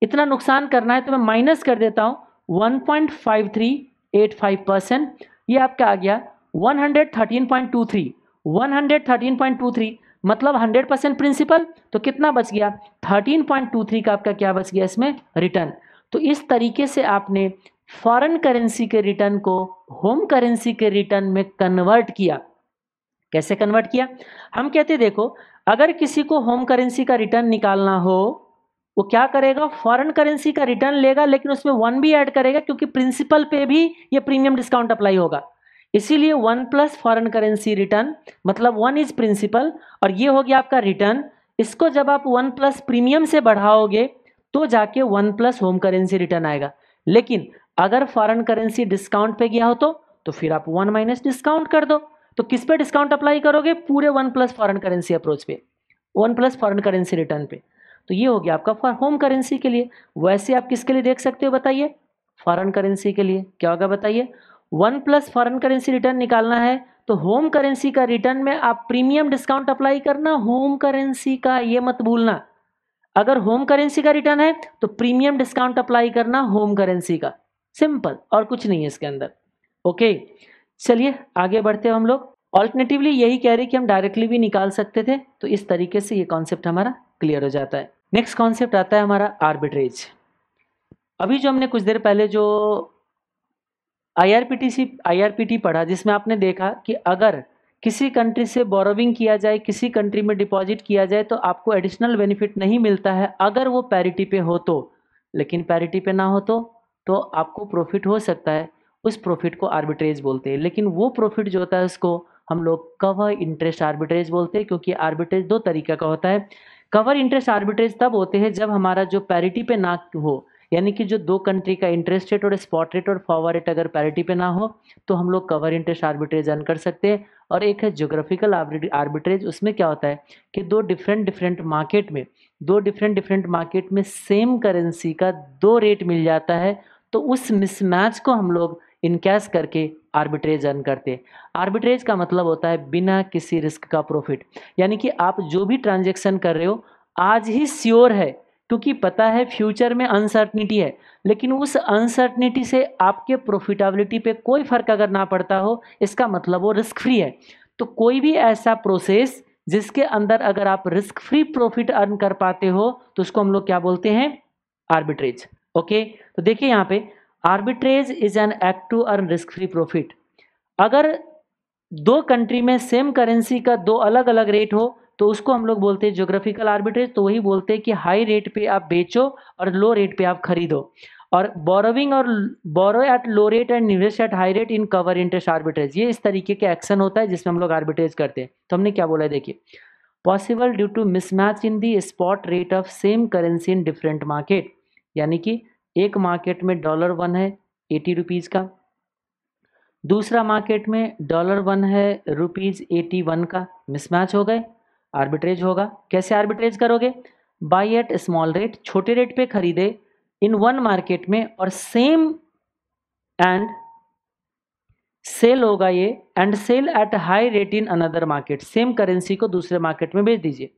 इतना नुकसान करना है तो मैं माइनस कर देता हूँ one point five three eight five percent ये आपका आ गया one hundred thirteen point two three one hundred thirteen point two three मतलब हंड्रेड परसेंट प्रिंसिपल तो कितना बच गया? थर्टीन पॉइंट टू थ्री का आपका क्या बच गया इसमें? रिटर्न। तो इस तरीके से आपने फॉरेन करेंसी के रिटर्न को होम करेंसी के रिटर्न में कन्वर्ट किया। कैसे कन्वर्ट किया? हम कहते देखो, अगर किसी को होम करेंसी का रिटर्न निकालना हो, वो क्या करेगा? फॉरेन करेंसी का रिटर्न लेगा, लेकिन उसमें वन भी ऐड करेगा, क्योंकि प्रिंसिपल पे भी ये प्रीमियम डिस्काउंट अप्लाई होगा। इसीलिए one plus foreign currency return मतलब वन इज़ प्रिंसिपल और ये हो गया आपका रिटर्न इसको जब आप वन प्लस प्रीमियम से बढ़ाओगे तो जाके one plus home currency return आएगा। लेकिन अगर फॉरेन करेंसी डिस्काउंट पे गया हो तो तो फिर आप वन माइनस डिस्काउंट कर दो। तो किस पे डिस्काउंट अप्लाई करोगे? पूरे one plus foreign currency approach पे। One plus foreign currency return पे। तो ये हो गया आपका फॉर होम करेंसी के लिए। वैसे आप किसके लिए देख सकते हो बताइए? फॉरन करेंसी के लिए। क्या होगा बताइए? One plus foreign currency return निकालना है तो होम करेंसी का रिटर्न में आप प्रीमियम डिस्काउंट अप्लाई करना, होम करेंसी का ये मत भूलना। अगर होम करेंसी का रिटर्न है तो प्रीमियम डिस्काउंट अप्लाई करना होम करेंसी का। सिंपल, और कुछ नहीं है इसके अंदर। ओके, चलिए आगे बढ़ते हैं हम लोग। ऑल्टरनेटिवली यही कह रहे कि हम डायरेक्टली भी निकाल सकते थे तो इस तरीके से ये कॉन्सेप्ट हमारा क्लियर हो जाता है। नेक्स्ट कॉन्सेप्ट आता है हमारा आर्बिट्रेज अभी जो हमने कुछ देर पहले जो आईआरपीटी सी आईआरपीटी पढ़ा, जिसमें आपने देखा कि अगर किसी कंट्री से बोरोविंग किया जाए, किसी कंट्री में डिपॉजिट किया जाए तो आपको एडिशनल बेनिफिट नहीं मिलता है, अगर वो पैरिटी पे हो तो। लेकिन पैरिटी पे ना हो तो तो आपको प्रॉफिट हो सकता है, उस प्रॉफिट को आर्बिट्रेज बोलते हैं। लेकिन वो प्रॉफिट जो होता है, उसको हम लोग कवर इंटरेस्ट आर्बिट्रेज बोलते हैं, क्योंकि आर्बिट्रेज दो तरीके का होता है। कवर इंटरेस्ट आर्बिट्रेज तब होते हैं जब हमारा जो पैरिटी पे ना हो यानी कि जो दो कंट्री का इंटरेस्ट रेट और स्पॉट रेट और फॉवर रेट अगर पैरिटी पे ना हो तो हम लोग कवर इंटरेस्ट आर्बिट्रेज अर्न कर सकते हैं। और एक है जोग्राफिकल आर्बिट्रेज उसमें क्या होता है कि दो डिफरेंट डिफरेंट मार्केट में, दो डिफरेंट डिफरेंट मार्केट में सेम करेंसी का दो रेट मिल जाता है तो उस मिसमैच को हम लोग इनकैश करके आर्बिट्रेज अर्न करते हैं। आर्बिट्रेज का मतलब होता है बिना किसी रिस्क का प्रॉफिट यानी कि आप जो भी ट्रांजेक्शन कर रहे हो, आज ही श्योर है क्योंकि पता है फ्यूचर में अनसर्टनिटी है, लेकिन उस अनसर्टनिटी से आपके प्रॉफिटेबिलिटी पे कोई फ़र्क अगर ना पड़ता हो, इसका मतलब वो रिस्क फ्री है। तो कोई भी ऐसा प्रोसेस जिसके अंदर अगर आप रिस्क फ्री प्रॉफिट अर्न कर पाते हो तो उसको हम लोग क्या बोलते हैं? आर्बिट्रेज ओके तो देखिए यहाँ पे arbitrage is an act to earn risk free profit अगर दो कंट्री में सेम करेंसी का दो अलग अलग रेट हो तो उसको हम लोग बोलते हैं जोग्राफिकल आर्बिट्रेज तो वही बोलते हैं कि हाई रेट पे आप बेचो और लो रेट पे आप खरीदो। और बोरोविंग और borrow at low rate and invest at high rate in cover interest arbitrage ये इस तरीके के एक्शन होता है जिसमें हम लोग आर्बिट्रेज करते हैं। तो हमने क्या बोला है देखिए possible due to mismatch in the spot rate of same currency in different market यानी कि एक मार्केट में डॉलर वन है एटी रुपीज़ का। दूसरा मार्केट में डॉलर वन है रुपीज़ एटी वन का मिसमैच हो गए। आर्बिट्रेज होगा। कैसे आर्बिट्रेज करोगे? बाई एट स्मॉल रेट छोटे रेट पे खरीदे इन वन मार्केट में और सेम एंड सेल होगा ये and sell at high rate in another market same currency को दूसरे मार्केट में बेच दीजिए।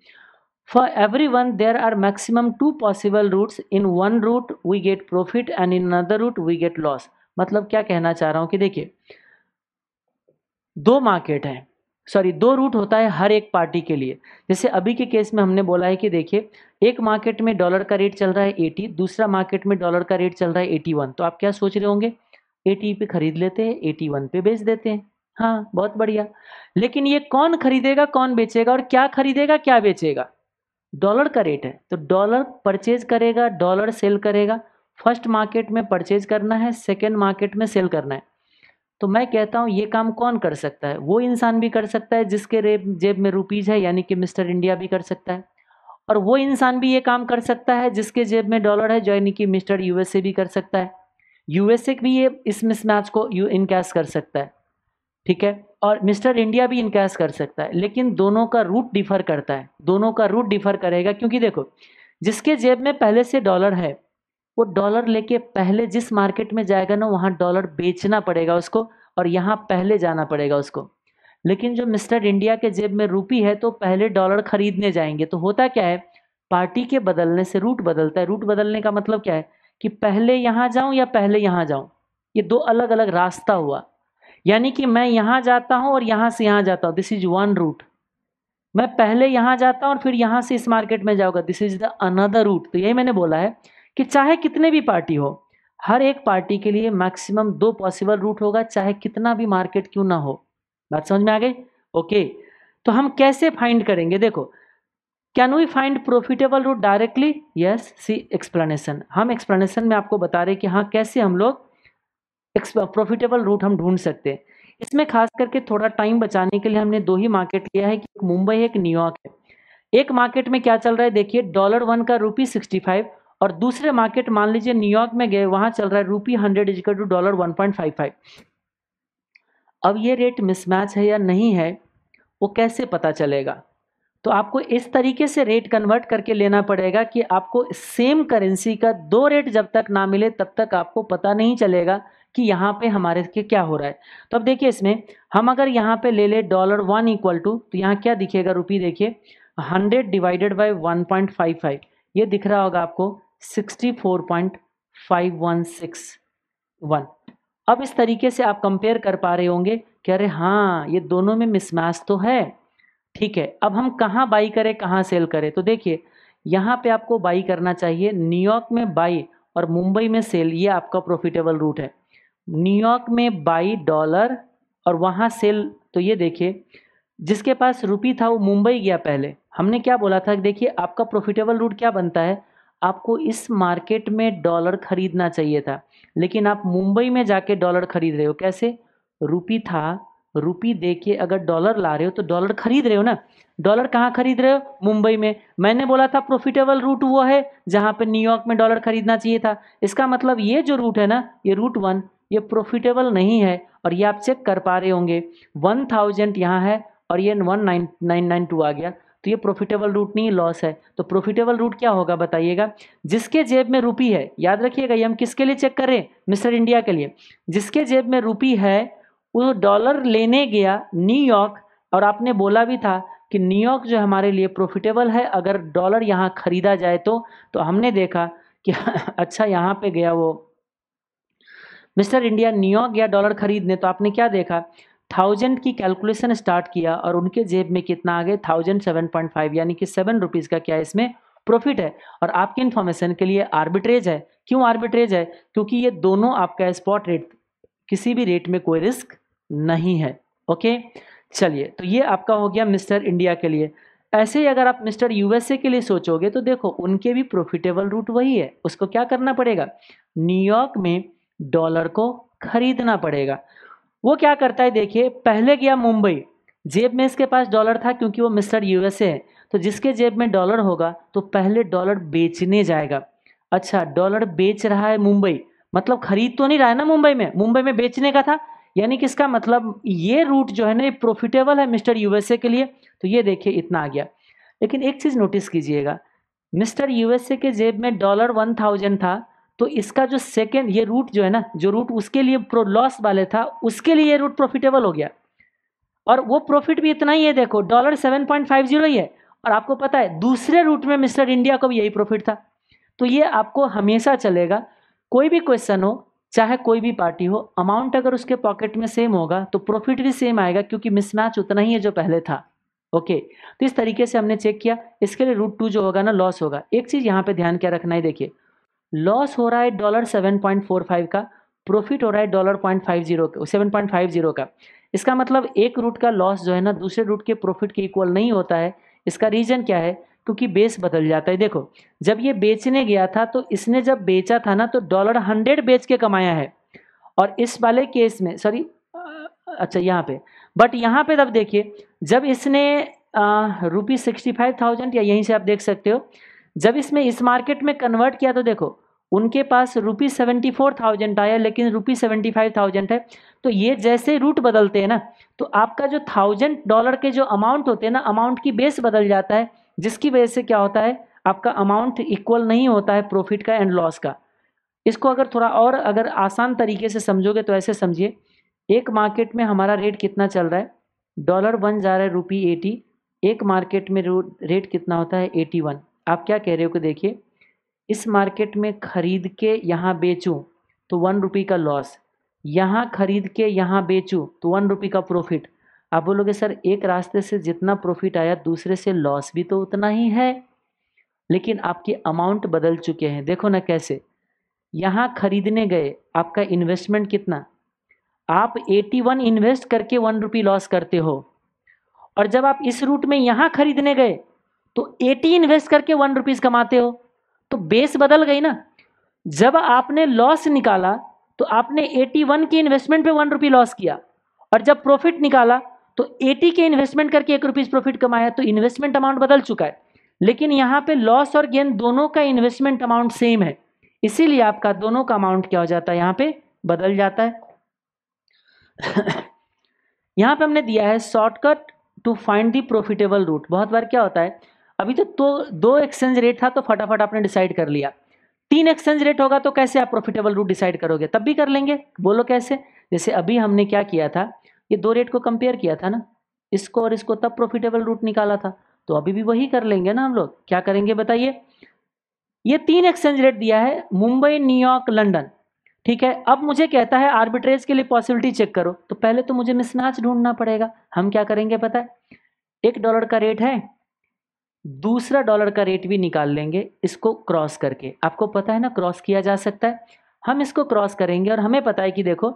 For everyone, there are maximum two possible routes. In one route, we get profit and in another route we get loss मतलब क्या कहना चाह रहा हूँ कि देखिए दो मार्केट है। सॉरी दो रूट होता है हर एक पार्टी के लिए। जैसे अभी के केस में हमने बोला है कि देखिए, एक मार्केट में डॉलर का रेट चल रहा है 80 दूसरा मार्केट में डॉलर का रेट चल रहा है 81 तो आप क्या सोच रहे होंगे? 80 पे खरीद लेते हैं 81 पे बेच देते हैं। हाँ बहुत बढ़िया। लेकिन ये कौन खरीदेगा, कौन बेचेगा और क्या खरीदेगा, क्या बेचेगा? डॉलर का रेट है। तो डॉलर परचेज करेगा डॉलर सेल करेगा। फ़र्स्ट मार्केट में परचेज करना है सेकेंड मार्केट में सेल करना है। तो मैं कहता हूँ, ये काम कौन कर सकता है? वो इंसान भी कर सकता है, जिसके जेब में रुपीज़ है, यानी कि मिस्टर इंडिया भी कर सकता है। और वो इंसान भी ये काम कर सकता है, जिसके जेब में डॉलर है यानी कि मिस्टर यूएसए भी कर सकता है। यूएसए भी ये इस मिसमैच को यू, इनकैश कर सकता है, ठीक है? और मिस्टर इंडिया भी इनकैश कर सकता है, लेकिन दोनों का रूट डिफर करता है, दोनों का रूट डिफर करेगा, क्योंकि देखो, जिसके जेब में पहले से डॉलर है वो डॉलर लेके पहले जिस मार्केट में जाएगा ना, वहाँ डॉलर बेचना पड़ेगा उसको और यहाँ पहले जाना पड़ेगा उसको। लेकिन जो मिस्टर इंडिया के जेब में रूपी है तो पहले डॉलर खरीदने जाएँगे। तो होता क्या है, पार्टी के बदलने से रूट बदलता है। रूट बदलने का मतलब क्या है कि पहले यहाँ जाऊँ या पहले यहाँ जाऊँ? ये दो अलग अलग रास्ता हुआ। यानी कि मैं यहाँ जाता हूँ और यहाँ से यहाँ जाता हूँ। दिस इज़ वन रूट मैं पहले यहाँ जाता हूँ और फिर यहाँ से इस मार्केट में जाऊँगा। This is the another route तो यही मैंने बोला है कि चाहे कितने भी पार्टी हो, हर एक पार्टी के लिए मैक्सिमम दो पॉसिबल रूट होगा, चाहे कितना भी मार्केट क्यों ना हो। बात समझ में आ गई? ओके। तो हम कैसे फाइंड करेंगे? देखो, can we find profitable route directly? Yes, see, explanation. हम एक्सप्लेनेशन में आपको बता रहे कि हाँ कैसे हम लोग प्रॉफिटेबल रूट हम ढूंढ सकते हैं। इसमें खास करके थोड़ा टाइम बचाने के लिए हमने दो ही मार्केट लिया है कि मुंबई है एक न्यूयॉर्क है। एक मार्केट में क्या चल रहा है? देखिए, डॉलर वन का रूपी सिक्सटी फाइव और दूसरे मार्केट मान लीजिए न्यूयॉर्क में गए, वहाँ चल रहा है rupee hundred is equal to dollar one point five five अब ये रेट मिसमैच है या नहीं है, वो कैसे पता चलेगा? तो आपको इस तरीके से रेट कन्वर्ट करके लेना पड़ेगा कि आपको सेम करेंसी का दो रेट जब तक ना मिले, तब तक आपको पता नहीं चलेगा कि यहाँ पे हमारे के क्या हो रहा है। तो अब देखिए इसमें, हम अगर यहाँ पे ले ले डॉलर वन इक्वल टू तो यहाँ क्या दिखेगा रुपी देखिए hundred divided by one point five five ये दिख रहा होगा आपको sixty four point five one six one. अब इस तरीके से आप कंपेयर कर पा रहे होंगे कि अरे हाँ ये दोनों में मिसमैच तो है। ठीक है, अब हम कहाँ बाई करें, कहाँ सेल करें? तो देखिए, यहाँ पे आपको बाई करना चाहिए। न्यूयॉर्क में बाई और मुंबई में सेल ये आपका प्रॉफिटेबल रूट है। न्यूयॉर्क में बाई डॉलर और वहाँ सेल तो ये देखिए, जिसके पास रुपी था वो मुंबई गया पहले। हमने क्या बोला था? देखिए, आपका प्रॉफिटेबल रूट क्या बनता है? आपको इस मार्केट में डॉलर खरीदना चाहिए था। लेकिन आप मुंबई में जाके डॉलर खरीद रहे हो, कैसे? रुपी था। रुपी दे के अगर डॉलर ला रहे हो तो डॉलर खरीद रहे हो ना? डॉलर कहाँ खरीद रहे हो? मुंबई में। मैंने बोला था प्रॉफिटेबल रूट वो है, जहाँ पे न्यूयॉर्क में डॉलर खरीदना चाहिए था। इसका मतलब ये जो रूट है ना, ये रूट वन ये प्रॉफिटेबल नहीं है और ये आप चेक कर पा रहे होंगे। वन थाउज़ेंड यहाँ है और ये one nine nine nine two आ गया। तो ये प्रॉफिटेबल रूट नहीं लॉस है। तो प्रॉफिटेबल रूट क्या होगा बताइएगा? जिसके जेब में रुपी है, याद रखिएगा, ये हम किसके लिए चेक कर मिस्टर इंडिया के लिए। जिसके जेब में रुपी है, वो डॉलर लेने गया न्यूयॉर्क और आपने बोला भी था कि न्यूयॉर्क जो हमारे लिए प्रॉफिटेबल है, अगर डॉलर यहाँ खरीदा जाए तो तो हमने देखा कि अच्छा यहाँ पे गया वो। मिस्टर इंडिया न्यूयॉर्क गया डॉलर खरीदने तो आपने क्या देखा? थाउज़ेंड की कैलकुलेशन स्टार्ट किया और उनके जेब में कितना आ गया? थाउज़ेंड सेवन पॉइंट फाइव, यानी कि सेवन रुपीज़ का क्या इसमें प्रॉफिट है? और आपकी इन्फॉर्मेशन के लिए आर्बिट्रेज है। क्यों आर्बिट्रेज है? क्योंकि ये दोनों आपका स्पॉट रेट किसी भी रेट में कोई रिस्क नहीं है। ओके चलिए तो ये आपका हो गया मिस्टर इंडिया के लिए। ऐसे ही अगर आप मिस्टर यूएसए के लिए सोचोगे तो देखो, उनके भी प्रॉफिटेबल रूट वही है। उसको क्या करना पड़ेगा? न्यूयॉर्क में डॉलर को खरीदना पड़ेगा। वो क्या करता है, देखिए, पहले गया मुंबई। जेब में इसके पास डॉलर था क्योंकि वो मिस्टर यूएसए है। तो जिसके जेब में डॉलर होगा तो पहले डॉलर बेचने जाएगा। अच्छा डॉलर बेच रहा है मुंबई। मतलब खरीद तो नहीं रहा है ना मुंबई में? मुंबई में बेचने का था? यानी कि इसका मतलब ये रूट जो है ना, ये प्रॉफिटेबल है मिस्टर यूएसए के लिए। तो ये देखिए, इतना आ गया। लेकिन एक चीज़ नोटिस कीजिएगा। मिस्टर यूएसए के जेब में डॉलर वन थाउज़ेंड था। तो इसका जो सेकेंड ये रूट जो है ना, जो रूट उसके लिए लॉस वाले था, उसके लिए ये रूट प्रॉफिटेबल हो गया। और वो प्रॉफिट भी इतना ही है, देखो dollar seven point five zero ही है। और आपको पता है, दूसरे रूट में मिस्टर इंडिया को भी यही प्रॉफिट था। तो ये आपको हमेशा चलेगा। कोई भी क्वेश्चन हो, चाहे कोई भी पार्टी हो अमाउंट अगर उसके पॉकेट में सेम होगा तो प्रॉफिट भी सेम आएगा, क्योंकि मिसमैच उतना ही है जो पहले था। ओके तो इस तरीके से हमने चेक किया। इसके लिए रूट टू जो होगा ना लॉस होगा। एक चीज़ यहाँ पे ध्यान क्या रखना है, देखिए। लॉस हो रहा है dollar seven point four five का प्रॉफिट हो रहा है dollar point five zero seven point five zero का। इसका मतलब एक रूट का लॉस जो है ना, दूसरे रूट के प्रॉफिट के इक्वल नहीं होता है। इसका रीज़न क्या है? क्योंकि बेस बदल जाता है। देखो, जब ये बेचने गया था तो इसने जब बेचा था ना तो डॉलर हंड्रेड बेच के कमाया है। और इस वाले केस में सॉरी अच्छा यहाँ पे। बट यहाँ पे तब देखिए, जब इसने रुपी सिक्सटी फाइव थाउज़ेंड या यहीं से आप देख सकते हो जब इसमें इस मार्केट में कन्वर्ट किया तो देखो, उनके पास रुपी सेवेंटी फोर थाउज़ेंड आया, लेकिन रुपी सेवेंटी फाइव थाउज़ेंड है। तो ये जैसे रूट बदलते हैं ना तो आपका जो थाउज़ेंड डॉलर के जो अमाउंट होते हैं ना अमाउंट की बेस बदल जाता है, जिसकी वजह से क्या होता है, आपका अमाउंट इक्वल नहीं होता है प्रॉफिट का एंड लॉस का। इसको अगर थोड़ा और अगर आसान तरीके से समझोगे तो ऐसे समझिए, एक मार्केट में हमारा रेट कितना चल रहा है? डॉलर वन जा रहा है रुपी एटी एक मार्केट में रेट कितना होता है? एटी वन आप क्या कह रहे हो कि देखिए, इस मार्केट में ख़रीद के यहाँ बेचूँ तो वन रुपी का लॉस यहाँ ख़रीद के यहाँ बेचूँ तो वन रुपी का प्रॉफिट आप बोलोगे, सर, एक रास्ते से जितना प्रॉफिट आया, दूसरे से लॉस भी तो उतना ही है। लेकिन आपके अमाउंट बदल चुके हैं। देखो ना कैसे, यहाँ खरीदने गए, आपका इन्वेस्टमेंट कितना? आप 81 इन्वेस्ट करके वन रुपी लॉस करते हो। और जब आप इस रूट में यहाँ खरीदने गए तो 80 इन्वेस्ट करके वन रुपीज़ कमाते हो। तो बेस बदल गई ना। जब आपने लॉस निकाला तो आपने 81 की इन्वेस्टमेंट पे वन रुपी लॉस किया। और जब प्रॉफिट निकाला तो 80 के इन्वेस्टमेंट करके एक रुपीज़ प्रॉफिट कमाया। तो इन्वेस्टमेंट अमाउंट बदल चुका है। लेकिन यहाँ पे लॉस और गेन दोनों का इन्वेस्टमेंट अमाउंट सेम है। इसीलिए आपका दोनों का अमाउंट क्या हो जाता है? यहाँ पे बदल जाता है। यहाँ पे हमने दिया है shortcut to find the profitable route बहुत बार क्या होता है? अभी तो, तो दो एक्सचेंज रेट था तो फटाफट आपने डिसाइड कर लिया। तीन एक्सचेंज रेट होगा तो कैसे आप प्रॉफिटेबल रूट डिसाइड करोगे? तब भी कर लेंगे। बोलो कैसे? जैसे अभी हमने क्या किया था? ये दो रेट को कंपेयर किया था ना? इसको और इसको तब प्रॉफिटेबल रूट निकाला था। तो अभी भी वही कर लेंगे ना हम लोग। क्या करेंगे बताइए? ये तीन एक्सचेंज रेट दिया है मुंबई न्यूयॉर्क लंदन ठीक है? अब मुझे कहता है आर्बिट्रेज के लिए पॉसिबिलिटी चेक करो। तो पहले तो मुझे मिसनाच ढूंढना पड़ेगा। हम क्या करेंगे पता है? एक डॉलर का रेट है। दूसरा डॉलर का रेट भी निकाल लेंगे इसको क्रॉस करके। आपको पता है ना क्रॉस किया जा सकता है। हम इसको क्रॉस करेंगे और हमें पता है कि देखो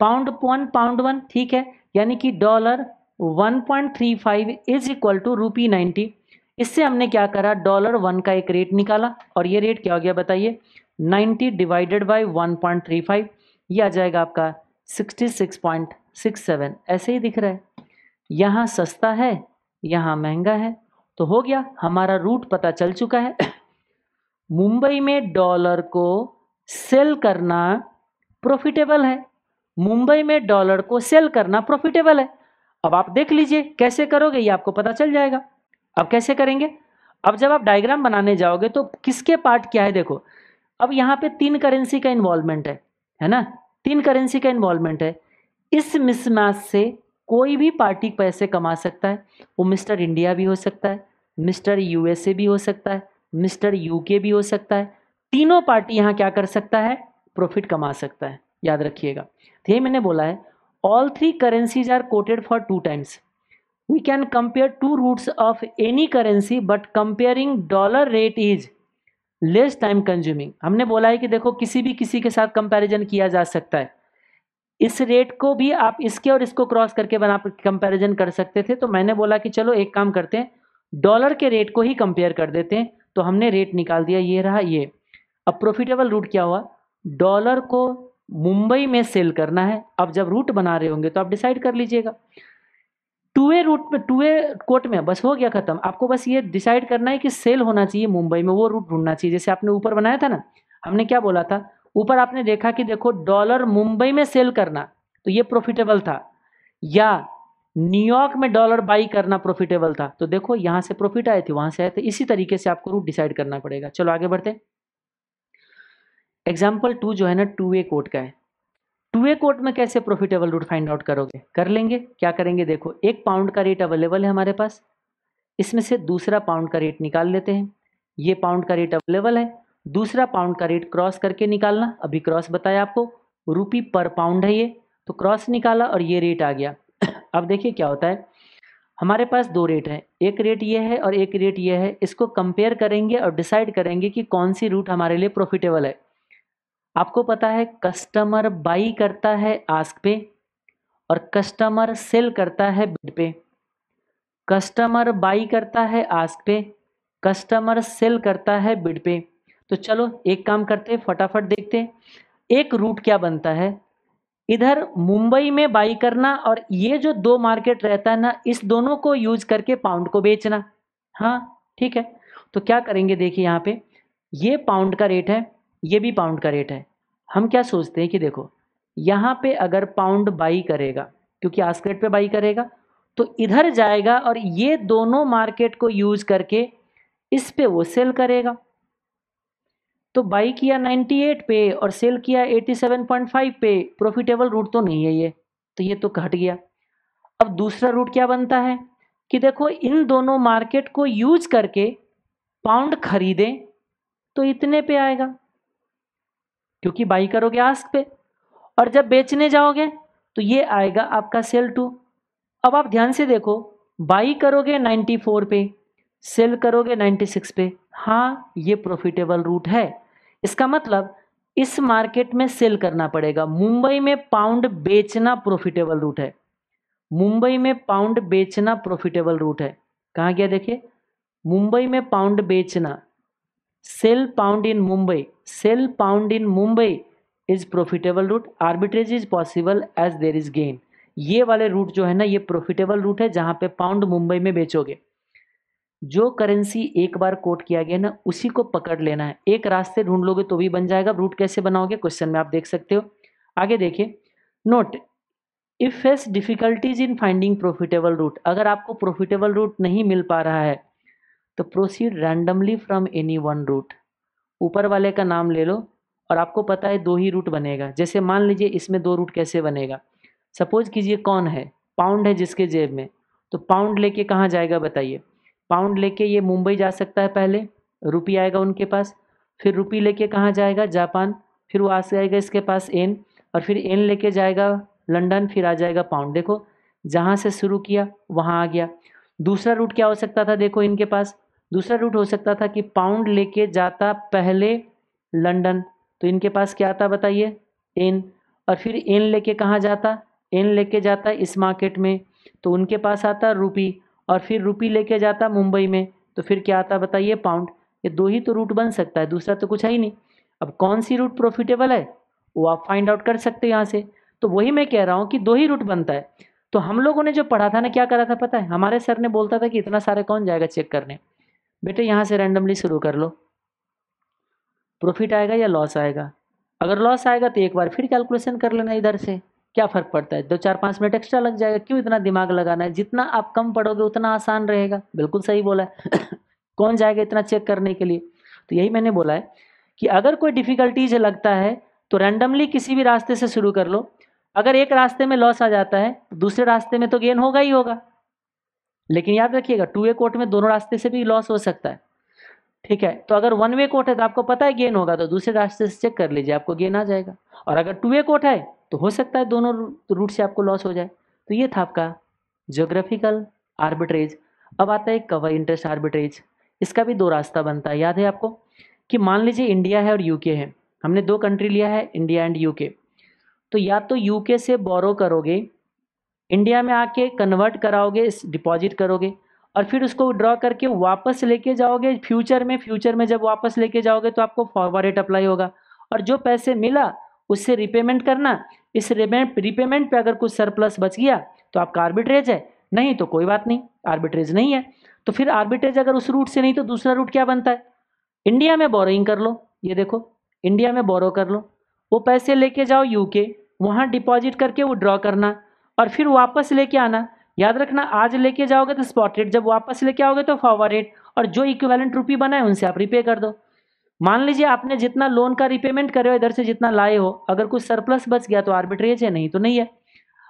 पाउंड वन पाउंड वन ठीक है? यानी कि dollar 1.35 is equal to rupee ninety इससे हमने क्या करा? डॉलर वन का एक रेट निकाला और ये रेट क्या हो गया बताइए? 90 डिवाइडेड बाई 1.35 ये आ जाएगा आपका 66.67 ऐसे ही दिख रहा है। यहाँ सस्ता है, यहाँ महँगा है। तो हो गया, हमारा रूट पता चल चुका है। मुंबई में डॉलर को सेल करना प्रॉफिटेबल है। मुंबई में डॉलर को सेल करना प्रॉफिटेबल है। अब आप देख लीजिए, कैसे करोगे, ये आपको पता चल जाएगा। अब कैसे करेंगे? अब जब आप डायग्राम बनाने जाओगे तो किसके पार्ट क्या है, देखो। अब यहाँ पे तीन करेंसी का इन्वॉल्वमेंट है है ना? तीन करेंसी का इन्वॉल्वमेंट है। इस मिसमैच से कोई भी पार्टी पैसे कमा सकता है, वो मिस्टर इंडिया भी हो सकता है, मिस्टर यूएसए भी हो सकता है, मिस्टर यूके भी हो सकता है। तीनों पार्टी यहाँ क्या कर सकता है? प्रॉफिट कमा सकता है। याद रखिएगा। तो ये मैंने बोला है all three currencies are quoted for two times we can compare two routes of any currency but comparing dollar rate is less time consuming हमने बोला है कि देखो किसी भी किसी के साथ कंपैरिजन किया जा सकता है। इस रेट को भी आप इसके और इसको क्रॉस करके बना कंपैरिजन कर सकते थे तो मैंने बोला कि चलो एक काम करते हैं डॉलर के रेट को ही कंपेयर कर देते हैं तो हमने रेट निकाल दिया, ये रहा ये। अब प्रॉफिटेबल रूट क्या हुआ? डॉलर को मुंबई में सेल करना है। अब जब रूट बना रहे होंगे तो आप डिसाइड कर लीजिएगा। टू ए रूट में टू ए कोट में, बस हो गया खत्म। आपको बस ये डिसाइड करना है कि सेल होना चाहिए मुंबई में, वो रूट ढूंढना चाहिए। जैसे आपने ऊपर बनाया था ना, हमने क्या बोला था? ऊपर आपने देखा कि देखो डॉलर मुंबई में सेल करना तो ये प्रॉफिटेबल था, या न्यूयॉर्क में डॉलर बाई करना प्रॉफिटेबल था तो देखो, यहाँ से प्रॉफिट आए थे, वहाँ से आए थे, इसी तरीके से आपको रूट डिसाइड करना पड़ेगा। चलो आगे बढ़ते एग्ज़ाम्पल टू जो है ना टू ए कोड का है। टू ए कोड में कैसे प्रॉफिटेबल रूट फाइंड आउट करोगे? कर लेंगे। क्या करेंगे? देखो, एक पाउंड का रेट अवेलेबल है हमारे पास। इसमें से दूसरा पाउंड का रेट निकाल लेते हैं। ये पाउंड का रेट अवेलेबल है। दूसरा पाउंड का रेट क्रॉस करके निकालना। अभी क्रॉस बताया आपको। रुपी पर पाउंड है ये। तो क्रॉस निकाला और ये रेट आ गया। अब देखिए क्या होता है। हमारे पास दो रेट हैं। एक रेट ये है और एक रेट ये है। इसको कंपेयर करेंगे और डिसाइड करेंगे कि कौन सी रूट हमारे लिए प्रॉफिटेबल है। आपको पता है कस्टमर बाई करता है आस्क पे और कस्टमर सेल करता है बिड पे। कस्टमर बाई करता है आस्क पे। कस्टमर सेल करता है बिड पे। तो चलो एक काम करते हैं, फटाफट देखते हैं। एक रूट क्या बनता है? इधर मुंबई में बाई करना और ये जो दो मार्केट रहता है ना, इस दोनों को यूज़ करके पाउंड को बेचना। हाँ ठीक है। तो क्या करेंगे देखिए यहाँ पे, ये पाउंड का रेट है, ये भी पाउंड का रेट है। हम क्या सोचते हैं कि देखो, यहाँ पे अगर पाउंड बाई करेगा, क्योंकि आस्क्रेट पे बाई करेगा तो इधर जाएगा और ये दोनों मार्केट को यूज़ करके इस पे वो सेल करेगा। तो बाई किया 98 पे और सेल किया 87.5 पे प्रॉफिटेबल रूट तो नहीं है ये तो ये तो घट गया। अब दूसरा रूट क्या बनता है? कि देखो, इन दोनों मार्केट को यूज़ करके पाउंड खरीदें तो इतने पे आएगा। क्योंकि बाई करोगे आस्क पे। और जब बेचने जाओगे तो ये आएगा आपका सेल टू अब आप ध्यान से देखो बाई करोगे 94 पे सेल करोगे 96 पे। हाँ ये प्रॉफिटेबल रूट है। इसका मतलब इस मार्केट में सेल करना पड़ेगा। मुंबई में पाउंड बेचना प्रॉफिटेबल रूट है। मुंबई में पाउंड बेचना प्रॉफिटेबल रूट है। कहा गया देखिए? मुंबई में पाउंड बेचना। Sell pound in Mumbai sell pound in Mumbai is profitable route arbitrage is possible as there is gain ये वाले रूट जो है ना, ये प्रॉफिटेबल रूट है जहाँ पे पाउंड मुंबई में बेचोगे। जो करेंसी एक बार कोट किया गया ना, उसी को पकड़ लेना है। एक रास्ते ढूंढ लोगे तो भी बन जाएगा। रूट कैसे बनाओगे? क्वेश्चन में आप देख सकते हो। आगे देखिए। Note, if face difficulties in finding profitable route, अगर आपको प्रॉफिटेबल रूट नहीं मिल पा रहा है तो proceed randomly from any one route. ऊपर वाले का नाम ले लो, और आपको पता है दो ही रूट बनेगा। जैसे मान लीजिए इसमें दो रूट कैसे बनेगा। सपोज़ कीजिए कौन है? पाउंड है जिसके जेब में। तो पाउंड लेके कहाँ जाएगा बताइए। पाउंड लेके ये मुंबई जा सकता है पहले रुपी आएगा उनके पास, फिर रुपी लेके कहाँ जाएगा? जापान, फिर वो आ जाएगा इसके पास एन और फिर एन लेके जाएगा लंदन, फिर आ जाएगा पाउंड देखो, जहाँ से शुरू किया, वहाँ आ गया। दूसरा रूट क्या हो सकता था? देखो इनके पास। दूसरा रूट हो सकता था कि पाउंड लेके जाता पहले लंदन। तो इनके पास क्या आता बताइए? एन और फिर एन लेके कहाँ जाता? एन लेके जाता इस मार्केट में। तो उनके पास आता रुपी और फिर रुपी लेके जाता मुंबई में। तो फिर क्या आता बताइए? पाउंड ये दो ही तो रूट बन सकता है, दूसरा तो कुछ है ही नहीं। अब कौन सी रूट प्रॉफिटेबल है? वो आप फाइंड आउट कर सकते हैं यहाँ से। तो वही मैं कह रहा हूँ कि दो ही रूट बनता है। तो हम लोगों ने जो पढ़ा था ना, क्या करा था पता है? हमारे सर ने बोलता था कि इतना सारे कौन जाएगा चेक करने। बेटे, यहाँ से रैंडमली शुरू कर लो। प्रॉफिट आएगा या लॉस आएगा? अगर लॉस आएगा तो एक बार फिर कैलकुलेशन कर लेना इधर से। क्या फ़र्क पड़ता है? दो चार पाँच मिनट एक्स्ट्रा लग जाएगा। क्यों इतना दिमाग लगाना है? जितना आप कम पढ़ोगे, उतना आसान रहेगा। बिल्कुल सही बोला है। कौन जाएगा इतना चेक करने के लिए? तो यही मैंने बोला है कि अगर कोई डिफ़िकल्टीज लगता है तो रैंडमली किसी भी रास्ते से शुरू कर लो। अगर एक रास्ते में लॉस आ जाता है तो दूसरे रास्ते में तो गेन होगा ही होगा। लेकिन याद रखिएगा टू ए कोर्ट में दोनों रास्ते से भी लॉस हो सकता है। ठीक है? तो अगर वन वे कोर्ट है तो आपको पता है गेन होगा तो दूसरे रास्ते से चेक कर लीजिए, आपको गेन आ जाएगा। और अगर टू वे कोर्ट है तो हो सकता है दोनों रूट से आपको लॉस हो जाए। तो ये था आपका जोग्राफिकल आर्बिट्रेज अब आता है कवर इंटरेस्ट आर्बिट्रेज इसका भी दो रास्ता बनता है। याद है आपको कि मान लीजिए इंडिया है और यूके है। हमने दो कंट्री लिया है इंडिया एंड यूके तो या तो यूके से बोरो करोगे इंडिया में आके कन्वर्ट कराओगे डिपॉजिट करोगे और फिर उसको ड्रॉ करके वापस लेके जाओगे फ्यूचर में फ्यूचर में जब वापस लेके जाओगे तो आपको फॉरवर्ड रेट अप्लाई होगा। और जो पैसे मिला, उससे रिपेमेंट करना। इस रिपेमेंट पे अगर कुछ सरप्लस बच गया तो आपका आर्बिट्रेज है। नहीं तो कोई बात नहीं आर्बिट्रेज नहीं है। तो फिर आर्बिट्रेज अगर उस रूट से नहीं तो दूसरा रूट क्या बनता है? इंडिया में बोरोइंग कर लो। ये देखो इंडिया में बोरो कर लो। वो पैसे लेके जाओ यूके वहाँ डिपॉजिट करके वो ड्रॉ करना। और फिर वापस लेके आना। याद रखना, आज लेके जाओगे तो स्पॉट रेट जब वापस लेके आओगे तो फॉरवर्ड रेट और जो इक्विवेलेंट रुपी बना है, उनसे आप रिपे कर दो। मान लीजिए आपने जितना लोन का रिपेमेंट करे हो, इधर से जितना लाए हो, अगर कुछ सरप्लस बच गया तो आर्बिट्रेज है, नहीं तो नहीं है।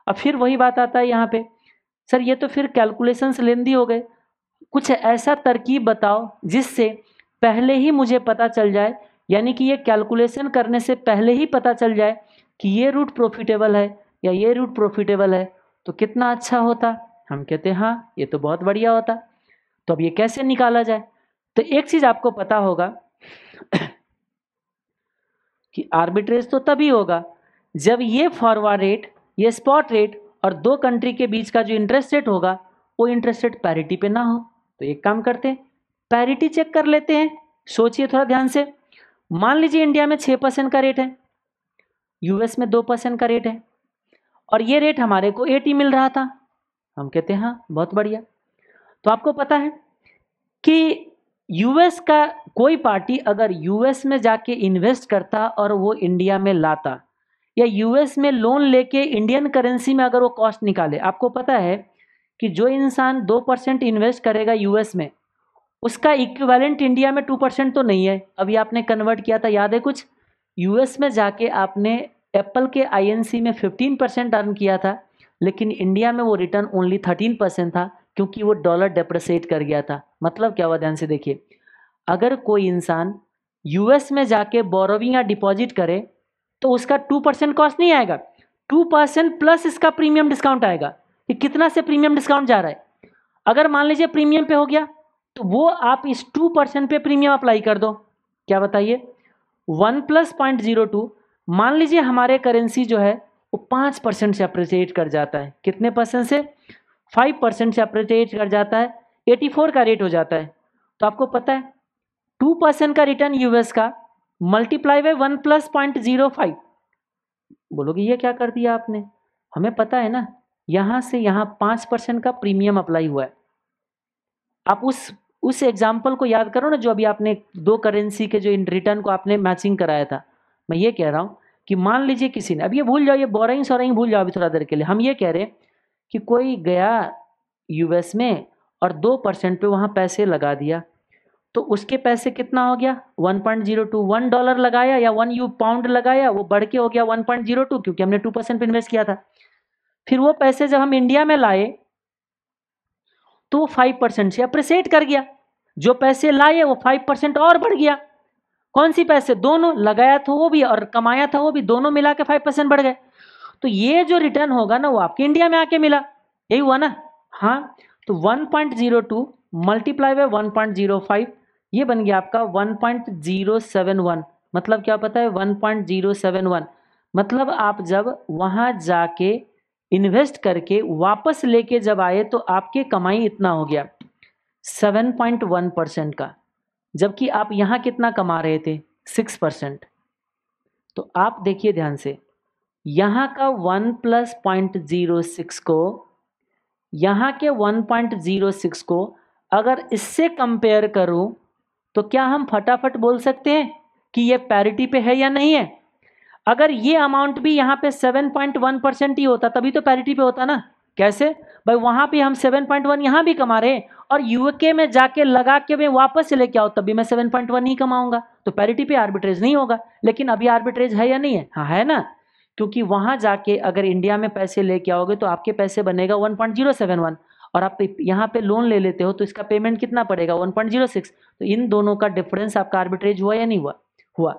अब फिर वही बात आता है यहाँ पे। सर, ये तो फिर कैलकुलेशंस लेंदी हो गए। कुछ ऐसा तरकीब बताओ, जिससे पहले ही मुझे पता चल जाए, यानी कि ये कैलकुलेशन करने से पहले ही पता चल जाए कि ये रूट प्रॉफिटेबल है या ये रूट प्रॉफिटेबल है। तो कितना अच्छा होता? हम कहते, हैं हाँ ये तो बहुत बढ़िया होता। तो अब ये कैसे निकाला जाए? तो एक चीज़ आपको पता होगा कि आर्बिट्रेज तो तभी होगा जब ये फॉरवर्ड रेट ये स्पॉट रेट और दो कंट्री के बीच का जो इंटरेस्ट रेट होगा, वो इंटरेस्ट रेट पैरिटी पे ना हो। तो एक काम करते हैं पैरिटी चेक कर लेते हैं। सोचिए थोड़ा ध्यान से। मान लीजिए इंडिया में छः परसेंट का रेट है यूएस में दो परसेंट का रेट है। और ये रेट हमारे को एटी मिल रहा था। हम कहते हैं हाँ बहुत बढ़िया। तो आपको पता है कि यूएस का कोई पार्टी अगर यूएस में जाके इन्वेस्ट करता और वो इंडिया में लाता, या यूएस में लोन लेके इंडियन करेंसी में अगर वो कॉस्ट निकाले, आपको पता है कि जो इंसान दो परसेंट इन्वेस्ट करेगा यूएस में, उसका इक्विवेलेंट इंडिया में टू परसेंट तो नहीं है। अभी आपने कन्वर्ट किया था, याद है कुछ? यूएस में जाके आपने एप्पल के आईएनसी में फिफ्टीन परसेंट अर्न किया था, लेकिन इंडिया में वो रिटर्न ओनली थर्टीन परसेंट था, क्योंकि वो डॉलर डेप्रेसेट कर गया था। मतलब क्या हुआ? ध्यान से देखिए। अगर कोई इंसान यूएस में जाके बोरोविंग या डिपॉजिट करे तो उसका टू परसेंट कॉस्ट नहीं आएगा। टू परसेंट प्लस इसका प्रीमियम डिस्काउंट आएगा। कि कितना से प्रीमियम डिस्काउंट जा रहा है? अगर मान लीजिए प्रीमियम पे हो गया तो वो आप इस टू परसेंट पे प्रीमियम अप्लाई कर दो। क्या बताइए? One plus point zero two मान लीजिए हमारे करेंसी जो है, वो पाँच परसेंट से अप्रिशिएट कर जाता है। कितने परसेंट से? फाइव परसेंट से अप्रिशिएट कर जाता है। एटी फोर का रेट हो जाता है। तो आपको पता है टू परसेंट का रिटर्न यूएस का multiply by one plus point zero five बोलोगे, ये क्या कर दिया आपने? हमें पता है ना, यहाँ से यहाँ पाँच परसेंट का प्रीमियम अप्लाई हुआ है। आप उस उस एग्ज़ाम्पल को याद करो ना, जो अभी आपने दो करेंसी के जो इन रिटर्न को आपने मैचिंग कराया था। मैं ये कह रहा हूँ कि मान लीजिए किसी ने, अब ये भूल जाओ, ये बोरिंग सोरिंग भूल जाओ अभी थोड़ा देर के लिए। हम ये कह रहे हैं कि कोई गया यूएस में और दो परसेंट पे वहाँ पैसे लगा दिया तो उसके पैसे कितना हो गया? One point zero two one dollar लगाया या वन यू पाउंड लगाया? वो बढ़ के हो गया वन पॉइंट ज़ीरो टू क्योंकि हमने टू परसेंट पे इन्वेस्ट किया था। फिर वो पैसे जब हम इंडिया में लाए तो वो फाइव परसेंट से अप्रिसिएट कर गया। जो पैसे लाए, वो फाइव परसेंट और बढ़ गया। कौन सी पैसे? दोनों लगाया था वो भी और कमाया था वो भी, दोनों मिला के फाइव परसेंट बढ़ गए। तो ये जो रिटर्न होगा ना, वो आपके इंडिया में आके मिला। यही हुआ ना? हाँ तो one point zero two multiply by one point zero five ये बन गया आपका one point zero seven one मतलब क्या पता है? One point zero seven one मतलब आप जब वहाँ जाके इन्वेस्ट करके वापस लेके जब आए तो आपके कमाई इतना हो गया सेवन पॉइंट वन परसेंट का। जबकि आप यहाँ कितना कमा रहे थे? सिक्स परसेंट तो आप देखिए ध्यान से, यहाँ का one plus point zero six को, यहाँ के वन पॉइंट ज़ीरो सिक्स को अगर इससे कंपेयर करूँ तो क्या हम फटाफट बोल सकते हैं कि ये पैरिटी पे है या नहीं है? अगर ये अमाउंट भी यहाँ पे 7.1 परसेंट ही होता, तभी तो पैरिटी पे होता ना। कैसे? भाई, वहाँ पे हम 7.1 पॉइंट यहाँ भी कमा रहे हैं और यूके में जाके लगा के मैं वापस से लेके आओ तभी मैं 7.1 पॉइंट ही कमाऊँगा। तो पैरिटी पे आर्बिट्रेज नहीं होगा, लेकिन अभी आर्बिट्रेज है या नहीं है? हाँ है ना? क्योंकि वहाँ जाके अगर इंडिया में पैसे लेके आओगे तो आपके पैसे बनेगा वन और आप यहाँ पे लोन ले लेते हो तो इसका पेमेंट कितना पड़ेगा? 1.06 तो इन दोनों का डिफरेंस आपका आर्बिट्रेज हुआ या नहीं हुआ? हुआ।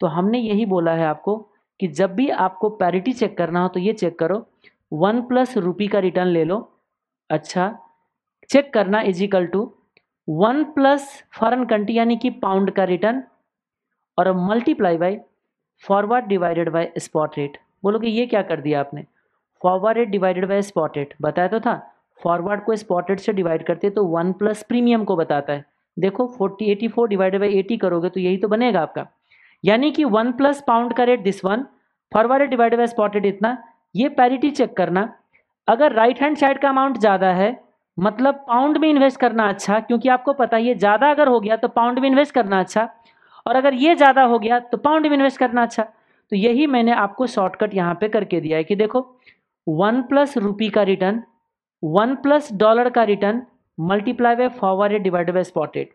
तो हमने यही बोला है आपको कि जब भी आपको पैरिटी चेक करना हो तो ये चेक करो वन प्लस रुपी का रिटर्न ले लो। अच्छा चेक करना is equal to one plus foreign country यानी कि पाउंड का रिटर्न और multiply by forward divided by spot rate बोलोगे ये क्या कर दिया आपने? Forward rate divided by spot rate बताया तो था। फॉरवर्ड को स्पॉट रेट से डिवाइड करते तो वन प्लस प्रीमियम को बताता है। देखो forty eighty four divided by eighty करोगे तो यही तो बनेगा आपका। यानी कि वन प्लस पाउंड का rate this one forward divide by spot rate इतना ये पैरिटी चेक करना। अगर राइट हैंड साइड का अमाउंट ज़्यादा है मतलब पाउंड में इन्वेस्ट करना अच्छा क्योंकि आपको पता है ये ज़्यादा अगर हो गया तो पाउंड में इन्वेस्ट करना अच्छा। और अगर ये ज़्यादा हो गया तो पाउंड में इन्वेस्ट करना अच्छा। तो यही मैंने आपको शॉर्टकट यहाँ पे करके दिया है कि देखो वन प्लस रुपी का रिटर्न वन प्लस डॉलर का return multiply by forward divide by spot rate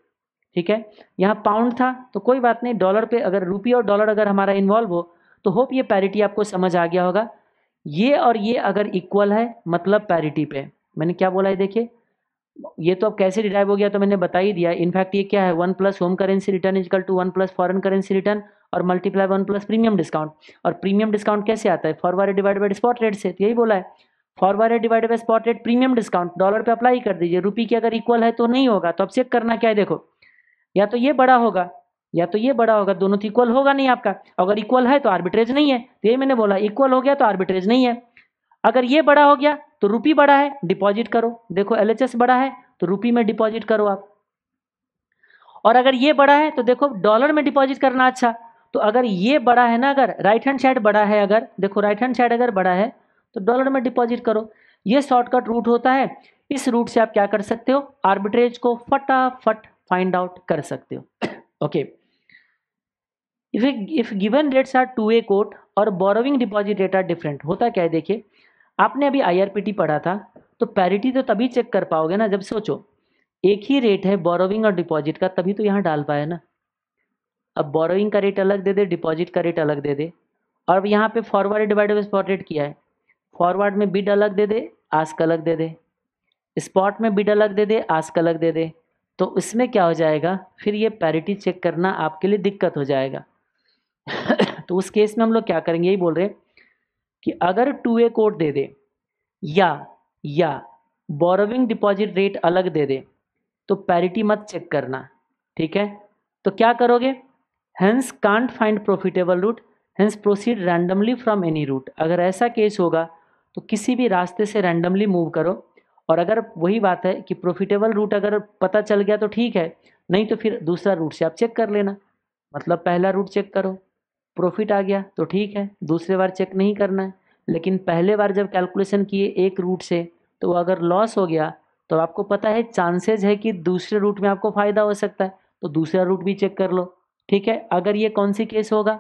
ठीक है? यहाँ पाउंड था तो कोई बात नहीं डॉलर पे अगर रुपी और डॉलर अगर हमारा इन्वॉल्व हो तो होप ये पैरिटी आपको समझ आ गया होगा। ये और ये अगर इक्वल है मतलब पैरिटी पे। मैंने क्या बोला है देखिए? ये तो अब कैसे डिराइव हो गया तो मैंने बता ही दिया। इनफैक्ट ये क्या है? One plus home currency return is equal to one plus foreign currency return और multiply one plus premium discount और प्रीमियम डिस्काउंट कैसे आता है? Forward divide by spot rate से, यही बोला है। Forward divide by spot rate premium discount dollar पे अप्लाई कर दीजिए। रुपी की अगर इक्वल है तो नहीं होगा तो अब चेक करना क्या है? देखो, या तो ये बड़ा होगा या तो ये बड़ा होगा, दोनों तो इक्वल होगा नहीं आपका। अगर इक्वल है तो आर्बिट्रेज नहीं है। तो ये मैंने बोला इक्वल हो गया तो आर्बिट्रेज नहीं है। अगर ये बड़ा हो गया तो रुपी बड़ा है डिपॉजिट करो। देखो एलएचएस बड़ा है तो रुपी में डिपॉजिट करो आप। और अगर ये बड़ा है तो देखो डॉलर में डिपॉजिट करना अच्छा। तो अगर ये बड़ा है ना, अगर राइट हैंड साइड बड़ा है अगर, देखो राइट हैंड साइड अगर बड़ा है तो डॉलर में डिपॉजिट करो। ये शॉर्टकट रूट होता है। इस रूट से आप क्या कर सकते हो? आर्बिट्रेज को फटाफट फाइंड आउट कर सकते हो। Okay if if given rates are two a quote और borrowing deposit rate are different होता क्या है देखिए? आपने अभी आईआरपीटी पढ़ा था तो पैरिटी तो तभी चेक कर पाओगे ना जब सोचो। एक ही रेट है बोरोविंग और डिपॉजिट का, तभी तो यहाँ डाल पाए ना। अब बोरोइंग का रेट अलग दे दे डिपॉजिट का रेट अलग दे दे। और यहाँ पे forward divide by spot rate किया है। फॉरवर्ड में बिड अलग दे दे आस्क अलग दे दे। स्पॉट में बिड अलग दे दे आस्क अलग दे दे। तो इसमें क्या हो जाएगा? फिर ये पैरिटी चेक करना आपके लिए दिक्कत हो जाएगा। तो उस केस में हम लोग क्या करेंगे? यही बोल रहे कि अगर टू ए कोड दे दे या या बोरोविंग डिपॉजिट रेट अलग दे दे तो पैरिटी मत चेक करना, ठीक है? तो क्या करोगे? Hence can't find profitable route hence proceed randomly from any route अगर ऐसा केस होगा तो किसी भी रास्ते से रैंडमली मूव करो। और अगर वही बात है कि प्रॉफिटेबल रूट अगर पता चल गया तो ठीक है, नहीं तो फिर दूसरा रूट से आप चेक कर लेना। मतलब पहला रूट चेक करो। प्रॉफिट आ गया तो ठीक है, दूसरे बार चेक नहीं करना है। लेकिन पहले बार जब कैलकुलेशन किए एक रूट से तो अगर लॉस हो गया तो आपको पता है चांसेज है कि दूसरे रूट में आपको फ़ायदा हो सकता है तो दूसरा रूट भी चेक कर लो। ठीक है, अगर ये कौन सी केस होगा?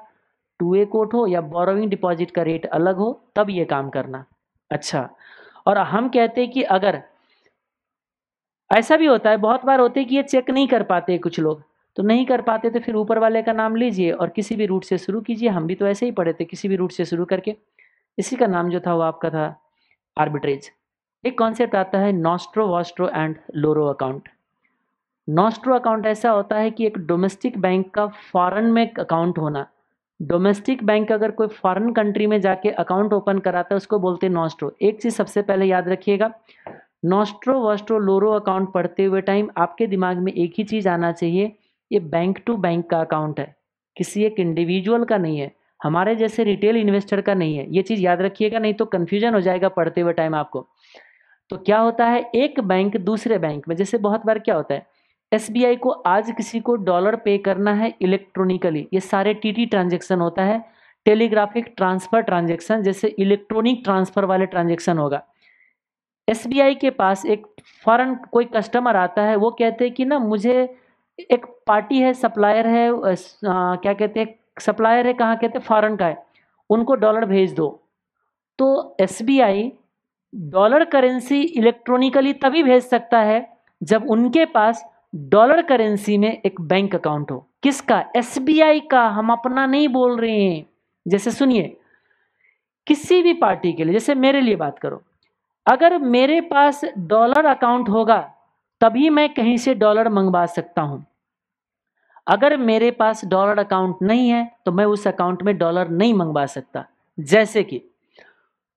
टू ए कोट हो या बोरोइंग डिपॉजिट का रेट अलग हो, तब ये काम करना। अच्छा और हम कहते हैं कि अगर, ऐसा भी होता है, बहुत बार होते हैं कि ये चेक नहीं कर पाते कुछ लोग। तो नहीं कर पाते तो फिर ऊपर वाले का नाम लीजिए और किसी भी रूट से शुरू कीजिए। हम भी तो ऐसे ही पढ़े थे, किसी भी रूट से शुरू करके। इसी का नाम जो था वो आपका था आर्बिट्रेज एक कॉन्सेप्ट आता है nostro vostro and loro account nostro account ऐसा होता है कि एक डोमेस्टिक बैंक का फॉरेन में अकाउंट होना। डोमेस्टिक बैंक अगर कोई फॉरेन कंट्री में जाके अकाउंट ओपन कराता है, उसको बोलते हैं नॉस्ट्रो एक चीज़ सबसे पहले याद रखिएगा नॉस्ट्रो वॉस्ट्रो लोरो अकाउंट पढ़ते हुए टाइम आपके दिमाग में एक ही चीज़ आना चाहिए ये बैंक टू बैंक का अकाउंट है। किसी एक इंडिविजुअल का नहीं है। हमारे जैसे रिटेल इन्वेस्टर का नहीं है। ये चीज़ याद रखिएगा, नहीं तो कन्फ्यूज़न हो जाएगा पढ़ते हुए टाइम आपको। तो क्या होता है? एक बैंक दूसरे बैंक में, जैसे बहुत बार क्या होता है? एसबीआई को आज किसी को डॉलर पे करना है इलेक्ट्रॉनिकली ये सारे टी ट्रांजेक्शन होता है। टेलीग्राफिक ट्रांसफ़र ट्रांजेक्शन जैसे इलेक्ट्रॉनिक ट्रांसफ़र वाले ट्रांजेक्शन होगा। एसबीआई के पास एक फॉरन कोई कस्टमर आता है, वो कहते हैं कि ना, मुझे एक पार्टी है सप्लायर है आ, क्या कहते हैं सप्लायर है कहाँ कहते हैं फॉरन का है। उनको डॉलर भेज दो। तो एसबीआई डॉलर करेंसी इलेक्ट्रॉनिकली तभी भेज सकता है जब उनके पास डॉलर करेंसी में एक बैंक अकाउंट हो। किसका? एसबीआई का। हम अपना नहीं बोल रहे हैं। जैसे सुनिए किसी भी पार्टी के लिए जैसे मेरे लिए बात करो अगर मेरे पास डॉलर अकाउंट होगा तभी मैं कहीं से डॉलर मंगवा सकता हूँ। अगर मेरे पास डॉलर अकाउंट नहीं है तो मैं उस अकाउंट में डॉलर नहीं मंगवा सकता। जैसे कि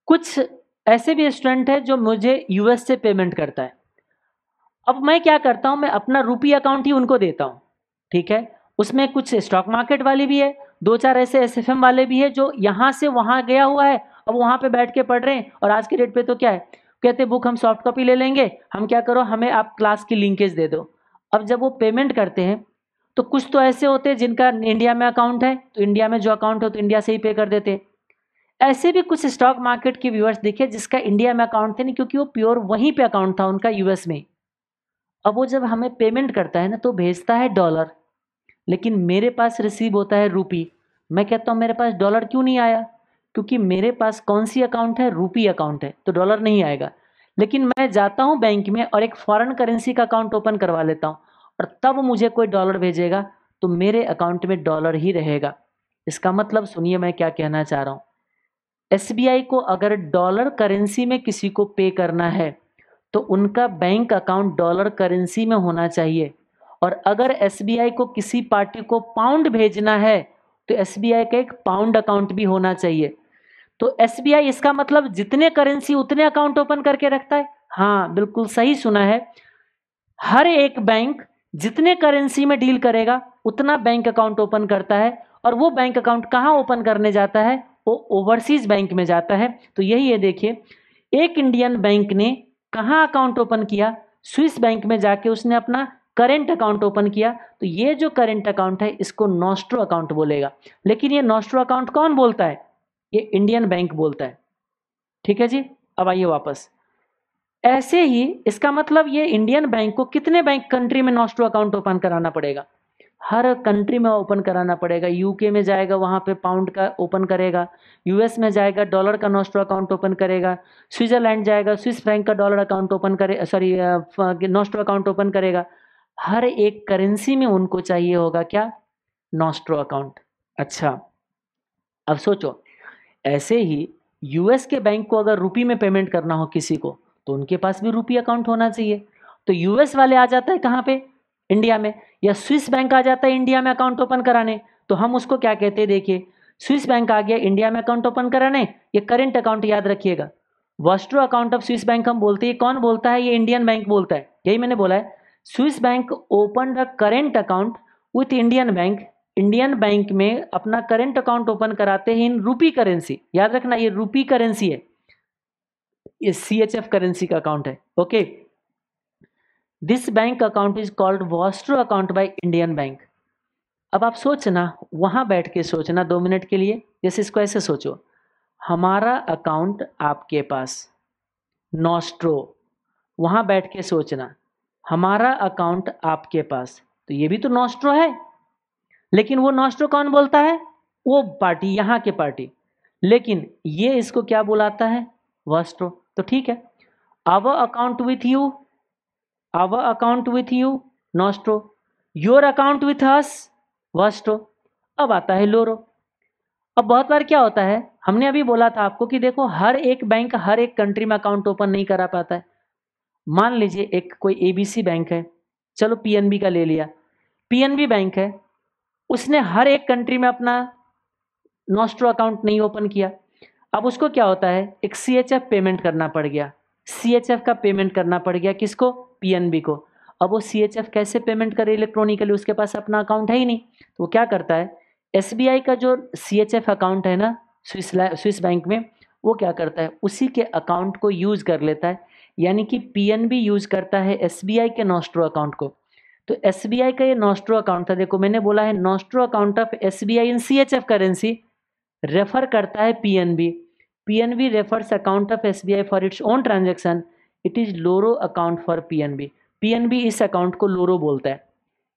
कुछ ऐसे भी स्टूडेंट है जो मुझे यूएस से पेमेंट करता है। अब मैं क्या करता हूँ, मैं अपना रुपी अकाउंट ही उनको देता हूँ, ठीक है? उसमें कुछ स्टॉक मार्केट वाले भी है, दो चार ऐसे एस वाले भी है जो यहाँ से वहाँ गया हुआ है, अब वहाँ पे बैठ के पढ़ रहे हैं, और आज के डेट पे तो क्या है? कहते बुक हम सॉफ्ट कॉपी ले लेंगे, हम क्या करो, हमें आप क्लास की लिंकेज दे दो। अब जब वो पेमेंट करते हैं तो कुछ तो ऐसे होते हैं जिनका इंडिया में अकाउंट है तो इंडिया में जो अकाउंट हो तो इंडिया से ही पे कर देते ऐसे भी कुछ स्टॉक मार्केट के व्यूअर्स देखे जिसका इंडिया में अकाउंट थे नहीं, क्योंकि वो प्योर वहीं पे अकाउंट था, उनका यूएस में अब वो जब हमें पेमेंट करता है ना तो भेजता है डॉलर लेकिन मेरे पास रिसीव होता है रूपी मैं कहता हूँ, मेरे पास डॉलर क्यों नहीं आया? क्योंकि मेरे पास कौन सी अकाउंट है? रूपी अकाउंट है तो डॉलर नहीं आएगा। लेकिन मैं जाता हूँ बैंक में और एक फॉरेन करेंसी का अकाउंट ओपन करवा लेता हूँ। और तब मुझे कोई डॉलर भेजेगा तो मेरे अकाउंट में डॉलर ही रहेगा। इसका मतलब सुनिए मैं क्या कहना चाह रहा हूँ। एस को अगर डॉलर करेंसी में किसी को पे करना है तो उनका बैंक अकाउंट डॉलर करेंसी में होना चाहिए। और अगर एसबीआई को किसी पार्टी को पाउंड भेजना है तो एसबीआई का एक पाउंड अकाउंट भी होना चाहिए। तो एसबीआई इसका मतलब जितने करेंसी उतने अकाउंट ओपन करके रखता है। हाँ बिल्कुल सही सुना है। हर एक बैंक जितने करेंसी में डील करेगा, उतना बैंक अकाउंट ओपन करता है और वो बैंक अकाउंट कहाँ ओपन करने जाता है? वो ओवरसीज बैंक में जाता है। तो यही है, देखिए, एक इंडियन बैंक ने कहाँ अकाउंट ओपन किया? स्विस बैंक में जाके उसने अपना करेंट अकाउंट ओपन किया। तो ये जो करेंट अकाउंट है, इसको नॉस्ट्रो अकाउंट बोलेगा। लेकिन ये नॉस्ट्रो अकाउंट कौन बोलता है? ये इंडियन बैंक बोलता है। ठीक है जी? अब आइए वापस। ऐसे ही इसका मतलब ये इंडियन बैंक को कितने बैंक कंट्री में नॉस्ट्रो अकाउंट ओपन कराना पड़ेगा? हर कंट्री में ओपन कराना पड़ेगा। यूके में जाएगा, वहाँ पे पाउंड का ओपन करेगा। यूएस में जाएगा डॉलर का नॉस्ट्रो अकाउंट ओपन करेगा। स्विट्जरलैंड जाएगा स्विस फ्रैंक का डॉलर अकाउंट ओपन करे सॉरी नॉस्ट्रो अकाउंट ओपन करेगा। हर एक करेंसी में उनको चाहिए होगा क्या? नॉस्ट्रो अकाउंट अच्छा अब सोचो, ऐसे ही यूएस के बैंक को अगर रुपी में पेमेंट करना हो किसी को तो उनके पास भी रुपी अकाउंट होना चाहिए। तो यूएस वाले आ जाता है कहाँ पे? इंडिया में। या स्विस बैंक आ जाता है इंडिया में अकाउंट ओपन कराने। तो हम उसको क्या कहते हैं? देखिए स्विस बैंक आ गया इंडिया में अकाउंट ओपन कराने। ये करेंट अकाउंट याद रखिएगा। Vostro account of Swiss bank हम बोलते हैं। कौन बोलता है? ये इंडियन बैंक बोलता है। यही मैंने बोला है। Swiss bank open the current account with Indian bank Indian bank में अपना करेंट अकाउंट ओपन कराते हैं इन रूपी करेंसी याद रखना, ये रूपी करेंसी है। ये सी एच एफ़ करेंसी का अकाउंट है okay this bank account is called vostro account by Indian bank अब आप सोचना, वहाँ बैठ के सोचना दो मिनट के लिए, जैसे इसको ऐसे सोचो। हमारा अकाउंट आपके पास नॉस्ट्रो वहाँ बैठ के सोचना, हमारा अकाउंट आपके पास तो ये भी तो नॉस्ट्रो है। लेकिन वो नॉस्ट्रो कौन बोलता है? वो पार्टी, यहाँ के पार्टी। लेकिन ये इसको क्या बुलाता है? वस्ट्रो तो ठीक है। Our account with you our account with you nostro your account with us vostro अब आता है लोरो अब बहुत बार क्या होता है? हमने अभी बोला था आपको कि देखो, हर एक बैंक हर एक कंट्री में अकाउंट ओपन नहीं करा पाता है। मान लीजिए एक कोई एबीसी बैंक है। चलो पीएनबी का ले लिया। पीएनबी बैंक है। उसने हर एक कंट्री में अपना नॉस्ट्रो अकाउंट नहीं ओपन किया। अब उसको क्या होता है? एक सी एच एफ़ पेमेंट करना पड़ गया। सी एच एफ़ का पेमेंट करना पड़ गया किसको? पी एन बी को। अब वो सी एच एफ़ कैसे पेमेंट करे इलेक्ट्रॉनिकली उसके पास अपना अकाउंट है ही नहीं। तो वो क्या करता है? एस बी आई का जो सी एच एफ़ अकाउंट है ना, स्विस स्विस बैंक में, वो क्या करता है? उसी के अकाउंट को यूज़ कर लेता है। यानी कि पी एन बी यूज़ करता है एस बी आई के नॉस्ट्रो अकाउंट को। तो एस बी आई का ये नॉस्ट्रो अकाउंट था, देखो मैंने बोला है nostro account of S B I in C H F currency refer करता है P N B P N B refers account of S B I for its own transaction it is loro account for P N B P N B इस account को loro बोलता है.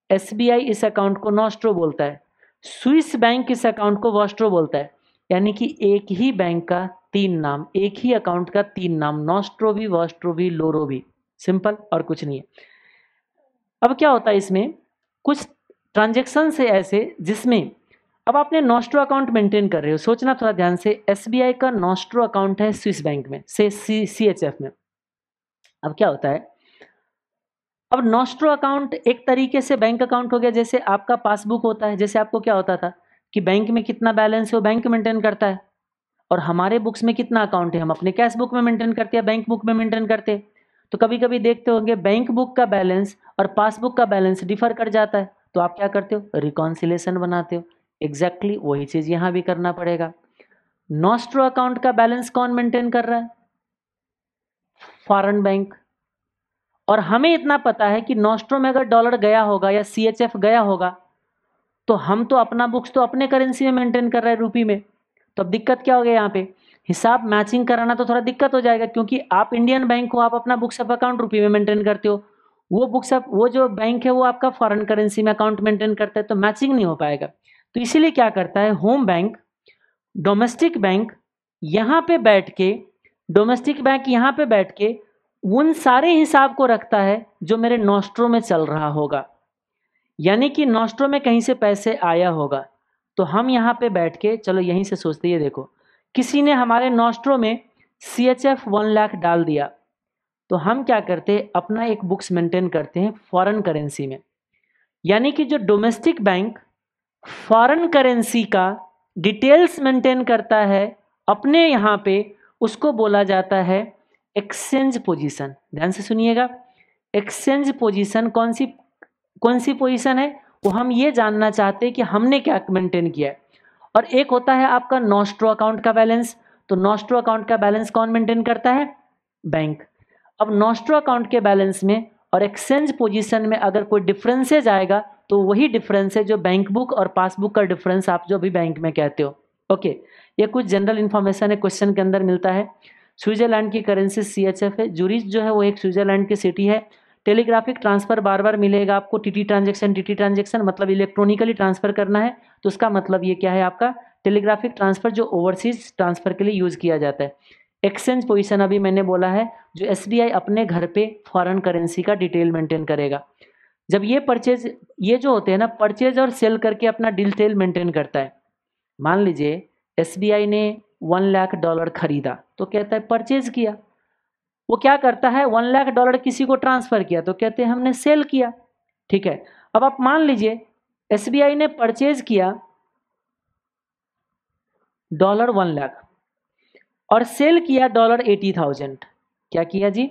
S B आई इस account को nostro बोलता है. Swiss bank इस account को वॉस्ट्रो बोलता है. यानी कि एक ही बैंक का तीन नाम, एक ही अकाउंट का तीन नाम नॉस्ट्रो भी वॉस्ट्रो भी लोरो भी. सिंपल और कुछ नहीं है. अब क्या होता है इसमें? कुछ ट्रांजेक्शन से ऐसे जिसमें अब आपने नॉस्ट्रो अकाउंट मेंटेन कर रहे हो। सोचना थोड़ा ध्यान से एसबीआई का नॉस्ट्रो अकाउंट है स्विस बैंक में, से सी में। अब क्या होता है? अब नॉस्ट्रो अकाउंट एक तरीके से बैंक अकाउंट हो गया, जैसे आपका पासबुक होता है। जैसे आपको क्या होता था कि बैंक में कितना बैलेंस है, वो बैंक मेंटेन करता है। और हमारे बुक्स में कितना अकाउंट है, हम अपने कैश बुक में मेंटेन करते हैं बैंक बुक में मेंटेन करते हैं। तो कभी कभी देखते होंगे बैंक बुक का बैलेंस और पासबुक का बैलेंस डिफर कर जाता है। तो आप क्या करते हो? रिकॉन्सिलेशन बनाते हो। एग्जैक्टली exactly, वही चीज़ यहाँ भी करना पड़ेगा। नॉस्ट्रो अकाउंट का बैलेंस कौन मेंटेन कर रहा है? फॉरेन बैंक और हमें इतना पता है कि नॉस्ट्रो में अगर डॉलर गया होगा या सीएचएफ गया होगा तो हम तो अपना बुक्स तो अपने करेंसी में मेंटेन कर रहे हैं रूपी में। तो अब दिक्कत क्या हो गया यहाँ पे? हिसाब मैचिंग कराना तो थोड़ा दिक्कत हो जाएगा, क्योंकि आप इंडियन बैंक हो, आप अपना बुक्स ऑफ़ अकाउंट रूपी में मेंटेन करते हो। वो बुक्स ऑफ़ वो जो बैंक है, वो आपका फॉरेन करेंसी में अकाउंट मेंटेन करता है तो मैचिंग नहीं हो पाएगा। तो इसीलिए क्या करता है होम बैंक डोमेस्टिक बैंक यहाँ पे बैठ के डोमेस्टिक बैंक यहाँ पे बैठ के उन सारे हिसाब को रखता है जो मेरे नोस्ट्रो में चल रहा होगा। यानी कि नोस्ट्रो में कहीं से पैसे आया होगा तो हम यहाँ पे बैठ के, चलो यहीं से सोचते ये देखो, किसी ने हमारे नोस्ट्रो में C H F one lakh डाल दिया तो हम क्या करते अपना एक बुक्स मेंटेन करते हैं फॉरेन करेंसी में। यानी कि जो डोमेस्टिक बैंक फॉरेन करेंसी का डिटेल्स मेंटेन करता है, अपने यहाँ पे उसको बोला जाता है एक्सचेंज पोजीशन। ध्यान से सुनिएगा। एक्सचेंज पोजीशन कौन सी कौन सी पोजीशन है? वो हम ये जानना चाहते हैं कि हमने क्या मेंटेन किया है। और एक होता है आपका नॉस्ट्रो अकाउंट का बैलेंस। तो नॉस्ट्रो अकाउंट का बैलेंस कौन मेंटेन करता है? बैंक। अब नॉस्ट्रो अकाउंट के बैलेंस में और एक्सचेंज पोजीशन में अगर कोई डिफरेंसेज आएगा तो वही डिफरेंस है जो बैंक बुक और पासबुक का डिफरेंस आप जो अभी बैंक में कहते हो। ओके ये कुछ जनरल इन्फॉर्मेशन है क्वेश्चन के अंदर मिलता है। स्विट्जरलैंड की करेंसी सी एच एफ़ है। जूरिच जो है, वो एक स्विट्जरलैंड की सिटी है। टेलीग्राफिक ट्रांसफ़र बार बार मिलेगा आपको। टीटी ट्रांजेक्शन टीटी ट्रांजेक्शन मतलब इलेक्ट्रॉनिकली ट्रांसफ़र करना है। तो उसका मतलब ये क्या है आपका? टेलीग्राफिक ट्रांसफ़र जो ओवरसीज ट्रांसफ़र के लिए यूज़ किया जाता है। एक्सचेंज पोजीशन अभी मैंने बोला है, जो एस अपने घर पे फॉरेन करेंसी का डिटेल मेंटेन करेगा। जब ये परचेज ये जो होते हैं ना परचेज और सेल करके अपना डिटेल मेंटेन करता है। मान लीजिए एसबीआई ने वन लाख डॉलर खरीदा तो कहता है परचेज किया। वो क्या करता है? वन लाख डॉलर किसी को ट्रांसफ़र किया तो कहते हैं, हमने सेल किया। ठीक है? अब आप मान लीजिए एसबीआई ने परचेज किया डॉलर वन लाख और सेल किया डॉलर एटी थाउज़ेंड क्या किया जी?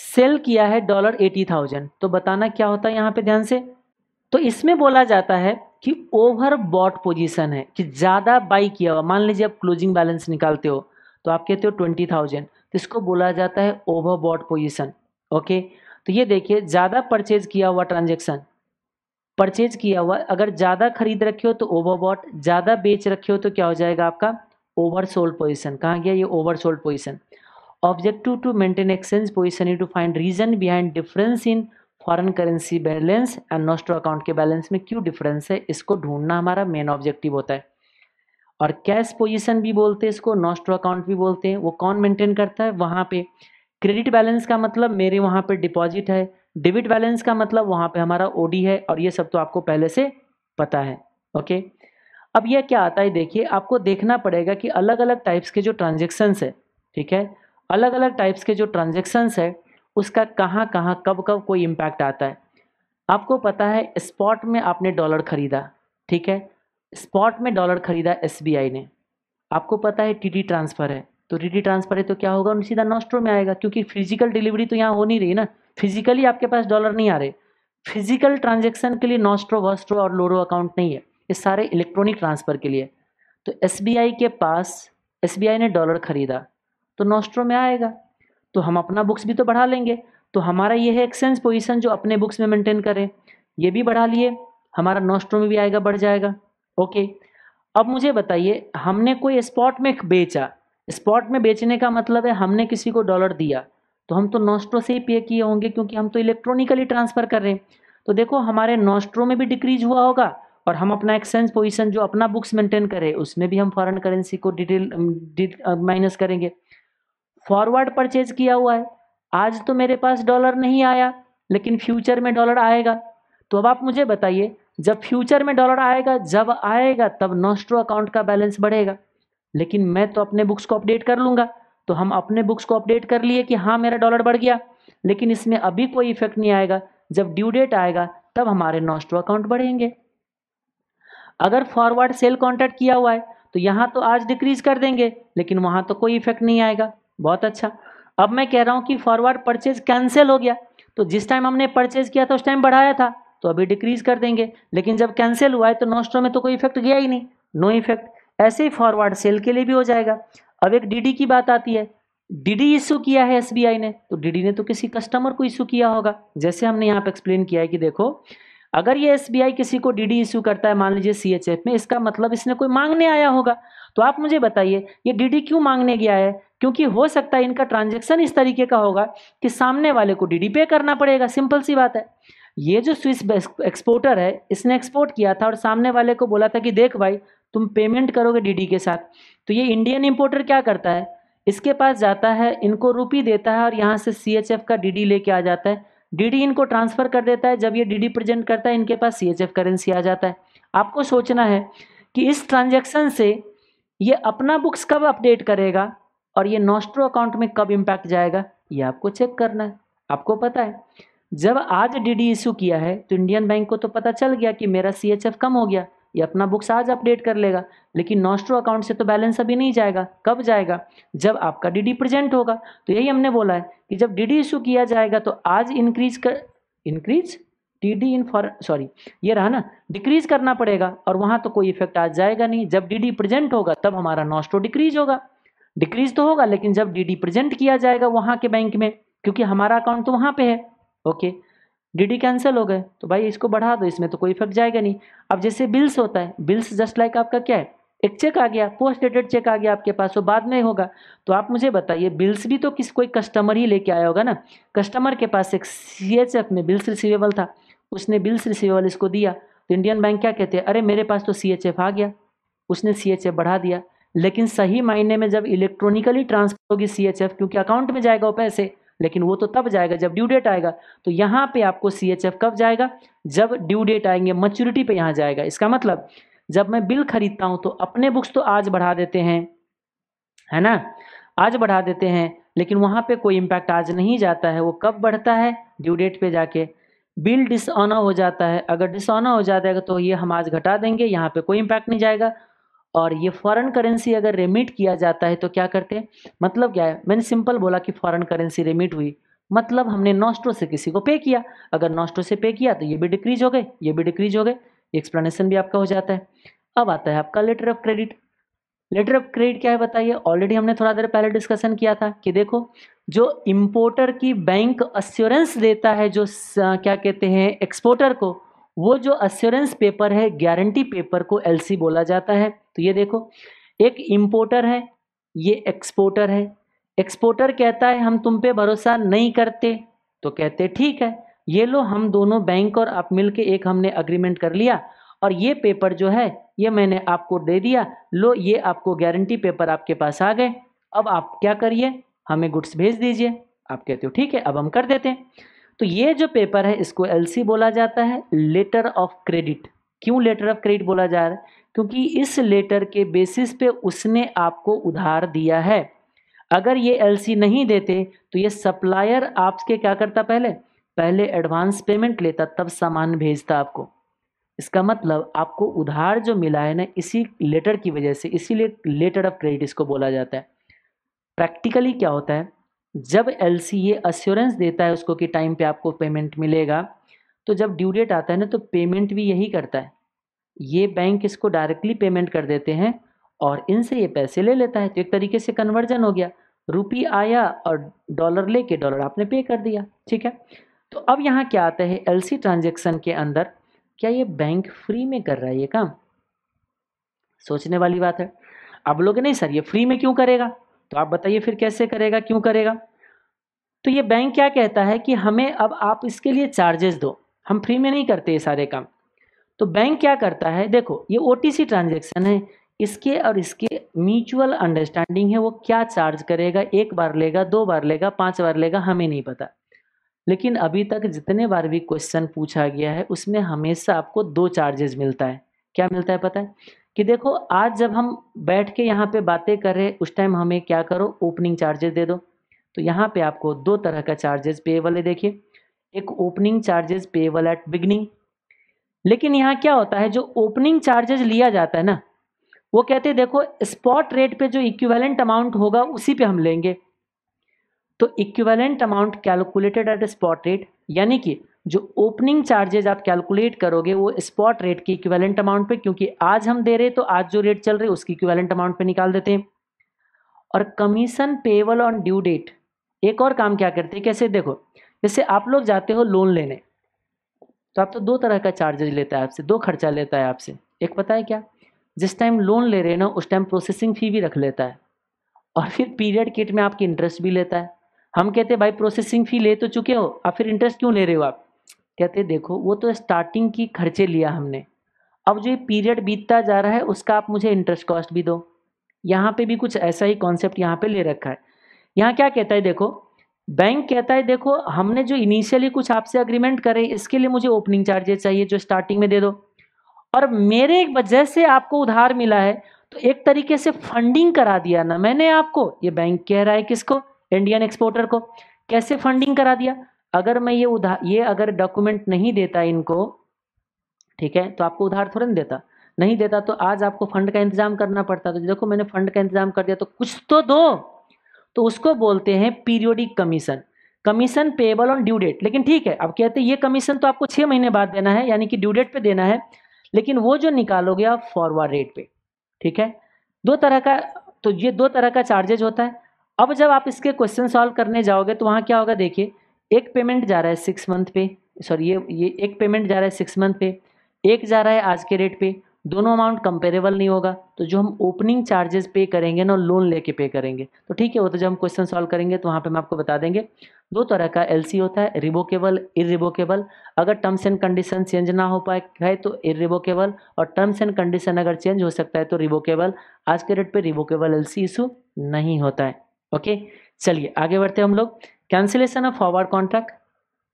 सेल किया है डॉलर एटी थाउज़ेंड। तो बताना क्या होता है यहाँ पे ध्यान से? तो इसमें बोला जाता है कि ओवर बॉट पोजिशन है, कि ज़्यादा बाई किया हुआ। मान लीजिए आप क्लोजिंग बैलेंस निकालते हो तो आप कहते हो ट्वेंटी थाउज़ेंड। तो इसको बोला जाता है ओवर बॉट पोजिशन ओके? तो ये देखिए, ज़्यादा परचेज किया हुआ ट्रांजेक्शन परचेज किया हुआ, अगर ज़्यादा खरीद रखे हो तो ओवर बॉट ज़्यादा बेच रखे हो तो क्या हो जाएगा आपका? ओवर सोल्ड पोजिशन कहाँ गया ये over sold position to maintain exchange position you to find reason behind difference in foreign currency balance and nostro account के बैलेंस में क्यों डिफरेंस है? इसको ढूंढना हमारा मेन ऑब्जेक्टिव होता है। और कैश पोजीशन भी बोलते हैं इसको नॉस्ट्रो अकाउंट भी बोलते हैं। वो कौन मेंटेन करता है? वहाँ पे क्रेडिट बैलेंस का मतलब मेरे वहाँ पे डिपॉजिट है। डेबिट बैलेंस का मतलब वहाँ पे हमारा ओडी है और ये सब तो आपको पहले से पता है। ओके अब यह क्या आता है? देखिए, आपको देखना पड़ेगा कि अलग अलग टाइप्स के जो ट्रांजेक्शन्स है, ठीक है? अलग अलग टाइप्स के जो ट्रांजेक्शन्स है, उसका कहाँ कहाँ, कब कब कोई इम्पैक्ट आता है। आपको पता है स्पॉट में आपने डॉलर खरीदा, ठीक है? स्पॉट में डॉलर खरीदा एसबीआई ने। आपको पता है टी ट्रांसफ़र है। तो टी ट्रांसफ़र है तो क्या होगा? उन सीधा नॉस्ट्रो में आएगा, क्योंकि फ़िज़िकल डिलीवरी तो यहाँ हो नहीं रही ना। फिजिकली आपके पास डॉलर नहीं आ रहे। फ़िज़िकल ट्रांजेक्शन के लिए नॉस्ट्रो वॉस्ट्रो और लोरो अकाउंट नहीं है। ये सारे इलेक्ट्रॉनिक ट्रांसफ़र के लिए। तो एसबीआई के पास एसबीआई ने डॉलर खरीदा। तो नॉस्ट्रो में आएगा। तो हम अपना बुक्स भी तो बढ़ा लेंगे। तो हमारा ये है एक्सचेंज पोजीशन जो अपने बुक्स में मेंटेन करें। ये भी बढ़ा लिए, हमारा नोस्ट्रो में भी आएगा, बढ़ जाएगा। ओके अब मुझे बताइए, हमने कोई स्पॉट में बेचा? स्पॉट में बेचने का मतलब है हमने किसी को डॉलर दिया। तो हम तो नोस्ट्रो से ही पे किए होंगे क्योंकि हम तो इलेक्ट्रॉनिकली ट्रांसफ़र कर रहे हैं। तो देखो, हमारे नोस्ट्रो में भी डिक्रीज हुआ होगा और हम अपना एक्सचेंज पोजीशन जो अपना बुक्स मेंटेन करें, उसमें भी हम फॉरेन करेंसी को डिटेल माइनस करेंगे। फॉरवर्ड परचेज किया हुआ है। आज तो मेरे पास डॉलर नहीं आया, लेकिन फ्यूचर में डॉलर आएगा। तो अब आप मुझे बताइए, जब फ्यूचर में डॉलर आएगा, जब आएगा, तब नोस्ट्रो अकाउंट का बैलेंस बढ़ेगा। लेकिन मैं तो अपने बुक्स को अपडेट कर लूँगा। तो हम अपने बुक्स को अपडेट कर लिए कि हाँ मेरा डॉलर बढ़ गया। लेकिन इसमें अभी कोई इफ़ेक्ट नहीं आएगा। जब ड्यू डेट आएगा, तब हमारे नॉस्ट्रो अकाउंट बढ़ेंगे। अगर फॉरवर्ड सेल कॉन्ट्रैक्ट किया हुआ है तो यहाँ तो आज डिक्रीज कर देंगे, लेकिन वहाँ तो कोई इफ़ेक्ट नहीं आएगा। बहुत अच्छा। अब मैं कह रहा हूँ कि फॉरवर्ड परचेज कैंसिल हो गया। तो जिस टाइम हमने परचेज किया था, उस टाइम बढ़ाया था तो अभी डिक्रीज कर देंगे। लेकिन जब कैंसिल हुआ है तो नोस्ट्रो में तो कोई इफ़ेक्ट गया ही नहीं। नो इफ़ेक्ट ऐसे ही फॉरवर्ड सेल के लिए भी हो जाएगा। अब एक डीडी की बात आती है। डीडी इशू किया है एसबीआई ने। तो डीडी ने तो किसी कस्टमर को इशू किया होगा। जैसे हमने यहाँ पे एक्सप्लेन किया है कि देखो, अगर ये एसबीआई किसी को डीडी इशू करता है, मान लीजिए सीएचएफ में, इसका मतलब इसने कोई मांगने आया होगा। तो आप मुझे बताइए, ये डीडी क्यों मांगने गया है? क्योंकि हो सकता है इनका ट्रांजेक्शन इस तरीके का होगा कि सामने वाले को डीडी पे करना पड़ेगा। सिंपल सी बात है। ये जो स्विस एक्सपोर्टर है, इसने एक्सपोर्ट किया था और सामने वाले को बोला था कि देख भाई, तुम पेमेंट करोगे डीडी के साथ। तो ये इंडियन इंपोर्टर क्या करता है? इसके पास जाता है, इनको रुपी देता है और यहाँ से सी एच एफ़ का डी लेके आ जाता है। डी इनको ट्रांसफ़र कर देता है। जब ये डी प्रेजेंट करता है, इनके पास सी एच एफ़ करेंसी आ जाता है। आपको सोचना है कि इस ट्रांजेक्शन से ये अपना बुक्स कब अपडेट करेगा? और ये नॉस्ट्रो अकाउंट में कब इम्पैक्ट जाएगा, ये आपको चेक करना है। आपको पता है, जब आज डी इशू किया है तो इंडियन बैंक को तो पता चल गया कि मेरा सीएचएफ कम हो गया, ये अपना बुक्स आज अपडेट कर लेगा, लेकिन नॉस्ट्रो अकाउंट से तो बैलेंस अभी नहीं जाएगा, कब जाएगा? जब आपका डीडी प्रेजेंट होगा। तो यही हमने बोला है कि जब डीडी इशू किया जाएगा तो आज इंक्रीज कर increased in for sorry ये रहा ना डिक्रीज करना पड़ेगा, और वहाँ तो कोई इफ़ेक्ट आज जाएगा नहीं। जब डी प्रेजेंट होगा, तब हमारा नॉस्ट्रो डिक्रीज होगा। डिक्रीज तो होगा, लेकिन जब डी प्रेजेंट किया जाएगा वहाँ के बैंक में, क्योंकि हमारा अकाउंट तो वहाँ पे है ओके डी डी कैंसिल हो गए तो भाई इसको बढ़ा दो, इसमें तो कोई इफ़ेक्ट जाएगा नहीं। अब जैसे बिल्स होता है बिल्स जस्ट लाइक आपका क्या है? एक चेक आ गया पोस्ट डेटेड चेक आ गया आपके पास, वो बाद में होगा। तो आप मुझे बताइए बिल्स भी तो किस, कोई कस्टमर ही लेके आया होगा ना? कस्टमर के पास एक सीएचएफ में बिल्स रिसीवेबल था, उसने बिल्स रिसीवेबल इसको दिया। तो इंडियन बैंक क्या कहते हैं? अरे मेरे पास तो सीएचएफ आ गया, उसने सीएचएफ बढ़ा दिया। लेकिन सही मायने में जब इलेक्ट्रॉनिकली ट्रांसफ़र होगी सीएचएफ क्योंकि अकाउंट में जाएगा वो पैसे, लेकिन वो तो तब जाएगा जब ड्यू डेट आएगा। तो यहाँ पे आपको सी एच एफ़ कब जाएगा? जब ड्यू डेट आएँगे मच्योरिटी पे यहाँ जाएगा। इसका मतलब जब मैं बिल खरीदता हूँ तो अपने बुक्स तो आज बढ़ा देते हैं, है ना? आज बढ़ा देते हैं, लेकिन वहाँ पे कोई इम्पैक्ट आज नहीं जाता है। वो कब बढ़ता है? ड्यू डेट पे जाके। बिल डिसऑनर हो जाता है। अगर डिसऑनर हो है तो ये हम आज घटा देंगे, यहाँ पे कोई इम्पैक्ट नहीं जाएगा। और ये फॉरेन करेंसी अगर रेमिट किया जाता है तो क्या करते हैं? मतलब क्या है? मैंने सिंपल बोला कि फॉरेन करेंसी रेमिट हुई। मतलब हमने नॉस्ट्रो से किसी को पे किया। अगर नॉस्ट्रो से पे किया तो ये भी डिक्रीज हो गए, ये भी डिक्रीज हो गए। एक्सप्लेनेशन भी आपका हो जाता है। अब आता है आपका letter of credit letter of credit क्या है बताइए? ऑलरेडी हमने थोड़ा देर पहले डिस्कशन किया था कि देखो, जो इम्पोर्टर की बैंक अश्योरेंस देता है, जो क्या कहते हैं एक्सपोर्टर को, वो जो अश्योरेंस पेपर है गारंटी पेपर को एलसी बोला जाता है। तो ये देखो, एक इम्पोर्टर है, ये एक्सपोर्टर है। एक्सपोर्टर कहता है, हम तुम पे भरोसा नहीं करते। तो कहते, ठीक है, ये लो, हम दोनों बैंक और आप मिलके एक हमने अग्रीमेंट कर लिया। और ये पेपर जो है, ये मैंने आपको दे दिया। लो, ये आपको गारंटी पेपर आपके पास आ गए। अब आप क्या करिए? हमें गुड्स भेज दीजिए। आप कहते हो, ठीक है, अब हम कर देते हैं। तो ये जो पेपर है, इसको एलसी बोला जाता है लेटर ऑफ़ क्रेडिट क्यों लेटर ऑफ़ क्रेडिट बोला जा रहा है? क्योंकि इस लेटर के बेसिस पे उसने आपको उधार दिया है। अगर ये एलसी नहीं देते तो ये सप्लायर आपके क्या करता पहले? पहले एडवांस पेमेंट लेता, तब सामान भेजता आपको। इसका मतलब आपको उधार जो मिला है ना, इसी लेटर की वजह से, इसीलिए लेटर ऑफ़ क्रेडिट इसको बोला जाता है। प्रैक्टिकली क्या होता है? जब एलसी ये अश्योरेंस देता है उसको कि टाइम पे आपको पेमेंट मिलेगा तो जब ड्यू डेट आता है ना तो पेमेंट भी यही करता है। ये बैंक इसको डायरेक्टली पेमेंट कर देते हैं और इनसे ये पैसे ले लेता है। तो एक तरीके से कन्वर्जन हो गया। रुपी आया और डॉलर लेके डॉलर आपने पे कर दिया। ठीक है? तो अब यहाँ क्या आता है? एल सी ट्रांजेक्शन के अंदर क्या ये बैंक फ्री में कर रहा है ये काम? सोचने वाली बात है। अब लोग नहीं, सर, ये फ्री में क्यों करेगा? तो आप बताइए फिर कैसे करेगा, क्यों करेगा? तो ये बैंक क्या कहता है कि हमें अब आप इसके लिए चार्जेस दो। हम फ्री में नहीं करते ये सारे काम। तो बैंक क्या करता है? देखो, ये ओ ट्रांजेक्शन है। इसके और इसके म्यूचुअल अंडरस्टैंडिंग है, वो क्या चार्ज करेगा? एक बार लेगा, दो बार लेगा, पाँच बार लेगा, हमें नहीं पता। लेकिन अभी तक जितने बार भी क्वेश्चन पूछा गया है, उसमें हमेशा आपको दो चार्जेस मिलता है। क्या मिलता है पता है? कि देखो, आज जब हम बैठ के यहाँ पे बातें कर रहे उस टाइम हमें क्या करो? ओपनिंग चार्जेस दे दो। तो यहाँ पे आपको दो तरह का चार्जेस पेएबल है, देखिए। एक opening charges payable at beginning लेकिन यहाँ क्या होता है, जो ओपनिंग चार्जेज लिया जाता है ना, वो कहते हैं, देखो स्पॉट रेट पे जो इक्विवेलेंट अमाउंट होगा, उसी पे हम लेंगे। तो equivalent amount calculated at spot rate यानी कि जो ओपनिंग चार्जेज आप कैलकुलेट करोगे, वो स्पॉट रेट की इक्विवेलेंट अमाउंट पे, क्योंकि आज हम दे रहे तो आज जो रेट चल रहे उसकी इक्विवेलेंट अमाउंट पे निकाल देते हैं। और commission payable on due date एक और काम क्या करते हैं, कैसे, देखो, जैसे आप लोग जाते हो लोन लेने तो आप तो दो तरह का चार्जेज लेता है आपसे, दो खर्चा लेता है आपसे। एक पता है क्या? जिस टाइम लोन ले रहे हैं ना, उस टाइम प्रोसेसिंग फ़ी भी रख लेता है। और फिर पीरियड किट में आपकी इंटरेस्ट भी लेता है। हम कहते हैं, भाई प्रोसेसिंग फ़ी ले तो चुके हो, आप फिर इंटरेस्ट क्यों ले रहे हो आप? कहते देखो, वो तो स्टार्टिंग की खर्चे लिया हमने। अब जो ये पीरियड बीतता जा रहा है, उसका आप मुझे इंटरेस्ट कॉस्ट भी दो। यहाँ पे भी कुछ ऐसा ही कॉन्सेप्ट यहाँ पे ले रखा है। यहाँ क्या कहता है, देखो बैंक कहता है, देखो, हमने जो इनिशियली कुछ आपसे अग्रीमेंट करे, इसके लिए मुझे ओपनिंग चार्जेस चाहिए, जो स्टार्टिंग में दे दो। और मेरे वजह से आपको उधार मिला है तो एक तरीके से फंडिंग करा दिया ना मैंने आपको। ये बैंक कह रहा है किसको? इंडियन एक्सपोर्टर को। कैसे फंडिंग करा दिया? अगर मैं ये उधार ये अगर डॉक्यूमेंट नहीं देता इनको, ठीक है तो आपको उधार थोड़ा नहीं देता। नहीं देता तो आज आपको फंड का इंतज़ाम करना पड़ता। तो देखो, मैंने फंड का इंतज़ाम कर दिया तो कुछ तो दो। तो उसको बोलते हैं periodic commission commission payable on due date लेकिन ठीक है, अब कहते हैं ये कमीशन तो आपको छह महीने बाद देना है, यानी कि ड्यू डेट पे देना है, लेकिन वो जो निकालोगे आप फॉरवर्ड रेट पे, ठीक है? दो तरह का तो ये दो तरह का चार्जेज होता है। अब जब आप इसके क्वेश्चन सॉल्व करने जाओगे तो वहाँ क्या होगा देखिए, एक पेमेंट जा रहा है सिक्स मंथ पे सॉरी ये ये एक पेमेंट जा रहा है सिक्स मंथ पे, एक जा रहा है आज के रेट पे दोनों अमाउंट कंपेरेबल नहीं होगा। तो जो हम ओपनिंग चार्जेस पे करेंगे ना लोन लेके पे करेंगे। तो ठीक है, वो तो जब हम क्वेश्चन सॉल्व करेंगे तो वहाँ पे हम आपको बता देंगे। दो तरह का एलसी होता है रिवोकेबल इरिवोकेबल अगर टर्म्स एंड कंडीशन चेंज ना हो पाए है तो इरिवोकेबल और टर्म्स एंड कंडीशन अगर चेंज हो सकता है तो रिवोकेबल आज के डेट पर रिवोकेबल एलसी इशू नहीं होता है। ओके चलिए, आगे बढ़ते हम लोग। Cancellation of forward contract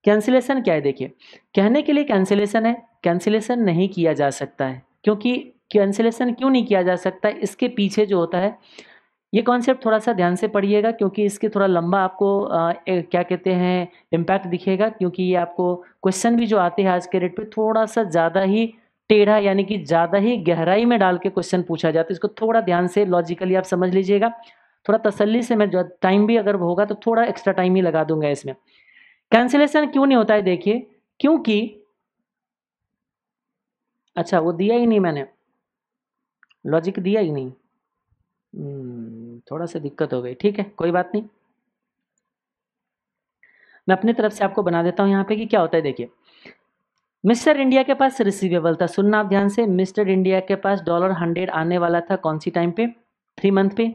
cancellation क्या है, देखिए। कहने के लिए कैंसिलेशन है कैंसिलेशन नहीं किया जा सकता है। क्योंकि कैंसिलेशन क्यों नहीं किया जा सकता? इसके पीछे जो होता है ये कॉन्सेप्ट थोड़ा सा ध्यान से पढ़िएगा क्योंकि इसके थोड़ा लंबा आपको आ, ए, क्या कहते हैं इम्पैक्ट दिखेगा क्योंकि ये आपको क्वेश्चन भी जो आते हैं आज के डेट पे थोड़ा सा ज़्यादा ही टेढ़ा यानी कि ज़्यादा ही गहराई में डाल के क्वेश्चन पूछा जाता है। इसको थोड़ा ध्यान से लॉजिकली आप समझ लीजिएगा। थोड़ा तसल्ली से मैं टाइम भी अगर होगा तो थोड़ा एक्स्ट्रा टाइम ही लगा दूँगा इसमें। कैंसिलेशन क्यों नहीं होता है देखिए क्योंकि अच्छा वो दिया ही नहीं मैंने। लॉजिक दिया ही नहीं। हम्म, थोड़ा सा दिक्कत हो गई। ठीक है कोई बात नहीं। मैं अपनी तरफ़ से आपको बना देता हूँ यहाँ पे कि क्या होता है देखिए। मिस्टर इंडिया के पास रिसीवेबल था। सुनना आप ध्यान से मिस्टर इंडिया के पास डॉलर हंड्रेड आने वाला था कौन सी टाइम पे? थ्री मंथ पे।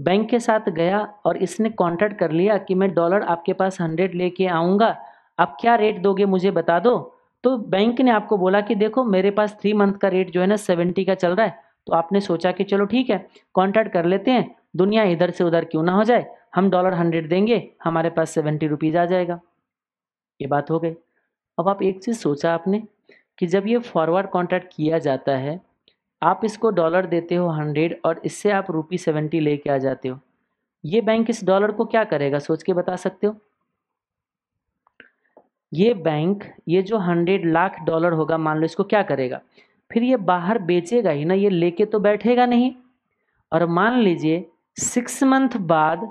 बैंक के साथ गया और इसने कॉन्ट्रैक्ट कर लिया कि मैं डॉलर आपके पास हंड्रेड लेके आऊँगा। आप क्या रेट दोगे मुझे बता दो? तो बैंक ने आपको बोला कि देखो, मेरे पास थ्री मंथ का रेट जो है ना सेवेंटी का चल रहा है। तो आपने सोचा कि चलो ठीक है कॉन्ट्रैक्ट कर लेते हैं। दुनिया इधर से उधर क्यों ना हो जाए? हम डॉलर हंड्रेड देंगे, हमारे पास सेवेंटी रुपीज़ आ जाएगा। ये बात हो गई। अब आप एक चीज़ सोचा आपने कि जब ये फॉरवर्ड कॉन्ट्रैक्ट किया जाता है, आप इसको डॉलर देते हो हंड्रेड और इससे आप रुपी सेवेंटी लेके आ जाते हो। ये बैंक इस डॉलर को क्या करेगा? सोच के बता सकते हो? ये बैंक ये जो हंड्रेड लाख डॉलर होगा, मान लो इसको क्या करेगा? फिर ये बाहर बेचेगा ही ना, ये लेके तो बैठेगा नहीं। और मान लीजिए सिक्स मंथ बाद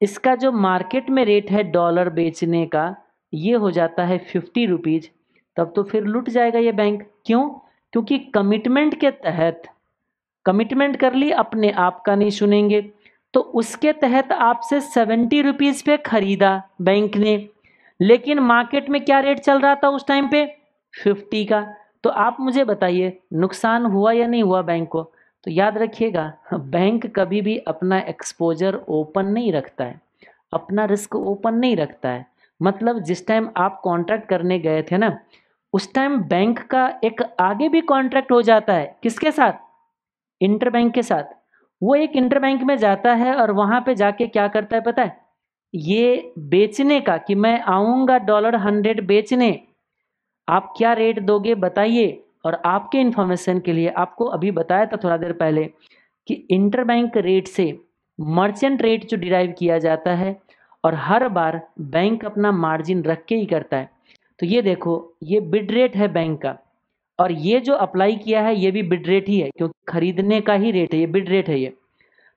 इसका जो मार्केट में रेट है डॉलर बेचने का, ये हो जाता है फिफ्टी रुपीज़ तब तो फिर लुट जाएगा ये बैंक क्यों? क्योंकि कमिटमेंट के तहत कमिटमेंट कर ली, अपने आप का नहीं सुनेंगे। तो उसके तहत आपसे सेवेंटी रुपीज़ पे खरीदा बैंक ने। लेकिन मार्केट में क्या रेट चल रहा था उस टाइम पे? फिफ्टी का। तो आप मुझे बताइए, नुकसान हुआ या नहीं हुआ बैंक को? तो याद रखिएगा बैंक कभी भी अपना एक्सपोजर ओपन नहीं रखता है। अपना रिस्क ओपन नहीं रखता है। मतलब जिस टाइम आप कॉन्ट्रैक्ट करने गए थे ना, उस टाइम बैंक का एक आगे भी कॉन्ट्रैक्ट हो जाता है। किसके साथ? इंटर बैंक के साथ। वो एक इंटर बैंक में जाता है और वहाँ पे जाके क्या करता है पता है? ये बेचने का कि मैं आऊँगा डॉलर हंड्रेड बेचने। आप क्या रेट दोगे बताइए और आपके इन्फॉर्मेशन के लिए आपको अभी बताया था थोड़ा देर पहले कि इंटर बैंक रेट से मर्चेंट रेट जो डिराइव किया जाता है और हर बार बैंक अपना मार्जिन रख के ही करता है। तो ये देखो, ये बिड रेट है बैंक का और ये जो अप्लाई किया है, ये भी बिड रेट ही है क्योंकि खरीदने का ही रेट है, ये बिड रेट है ये।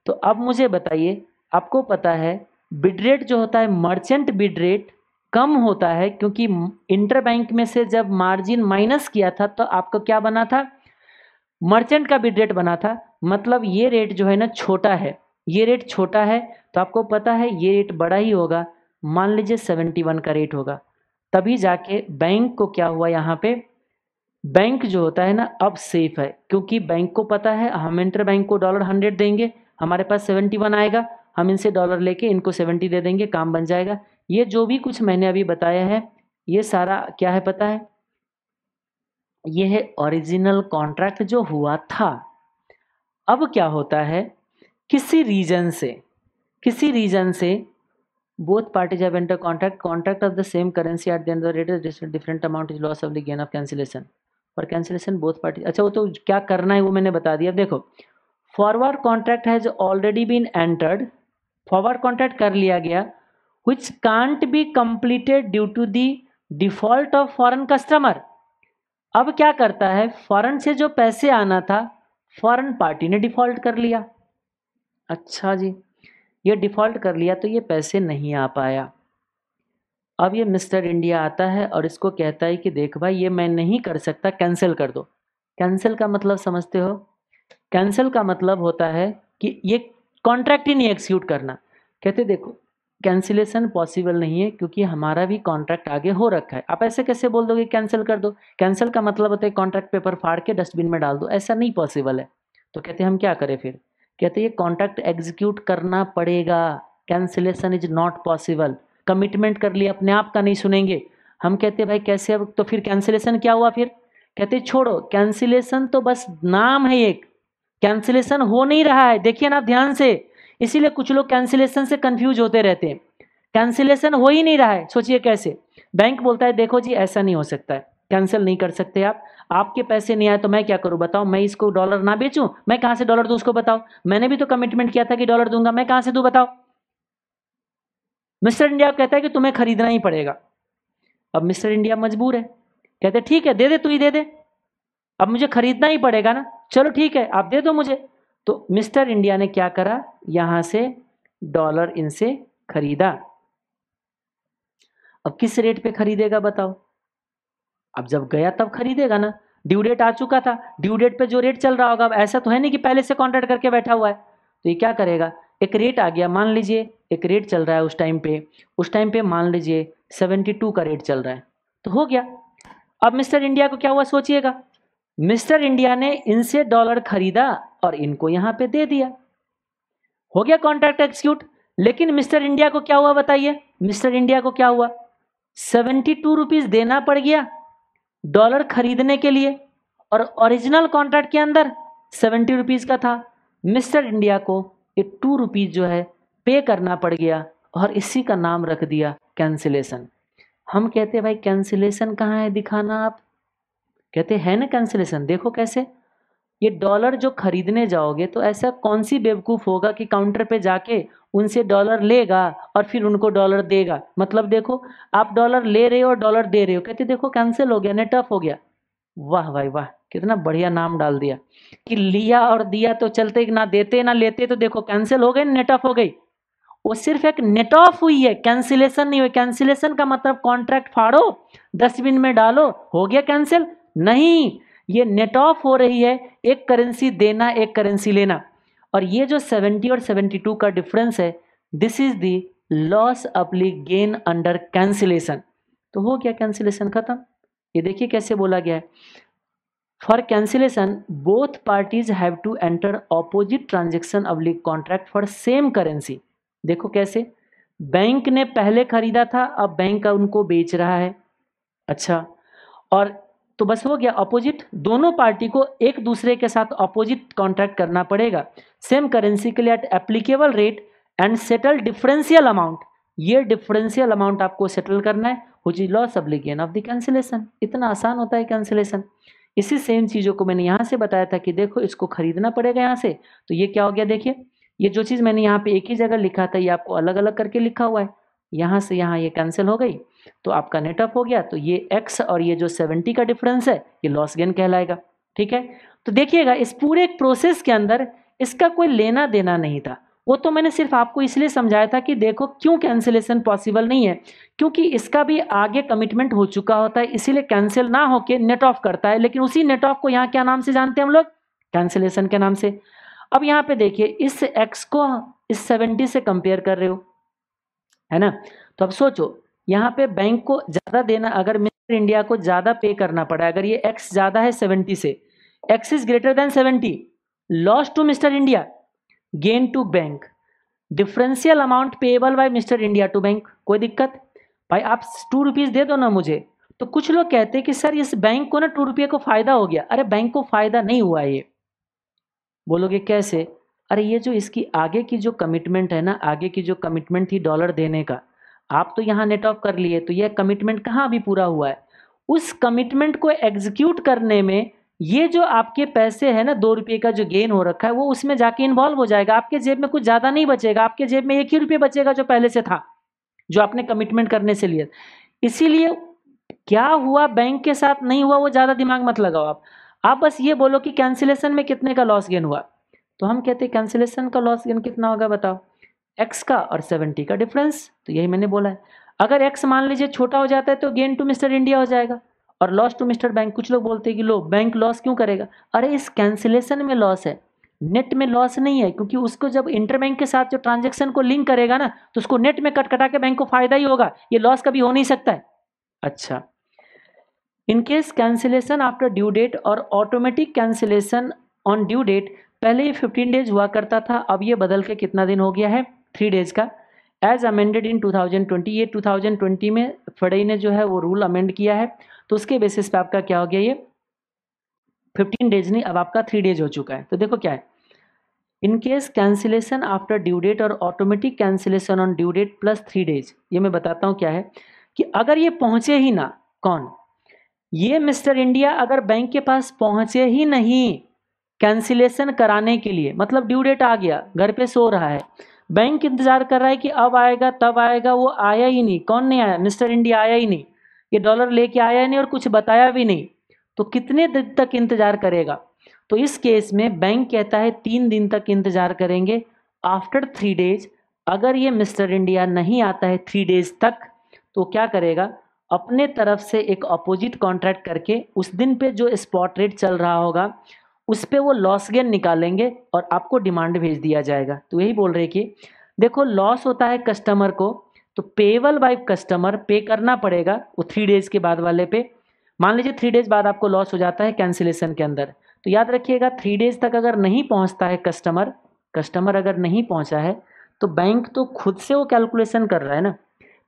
तो अब मुझे बताइए, आपको पता है बिड रेट जो होता है मर्चेंट बिड रेट कम होता है क्योंकि इंटर बैंक में से जब मार्जिन माइनस किया था तो आपको क्या बना था? मर्चेंट का बिड रेट बना था। मतलब ये रेट जो है ना, छोटा है। ये रेट छोटा है तो आपको पता है ये रेट बड़ा ही होगा। मान लीजिए सेवेंटी वन का रेट होगा। तभी जाके बैंक को क्या हुआ यहाँ पे? बैंक जो होता है ना, अब सेफ़ है। क्योंकि बैंक को पता है, हम इंटर बैंक को डॉलर हंड्रेड देंगे, हमारे पास सेवेंटी वन आएगा। हम इनसे डॉलर लेके इनको सेवेंटी दे देंगे, काम बन जाएगा। ये जो भी कुछ मैंने अभी बताया है, ये सारा क्या है पता है? ये है ओरिजिनल कॉन्ट्रैक्ट जो हुआ था। अब क्या होता है? किसी रीजन से, किसी रीजन से both parties have enter contract contract of the same currency at the end rate different amount is loss of the gain of cancellation for cancellation both party अच्छा वो तो क्या करना है वो मैंने बता दिया। अब देखो forward contract has already been entered forward contract कर लिया गया, which can't be completed due to the default of foreign customer. अब क्या करता है? फॉरेन से जो पैसे आना था फॉरेन पार्टी ने डिफ़ॉल्ट कर लिया। अच्छा जी, ये डिफ़ॉल्ट कर लिया तो ये पैसे नहीं आ पाया। अब ये मिस्टर इंडिया आता है और इसको कहता है कि देख भाई, ये मैं नहीं कर सकता कैंसिल कर दो। कैंसिल का मतलब समझते हो? कैंसिल का मतलब होता है कि ये कॉन्ट्रैक्ट ही नहीं एक्सिक्यूट करना। कहते देखो कैंसिलेशन पॉसिबल नहीं है क्योंकि हमारा भी कॉन्ट्रैक्ट आगे हो रखा है। आप ऐसे कैसे बोल दोगे कैंसिल कर दो? कैंसिल का मतलब होता है कॉन्ट्रैक्ट पेपर फाड़ के डस्टबिन में डाल दो। ऐसा नहीं पॉसिबल है। तो कहते हम क्या करें फिर? कहते ये कॉन्ट्रैक्ट एग्जीक्यूट करना पड़ेगा। Cancellation is not possible commitment कर लिया, अपने आप का नहीं सुनेंगे। हम कहते भाई, कैसे अब तो फिर कैंसिलेशन क्या हुआ फिर? कहते छोड़ो कैंसिलेशन तो बस नाम है एक। कैंसिलेशन हो नहीं रहा है। देखिए ना, ध्यान से। इसीलिए कुछ लोग कैंसिलेशन से कंफ्यूज होते रहते हैं। कैंसिलेशन हो ही नहीं रहा है। सोचिए कैसे। बैंक बोलता है, देखो जी, ऐसा नहीं हो सकता है। कैंसिल नहीं कर सकते आप। आपके पैसे नहीं आए तो मैं क्या करूँ? बताओ, मैं इसको डॉलर ना बेचूं? मैं कहाँ से डॉलर दूँ उसको बताओ? मैंने भी तो कमिटमेंट किया था कि डॉलर दूँगा। मैं कहाँ से दूँ बताओ? मिस्टर इंडिया कहता है कि तुम्हें खरीदना ही पड़ेगा। अब मिस्टर इंडिया मजबूर है। कहते, ठीक है, दे दे, तू ही दे दे। अब मुझे खरीदना ही पड़ेगा ना। चलो ठीक है, आप दे दो मुझे। तो मिस्टर इंडिया ने क्या करा? यहाँ से डॉलर इनसे खरीदा। अब किस रेट पे खरीदेगा बताओ? अब जब गया तब खरीदेगा ना। ड्यू डेट आ चुका था। ड्यू डेट पे जो रेट चल रहा होगा, अब ऐसा तो है नहीं कि पहले से कॉन्ट्रैक्ट करके बैठा हुआ है। तो ये क्या करेगा? एक रेट आ गया, मान लीजिए एक रेट चल रहा है उस टाइम पे। उस टाइम पे मान लीजिए सेवेंटी टू का रेट चल रहा है। तो हो गया। अब मिस्टर इंडिया को क्या हुआ, सोचिएगा। मिस्टर इंडिया ने इनसे डॉलर खरीदा और इनको यहाँ पे दे दिया। हो गया कॉन्ट्रैक्ट एक्सक्यूट। लेकिन मिस्टर इंडिया को क्या हुआ बताइए? मिस्टर इंडिया को क्या हुआ? सेवेंटी टू रुपीज़ देना पड़ गया डॉलर खरीदने के लिए और ओरिजिनल कॉन्ट्रैक्ट के अंदर सेवेंटी रुपीज़ का था। मिस्टर इंडिया को ये टू रुपीज़ जो है पे करना पड़ गया और इसी का नाम रख दिया कैंसिलेशन। हम कहते हैं, भाई, कैंसिलेशन कहाँ है दिखाना आप? कहते हैं ना कैंसिलेशन देखो कैसे? ये डॉलर जो खरीदने जाओगे तो ऐसा कौन सी बेवकूफ़ होगा कि काउंटर पे जाके उनसे डॉलर लेगा और फिर उनको डॉलर देगा? मतलब देखो, आप डॉलर ले रहे हो और डॉलर दे रहे हो, कहते देखो कैंसिल हो गया नेट ऑफ़ हो गया। वाह भाई वाह, कितना बढ़िया नाम डाल दिया। कि लिया और दिया तो चलते, ना देते, ना लेते तो देखो कैंसिल हो गए नेट ऑफ़ हो गई। वो सिर्फ़ एक नेट ऑफ़ हुई है कैंसिलेशन नहीं हुई। कैंसिलेशन का मतलब कॉन्ट्रैक्ट फाड़ो डस्टबिन में डालो, हो गया कैंसिल नहीं, ये नेट ऑफ़ हो रही है, एक करेंसी देना, एक करेंसी लेना। और ये जो 70 और 72 का डिफरेंस है this is the loss apply gain under cancellation तो हो गया कैंसिलेशन खत्म। ये देखिए कैसे बोला गया है। For cancellation both parties have to enter opposite transaction oblique contract for same currency देखो कैसे। बैंक ने पहले खरीदा था, अब बैंक उनको बेच रहा है। अच्छा। और तो बस हो गया अपोजिट दोनों पार्टी को एक दूसरे के साथ अपोजिट कॉन्ट्रैक्ट करना पड़ेगा. सेम करेंसी के लिए at applicable rate and settle differential amount ये डिफरेंशियल अमाउंट आपको सेटल करना है. Which is loss or gain of the cancellation इतना आसान होता है कैंसिलेशन इसी सेम चीज़ों को मैंने यहाँ से बताया था कि देखो, इसको खरीदना पड़ेगा यहाँ से. तो ये क्या हो गया देखिए. ये जो चीज़ मैंने यहाँ पे एक ही जगह लिखा था, ये आपको अलग अलग करके लिखा हुआ है. यहाँ से यहाँ ये कैंसिल हो गई. तो आपका नेट ऑफ़ हो गया तो ये एक्स और ये जो सेवेंटी का डिफरेंस है, ये लॉस गेन कहलाएगा, ठीक है? तो देखिएगा, इस पूरे प्रोसेस के अंदर इसका कोई लेना देना नहीं था। वो तो मैंने सिर्फ़ आपको इसलिए समझाया था कि देखो क्यों कैंसिलेशन पॉसिबल नहीं है, क्योंकि इसका भी आगे कमिटमेंट हो चुका होता है, इसीलिए कैंसिल ना होके नेट ऑफ़ करता है, लेकिन उसी नेट ऑफ़ को यहाँ क्या नाम से जानते हैं हम लोग? कैंसिलेशन के नाम से। अब यहाँ पे देखिए, इस एक्स को इस सेवेंटी से कंपेयर कर रहे हो, है ना? तो अब सोचो यहाँ पे बैंक को ज़्यादा देना, अगर मिस्टर इंडिया को ज़्यादा पे करना पड़ा, अगर ये एक्स ज़्यादा है सेवेंटी से X is greater than seventy loss to mister India gain to bank differential amount payable by mister India to bank कोई दिक्कत? भाई आप टू रुपीज़ दे दो ना मुझे। तो कुछ लोग कहते हैं कि, सर, इस बैंक को ना टू रुपये को फ़ायदा हो गया। अरे बैंक को फ़ायदा नहीं हुआ ये। बोलोगे कैसे? अरे, ये जो इसकी आगे की जो कमिटमेंट है ना, आगे की जो कमिटमेंट थी डॉलर देने का आप तो यहाँ नेट ऑफ़ कर लिए तो यह कमिटमेंट कहाँ अभी पूरा हुआ है? उस कमिटमेंट को एग्जीक्यूट करने में ये जो आपके पैसे है ना, दो रुपये का जो गेन हो रखा है, वो उसमें जाके इन्वॉल्व हो जाएगा। आपके जेब में कुछ ज़्यादा नहीं बचेगा, आपके जेब में एक ही रुपये बचेगा जो पहले से था, जो आपने कमिटमेंट करने से लिया। इसीलिए क्या हुआ? बैंक के साथ नहीं हुआ, वो ज़्यादा दिमाग मत लगाओ आप। आप बस ये बोलो कि कैंसिलेशन में कितने का लॉस गेन हुआ? तो हम कहते हैं कैंसिलेशन का लॉस गेन कितना होगा बताओ। एक्स का और सेवेंटी का डिफरेंस तो यही मैंने बोला है। अगर एक्स मान लीजिए छोटा हो जाता है तो गेन टू मिस्टर इंडिया हो जाएगा और लॉस टू मिस्टर बैंक कुछ लोग बोलते हैं कि लो बैंक लॉस क्यों करेगा? अरे, इस कैंसिलेशन में लॉस है। नेट में लॉस नहीं है, क्योंकि उसको जब इंटर बैंक के साथ जो ट्रांजेक्शन को लिंक करेगा ना तो उसको नेट में कट कटा के बैंक को फ़ायदा ही होगा। ये लॉस कभी हो नहीं सकता है। अच्छा। In case cancellation after due date और automatic cancellation on due date पहले ये फिफ्टीन डेज़ हुआ करता था, अब ये बदल के कितना दिन हो गया है? थ्री डेज़ का। एज अमेंडेड इन 2020 ये 2020 में फड़ई ने जो है वो रूल अमेंड किया है। तो उसके बेसिस पे आपका क्या हो गया ये? 15 डेज़ नहीं, अब आपका थ्री डेज़ हो चुका है। तो देखो क्या है। In case cancellation after due date और automatic cancellation on due date plus three days ये मैं बताता हूँ क्या है कि अगर ये पहुँचे ही ना, कौन? ये मिस्टर इंडिया अगर बैंक के पास पहुँचे ही नहीं कैंसिलेशन कराने के लिए मतलब ड्यू डेट आ गया, घर पे सो रहा है बैंक इंतज़ार कर रहा है कि अब आएगा, तब आएगा, वो आया ही नहीं। कौन नहीं आया? मिस्टर इंडिया आया ही नहीं। ये डॉलर लेके आया नहीं और कुछ बताया भी नहीं। तो कितने दिन तक इंतज़ार करेगा? तो इस केस में बैंक कहता है, तीन दिन तक इंतज़ार करेंगे। आफ्टर थ्री डेज़, अगर ये मिस्टर इंडिया नहीं आता है थ्री डेज़ तक तो क्या करेगा? अपने तरफ़ से एक अपोजिट कॉन्ट्रैक्ट करके उस दिन पे जो स्पॉट रेट चल रहा होगा उस पर वो लॉस गेन निकालेंगे और आपको डिमांड भेज दिया जाएगा। तो यही बोल रहे कि, देखो लॉस होता है कस्टमर को तो पेबल बाई कस्टमर पे करना पड़ेगा वो थ्री डेज़ के बाद वाले पे। मान लीजिए थ्री डेज़ बाद आपको लॉस हो जाता है कैंसिलेशन के अंदर। तो याद रखिएगा थ्री डेज़ तक अगर नहीं पहुँचता है कस्टमर कस्टमर अगर नहीं पहुँचा है तो बैंक तो खुद से वो कैलकुलेशन कर रहा है ना।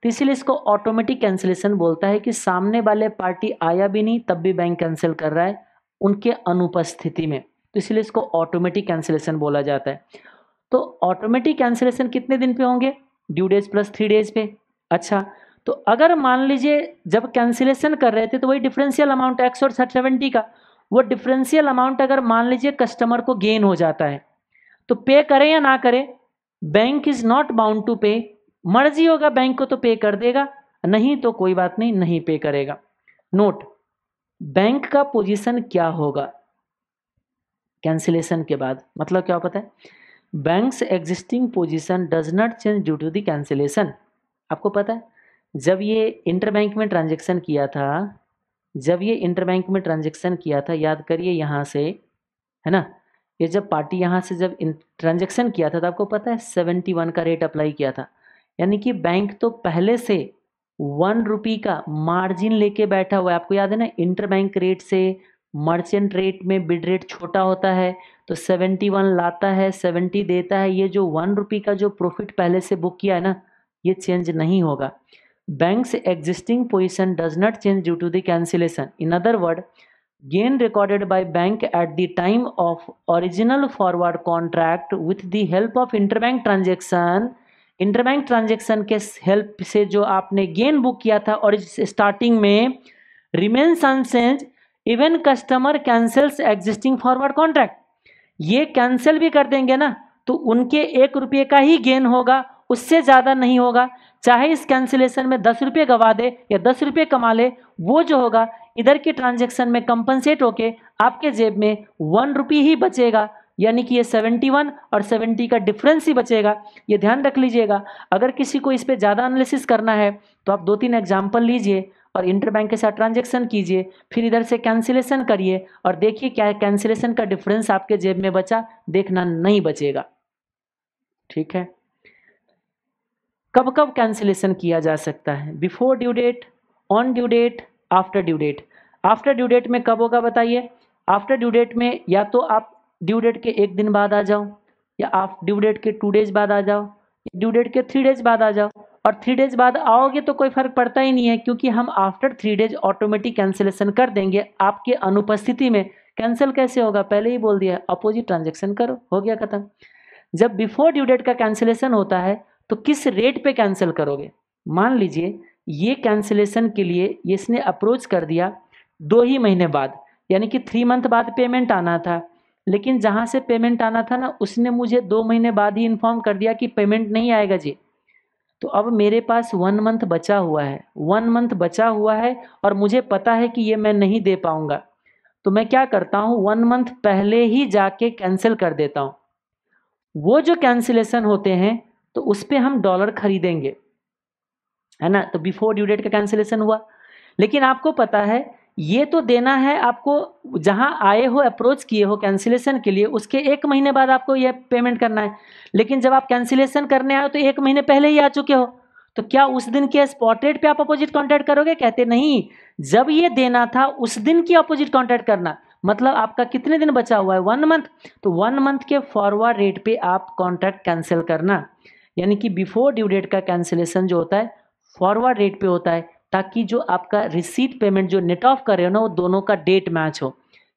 तो इसीलिए इसको ऑटोमेटिक कैंसिलेशन बोलता है कि सामने वाले पार्टी आया भी नहीं, तब भी बैंक कैंसिल कर रहा है। उनके अनुपस्थिति में। तो इसलिए इसको ऑटोमेटिक कैंसिलेशन बोला जाता है। तो ऑटोमेटिक कैंसिलेशन कितने दिन पे होंगे? Due days plus three days पे। अच्छा तो अगर मान लीजिए जब कैंसिलेशन कर रहे थे तो वही डिफरेंशियल अमाउंट एक्स और सेवेंटी का। वो डिफरेंशियल अमाउंट अगर मान लीजिए कस्टमर को गेन हो जाता है तो पे करें या ना करें bank is not bound to pay मर्ज़ी होगा बैंक को तो पे कर देगा। नहीं तो कोई बात नहीं नहीं पे करेगा। नोट बैंक का पोजीशन क्या होगा? कैंसिलेशन के बाद। मतलब क्या पता है? Banks existing position does not change due to the cancellation आपको पता है? जब ये इंटर बैंक में ट्रांजेक्शन किया था, जब ये इंटर बैंक में ट्रांजेक्शन किया था, याद करिए यहाँ से, है ना? ये जब पार्टी यहाँ से जब ट्रांजेक्शन किया था तो आपको पता है सेवेंटी वन का रेट अप्लाई किया था। यानी कि बैंक तो पहले से वन रुपी का मार्जिन लेके बैठा हुआ है। आपको याद है ना इंटर बैंक रेट से मर्चेंट रेट में बिड रेट छोटा होता है तो सेवेंटी वन लाता है, सेवेंटी देता है। ये जो वन रुपी का जो प्रॉफिट पहले से बुक किया है ना, ये चेंज नहीं होगा। Banks existing position does not change due to the cancellation. In other word, gain recorded by bank at the time of original forward contract with the help of interbank transaction interbank transaction के help से जो आपने gain book किया था और starting में remains unchanged even customer cancels existing forward contract. ये cancel भी कर देंगे ना तो उनके एक रुपये का ही गेन होगा, उससे ज़्यादा नहीं होगा। चाहे इस कैंसिलेशन में दस रुपये गवा दे या दस रुपये कमा ले, वो जो होगा, इधर के ट्रांजेक्शन में कंपनसेट होके आपके जेब में वन रुपी ही बचेगा। यानी कि ये सेवेंटी वन और सेवेंटी का डिफरेंस ही बचेगा। ये ध्यान रख लीजिएगा, अगर किसी को इस पर ज़्यादा एनालिसिस करना है तो आप दो तीन एग्ज़ाम्पल लीजिए और इंटर बैंक के साथ ट्रांजेक्शन कीजिए, फिर इधर से कैंसिलेशन करिए और देखिए क्या कैंसिलेशन का डिफरेंस आपके जेब में बचा, देखना नहीं बचेगा। ठीक है? कब कब कैंसिलेशन किया जा सकता है? Before due date on due date after due date after due date में कब होगा बताइए? आफ्टर ड्यू डेट में या तो आप ड्यू डेट के एक दिन बाद आ जाओ, या आप ड्यू डेट के टू डेज़ बाद आ जाओ ड्यू डेट के थ्री डेज़ बाद आ जाओ। और थ्री डेज़ बाद आओगे तो कोई फ़र्क पड़ता ही नहीं है, क्योंकि हम after three days automatic cancellation कर देंगे आपके अनुपस्थिति में। कैंसिल कैसे होगा? पहले ही बोल दिया अपोजिट ट्रांजेक्शन करो, हो गया खत्म। जब बिफोर ड्यू डेट का कैंसिलेशन होता है तो किस रेट पे कैंसिल करोगे? मान लीजिए, ये कैंसिलेशन के लिए इसने अप्रोच कर दिया दो ही महीने बाद, यानी कि थ्री मंथ बाद पेमेंट आना था। लेकिन जहाँ से पेमेंट आना था ना, उसने मुझे दो महीने बाद ही इन्फॉर्म कर दिया कि पेमेंट नहीं आएगा जी। तो अब मेरे पास वन मंथ बचा हुआ है। वन मंथ बचा हुआ है और मुझे पता है कि ये मैं नहीं दे पाऊँगा। तो मैं क्या करता हूँ? वन मंथ पहले ही जाके कैंसिल कर देता हूँ। वो जो कैंसिलेशन होते हैं तो उस पर हम डॉलर खरीदेंगे। है ना? तो बिफोर ड्यू डेट का कैंसिलेशन हुआ। लेकिन आपको पता है ये तो देना है आपको, जहाँ आए हो अप्रोच किए हो कैंसिलेशन के लिए, उसके एक महीने बाद आपको ये पेमेंट करना है। लेकिन जब आप कैंसिलेशन करने आए हो तो एक महीने पहले ही आ चुके हो। तो क्या उस दिन के स्पॉट रेट पे आप अपोजिट कॉन्ट्रैक्ट करोगे? कहते नहीं। जब ये देना था, उस दिन की अपोजिट कॉन्ट्रैक्ट करना। मतलब आपका कितने दिन बचा हुआ है? वन मंथ तो वन मंथ के फॉरवर्ड रेट पे आप कॉन्ट्रैक्ट कैंसिल करना। यानी कि बिफोर ड्यू डेट का कैंसिलेशन जो होता है फॉरवर्ड रेट पे होता है। ताकि जो आपका रिसीट पेमेंट जो नेट ऑफ़ कर रहे हो ना, वो दोनों का डेट मैच हो।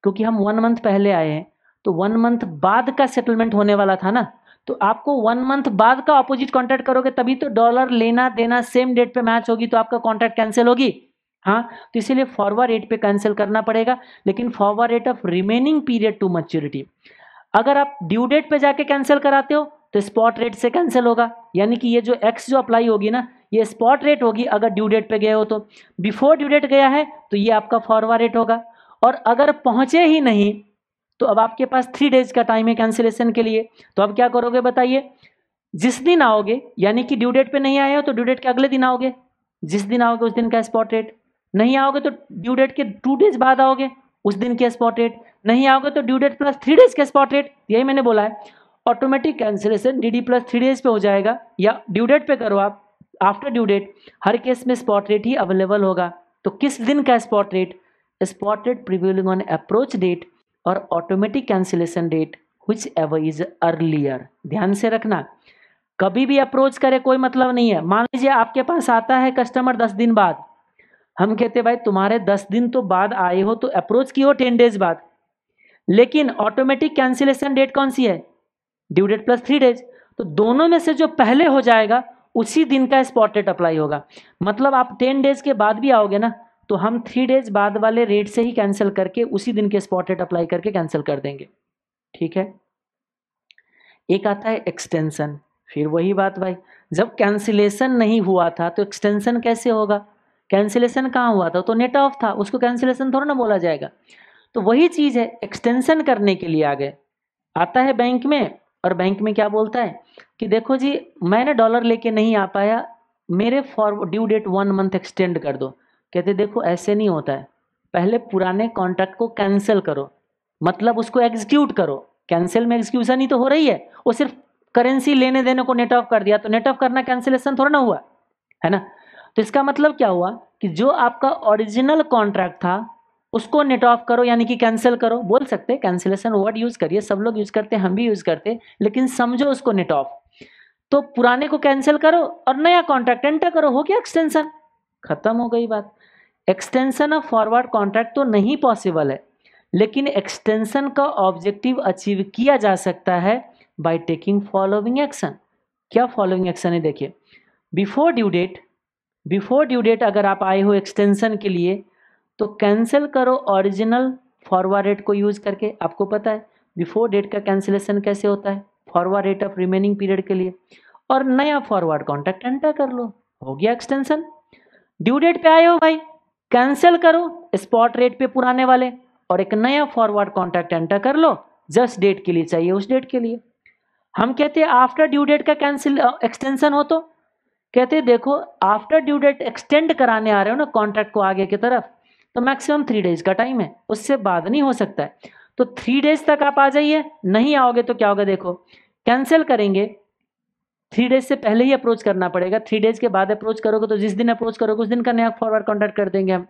क्योंकि हम वन मंथ पहले आए हैं तो वन मंथ बाद का सेटलमेंट होने वाला था ना तो आपको वन मंथ बाद का अपोजिट कॉन्ट्रैक्ट करोगे, तभी तो डॉलर लेना देना सेम डेट पे मैच होगी तो आपका कॉन्ट्रैक्ट कैंसिल होगी। हाँ तो इसीलिए फॉरवर्ड रेट पे कैंसिल करना पड़ेगा, लेकिन forward rate of remaining period to maturity अगर आप ड्यू डेट पे जाके कैंसिल कराते हो तो स्पॉट रेट से कैंसिल होगा। यानी कि ये जो एक्स जो अप्लाई होगी ना, ये स्पॉट रेट होगी अगर ड्यू डेट पे गए हो तो। बिफोर ड्यू डेट गया है तो ये आपका फॉरवर्ड रेट होगा। और अगर पहुँचे ही नहीं तो अब आपके पास थ्री डेज़ का टाइम है कैंसिलेशन के लिए। तो अब क्या करोगे बताइए? जिस दिन आओगे, यानी कि ड्यू डेट पे नहीं आए हो तो ड्यू डेट के अगले दिन आओगे। जिस दिन आओगे, उस दिन का स्पॉट रेट नहीं आओगे तो ड्यू डेट के टू डेज़ बाद आओगे, उस दिन के स्पॉट रेट नहीं आओगे तो due date plus three days के स्पॉट रेट यही मैंने बोला है। Automatic cancellation D D plus three days पे हो जाएगा, या ड्यू डेट पे करो आप आफ्टर ड्यू डेट हर केस में स्पॉट रेट ही अवेलेबल होगा। तो किस दिन का spot rate spot rate prevailing on approach date और automatic cancellation date whichever is earlier ध्यान से रखना। कभी भी अप्रोच करे, कोई मतलब नहीं है। मान लीजिए आपके पास आता है कस्टमर दस दिन बाद। हम कहते, भाई, तुम्हारे दस दिन तो बाद आए हो तो अप्रोच की हो टेन डेज़ बाद। लेकिन ऑटोमेटिक कैंसिलेशन डेट कौन सी है? Due date plus three days तो दोनों में से जो पहले हो जाएगा, उसी दिन का स्पॉट रेट अप्लाई होगा। मतलब आप टेन डेज़ के बाद भी आओगे ना तो हम थ्री डेज़ बाद वाले रेट से ही कैंसिल करके उसी दिन के स्पॉट अप्लाई करके कैंसिल कर देंगे। ठीक है? एक आता है एक्सटेंशन फिर वही बात भाई, जब कैंसिलेशन नहीं हुआ था तो एक्सटेंशन कैसे होगा? कैंसिलेशन कहाँ हुआ था? तो नेट ऑफ़ था, उसको कैंसिलेशन थोड़ा ना बोला जाएगा। तो वही चीज़ है एक्सटेंशन करने के लिए आ गए आता है बैंक में और बैंक में क्या बोलता है कि देखो जी, मैंने डॉलर लेके नहीं आ पाया, मेरे for due date one month extend कर दो। कहते, देखो, ऐसे नहीं होता है। पहले पुराने कॉन्ट्रैक्ट को कैंसिल करो। मतलब उसको एग्जीक्यूट करो। कैंसिल में एग्जीक्यूशन ही तो हो रही है। वो सिर्फ़ करेंसी लेने देने को नेट ऑफ़ कर दिया। तो नेट ऑफ़ करना कैंसिलेशन थोड़ा ना हुआ, है ना? तो इसका मतलब क्या हुआ कि जो आपका ओरिजिनल कॉन्ट्रैक्ट था उसको नेट ऑफ़ करो, यानी कि कैंसिल करो। बोल सकते हैं कैंसिलेशन वर्ड यूज़ करिए, सब लोग यूज़ करते हैं, हम भी यूज़ करते हैं, लेकिन समझो उसको नेट ऑफ़ तो पुराने को कैंसिल करो और नया कॉन्ट्रैक्ट एंटर करो, हो गया एक्सटेंशन खत्म हो गई बात। एक्सटेंशन ऑफ़ फॉरवर्ड कॉन्ट्रैक्ट तो नहीं पॉसिबल है, लेकिन एक्सटेंशन का ऑब्जेक्टिव अचीव किया जा सकता है बाय टेकिंग फॉलोइंग एक्शन क्या फॉलोइंग एक्शन है, देखिए। Before due date before due date अगर आप आए हो एक्सटेंशन के लिए तो कैंसिल करो ओरिजिनल फॉरवर्ड रेट को यूज़ करके। आपको पता है बिफोर डेट का कैंसिलेशन कैसे होता है? Forward rate of remaining period के लिए। और नया फॉरवर्ड कॉन्ट्रैक्ट एंटर कर लो। हो गया एक्सटेंशन ड्यू डेट पे आए हो भाई। कैंसिल करो स्पॉट रेट पे पुराने वाले। और एक नया फॉरवर्ड कॉन्टैक्ट एंटर कर लो। जस्ट डेट के लिए चाहिए, उस डेट के लिए। हम कहते हैं आफ्टर ड्यू डेट का कैंसिल एक्सटेंशन हो तो? कहते देखो आफ्टर ड्यू डेट एक्सटेंड कराने आ रहे हो ना कॉन्ट्रैक्ट को आगे की तरफ़। तो मैक्सिमम थ्री डेज़ का टाइम है, उससे बाद नहीं हो सकता है। तो थ्री डेज़ तक आप आ जाइए, नहीं आओगे तो क्या होगा देखो, कैंसिल करेंगे। थ्री डेज़ से पहले ही अप्रोच करना पड़ेगा, थ्री डेज़ के बाद अप्रोच करोगे तो जिस दिन अप्रोच करोगे, उस दिन का नया फॉरवर्ड कॉन्ट्रैक्ट कर देंगे हम।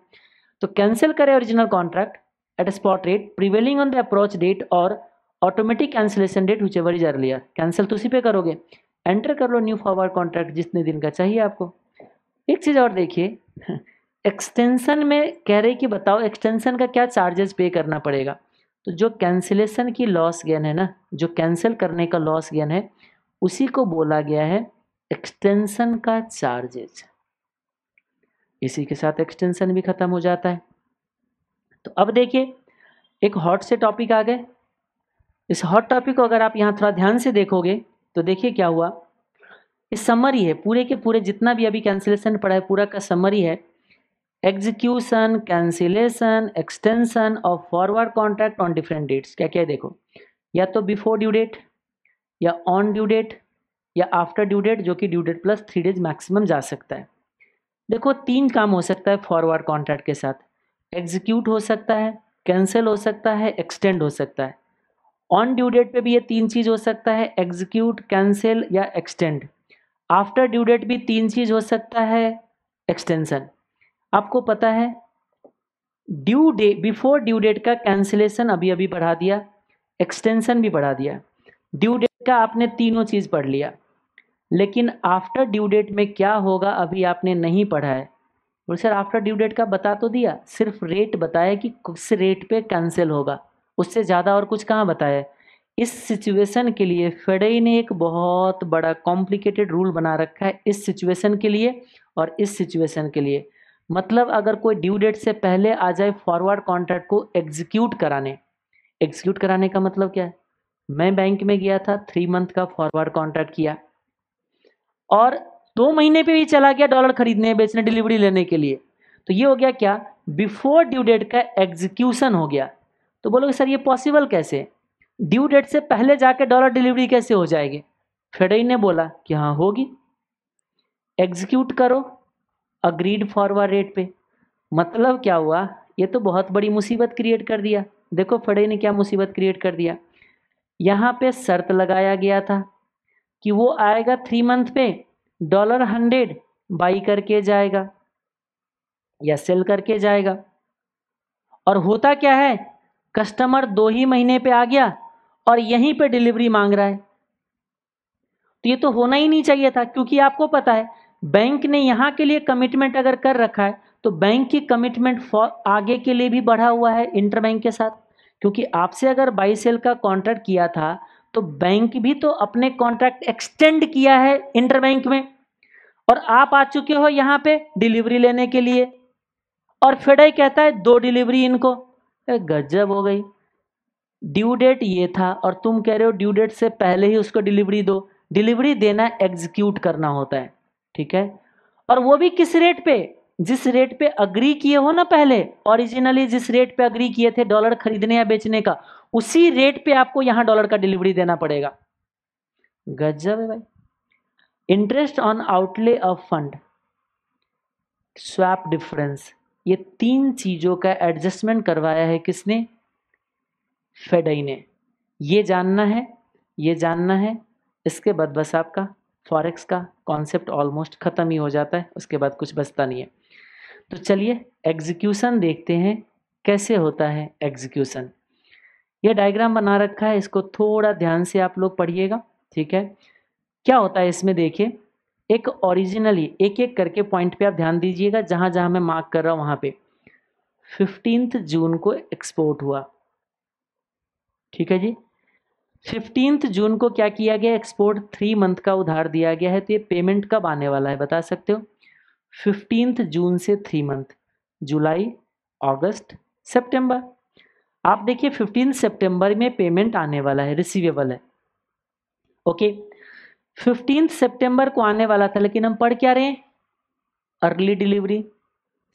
तो कैंसिल करें original contract at spot rate prevailing on the approach date और automatic cancellation date whichever is earlier cancel तो उसी पे करोगे। एंटर कर लो न्यू फॉरवर्ड कॉन्ट्रैक्ट जितने दिन का चाहिए आपको। एक चीज़ और देखिए एक्सटेंशन में कह रहे कि बताओ एक्सटेंशन का क्या चार्जेस पे करना पड़ेगा? तो जो कैंसिलेशन की लॉस गेन है ना, जो कैंसिल करने का लॉस गेन है, उसी को बोला गया है एक्सटेंशन का चार्जेज इसी के साथ एक्सटेंशन भी खत्म हो जाता है। तो अब देखिए, एक हॉट से टॉपिक आ गए। इस हॉट टॉपिक को अगर आप यहाँ थोड़ा ध्यान से देखोगे तो देखिए क्या हुआ। ये समरी है, पूरे के पूरे जितना भी अभी कैंसिलेशन पड़ा है, पूरा का समरी है execution cancellation extension of forward contract on different dates क्या क्या है देखो? या तो बिफोर ड्यू डेट या ऑन ड्यू डेट या आफ्टर ड्यू डेट जो कि due date plus three days maximum जा सकता है। देखो, तीन काम हो सकता है फॉरवर्ड कॉन्ट्रैक्ट के साथ। एग्जीक्यूट हो सकता है कैंसिल हो सकता है एक्सटेंड हो सकता है। ऑन ड्यू डेट पे भी ये तीन चीज़ हो सकता है एग्जीक्यूट कैंसिल या एक्सटेंड आफ्टर ड्यू डेट भी तीन चीज़ हो सकता है एक्सटेंशन आपको पता है due day before due date का कैंसिलेशन अभी अभी बढ़ा दिया एक्सटेंशन भी बढ़ा दिया। ड्यू डेट का आपने तीनों चीज़ पढ़ लिया। लेकिन आफ्टर ड्यू डेट में क्या होगा अभी आपने नहीं पढ़ा है। और सर आफ्टर ड्यू डेट का बता तो दिया, सिर्फ़ रेट बताया कि किस रेट पे कैंसिल होगा। उससे ज़्यादा और कुछ कहाँ बताया इस सिचुएशन के लिए फेडई ने एक बहुत बड़ा कॉम्प्लिकेटेड रूल बना रखा है इस सिचुएशन के लिए और इस सिचुएशन के लिए। मतलब अगर कोई ड्यू डेट से पहले आ जाए फॉरवर्ड कॉन्ट्रैक्ट को एग्जीक्यूट कराने। एग्जीक्यूट कराने का मतलब क्या है? मैं बैंक में गया था थ्री मंथ का फॉरवर्ड कॉन्ट्रैक्ट किया। और दो महीने पे भी चला गया डॉलर खरीदने, बेचने डिलीवरी लेने के लिए। तो ये हो गया क्या? बिफोर ड्यू डेट का एग्जीक्यूशन हो गया। तो बोलोगे, सर, ये पॉसिबल कैसे? ड्यू डेट से पहले जाके डॉलर डिलीवरी कैसे हो जाएगी? फेडई ने बोला कि हाँ होगी। एग्जीक्यूट करो। अग्रीड फॉरवर्ड रेट पे। मतलब क्या हुआ? ये तो बहुत बड़ी मुसीबत क्रिएट कर दिया। देखो, फड़े ने क्या मुसीबत क्रिएट कर दिया? यहाँ पे शर्त लगाया गया था कि वो आएगा थ्री मंथ पे डॉलर हंड्रेड बाई करके जाएगा या सेल करके जाएगा। और होता क्या है? कस्टमर दो ही महीने पे आ गया और यहीं पे डिलीवरी मांग रहा है। तो ये तो होना ही नहीं चाहिए था, क्योंकि आपको पता है बैंक ने यहाँ के लिए कमिटमेंट अगर कर रखा है तो बैंक की कमिटमेंट फॉर आगे के लिए भी बढ़ा हुआ है इंटर बैंक के साथ। क्योंकि आपसे अगर बाई सेल का कॉन्ट्रैक्ट किया था तो बैंक भी तो अपने कॉन्ट्रैक्ट एक्सटेंड किया है इंटर बैंक में। और आप आ चुके हो यहाँ पे डिलीवरी लेने के लिए। और फेडाई कहता है, दो डिलीवरी इनको। गजब हो गई। ड्यू डेट ये था और तुम कह रहे हो ड्यू डेट से पहले ही उसको डिलीवरी दो। डिलीवरी देना एग्जीक्यूट करना होता है। ठीक है? और वो भी किस रेट पे? जिस रेट पे अग्री किए हो ना पहले ओरिजिनली जिस रेट पे अग्री किए थे डॉलर खरीदने या बेचने का, उसी रेट पे आपको यहाँ डॉलर का डिलीवरी देना पड़ेगा। गजब है भाई। Interest on outlay of fund swap difference ये तीन चीज़ों का एडजस्टमेंट करवाया है किसने? फेडई ने। ये जानना है, ये जानना है, इसके बाद बस आपका। फॉरेक्स का कॉन्सेप्ट ऑलमोस्ट ख़त्म ही हो जाता है, उसके बाद कुछ बचता नहीं है। तो चलिए एग्जीक्यूशन देखते हैं, कैसे होता है एग्जीक्यूशन ये डायग्राम बना रखा है, इसको थोड़ा ध्यान से आप लोग पढ़िएगा, ठीक है? क्या होता है इसमें देखिए, एक ओरिजिनली एक एक करके पॉइंट पे आप ध्यान दीजिएगा जहाँ जहाँ मैं मार्क कर रहा हूँ, वहाँ पे। फिफ्टींथ जून को एक्सपोर्ट हुआ। ठीक है जी? फिफ्टींथ जून को क्या किया गया? एक्सपोर्ट थ्री मंथ का उधार दिया गया है तो ये पेमेंट कब आने वाला है बता सकते हो? फिफ्टींथ जून से थ्री मंथ जुलाई, अगस्त, सितंबर। आप देखिए फिफ्टीन सितंबर में पेमेंट आने वाला है रिसीवेबल है। ओके? फिफ्टीन सितंबर को आने वाला था, लेकिन हम पढ़ क्या रहे अर्ली डिलीवरी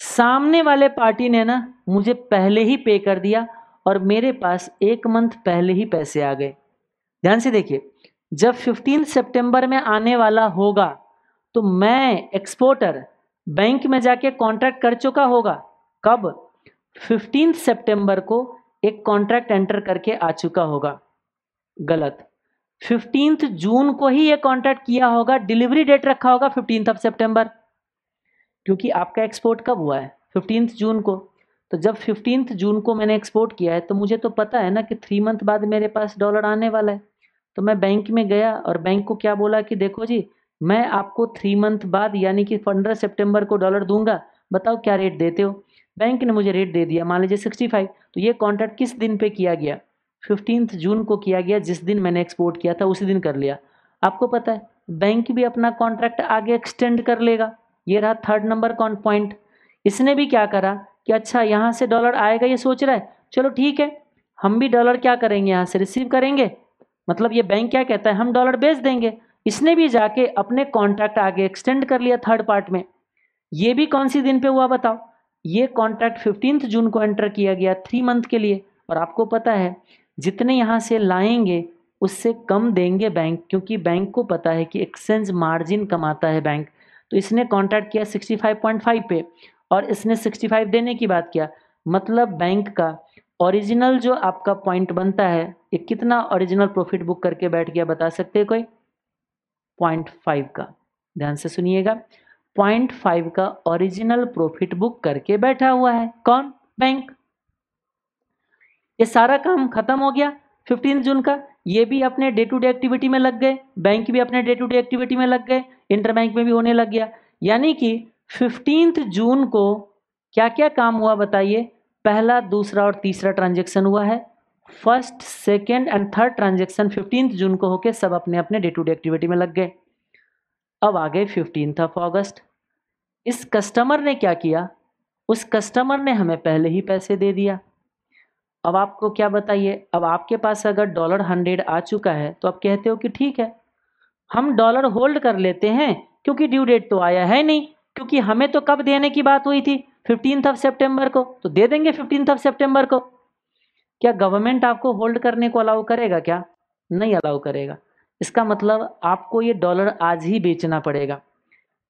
सामने वाले पार्टी ने ना, मुझे पहले ही पे कर दिया और मेरे पास एक मंथ पहले ही पैसे आ गए। ध्यान से देखिए, जब फिफ्टीन सितंबर में आने वाला होगा तो मैं एक्सपोर्टर बैंक में जाके कॉन्ट्रैक्ट कर चुका होगा। कब? फिफ्टीन सितंबर को एक कॉन्ट्रैक्ट एंटर करके आ चुका होगा। गलत। फिफ्टींथ जून को ही ये कॉन्ट्रैक्ट किया होगा डिलीवरी डेट रखा होगा फिफ्टींथ ऑफ़ सितंबर। क्योंकि आपका एक्सपोर्ट कब हुआ है? फिफ्टींथ जून को। तो जब फिफ्टींथ जून को मैंने एक्सपोर्ट किया है तो मुझे तो पता है ना कि थ्री मंथ बाद मेरे पास डॉलर आने वाला है। तो मैं बैंक में गया और बैंक को क्या बोला कि देखो जी, मैं आपको थ्री मंथ बाद यानी कि पंद्रह सेप्टेम्बर को डॉलर दूँगा, बताओ क्या रेट देते हो? बैंक ने मुझे रेट दे दिया, मान लीजिए सिक्सटी फाइव तो ये कॉन्ट्रैक्ट किस दिन पे किया गया? फिफ्टींथ जून को किया गया, जिस दिन मैंने एक्सपोर्ट किया था, उसी दिन कर लिया। आपको पता है बैंक भी अपना कॉन्ट्रैक्ट आगे एक्सटेंड कर लेगा। ये रहा थर्ड नंबर कॉन पॉइंट इसने भी क्या करा? कि अच्छा यहाँ से डॉलर आएगा, ये सोच रहा है। चलो ठीक है, हम भी डॉलर क्या करेंगे, यहाँ से रिसीव करेंगे? मतलब ये बैंक क्या कहता है, हम डॉलर बेच देंगे। इसने भी जाके अपने कॉन्ट्रैक्ट आगे एक्सटेंड कर लिया थर्ड पार्ट में। ये भी कौन सी दिन पे हुआ बताओ? ये कॉन्ट्रैक्ट फिफ्टींथ जून को एंटर किया गया थ्री मंथ के लिए। और आपको पता है, जितने यहाँ से लाएँगे, उससे कम देंगे बैंक क्योंकि बैंक को पता है कि एक्सचेंज मार्जिन कमाता है बैंक तो इसने कॉन्ट्रैक्ट किया 65.5 पे। और इसने 65 देने की बात किया। मतलब बैंक का ओरिजिनल जो आपका पॉइंट बनता है, ये कितना ओरिजिनल प्रॉफिट बुक करके बैठ गया बता सकते हैं कोई? पॉइंट फाइव का। ध्यान से सुनिएगा। पॉइंट फाइव का ओरिजिनल प्रॉफिट बुक करके बैठा हुआ है। कौन? बैंक। ये सारा काम खत्म हो गया फिफ्टीन जून का। ये भी अपने डे टू डे एक्टिविटी में लग गए। बैंक भी अपने डे टू डे एक्टिविटी में लग गए। इंटर बैंक में भी होने लग गया। यानी कि फिफ्टींथ जून को क्या क्या काम हुआ बताइए? पहला, दूसरा और तीसरा ट्रांजेक्शन हुआ है। First, second and third transaction fifteenth June को होके सब अपने अपने डे टू डे एक्टिविटी में लग गए। अब आ गए फिफ्टींथ ऑफ़ अगस्त। इस कस्टमर ने क्या किया? उस कस्टमर ने हमें पहले ही पैसे दे दिया। अब आपको क्या बताइए? अब आपके पास अगर डॉलर हंड्रेड आ चुका है तो आप कहते हो कि ठीक है। हम डॉलर होल्ड कर लेते हैं, क्योंकि ड्यू डेट तो आया है नहीं। क्योंकि हमें तो कब देने की बात हुई थी? फिफ्टींथ ऑफ़ सेप्टेम्बर को। तो दे देंगे फिफ्टींथ ऑफ़ सेप्टेम्बर को। क्या गवर्नमेंट आपको होल्ड करने को अलाउ करेगा क्या? नहीं अलाउ करेगा। इसका मतलब आपको ये डॉलर आज ही बेचना पड़ेगा।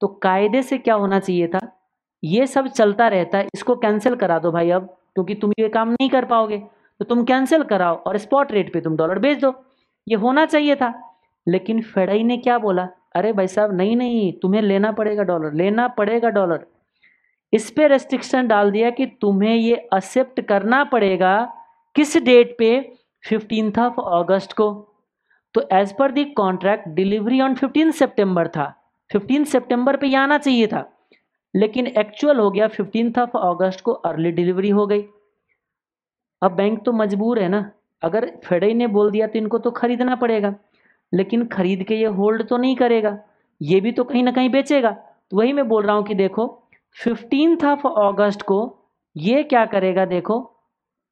तो कायदे से क्या होना चाहिए था? ये सब चलता रहता है। इसको कैंसिल करा दो भाई अब, क्योंकि तुम ये काम नहीं कर पाओगे। तो तुम कैंसिल कराओ और स्पॉट रेट पे तुम डॉलर बेच दो। ये होना चाहिए था। लेकिन फेडई ने क्या बोला? अरे भाई साहब, नहीं नहीं, तुम्हें लेना पड़ेगा डॉलर लेना पड़ेगा डॉलर इस पे रेस्ट्रिक्शन डाल दिया कि तुम्हें ये एक्सेप्ट करना पड़ेगा किस डेट पे? फिफ्टींथ ऑफ़ अगस्त को। तो as per the contract delivery on fifteen सितंबर था। फिफ्टीन सितंबर पे ये आना चाहिए था। लेकिन एक्चुअल हो गया फिफ्टीन ऑफ़ अगस्त को अर्ली डिलीवरी हो गई। अब बैंक तो मजबूर है ना। अगर फेडई ने बोल दिया तो इनको तो खरीदना पड़ेगा। लेकिन खरीद के ये होल्ड तो नहीं करेगा, ये भी तो कहीं ना कहीं बेचेगा। तो वही मैं बोल रहा हूँ कि देखो फिफ्टीन ऑफ़ अगस्त को ये क्या करेगा देखो,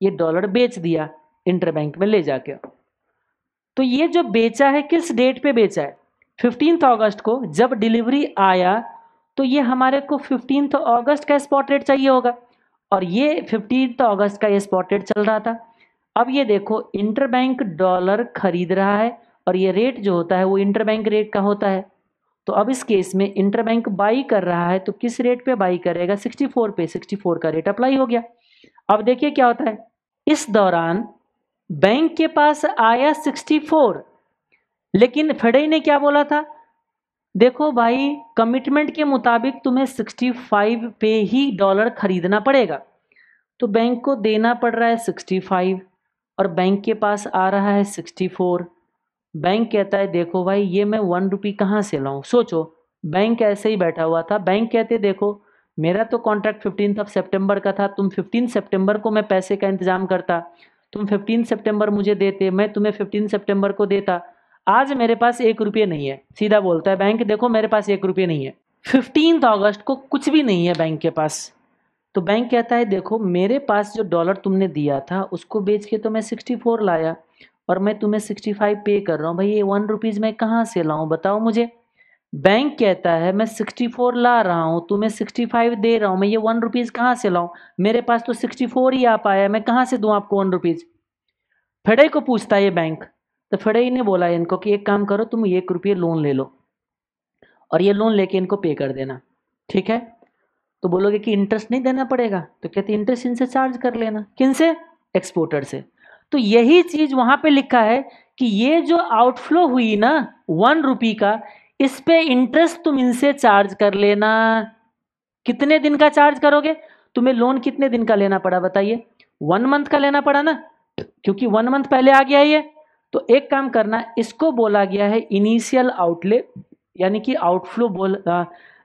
ये डॉलर बेच दिया इंटर बैंक में ले जाके। तो ये जो बेचा है, किस डेट पे बेचा है? फिफ्टीन अगस्त को जब डिलीवरी आया तो ये हमारे को फिफ्टीन अगस्त का स्पॉट रेट चाहिए होगा। और ये फिफ्टीन अगस्त का ये स्पॉट रेट चल रहा था। अब ये देखो इंटर बैंक डॉलर खरीद रहा है और ये रेट जो होता है वो इंटर बैंक रेट का होता है। तो अब इस केस में इंटर बैंक बाई कर रहा है तो किस रेट पे बाई करेगा? 64 पे 64 का रेट अप्लाई हो गया। अब देखिए क्या होता है। इस दौरान बैंक के पास आया 64 लेकिन फेडई ने क्या बोला था? देखो भाई कमिटमेंट के मुताबिक तुम्हें 65 पे ही डॉलर खरीदना पड़ेगा। तो बैंक को देना पड़ रहा है 65 और बैंक के पास आ रहा है 64 बैंक कहता है, देखो भाई, ये मैं वन रुपी कहाँ से लाऊं? सोचो, बैंक ऐसे ही बैठा हुआ था, बैंक कहते, देखो, मेरा तो कॉन्ट्रैक्ट फिफ्टीन ऑफ़ सेप्टेम्बर का था, तुम फिफ्टीन सेप्टेम्बर को मैं पैसे का इंतज़ाम करता, तुम फिफ्टीन सेप्टेम्बर मुझे देते, मैं तुम्हें फिफ्टीन सेप्टेम्बर को देता, आज मेरे पास एक रुपये नहीं है। सीधा बोलता है, बैंक, देखो, मेरे पास एक रुपये नहीं है। फिफ्टीन अगस्त को कुछ भी नहीं है बैंक के पास। तो बैंक कहता है, देखो, मेरे पास जो डॉलर तुमने दिया था, उसको बेच के तो मैं सिक्सटी फोर लाया। और मैं तुम्हें सिक्सटी फाइव पे कर रहा हूँ। भाई, ये वन रुपीज़ मैं कहाँ से लाऊं? बताओ मुझे। बैंक कहता है, मैं सिक्सटी फोर ला रहा हूँ, तुम्हें सिक्सटी फाइव दे रहा हूँ। मैं ये वन रुपीज़ कहाँ से लाऊं? मेरे पास तो सिक्सटी फोर ही आ पाया मैं कहाँ से दूँ आपको वन रुपीज़ फेडे को पूछता है ये बैंक तो फड़ई ने बोला इनको कि एक काम करो, तुम एक रुपये लोन ले लो और ये लोन लेके इनको पे कर देना। ठीक है? तो बोलोगे कि इंटरेस्ट नहीं देना पड़ेगा? तो कहते इंटरेस्ट इनसे चार्ज कर लेना। किन से? एक्सपोर्टर से। तो यही चीज़ वहाँ पे लिखा है कि ये जो आउटफ्लो हुई ना वन रुपी का, इस पे इंटरेस्ट तुम इनसे चार्ज कर लेना। कितने दिन का चार्ज करोगे? तुम्हें लोन कितने दिन का लेना पड़ा बताइए? वन मंथ का लेना पड़ा ना? क्योंकि वन मंथ पहले आ गया ये। तो एक काम करना, इसको बोला गया है इनिशियल आउटले यानी कि आउटफ्लो बोल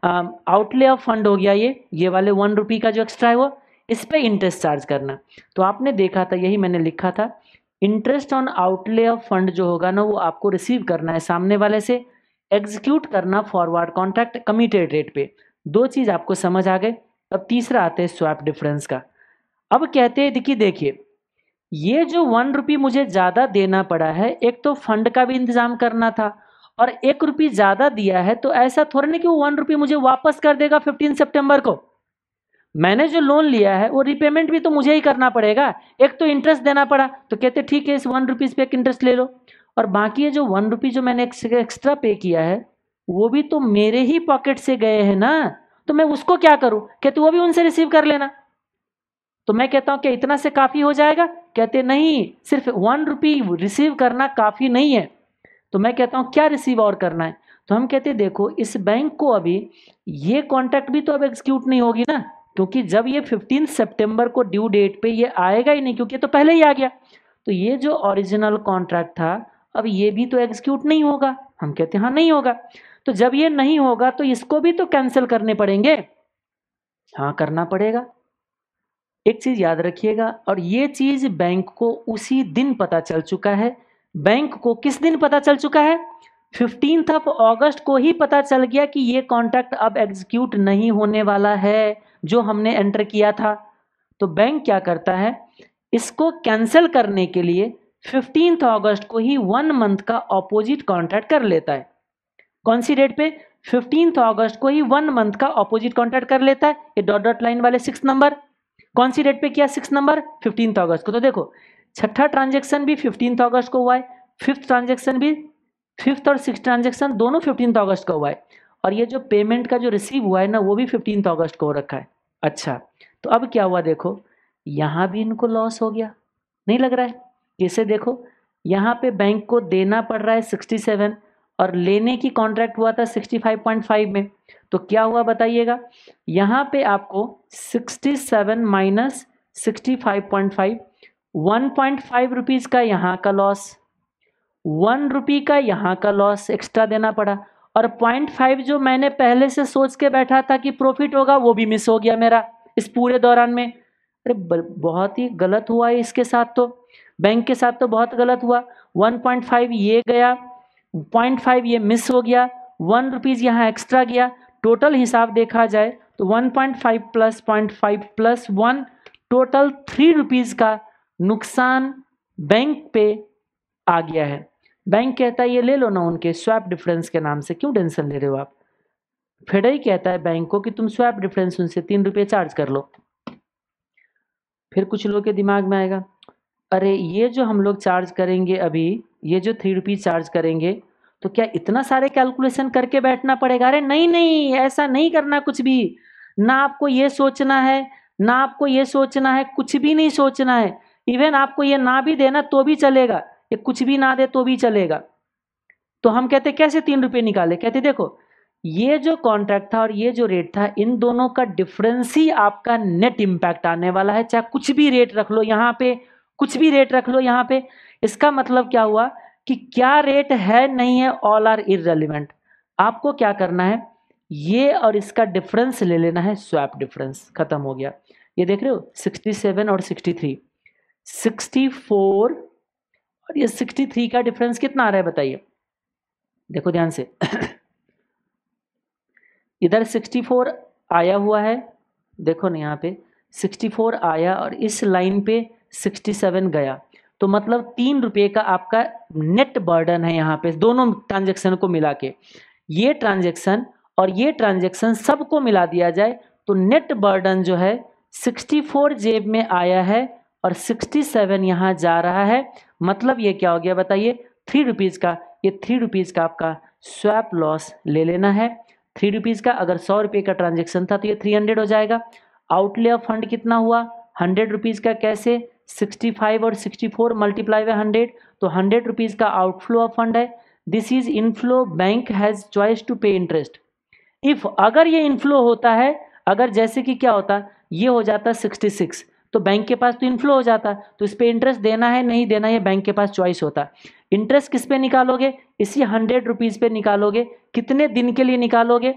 आउटले ऑफ़ फंड हो गया ये। ये वाले वन रुपी का जो एक्स्ट्रा है वो। इस पर इंटरेस्ट चार्ज करना। तो आपने देखा था, यही मैंने लिखा था interest on outlay of fund जो होगा ना, वो आपको रिसीव करना है सामने वाले से एग्जीक्यूट करना फॉरवर्ड कॉन्ट्रैक्ट कमिटेड रेट पे। दो चीज़ आपको समझ आ गए, अब तीसरा आते हैं स्वैप डिफरेंस का। अब कहते हैं, देखिए देखिए, ये जो वन रुपी मुझे ज़्यादा देना पड़ा है, एक तो फंड का भी इंतज़ाम करना था, और एक रुपये ज़्यादा दिया है तो ऐसा थोड़ा नहीं कि वो वन रुपये मुझे वापस कर देगा फिफ्टीन सितंबर को। मैंने जो लोन लिया है, वो रिपेमेंट भी तो मुझे ही करना पड़ेगा। एक तो इंटरेस्ट देना पड़ा तो कहते, ठीक है, इस वन रुपीज़ पे एक इंटरेस्ट ले लो। और बाकी ये जो वन रुपी जो मैंने एक्स्ट्रा पे किया है, वो भी तो मेरे ही पॉकेट से गए हैं ना? तो मैं उसको क्या करूँ? कहते, वो भी उनसे रिसीव कर लेना। तो मैं कहता हूँ कि इतना से काफ़ी हो जाएगा? कहते, नहीं, सिर्फ़ वन रुपी रिसीव करना काफ़ी नहीं है। तो मैं कहता हूँ, क्या रिसीव और करना है? तो हम कहते, देखो, इस बैंक को अभी ये कॉन्ट्रैक्ट भी तो अब एग्जीक्यूट नहीं होगी ना? क्योंकि जब ये फिफ्टीन सितंबर को ड्यू डेट पे ये आएगा ही नहीं, क्योंकि तो पहले ही आ गया। तो ये जो ओरिजिनल कॉन्ट्रैक्ट था, अब ये भी तो एग्जीक्यूट नहीं होगा। हम कहते हैं हाँ नहीं होगा। तो जब ये नहीं होगा तो इसको भी तो कैंसिल करने पड़ेंगे। हाँ करना पड़ेगा। एक चीज़ याद रखिएगा, और ये चीज़ बैंक को उसी दिन पता चल चुका है। बैंक को किस दिन पता चल चुका है? फिफ्टीन ऑफ़ अगस्त को ही पता चल गया कि ये कॉन्ट्रैक्ट अब एग्जीक्यूट नहीं होने वाला है। जो हमने एंटर किया था। तो बैंक क्या करता है? इसको कैंसिल करने के लिए फिफ्टीन अगस्त को ही वन मंथ का ऑपोजिट कॉन्ट्रैक्ट कर लेता है। कौन सी डेट पे? फिफ्टीन अगस्त को ही वन मंथ का ऑपोजिट कॉन्ट्रैक्ट कर लेता है। ये डॉट डॉट लाइन वाले सिक्स नंबर कौन सी डेट पे किया सिक्स नंबर फिफ्टीन अगस्त को। तो देखो, छठा ट्रांजेक्शन भी फिफ्टीन अगस्त को हुआ है फिफ्थ ट्रांजेक्शन भी फिफ्थ और सिक्स ट्रांजेक्शन दोनों फिफ्टीन अगस्त को हुआ है। और ये जो पेमेंट का जो रिसीव हुआ है ना, वो भी फिफ्टीन अगस्त को रखा है। अच्छा तो अब क्या हुआ देखो, यहाँ भी इनको लॉस हो गया। नहीं लग रहा है? कैसे देखो, यहाँ पे बैंक को देना पड़ रहा है सिक्सटी सेवन और लेने की कॉन्ट्रैक्ट हुआ था सिक्सटी फाइव पॉइंट फाइव में। तो क्या हुआ बताइएगा? यहाँ पे आपको sixty seven minus sixty five point five one point five rupees का यहाँ का लॉस वन रुपी का यहाँ का लॉस एक्स्ट्रा देना पड़ा। और पॉइंट फाइव जो मैंने पहले से सोच के बैठा था कि प्रॉफिट होगा, वो भी मिस हो गया मेरा इस पूरे दौरान में। अरे बहुत ही गलत हुआ है इसके साथ तो। बैंक के साथ तो बहुत गलत हुआ। 1.5 ये गया 0.5 ये मिस हो गया वन रुपीज़ यहाँ एक्स्ट्रा गया। टोटल हिसाब देखा जाए तो 1.5 plus point five plus one total three rupees का नुकसान बैंक पे आ गया है। बैंक कहता है, ये ले लो ना उनके स्वैप डिफरेंस के नाम से, क्यों टेंशन ले रहे हो आप? फेडा ही कहता है बैंक को कि तुम स्वैप डिफरेंस उनसे तीन रुपये चार्ज कर लो। फिर कुछ लोग के दिमाग में आएगा, अरे, ये जो हम लोग चार्ज करेंगे अभी, ये जो थ्री रुपीज़ चार्ज करेंगे तो क्या इतना सारे कैलकुलेशन करके बैठना पड़ेगा? अरे, नहीं नहीं, ऐसा नहीं करना कुछ भी। ना आपको ये सोचना है, ना आपको ये सोचना है, कुछ भी नहीं सोचना है। इवन आपको ये ना भी देना तो भी चलेगा। ये कुछ भी ना दे तो भी चलेगा। तो हम कहते, कैसे तीन रुपये निकाले? कहते, देखो, ये जो कॉन्ट्रैक्ट था और ये जो रेट था, इन दोनों का डिफरेंस ही आपका नेट इम्पैक्ट आने वाला है। चाहे कुछ भी रेट रख लो यहाँ पे, कुछ भी रेट रख लो यहाँ पे। इसका मतलब क्या हुआ कि क्या रेट है नहीं है ऑल आर इरेलीवेंट आपको क्या करना है? ये और इसका डिफरेंस ले लेना है स्वैप डिफरेंस खत्म हो गया। ये देख रहे हो 67 और 63 64 और ये 63 का डिफरेंस कितना आ रहा है बताइए। देखो ध्यान से। इधर 64 आया हुआ है। देखो ना यहाँ पे। 64 आया और इस लाइन पे सिक्सटी सेवन गया। तो मतलब तीन रुपये का आपका नेट बर्डन है यहाँ पे दोनों ट्रांजेक्शन को मिला के। ये ट्रांजेक्शन और ये ट्रांजेक्शन सबको मिला दिया जाए तो नेट बर्डन जो है सिक्सटी फोर जेब में आया है और सिक्सटी सेवन यहाँ जा रहा है। मतलब ये क्या हो गया बताइए? थ्री रुपीज़ का, ये थ्री रुपीज़ का आपका स्वैप लॉस ले लेना है। थ्री रुपीज़ का, अगर सौ रुपये का ट्रांजेक्शन था तो ये थ्री हंड्रेड हो जाएगा। आउटले ऑफ़ फंड कितना हुआ? हंड्रेड रुपीज़ का कैसे? सिक्सटी फाइव और sixty four multiply by hundred तो हंड्रेड रुपीज़ का आउटफ्लो ऑफ़ फंड है। This is inflow bank has choice to pay interest if अगर ये इनफ्लो होता है, अगर जैसे कि क्या होता? ये हो जाता सिक्सटी सिक्स तो बैंक के पास तो इनफ्लो हो जाता तो इस पर इंटरेस्ट देना है, नहीं देना है बैंक के पास चॉइस होता। है इंटरेस्ट किस पे निकालोगे? इसी हंड्रेड रुपीज़ पे निकालोगे। कितने दिन के लिए निकालोगे?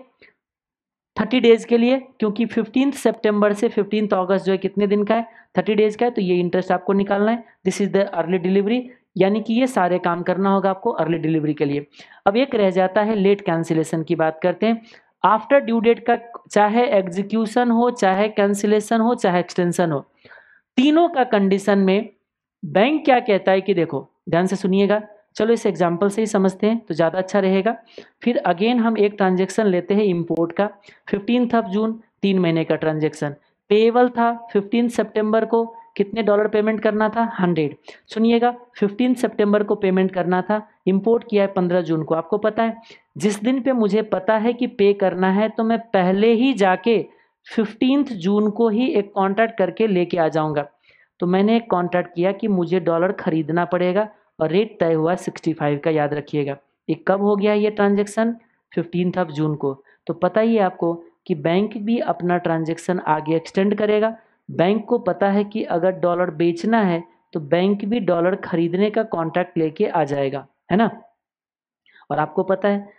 थर्टी डेज़ के लिए, क्योंकि फिफ्टीन सेप्टेम्बर से फिफ्टीन अगस्त जो है, कितने दिन का है? थर्टी डेज़ का है तो ये इंटरेस्ट आपको निकालना है। This is the early delivery यानी कि ये सारे काम करना होगा आपको अर्ली डिलीवरी के लिए। अब एक रह जाता है लेट कैंसिलेशन की बात करते हैं। आफ्टर ड्यू डेट का चाहे एग्जीक्यूशन हो, चाहे कैंसिलेशन हो, चाहे एक्सटेंशन हो तीनों का कंडीशन में बैंक क्या कहता है कि देखो, ध्यान से सुनिएगा। चलो इस एग्ज़ाम्पल से ही समझते हैं तो ज़्यादा अच्छा रहेगा। फिर अगेन हम एक ट्रांजेक्शन लेते हैं इम्पोर्ट का। फिफ्टीन ऑफ़ जून तीन महीने का ट्रांजेक्शन पेबल था फिफ्टीन सेप्टेम्बर को। कितने डॉलर पेमेंट करना था? हंड्रेड सुनिएगा फिफ्टीन सितंबर को पेमेंट करना था। इंपोर्ट किया है पंद्रह जून को। आपको पता है, जिस दिन पे मुझे पता है कि पे करना है तो मैं पहले ही जाके फिफ्टींथ जून को ही एक कॉन्ट्रैक्ट करके लेके आ जाऊँगा। तो मैंने एक कॉन्ट्रैक्ट किया कि मुझे डॉलर खरीदना पड़ेगा और रेट तय हुआ सिक्सटी फाइव का, याद रखिएगा। ये कब हो गया ये ट्रांजेक्शन? फिफ्टीन ऑफ़ जून को। तो पता ही है आपको कि बैंक भी अपना ट्रांजेक्शन आगे एक्सटेंड करेगा। बैंक को पता है कि अगर डॉलर बेचना है तो बैंक भी डॉलर खरीदने का कॉन्ट्रैक्ट लेके आ जाएगा, है ना? और आपको पता है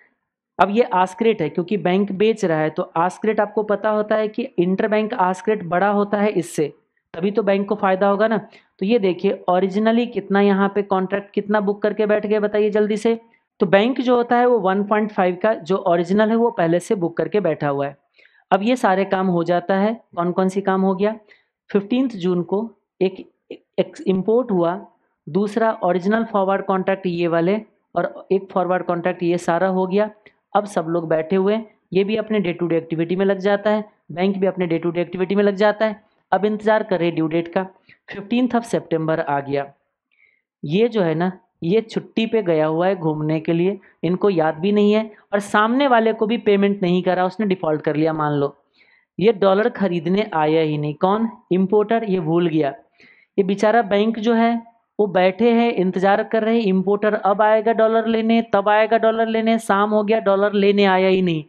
अब ये आस्क्रेट है क्योंकि बैंक बेच रहा है तो आस्क्रेट आपको पता होता है कि इंटर बैंक आस्क्रेट बड़ा होता है इससे तभी तो बैंक को फ़ायदा होगा ना। तो ये देखिए ओरिजिनली कितना यहाँ पे कॉन्ट्रैक्ट कितना बुक करके बैठ गए बताइए जल्दी से। तो बैंक जो होता है वो 1.5 का जो ओरिजिनल है वो पहले से बुक करके बैठा हुआ है। अब ये सारे काम हो जाता है कौन कौन सी काम हो गया? फिफ्टींथ जून को एक, एक इम्पोर्ट हुआ दूसरा ओरिजिनल फॉरवर्ड कॉन्ट्रैक्ट ये वाले और एक फॉरवर्ड कॉन्ट्रैक्ट ये सारा हो गया। अब सब लोग बैठे हुए ये भी अपने डे टू डे एक्टिविटी में लग जाता है। बैंक भी अपने डे टू डे एक्टिविटी में लग जाता है। अब इंतज़ार कर करें ड्यू डेट का। फिफ्टीन ऑफ़ सेप्टेम्बर आ गया। ये जो है ना, ये छुट्टी पे गया हुआ है घूमने के लिए। इनको याद भी नहीं है और सामने वाले को भी पेमेंट नहीं करा। उसने डिफ़ॉल्ट कर लिया, मान लो। ये डॉलर खरीदने आया ही नहीं। कौन? इम्पोर्टर ये भूल गया। ये बेचारा बैंक जो है वो बैठे हैं, इंतज़ार कर रहे हैं इम्पोर्टर अब आएगा डॉलर लेने, तब आएगा डॉलर लेने, शाम हो गया डॉलर लेने आया ही नहीं।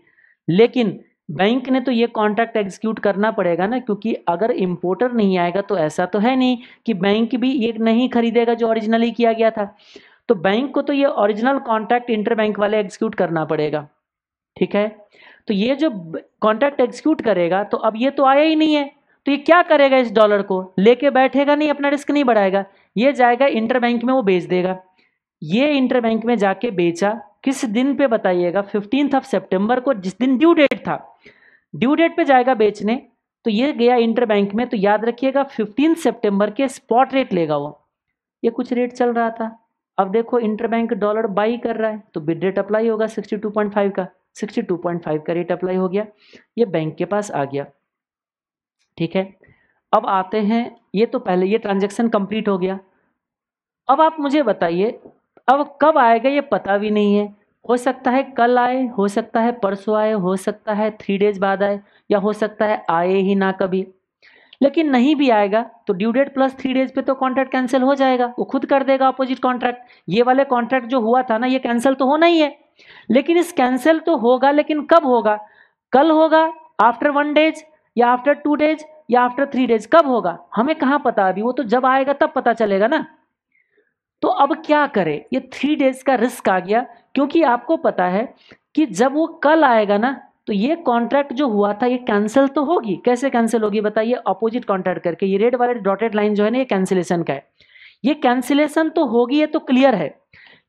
लेकिन बैंक ने तो ये कॉन्ट्रैक्ट एग्जीक्यूट करना पड़ेगा ना, क्योंकि अगर इम्पोर्टर नहीं आएगा तो ऐसा तो है नहीं कि बैंक भी ये नहीं खरीदेगा जो ओरिजिनली किया गया था। तो बैंक को तो ये ओरिजिनल कॉन्ट्रैक्ट इंटर बैंक वाले एग्जीक्यूट करना पड़ेगा। ठीक है? तो ये जो कॉन्ट्रैक्ट एग्जीक्यूट करेगा तो अब ये तो आया ही नहीं है। तो ये क्या करेगा इस डॉलर को? लेके बैठेगा नहीं, अपना रिस्क नहीं बढ़ाएगा। ये जाएगा इंटर बैंक में, वो बेच देगा। ये इंटर बैंक में जाके बेचा। किस दिन पे बताइएगा? फिफ्टीन ऑफ़ सेप्टेम्बर को, जिस दिन ड्यू डेट था। ड्यू डेट पे जाएगा बेचने। तो ये गया इंटर बैंक में। तो याद रखिएगा फिफ्टीन सेप्टेम्बर के स्पॉट रेट लेगा वो। ये कुछ रेट चल रहा था। अब देखो इंटर बैंक डॉलर बाई कर रहा है। तो बिड रेट अप्लाई होगा सिक्सटी टू पॉइंट फाइव का। सिक्सटी टू पॉइंट फाइव का रेट अप्लाई हो गया। ये बैंक के पास आ गया। ठीक है? अब आते हैं, ये तो पहले, ये ट्रांजेक्शन कंप्लीट हो गया। अब आप मुझे बताइए, अब कब आएगा ये पता भी नहीं है। हो सकता है कल आए, हो सकता है परसों आए, हो सकता है थ्री डेज़ बाद आए, या हो सकता है आए ही ना कभी। लेकिन नहीं भी आएगा तो due date plus three days पे तो कॉन्ट्रैक्ट कैंसिल हो जाएगा। वो खुद कर देगा अपोजिट कॉन्ट्रैक्ट ये वाले कॉन्ट्रैक्ट जो हुआ था ना, ये कैंसिल तो होना ही है। लेकिन इस कैंसिल तो होगा, लेकिन कब होगा? कल होगा आफ्टर वन डेज़ या आफ्टर टू डेज़ या आफ्टर थ्री डेज़ कब होगा? हमें कहाँ पता अभी? वो तो जब आएगा, तब पता चलेगा ना। तो अब क्या करें? ये थ्री डेज़ का रिस्क आ गया, क्योंकि आपको पता है कि जब वो कल आएगा ना तो ये कॉन्ट्रैक्ट जो हुआ था, ये कैंसिल तो होगी। कैसे कैंसिल होगी बताइए? अपोजिट कॉन्ट्रैक्ट करके। ये रेड वाले डॉटेड लाइन जो है ना, ये कैंसिलेशन का है। ये कैंसिलेशन तो होगी, ये तो क्लियर है।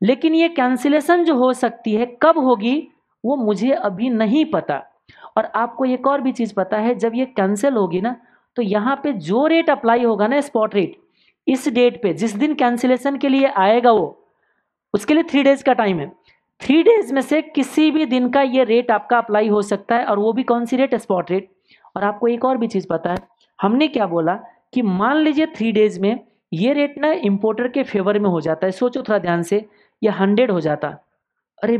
लेकिन ये कैंसिलेशन जो हो सकती है, कब होगी, वो मुझे अभी नहीं पता। और आपको एक और भी चीज़ पता है, जब ये कैंसिल होगी ना तो यहाँ पे जो रेट अप्लाई होगा ना स्पॉट रेट इस डेट पे, जिस दिन कैंसिलेशन के लिए आएगा वो, उसके लिए थ्री डेज़ का टाइम है। थ्री डेज़ में से किसी भी दिन का ये रेट आपका अप्लाई हो सकता है, और वो भी कौन सी रेट स्पॉट रेट और आपको एक और भी चीज़ पता है, हमने क्या बोला कि मान लीजिए थ्री डेज़ में ये रेट ना इम्पोर्टर के फेवर में हो जाता है, सोचो थोड़ा ध्यान से, ये हंड्रेड हो जाता। अरे,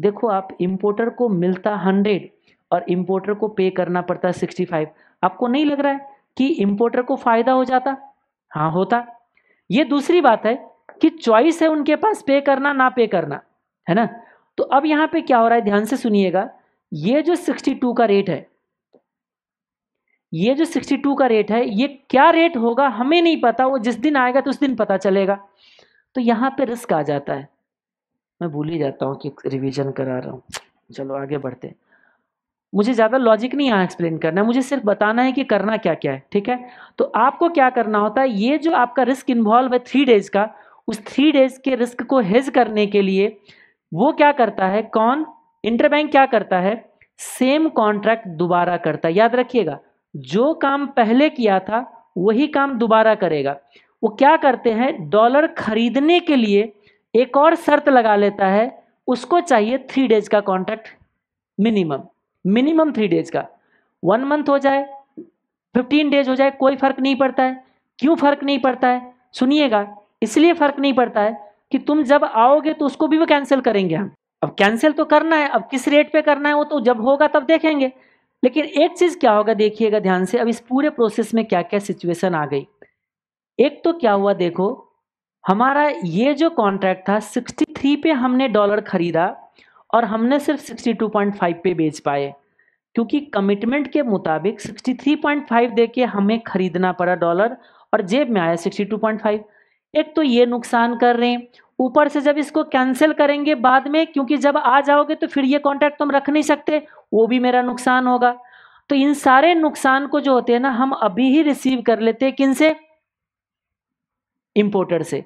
देखो आप इम्पोर्टर को मिलता हंड्रेड और इम्पोर्टर को पे करना पड़ता है सिक्सटी फाइव आपको नहीं लग रहा है कि इम्पोर्टर को फ़ायदा हो जाता? हाँ होता। ये दूसरी बात है कि चॉइस है उनके पास पे करना, ना पे करना, है ना? तो अब यहाँ पे क्या हो रहा है? ध्यान से सुनिएगा। ये जो 62 का रेट है, ये जो 62 का रेट है, ये क्या रेट होगा हमें नहीं पता। वो जिस दिन आएगा तो उस दिन पता चलेगा। तो यहाँ पे रिस्क आ जाता है। मैं भूल ही जाता हूँ कि रिवीजन करा रहा हूँ। चलो आगे बढ़ते मुझे ज़्यादा लॉजिक नहीं यहाँ एक्सप्लेन करना है। मुझे सिर्फ़ बताना है कि करना क्या क्या है, ठीक है? तो आपको क्या करना होता है, ये जो आपका रिस्क इन्वॉल्व है थ्री डेज़ का, उस थ्री डेज़ के रिस्क को हेज करने के लिए वो क्या करता है, कौन? इंटरबैंक क्या करता है? सेम कॉन्ट्रैक्ट दोबारा करता है। याद रखिएगा, जो काम पहले किया था, वही काम दोबारा करेगा। वो क्या करते हैं डॉलर खरीदने के लिए एक और शर्त लगा लेता है, उसको चाहिए थ्री डेज़ का contract minimum minimum three days का। वन मंथ हो जाए, फिफ्टीन डेज़ हो जाए, कोई फ़र्क नहीं पड़ता है। क्यों फ़र्क नहीं पड़ता है? सुनिएगा, इसलिए फ़र्क नहीं पड़ता है कि तुम जब आओगे तो उसको भी वो कैंसिल करेंगे हम। अब कैंसिल तो करना है, अब किस रेट पे करना है वो तो जब होगा तब देखेंगे। लेकिन एक चीज़ क्या होगा, देखिएगा ध्यान से, अब इस पूरे प्रोसेस में क्या क्या सिचुएशन आ गई। एक तो क्या हुआ देखो, हमारा ये जो कॉन्ट्रैक्ट था 63 पे हमने डॉलर खरीदा और हमने सिर्फ़ 62.5 पे बेच पाए। क्योंकि कमिटमेंट के मुताबिक 63.5 देके हमें खरीदना पड़ा डॉलर और जेब में आया 62.5 एक तो ये नुकसान कर रहे हैं। ऊपर से जब इसको कैंसिल करेंगे बाद में, क्योंकि जब आ जाओगे तो फिर ये कॉन्ट्रैक्ट तुम रख नहीं सकते, वो भी मेरा नुकसान होगा। तो इन सारे नुकसान को जो होते हैं ना, हम अभी ही रिसीव कर लेते हैं किन से? इंपोर्टर से।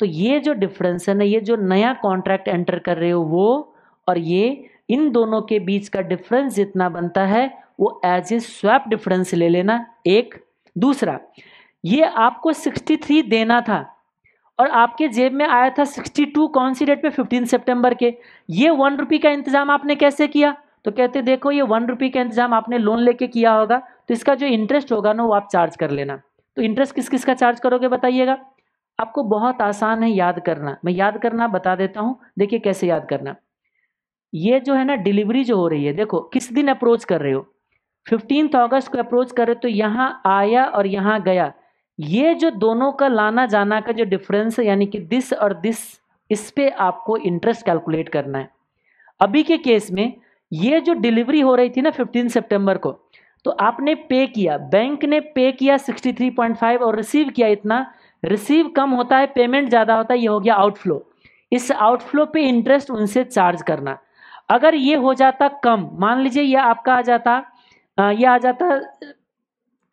तो ये जो डिफरेंस है ना, ये जो नया कॉन्ट्रैक्ट एंटर कर रहे हो वो और ये इन दोनों के बीच का डिफरेंस जितना बनता है, वो एज ए स्वैप डिफरेंस ले लेना एक। दूसरा, ये आपको 63 देना था और आपके जेब में आया था 62 कौन सी डेट पे? 15 सितंबर के। ये वन रुपी का इंतज़ाम आपने कैसे किया? तो कहते, देखो, ये वन रुपी का इंतज़ाम आपने लोन लेके किया होगा तो इसका जो इंटरेस्ट होगा ना, वो आप चार्ज कर लेना। तो इंटरेस्ट किस किस का चार्ज करोगे बताइएगा? आपको बहुत आसान है याद करना। मैं याद करना बता देता हूँ। देखिए कैसे याद करना। ये जो है ना डिलीवरी जो हो रही है, देखो, किस दिन अप्रोच कर रहे हो? फिफ्टीन अगस्त को अप्रोच कर रहे हो तो यहाँ आया और यहाँ गया। ये जो दोनों का लाना जाना का जो डिफरेंस है, यानी कि दिस और दिस इस पे आपको इंटरेस्ट कैलकुलेट करना है। अभी के केस में ये जो डिलीवरी हो रही थी ना 15 सितंबर को तो आपने पे किया बैंक ने पे किया 63.5 और रिसीव किया इतना। रिसीव कम होता है पेमेंट ज़्यादा होता है, ये हो गया आउटफ्लो इस आउटफ्लो पे इंटरेस्ट उनसे चार्ज करना। अगर ये हो जाता कम, मान लीजिए ये आपका आ जाता ये आ जाता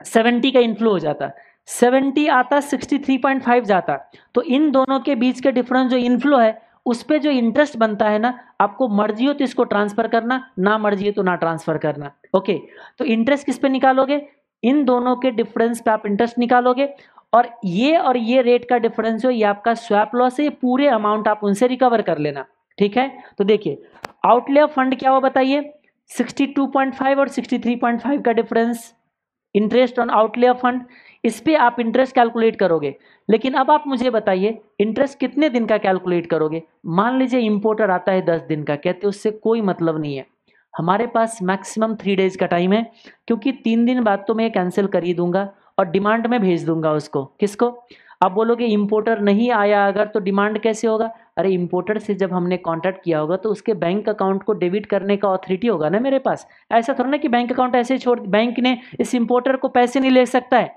सेवेंटी का इन्फ्लो हो जाता, सेवेंटी आता, सिक्सटी थ्री पॉइंट फाइव जाता तो इन दोनों के बीच के डिफरेंस जो इनफ्लो है, उस पर जो इंटरेस्ट बनता है ना, आपको मर्ज़ी हो तो इसको ट्रांसफ़र करना, ना मर्ज़ी हो तो ना ट्रांसफ़र करना ओके तो इंटरेस्ट किस पे निकालोगे? इन दोनों के डिफरेंस पे आप इंटरेस्ट निकालोगे, और ये और ये रेट का डिफरेंस जो, ये आपका स्वैप लॉस है, ये पूरे अमाउंट आप उनसे रिकवर कर लेना, ठीक है? तो देखिए आउटले ऑफ़ फंड क्या हो बताइए? 62.5 और 63.5 का difference interest on outlay of fund इस पर आप इंटरेस्ट कैलकुलेट करोगे। लेकिन अब आप मुझे बताइए इंटरेस्ट कितने दिन का कैलकुलेट करोगे? मान लीजिए इंपोर्टर आता है दस दिन का, कहते उससे कोई मतलब नहीं है। हमारे पास मैक्सिमम थ्री डेज़ का टाइम है, क्योंकि तीन दिन बाद तो मैं कैंसिल कर ही दूँगा और डिमांड में भेज दूँगा उसको। किसको? आप बोलोगे इंपोर्टर नहीं आया अगर तो डिमांड कैसे होगा? अरे इंपोर्टर से जब हमने कांटेक्ट किया होगा तो उसके बैंक अकाउंट को डेबिट करने का अथॉरिटी होगा ना मेरे पास? ऐसा थोड़ा ना कि बैंक अकाउंट ऐसे छोड़ बैंक ने इस इंपोर्टर को पैसे नहीं ले सकता है।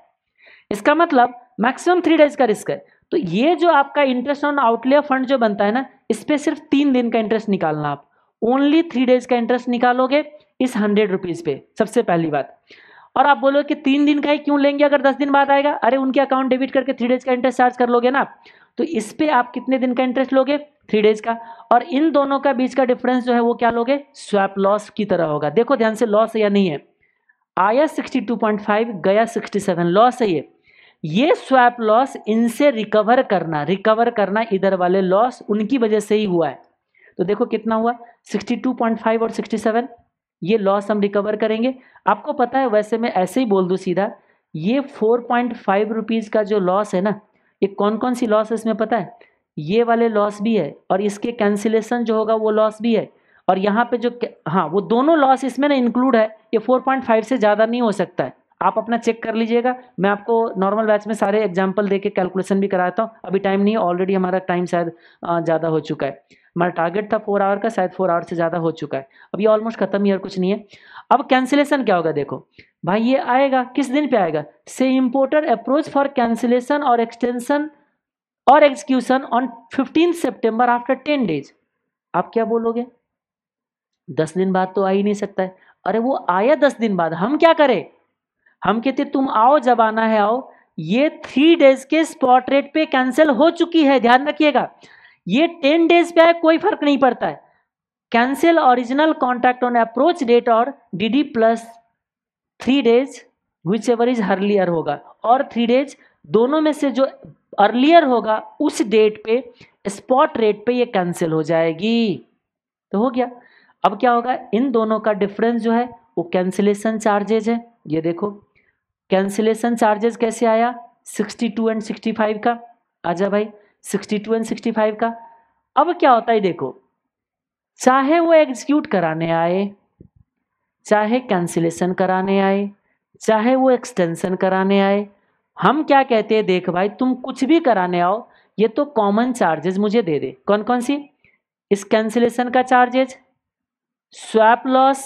इसका मतलब मैक्सिमम थ्री डेज़ का रिस्क है। तो ये जो आपका इंटरेस्ट ऑन आउटले फंड जो बनता है ना, इस पर सिर्फ़ तीन दिन का इंटरेस्ट निकालना आप। ओनली थ्री डेज़ का इंटरेस्ट निकालोगे इस हंड्रेड रुपीज़ पे, सबसे पहली बात। और आप बोलो कि तीन दिन का ही क्यों लेंगे? अगर दस दिन बाद आएगा, अरे, उनके अकाउंट डेबिट करके थ्री डेज़ का इंटरेस्ट चार्ज कर लोगे ना तो इस पर आप कितने दिन का इंटरेस्ट लोगे? थ्री डेज़ का। और इन दोनों का बीच का डिफरेंस जो है वो क्या लोगे? स्वैप लॉस की तरह होगा। देखो ध्यान से लॉस या नहीं है। आया 62.5 गया 67 लॉस है ये। ये स्वैप लॉस इनसे रिकवर करना रिकवर करना इधर वाले लॉस उनकी वजह से ही हुआ है। तो देखो कितना हुआ? 62.5 और 67 ये लॉस हम रिकवर करेंगे। आपको पता है, वैसे मैं ऐसे ही बोल दूँ सीधा, ये 4.5 रुपीज़ का जो लॉस है ना ये कौन कौन सी लॉस इसमें पता है? ये वाले लॉस भी है और इसके कैंसिलेशन जो होगा वो लॉस भी है। और यहाँ पे जो हाँ वो दोनों लॉस इसमें ना इंक्लूड है, ये 4.5 से ज़्यादा नहीं हो सकता है। आप अपना चेक कर लीजिएगा। मैं आपको नॉर्मल बैच में सारे एग्ज़ाम्पल दे के कैलकुलेशन भी कराता हूँ। अभी टाइम नहीं है ऑलरेडी हमारा टाइम शायद ज़्यादा हो चुका है। हमारा टारगेट था फोर आवर का, शायद फोर आवर से ज़्यादा हो चुका है। अभी ऑलमोस्ट खत्म ही और कुछ नहीं है। अब कैंसिलेशन क्या होगा देखो? भाई ये आएगा, किस दिन पे आएगा? से इम्पोर्टर अप्रोच फॉर कैंसिलेशन और एक्सटेंशन और execution on fifteen September after ten days आप क्या बोलोगे? दस दिन बाद तो आ ही नहीं सकता है। अरे वो आया दस दिन बाद, हम क्या करें? हम कहते, तुम आओ, जब आना है, आओ। ये थ्री डेज़ के स्पॉट रेट पे कैंसिल हो चुकी है, ध्यान रखिएगा। ये टेन डेज़ पे आए, कोई फ़र्क नहीं पड़ता है। Cancel original contact on approach date और D D plus three days whichever is earlier होगा। और थ्री डेज़ दोनों में से जो अर्लियर होगा, उस डेट पे स्पॉट रेट पे ये कैंसिल हो जाएगी। तो हो गया। अब क्या होगा? इन दोनों का डिफरेंस जो है, वो कैंसिलेशन चार्जेज है। ये देखो कैंसिलेशन चार्जेस कैसे आया? 62 एंड 65 का। आजा भाई 62 एंड 65 का। अब क्या होता है, देखो, चाहे वो एग्जीक्यूट कराने आए चाहे कैंसिलेशन कराने आए, चाहे वो एक्सटेंशन कराने आए। हम क्या कहते हैं, देख भाई, तुम कुछ भी कराने आओ, ये तो कॉमन चार्जेस मुझे दे दे। कौन कौन सी? इस कैंसिलेशन का चार्जेज स्वैप लॉस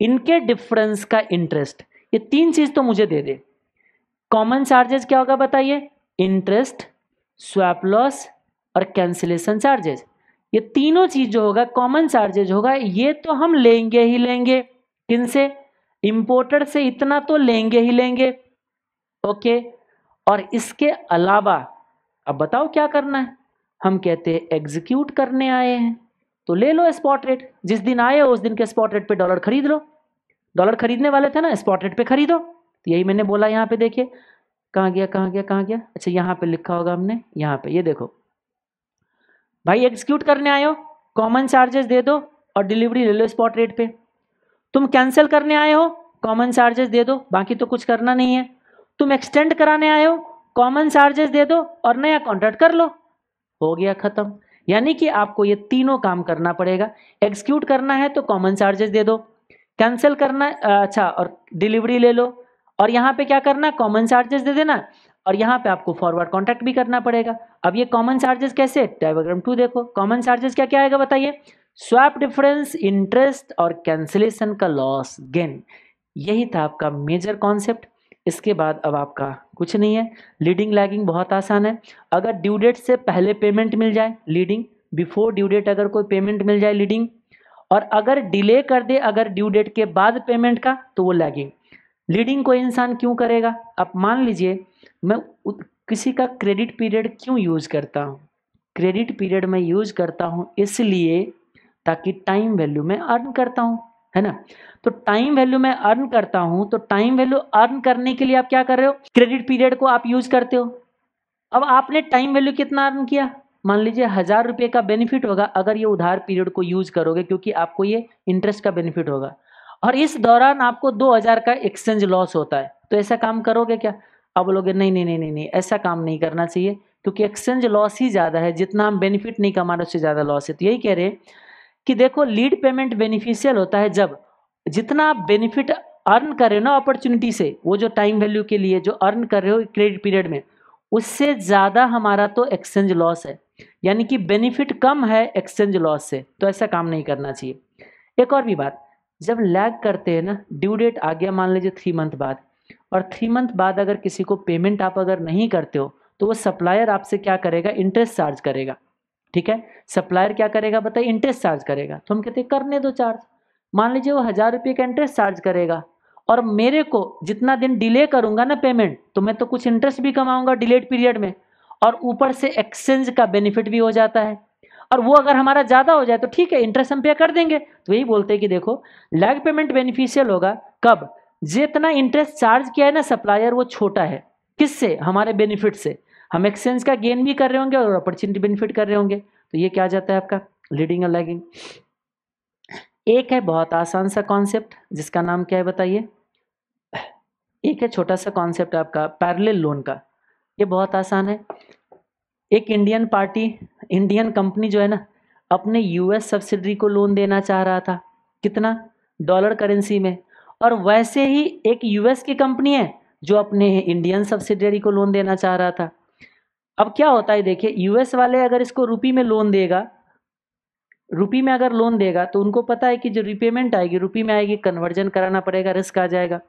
इनके डिफरेंस का इंटरेस्ट ये तीन चीज़ तो मुझे दे दे। कॉमन चार्जेस क्या होगा बताइए? इंटरेस्ट स्वैप लॉस और कैंसिलेशन चार्जेस ये तीनों चीज़ जो होगा कॉमन चार्जेज होगा, ये तो हम लेंगे ही लेंगे। किन से इंपोर्टर से इतना तो लेंगे ही लेंगे। ओके और इसके अलावा, अब बताओ क्या करना है? हम कहते हैं एग्जीक्यूट करने आए हैं। तो ले लो स्पॉट रेट जिस दिन आए, उस दिन के स्पॉट रेट पे डॉलर खरीद लो। डॉलर खरीदने वाले थे ना स्पॉट रेट पे खरीदो। तो यही मैंने बोला यहाँ पे, देखिए। कहाँ गया कहाँ गया कहाँ गया? अच्छा यहाँ पे लिखा होगा हमने, यहाँ पे। ये देखो। भाई एग्जीक्यूट करने आए हो। कॉमन चार्जेस दे दो और डिलीवरी ले लो स्पॉट रेट पे। तुम कैंसिल करने आए हो कॉमन चार्जेस दे दो, बाकी तो कुछ करना नहीं है। तुम एक्सटेंड कराने आए हो कॉमन चार्जेस दे दो और नया कॉन्ट्रैक्ट कर लो। हो गया खत्म। यानी कि आपको ये तीनों काम करना पड़ेगा। एग्जीक्यूट करना है तो कॉमन चार्जेस दे दो। कैंसिल करना अच्छा और डिलीवरी ले लो। और यहाँ पे क्या करना कॉमन चार्जेस दे देना। और यहाँ पे आपको फॉरवर्ड कॉन्टैक्ट भी करना पड़ेगा। अब ये कॉमन चार्जेस कैसे? डायग्राम टू देखो। कॉमन चार्जेस क्या क्या आएगा बताइए। स्वैप डिफरेंस इंटरेस्ट और कैंसिलेशन का लॉस गेन यही था आपका मेजर कॉन्सेप्ट इसके बाद अब आपका कुछ नहीं है. लीडिंग लैगिंग बहुत आसान है. अगर ड्यू डेट से पहले पेमेंट मिल जाए लीडिंग बिफोर ड्यू डेट अगर कोई पेमेंट मिल जाए लीडिंग और अगर डिले कर दे, अगर ड्यू डेट के बाद पेमेंट का तो वो लैगिंग लीडिंग कोई इंसान क्यों करेगा? आप मान लीजिए, मैं किसी का क्रेडिट पीरियड क्यों यूज़ करता हूँ? क्रेडिट पीरियड में यूज़ करता हूँ इसलिए ताकि टाइम वैल्यू में अर्न करता हूँ, है ना? तो टाइम वैल्यू में अर्न करता हूँ तो टाइम वैल्यू अर्न करने के लिए आप क्या कर रहे हो? क्रेडिट पीरियड को आप यूज़ करते हो। अब आपने टाइम वैल्यू कितना अर्न किया? मान लीजिए हज़ार रुपये का बेनिफिट होगा, अगर ये उधार पीरियड को यूज़ करोगे, क्योंकि आपको ये इंटरेस्ट का बेनिफिट होगा। और इस दौरान आपको दो हज़ार का एक्सचेंज लॉस होता है। तो ऐसा काम करोगे क्या? अब बोलोगे, नहीं नहीं नहीं नहीं नहीं, ऐसा काम नहीं करना चाहिए, क्योंकि एक्सचेंज लॉस ही ज़्यादा है। जितना हम बेनिफिट नहीं कमा रहे, उससे ज़्यादा लॉस है। तो यही कह रहे हैं कि देखो लीड पेमेंट बेनिफिशियल होता है जब जितना आप बेनिफिट अर्न कर रहे हो ना अपॉर्चुनिटी से, वो जो टाइम वैल्यू के लिए जो अर्न कर रहे हो क्रेडिट पीरियड में, उससे ज़्यादा हमारा तो एक्सचेंज लॉस है। यानी कि बेनिफिट कम है एक्सचेंज लॉस से। तो ऐसा काम नहीं करना चाहिए। एक और भी बात, जब लैग करते हैं ना ड्यू डेट आ गया, मान लीजिए थ्री मंथ बाद, और थ्री मंथ बाद अगर किसी को पेमेंट आप अगर नहीं करते हो तो वो सप्लायर आपसे क्या करेगा? इंटरेस्ट चार्ज करेगा। ठीक है? सप्लायर क्या करेगा बताइए? इंटरेस्ट चार्ज करेगा। तो हम कहते हैं, करने दो चार्ज मान लीजिए वो हज़ार रुपये का इंटरेस्ट चार्ज करेगा और मेरे को जितना दिन डिले करूँगा ना पेमेंट तो मैं तो कुछ इंटरेस्ट भी कमाऊँगा डिलेड पीरियड में और ऊपर से एक्सचेंज का बेनिफिट भी हो जाता है। और वो अगर हमारा ज़्यादा हो जाए तो ठीक है इंटरेस्ट हम पे कर देंगे। तो यही बोलते हैं कि देखो लैग पेमेंट बेनिफिशियल होगा। कब? जितना इंटरेस्ट चार्ज किया है ना सप्लायर वो छोटा है। किससे? हमारे बेनिफिट से। हम एक्सचेंज का गेन भी कर रहे होंगे और अपॉर्चुनिटी बेनिफिट कर रहे होंगे। तो ये क्या जाता है आपका? लीडिंग और लैगिंग एक है बहुत आसान सा कॉन्सेप्ट जिसका नाम क्या है बताइए? एक है छोटा सा कॉन्सेप्ट आपका पैरेलल लोन का। ये बहुत आसान है। एक इंडियन पार्टी इंडियन कंपनी जो है ना, अपने यूएस सब्सिडरी को लोन देना चाह रहा था। कितना? डॉलर करेंसी में। और वैसे ही एक यूएस की कंपनी है, जो अपने इंडियन सब्सिडरी को लोन देना चाह रहा था। अब क्या होता है, देखिए यूएस वाले अगर इसको रुपी में लोन देगा रुपी में अगर लोन देगा तो उनको पता है कि जो रिपेमेंट आएगी रुपी में आएगी कन्वर्जन कराना पड़ेगा रिस्क आ जाएगा।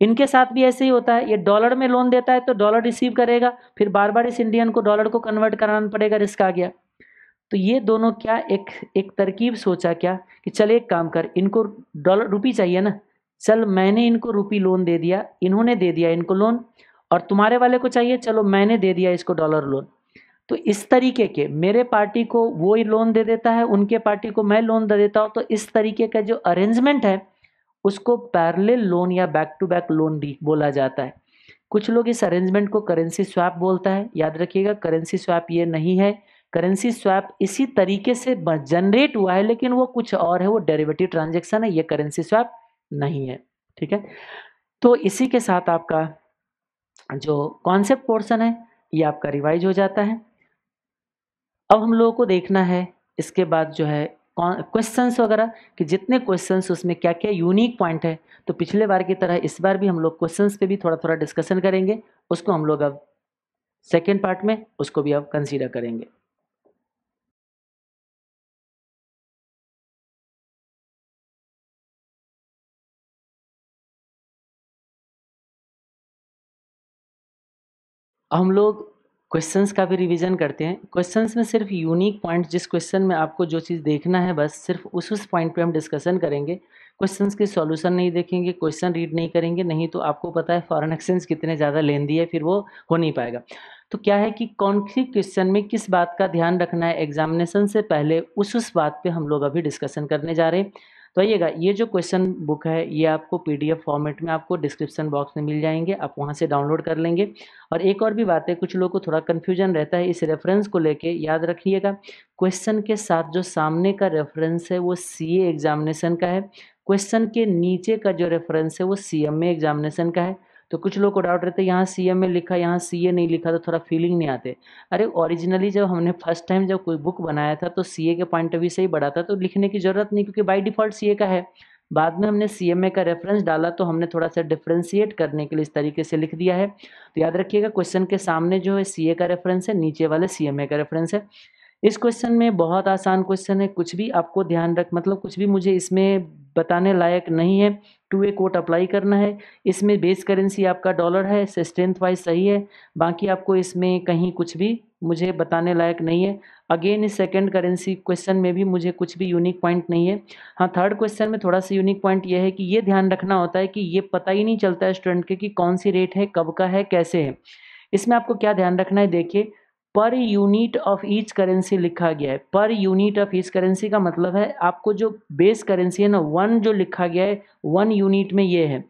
इनके साथ भी ऐसे ही होता है, ये डॉलर में लोन देता है तो डॉलर रिसीव करेगा, फिर बार बार इस इंडियन को डॉलर को कन्वर्ट कराना पड़ेगा रिस्क आ गया। तो ये दोनों क्या एक एक तरकीब सोचा क्या, कि चल एक काम कर, इनको डॉलर रुपी चाहिए ना, चल मैंने इनको रुपी लोन दे दिया, इन्होंने दे दिया इनको लोन और तुम्हारे वाले को चाहिए, चलो मैंने दे दिया इसको डॉलर लोन तो इस तरीके के मेरे पार्टी को वो ही लोन दे देता है, उनके पार्टी को मैं लोन दे देता हूँ तो इस तरीके का जो अरेंजमेंट है, उसको पैरल लोन या बैक टू बैक लोन भी बोला जाता है। कुछ लोग इस अरेंजमेंट को करेंसी स्वैप बोलता है, याद रखिएगा करेंसी स्वैप ये नहीं है। करेंसी स्वैप इसी तरीके से जनरेट हुआ है, लेकिन वो कुछ और है, वो डेरिवेटिव ट्रांजेक्शन है, ये करेंसी स्वैप नहीं है, ठीक है? तो इसी के साथ आपका जो कॉन्सेप्ट पोर्सन है, ये आपका रिवाइज हो जाता है। अब हम लोगों को देखना है, इसके बाद जो है क्वेश्चंस वगैरह, कि जितने क्वेश्चंस उसमें क्या क्या यूनिक पॉइंट है तो पिछले बार की तरह इस बार भी हम लोग क्वेश्चंस पे भी थोड़ा थोड़ा डिस्कशन करेंगे, उसको हम लोग अब सेकेंड पार्ट में, उसको भी अब कंसीडर करेंगे। हम लोग क्वेश्चंस का भी रिवीजन करते हैं। क्वेश्चंस में सिर्फ़ यूनिक पॉइंट जिस क्वेश्चन में आपको जो चीज़ देखना है, बस सिर्फ़ उस उस पॉइंट पे हम डिस्कशन करेंगे। क्वेश्चंस के सॉल्यूशन नहीं देखेंगे क्वेश्चन रीड नहीं करेंगे, नहीं तो आपको पता है फॉरेन एक्सचेंज कितने ज़्यादा लेंदी है, फिर वो हो नहीं पाएगा। तो क्या है कि कौन सी क्वेश्चन में किस बात का ध्यान रखना है? एग्जामिनेशन से पहले उस उस बात पे हम लोग अभी डिस्कशन करने जा रहे हैं। तो आइएगा, ये जो क्वेश्चन बुक है, ये आपको पीडीएफ फॉर्मेट में आपको डिस्क्रिप्शन बॉक्स में मिल जाएँगे, आप वहाँ से डाउनलोड कर लेंगे। और एक और भी बात है, कुछ लोगों को थोड़ा कन्फ्यूज़न रहता है इस रेफरेंस को लेके, याद रखिएगा क्वेश्चन के साथ जो सामने का रेफरेंस है, वो सीए एग्जामिनेशन का है। क्वेश्चन के नीचे का जो रेफरेंस है, वो सी एग्जामिनेशन का है। तो कुछ लोग को डाउट रहते यहाँ सी में लिखा, यहाँ सी नहीं लिखा तो थोड़ा फीलिंग नहीं आते। अरे ओरिजिनली जब हमने फ़र्स्ट टाइम जब कोई बुक बनाया था तो सी ए के पॉइंट ऑफ़ व्यू से ही बढ़ा था तो लिखने की ज़रूरत नहीं, क्योंकि बाई डिफ़ॉल्ट सी ए का है। बाद में हमने सी एम ए का रेफरेंस डाला तो हमने थोड़ा सा डिफ्रेंशिएट करने के लिए इस तरीके से लिख दिया है। तो याद रखिएगा क्वेश्चन के सामने जो है सी ए का रेफरेंस है, नीचे वाले सी एम ए का रेफरेंस है। इस क्वेश्चन में बहुत आसान क्वेश्चन है, कुछ भी आपको ध्यान रख मतलब कुछ भी मुझे इसमें बताने लायक नहीं है। टू ए कोट अप्लाई करना है। इसमें बेस करेंसी आपका डॉलर है स्ट्रेंथ वाइज सही है। बाकी आपको इसमें कहीं कुछ भी मुझे बताने लायक नहीं है। अगेन, इस सेकंड करेंसी क्वेश्चन में भी मुझे कुछ भी यूनिक पॉइंट नहीं है। हाँ थर्ड क्वेश्चन में थोड़ा सा यूनिक पॉइंट ये है कि ये ध्यान रखना होता है कि ये पता ही नहीं चलता है स्टूडेंट के कि कौन सी रेट है, कब का है, कैसे है। इसमें आपको क्या ध्यान रखना है, देखिए per unit of each currency लिखा गया है। Per unit of each currency का मतलब है, आपको जो बेस करेंसी है ना वन जो लिखा गया है वन यूनिट में ये है।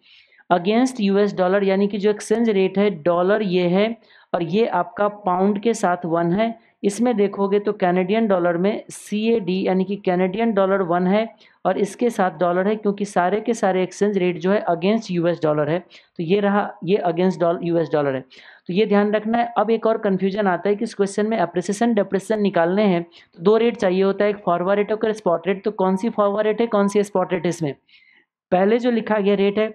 अगेंस्ट यूएस डॉलर यानी कि जो एक्सचेंज रेट है डॉलर ये है और ये आपका पाउंड के साथ वन है। इसमें देखोगे तो कैनेडियन डॉलर में सी ए डी यानी कि कैनेडियन डॉलर वन है और इसके साथ डॉलर है, क्योंकि सारे के सारे एक्सचेंज रेट जो है अगेंस्ट यूएस डॉलर है। तो ये रहा, ये अगेंस्ट डॉलर यूएस डॉलर है। तो ये ध्यान रखना है। अब एक और कन्फ्यूज़न आता है कि इस क्वेश्चन में अप्रिसिएशन डिप्रेशन निकालने हैं। तो दो रेट चाहिए होता है, एक फॉरवर्ड रेट और स्पॉट रेट तो कौन सी फॉरवर्ड रेट है, कौन सी स्पॉट रेट इसमें? पहले जो लिखा गया रेट है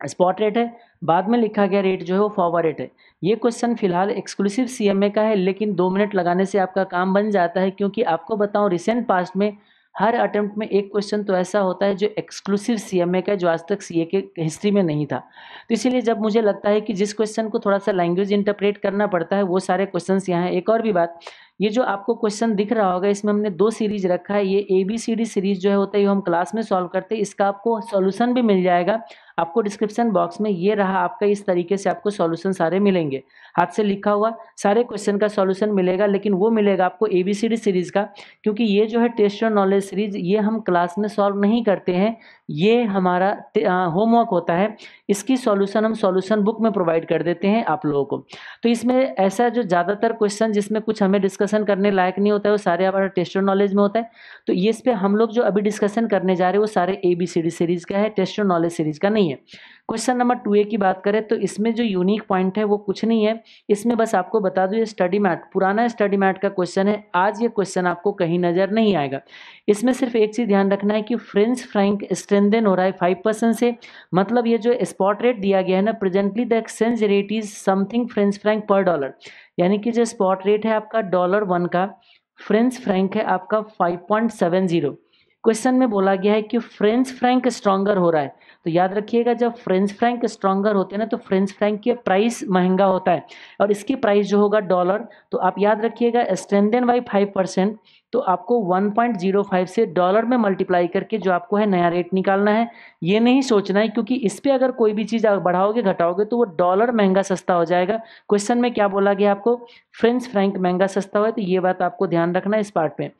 स्पॉट रेट है, बाद में लिखा गया रेट जो है वो फॉरवर्ड रेट है। ये क्वेश्चन फ़िलहाल एक्सक्लूसिव सीएमए का है, लेकिन दो मिनट लगाने से आपका काम बन जाता है, क्योंकि आपको बताऊँ रिसेंट पास्ट में हर अटेम्प्ट में एक क्वेश्चन तो ऐसा होता है जो एक्सक्लूसिव सीएमए का जो आज तक सीए के हिस्ट्री में नहीं था। तो इसीलिए जब मुझे लगता है कि जिस क्वेश्चन को थोड़ा सा लैंग्वेज इंटरप्रेट करना पड़ता है, वो सारे क्वेश्चन यहाँ हैं। एक और भी बात, ये जो आपको क्वेश्चन दिख रहा होगा, इसमें हमने दो सीरीज़ रखा है। ये A B C D series जो है होता है ये हम क्लास में सॉल्व करते हैं। इसका आपको सोल्यूशन भी मिल जाएगा। आपको डिस्क्रिप्शन बॉक्स में ये रहा आपका, इस तरीके से आपको सॉल्यूशन सारे मिलेंगे। हाथ से लिखा हुआ, सारे क्वेश्चन का सॉल्यूशन मिलेगा, लेकिन वो मिलेगा आपको A B C D series का, क्योंकि ये जो है टेस्ट और नॉलेज सीरीज़ ये हम क्लास में सॉल्व नहीं करते हैं। ये हमारा होमवर्क होता है। इसकी सॉल्यूशन हम सॉल्यूशन बुक में प्रोवाइड कर देते हैं आप लोगों को। तो इसमें ऐसा जो ज़्यादातर क्वेश्चन जिसमें कुछ हमें डिस्कशन करने लायक नहीं होता है, वो सारे हमारा टेस्ट नॉलेज में होता है। तो ये इस पर हम लोग जो अभी डिस्कशन करने जा रहे हैं, वो सारे A B C D series का है टेस्ट नॉलेज सीरीज़ का नहीं है। क्वेश्चन नंबर टू ए की बात करें तो इसमें जो यूनिक पॉइंट है वो कुछ नहीं है। इसमें बस आपको बता दूँ, ये स्टडी मैट पुराना स्टडी मैट का क्वेश्चन है। आज ये क्वेश्चन आपको कहीं नज़र नहीं आएगा। इसमें सिर्फ़ एक चीज़ ध्यान रखना है कि फ्रेंच फ्रैंक स्ट्रेंदन हो रहा है फाइव परसेंट से। मतलब ये जो स्पॉट रेट दिया गया है ना presently the exchange rate is something French franc per dollar. यानी कि जो स्पॉट रेट है आपका डॉलर वन का, फ्रेंच फ्रैंक है आपका five point seven zero. Question में बोला गया है कि फ्रेंच फ्रैंक स्ट्रॉन्गर हो रहा है। तो याद रखिएगा, जब फ्रेंच फ्रैंक स्ट्रॉन्गर होते हैं ना तो फ्रेंच फ्रैंक के प्राइस महँगा होता है। और इसकी प्राइस जो होगा डॉलर तो आप याद रखिएगा स्ट्रेंदन बाई फाइव परसेंट तो आपको 1.05 से डॉलर में मल्टीप्लाई करके जो आपको है, नया रेट निकालना है। ये नहीं सोचना है, क्योंकि इस पर अगर कोई भी चीज़ बढ़ाओगे, घटाओगे तो वो डॉलर महँगा सस्ता हो जाएगा। क्वेश्चन में क्या बोला गया आपको? फ्रेंच फ्रैंक महँगा सस्ता हुआ तो ये बात आपको ध्यान रखना है इस पार्ट पे।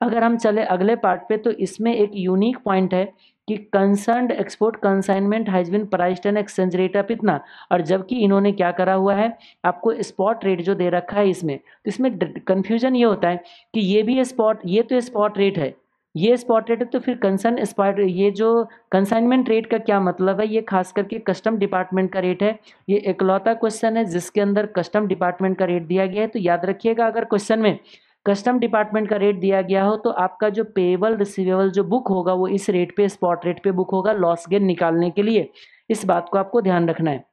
अगर हम चले अगले पार्ट पे तो इसमें एक यूनिक पॉइंट है कि concern export consignment has been priced an exchange rate of इतना। और जबकि इन्होंने क्या करा हुआ है? आपको स्पॉट रेट जो दे रखा है इसमें तो इसमें कन्फ्यूज़न ये होता है कि ये भी स्पॉट ये तो स्पॉट रेट है। ये स्पॉट रेट है तो फिर कंसर्न स्पॉट ये जो कंसाइनमेंट रेट का क्या मतलब है? ये खास करके कस्टम डिपार्टमेंट का रेट है। ये इकलौता क्वेश्चन है जिसके अंदर कस्टम डिपार्टमेंट का रेट दिया गया है। तो याद रखिएगा अगर क्वेश्चन में कस्टम डिपार्टमेंट का रेट दिया गया हो तो आपका जो पेबल रिसीवेबल जो बुक होगा, वो इस रेट पे स्पॉट रेट पे बुक होगा लॉस गेन निकालने के लिए। इस बात को आपको ध्यान रखना है।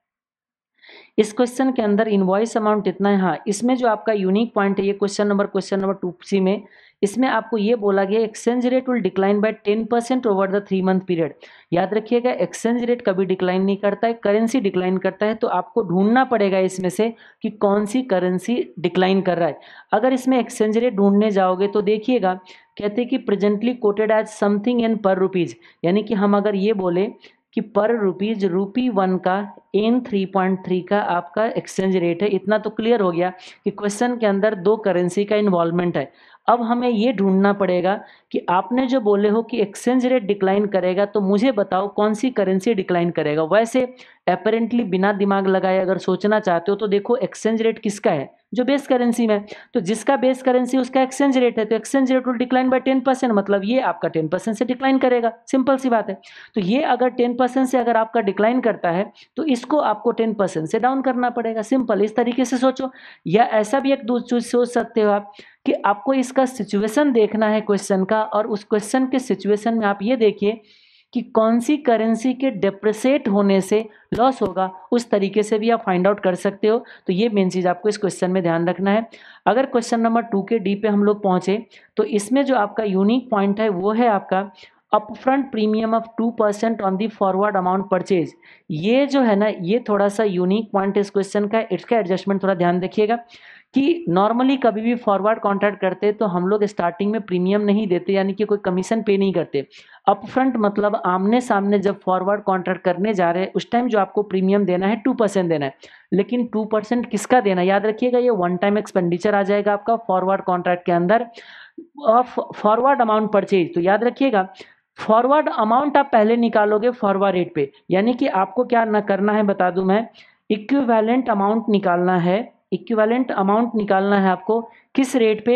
इस क्वेश्चन के अंदर इनवॉइस अमाउंट इतना है। हाँ इसमें जो आपका यूनिक पॉइंट है, ये question number question number two C में इसमें आपको ये बोला गया exchange rate will decline by ten percent over the three month period याद रखिएगा एक्सचेंज रेट कभी डिक्लाइन नहीं करता है करेंसी डिक्लाइन करता है तो आपको ढूंढना पड़ेगा इसमें से कि कौन सी करेंसी डिक्लाइन कर रहा है। अगर इसमें एक्सचेंज रेट ढूँढने जाओगे तो देखिएगा, कहते हैं कि presently quoted as something in per rupees यानी कि हम अगर ये बोले कि पर रुपीज़ रूपी वन का एन थ्री पॉइंट थ्री का आपका एक्सचेंज रेट है, इतना तो क्लियर हो गया कि क्वेश्चन के अंदर दो करेंसी का इन्वॉल्वमेंट है। अब हमें ये ढूंढना पड़ेगा कि आपने जो बोले हो कि एक्सचेंज रेट डिक्लाइन करेगा तो मुझे बताओ कौन सी करेंसी डिक्लाइन करेगा। वैसे अपेरेंटली बिना दिमाग लगाए अगर सोचना चाहते हो तो देखो एक्सचेंज रेट किसका है? जो बेस करेंसी में। तो जिसका बेस करेंसी उसका एक्सचेंज रेट है। तो exchange rate will decline by ten percent मतलब ये आपका टेन परसेंट से डिक्लाइन करेगा। सिंपल सी बात है। तो ये अगर टेन परसेंट से अगर आपका डिक्लाइन करता है तो इसको आपको टेन परसेंट से डाउन करना पड़ेगा। सिंपल इस तरीके से सोचो। या ऐसा भी एक चीज़ सोच सकते हो आप कि आपको इसका सिचुएशन देखना है क्वेश्चन का, और उस क्वेश्चन के सिचुएशन में आप ये देखिए कि कौन सी करेंसी के डिप्रेसेट होने से लॉस होगा, उस तरीके से भी आप फाइंड आउट कर सकते हो। तो ये मेन चीज़ आपको इस क्वेश्चन में ध्यान रखना है। अगर क्वेश्चन नंबर टू के डी पे हम लोग पहुँचे तो इसमें जो आपका यूनिक पॉइंट है, वो है आपका upfront premium of two percent on the forward amount purchase ये जो है ना, ये थोड़ा सा यूनिक पॉइंट इस क्वेश्चन का। इसका एडजस्टमेंट थोड़ा ध्यान देखिएगा कि नॉर्मली कभी भी फॉरवर्ड कॉन्ट्रैक्ट करते तो हम लोग स्टार्टिंग में प्रीमियम नहीं देते, यानी कि कोई कमीशन पे नहीं करते। अपफ्रंट मतलब आमने सामने जब फॉरवर्ड कॉन्ट्रैक्ट करने जा रहे हैं, उस टाइम जो आपको प्रीमियम देना है टू परसेंट देना है। लेकिन टू परसेंट किसका देना याद रखिएगा, ये वन टाइम एक्सपेंडिचर आ जाएगा आपका फॉरवर्ड कॉन्ट्रैक्ट के अंदर फॉरवर्ड अमाउंट परचेज तो याद रखिएगा फॉरवर्ड अमाउंट आप पहले निकालोगे फॉरवर्ड रेट पे। यानी कि आपको क्या ना करना है, बता दूँ मैं इक्विवेलेंट अमाउंट निकालना है इक्विवेलेंट अमाउंट निकालना है आपको किस रेट पे?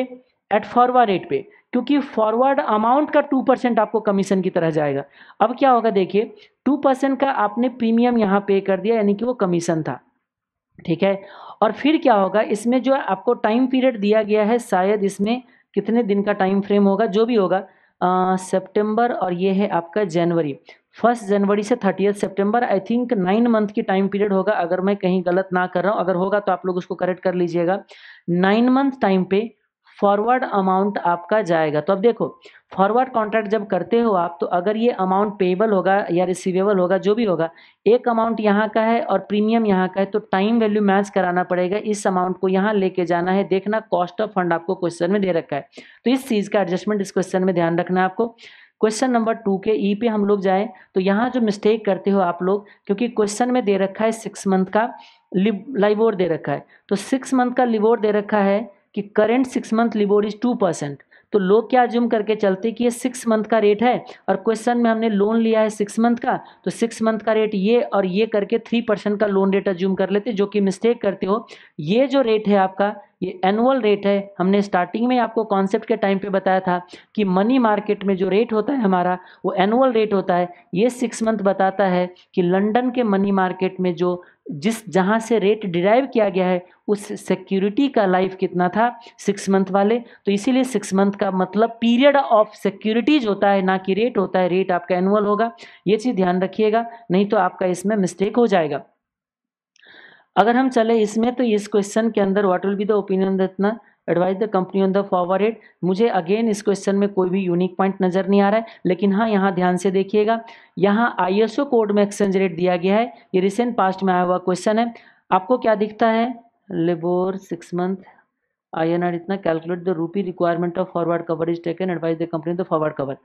एट फॉरवर्ड रेट पे। क्योंकि फॉरवर्ड अमाउंट का टू परसेंट आपको कमीशन की तरह जाएगा। अब क्या होगा देखिए टू परसेंट का आपने प्रीमियम यहाँ पे कर दिया, यानी कि वो कमीशन था। ठीक है? और फिर क्या होगा, इसमें जो आपको टाइम पीरियड दिया गया है, शायद इसमें कितने दिन का टाइम फ्रेम होगा, जो भी होगा सितंबर और ये है आपका जनवरी फ़र्स्ट जनवरी से थर्टी सितंबर आई थिंक नाइन मंथ की टाइम पीरियड होगा। अगर मैं कहीं गलत ना कर रहा हूँ, अगर होगा तो आप लोग उसको करेक्ट कर लीजिएगा। नाइन मंथ टाइम पे फॉरवर्ड अमाउंट आपका जाएगा। तो अब देखो फॉरवर्ड कॉन्ट्रैक्ट जब करते हो आप तो अगर ये अमाउंट पेबल होगा या रिसीवेबल होगा, जो भी होगा, एक अमाउंट यहाँ का है और प्रीमियम यहाँ का है तो टाइम वैल्यू मैच कराना पड़ेगा। इस अमाउंट को यहाँ लेके जाना है। देखना कॉस्ट ऑफ़ फंड आपको क्वेश्चन में दे रखा है। तो इस चीज़ का एडजस्टमेंट इस क्वेश्चन में ध्यान रखना है आपको। क्वेश्चन नंबर टू के ई e पे हम लोग जाए तो यहाँ जो मिस्टेक करते हो आप लोग, क्योंकि क्वेश्चन में दे रखा है सिक्स मंथ का लाइवोर दे रखा है। तो सिक्स मंथ का लिबोर दे रखा है कि current six month LIBOR is two percent तो लोग क्या ज्यूम करके चलते कि ये सिक्स मंथ का रेट है, और क्वेश्चन में हमने लोन लिया है सिक्स मंथ का तो सिक्स मंथ का रेट ये और ये करके थ्री परसेंट का लोन रेट अज्यूम कर लेते जो कि मिस्टेक करते हो। ये जो रेट है आपका ये एनुअल रेट है। हमने स्टार्टिंग में आपको कॉन्सेप्ट के टाइम पे बताया था कि मनी मार्केट में जो रेट होता है हमारा, वो एनुअल रेट होता है। ये सिक्स मंथ बताता है कि लंदन के मनी मार्केट में जो, जिस, जहाँ से रेट डिराइव किया गया है, उस सिक्योरिटी का लाइफ कितना था? सिक्स मंथ वाले। तो इसीलिए सिक्स मंथ का मतलब पीरियड ऑफ़ सिक्योरिटीज होता है, ना कि रेट होता है। रेट आपका एनुअल होगा। ये चीज़ ध्यान रखिएगा, नहीं तो आपका इसमें मिस्टेक हो जाएगा। अगर हम चले इसमें तो इस क्वेश्चन के अंदर what will be the opinion दैतना advise the company on the forward मुझे अगेन इस क्वेश्चन में कोई भी यूनिक पॉइंट नज़र नहीं आ रहा है, लेकिन हाँ यहाँ ध्यान से देखिएगा। यहाँ आईएसओ कोड में एक्सचेंज रेट दिया गया है। ये रिसेंट पास्ट में आया हुआ क्वेश्चन है। आपको क्या दिखता है? LIBOR six month I N R इतना calculate the rupee requirement of forward cover is taken advise the company the forward cover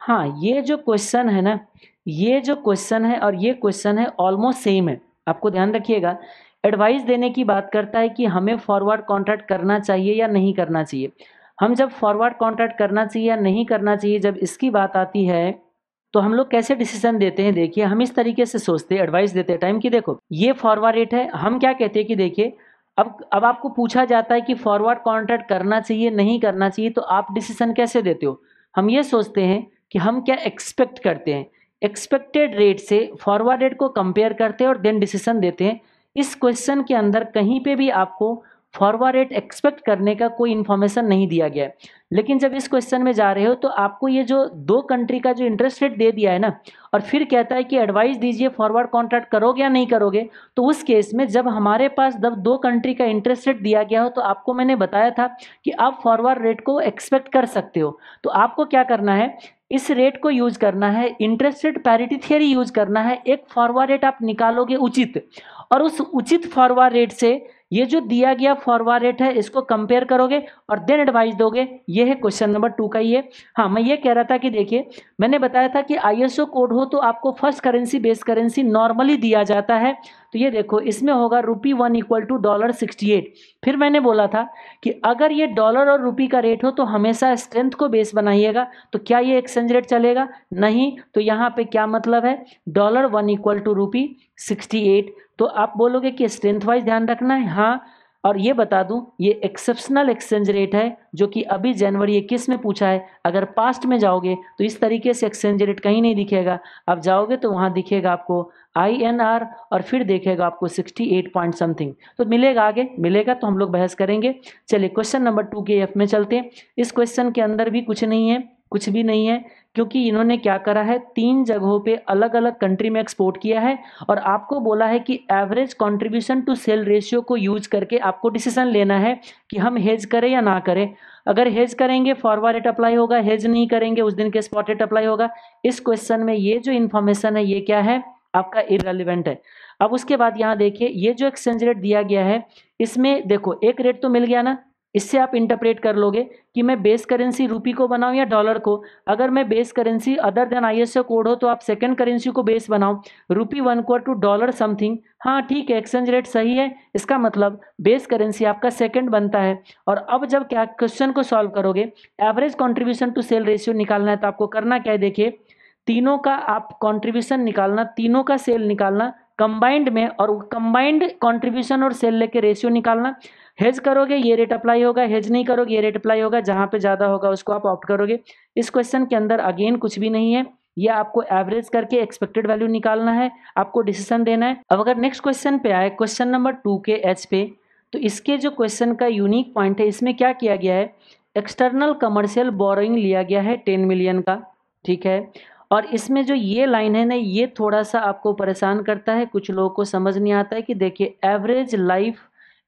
हाँ ये जो क्वेश्चन है ना, ये जो क्वेश्चन है और ये क्वेश्चन है ऑलमोस्ट सेम है। आपको ध्यान रखिएगा एडवाइस देने की बात करता है कि हमें फॉरवर्ड कॉन्ट्रैक्ट करना चाहिए या नहीं करना चाहिए। हम जब फॉरवर्ड कॉन्ट्रैक्ट करना चाहिए या नहीं करना चाहिए, जब इसकी बात आती है तो हम लोग कैसे डिसीज़न देते हैं? देखिए, हम इस तरीके से सोचते हैं एडवाइस देते हैं। टाइम की देखो, ये फॉरवर्ड रेट है, हम क्या कहते हैं कि देखिए, अब अब आपको पूछा जाता है कि फॉरवर्ड कॉन्ट्रैक्ट करना चाहिए, नहीं करना चाहिए तो आप डिसीज़न कैसे देते हो? हम ये सोचते हैं कि हम क्या एक्सपेक्ट करते हैं। एक्सपेक्टेड रेट से फॉरवर्ड रेट को कंपेयर करते हैं और देन डिसीज़न देते हैं। इस क्वेश्चन के अंदर कहीं पे भी आपको फॉरवर्ड रेट एक्सपेक्ट करने का कोई इन्फॉर्मेशन नहीं दिया गया है। लेकिन जब इस क्वेश्चन में जा रहे हो तो आपको ये जो दो कंट्री का जो इंटरेस्ट रेट दे दिया है ना, और फिर कहता है कि एडवाइस दीजिए फॉरवर्ड कॉन्ट्रैक्ट करोगे या नहीं करोगे तो उस केस में जब हमारे पास जब दो कंट्री का इंटरेस्ट रेट दिया गया हो तो आपको मैंने बताया था कि आप फॉरवर्ड रेट को एक्सपेक्ट कर सकते हो। तो आपको क्या करना है? इस रेट को यूज़ करना है interest rate parity theory use करना है, एक फॉरवर्ड रेट आप निकालोगे उचित। और उस उचित फॉरवर्ड रेट से ये जो दिया गया फॉरवर्ड रेट है, इसको कंपेयर करोगे और देन एडवाइस दोगे, ये है क्वेश्चन नंबर टू का ये। हाँ मैं ये कह रहा था कि देखिए, मैंने बताया था कि आईएसओ कोड हो तो आपको first currency base currency normally दिया जाता है। तो ये देखो, इसमें होगा rupee one equal to dollar sixty eight फिर मैंने बोला था कि अगर ये डॉलर और रुपी का रेट हो तो हमेशा स्ट्रेंथ को बेस बनाइएगा तो क्या ये एक्सचेंज रेट चलेगा? नहीं तो यहाँ पे क्या मतलब है? Dollar one equal to rupee sixty eight तो आप बोलोगे कि स्ट्रेंथ वाइज ध्यान रखना है? हाँ। और ये बता दूँ, ये एक्सेप्शनल एक्सचेंज रेट है, जो कि अभी जनवरी इक्कीस में पूछा है। अगर पास्ट में जाओगे तो इस तरीके से एक्सचेंज रेट कहीं नहीं दिखेगा। अब जाओगे तो वहाँ दिखेगा आपको आई एन आर और फिर देखेगा आपको सिक्सटी एट पॉइंट समथिंग तो मिलेगा आगे, मिलेगा तो हम लोग बहस करेंगे। चलिए क्वेश्चन नंबर टू के एफ़ में चलते हैं। इस क्वेश्चन के अंदर भी कुछ नहीं है, कुछ भी नहीं है। क्योंकि इन्होंने क्या करा है, तीन जगहों पे अलग अलग कंट्री में एक्सपोर्ट किया है और आपको बोला है कि average contribution to sale ratio को यूज़ करके आपको डिसीज़न लेना है कि हम हेज करें या ना करें। अगर हेज करेंगे फॉरवर्ड रेट अप्लाई होगा हेज नहीं करेंगे, उस दिन के स्पॉट रेट अप्लाई होगा। इस क्वेश्चन में ये जो इन्फॉर्मेशन है, ये क्या है? आपका इरेलीवेंट है। अब उसके बाद यहाँ देखिए, ये जो एक्सचेंज रेट दिया गया है, इसमें देखो, एक रेट तो मिल गया ना इससे आप इंटरप्रेट कर लोगे कि मैं बेस करेंसी रूपी को बनाऊँ या डॉलर को? अगर मैं base currency other than ISO code हो तो आप सेकंड करेंसी को बेस बनाओ। रूपी वन को टू डॉलर समथिंग हाँ ठीक है एक्सचेंज रेट सही है। इसका मतलब बेस करेंसी आपका सेकंड बनता है। और अब जब क्या क्वेश्चन को सॉल्व करोगे average contribution to sale ratio निकालना है तो आपको करना क्या है, देखिए। तीनों का आप कॉन्ट्रीब्यूशन निकालना, तीनों का सेल निकालना कंबाइंड में और कंबाइंड कंट्रीब्यूशन और सेल लेके रेशियो निकालना। हेज करोगे, ये रेट अप्लाई होगा, हेज नहीं करोगे, ये रेट अप्लाई होगा, जहाँ पे ज़्यादा होगा उसको आप ऑप्ट करोगे। इस क्वेश्चन के अंदर अगेन कुछ भी नहीं है। ये आपको एवरेज करके एक्सपेक्टेड वैल्यू निकालना है, आपको डिसीज़न देना है। अब अगर नेक्स्ट क्वेश्चन पे आए क्वेश्चन नंबर टू के एच पे तो इसके जो क्वेश्चन का यूनिक पॉइंट है, इसमें क्या किया गया है? एक्सटर्नल कमर्शियल बोरोइंग लिया गया है टेन मिलियन का, ठीक है? और इसमें जो ये लाइन है ना, ये थोड़ा सा आपको परेशान करता है। कुछ लोगों को समझ नहीं आता है कि देखिए average life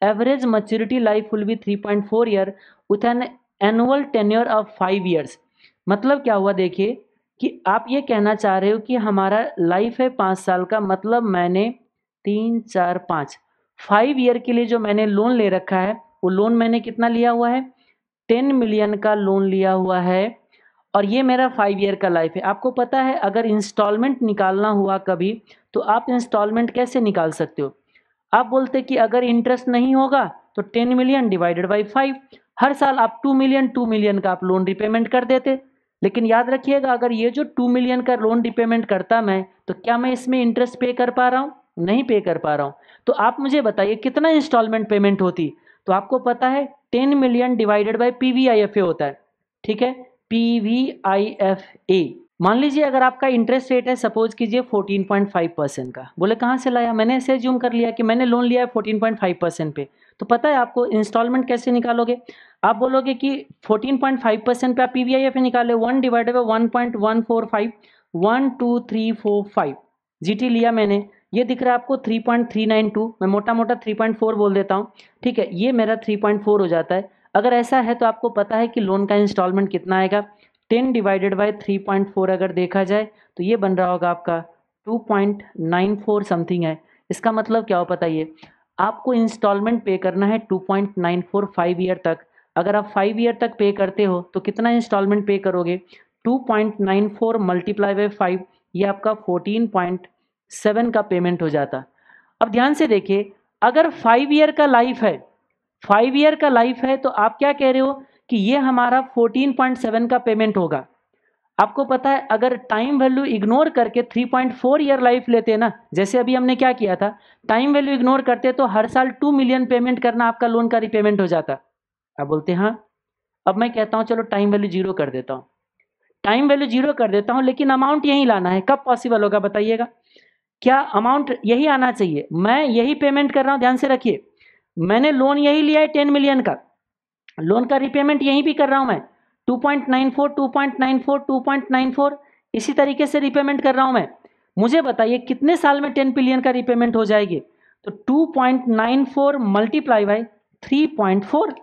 life will be three point four year with an annual tenure of five years मतलब क्या हुआ देखिए कि आप ये कहना चाह रहे हो कि हमारा लाइफ है पाँच साल का मतलब मैंने तीन, चार, पाँच। फाइव ईयर के लिए जो मैंने लोन ले रखा है, वो लोन मैंने कितना लिया हुआ है? टेन मिलियन का लोन लिया हुआ है और ये मेरा फाइव ईयर का लाइफ है। आपको पता है, अगर इंस्टॉलमेंट निकालना हुआ कभी तो आप इंस्टॉलमेंट कैसे निकाल सकते हो? आप बोलते कि अगर इंटरेस्ट नहीं होगा तो ten million divided by five हर साल आप टू मिलियन टू मिलियन का आप लोन रिपेमेंट कर देते। लेकिन याद रखिएगा, अगर ये जो टू मिलियन का लोन रिपेमेंट करता मैं तो क्या मैं इसमें इंटरेस्ट पे कर पा रहा हूँ? नहीं पे कर पा रहा हूँ। तो आप मुझे बताइए, कितना इंस्टॉलमेंट पेमेंट होती? तो आपको पता है ten million divided by P V I F A होता है। ठीक है? P V I F A मान लीजिए अगर आपका इंटरेस्ट रेट है सपोज़ कीजिए 14.5 परसेंट का। बोले, कहाँ से लाया? मैंने ऐसे ज्यूम कर लिया कि मैंने लोन लिया है 14.5 परसेंट पे। तो पता है आपको इंस्टॉलमेंट कैसे निकालोगे? आप बोलोगे कि 14.5 परसेंट पे आप पी वी आई एफ़ निकाले। One divided by one point one four five one two three four five G T लिया मैंने। ये दिख रहा है आपको three point three nine two मैं मोटा मोटा थ्री पॉइंट फोर बोल देता हूँ। ठीक है, ये मेरा थ्री पॉइंट फोर हो जाता है। अगर ऐसा है तो आपको पता है कि लोन का इंस्टॉलमेंट कितना आएगा। Ten divided by three point four अगर देखा जाए तो ये बन रहा होगा आपका two point nine four something है। इसका मतलब क्या हो बताइए आपको इंस्टॉलमेंट पे करना है two point nine four five year तक। अगर आप फाइव ईयर तक पे करते हो तो कितना इंस्टॉलमेंट पे करोगे? Two point nine four multiply by five, ये आपका फोर्टीन पॉइंट सेवन का पेमेंट हो जाता। अब ध्यान से देखिए, अगर फाइव ईयर का लाइफ है, फाइव ईयर का लाइफ है तो आप क्या कह रहे हो? कि ये हमारा 14.7 का पेमेंट होगा। आपको पता है, अगर टाइम वैल्यू इग्नोर करके 3.4 ईयर लाइफ लेते ना, जैसे अभी हमने क्या किया था टाइम वैल्यू इग्नोर करते तो हर साल टू मिलियन पेमेंट करना आपका लोन का रिपेमेंट हो जाता। आप बोलते हाँ अब मैं कहता हूँ, चलो टाइम वैल्यू ज़ीरो कर देता हूँ। टाइम वैल्यू ज़ीरो कर देता हूँ, लेकिन अमाउंट यही लाना है। कब पॉसिबल होगा बताइएगा? क्या अमाउंट यही आना चाहिए? मैं यही पेमेंट कर रहा हूँ, ध्यान से रखिए। मैंने लोन यही लिया है टेन मिलियन का। लोन का रिपेमेंट यहीं भी कर रहा हूँ मैं। 2.94 2.94 2.94 इसी तरीके से रिपेमेंट कर रहा हूँ मैं। मुझे बताइए, कितने साल में 10 बिलियन का रिपेमेंट हो जाएगी? तो 2.94 मल्टीप्लाई बाई 3.4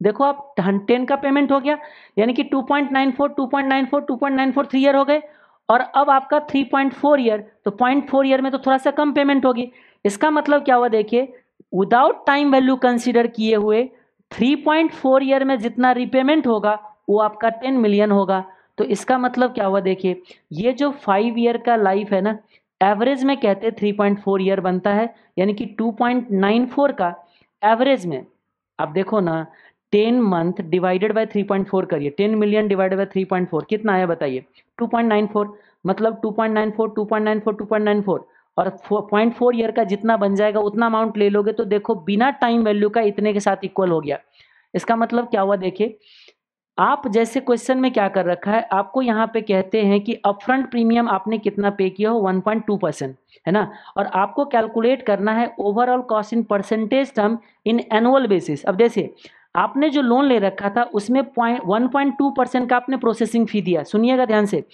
देखो आप टेन का पेमेंट हो गया, यानी कि 2.94 2.94 2.94 थ्री ईयर हो गए, और अब आपका 3.4 ईयर तो 0.4 ईयर में तो थोड़ा सा कम पेमेंट होगी। इसका मतलब क्या हुआ, देखिए विदाउट टाइम वैल्यू कंसीडर किए हुए 3.4 ईयर में जितना रिपेमेंट होगा, वो आपका 10 मिलियन होगा। तो इसका मतलब क्या हुआ देखिए, ये जो फाइव ईयर का लाइफ है ना एवरेज में कहते 3.4 ईयर बनता है, यानी कि 2.94 का एवरेज में। आप देखो ना 10 मंथ डिवाइडेड बाय 3.4 करिए 10 मिलियन डिवाइडेड बाय 3.4 कितना आया बताइए? 2.94 मतलब 2.94 2.94 2.94 और पॉइंट फोर ईयर का जितना बन जाएगा, उतना अमाउंट ले लोगे तो देखो, बिना टाइम वैल्यू का इतने के साथ इक्वल हो गया। इसका मतलब क्या हुआ देखिए? आप जैसे क्वेश्चन में क्या कर रखा है, आपको यहाँ पे कहते हैं कि अपफ्रंट प्रीमियम आपने कितना पे किया हो? 1.2 परसेंट है ना? और आपको कैलकुलेट करना है overall cost in percentage term in annual basis अब देखिए, आपने जो लोन ले रखा था, उसमें पॉइंट परसेंट का आपने प्रोसेसिंग फ़ी दिया। सुनिएगा ध्यान से,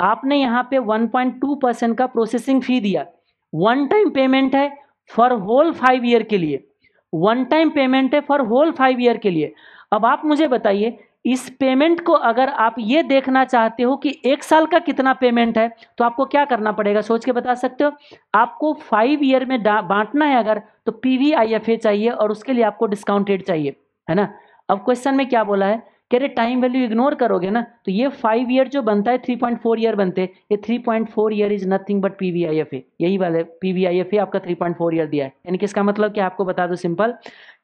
आपने यहाँ पे वन पॉइंट टू परसेंट का प्रोसेसिंग फ़ी दिया। वन टाइम पेमेंट है फॉर होल फाइव ईयर के लिए। वन टाइम पेमेंट है फॉर होल फाइव ईयर के लिए। अब आप मुझे बताइए, इस पेमेंट को अगर आप ये देखना चाहते हो कि एक साल का कितना पेमेंट है तो आपको क्या करना पड़ेगा? सोच के बता सकते हो? आपको फाइव ईयर में बांटना है अगर तो पीवीआईएफए चाहिए और उसके लिए आपको डिस्काउंट चाहिए, है ना? अब क्वेश्चन में क्या बोला है? कह रहे टाइम वैल्यू इग्नोर करोगे ना तो ये फाइव ईयर जो बनता है थ्री पॉइंट फोर ईयर बनते हैं। ये three point four year is nothing but PVIFA यही वाले पीवीआईएफए आपका थ्री पॉइंट फोर ईयर दिया है। यानी कि इसका मतलब क्या आपको बता दो सिंपल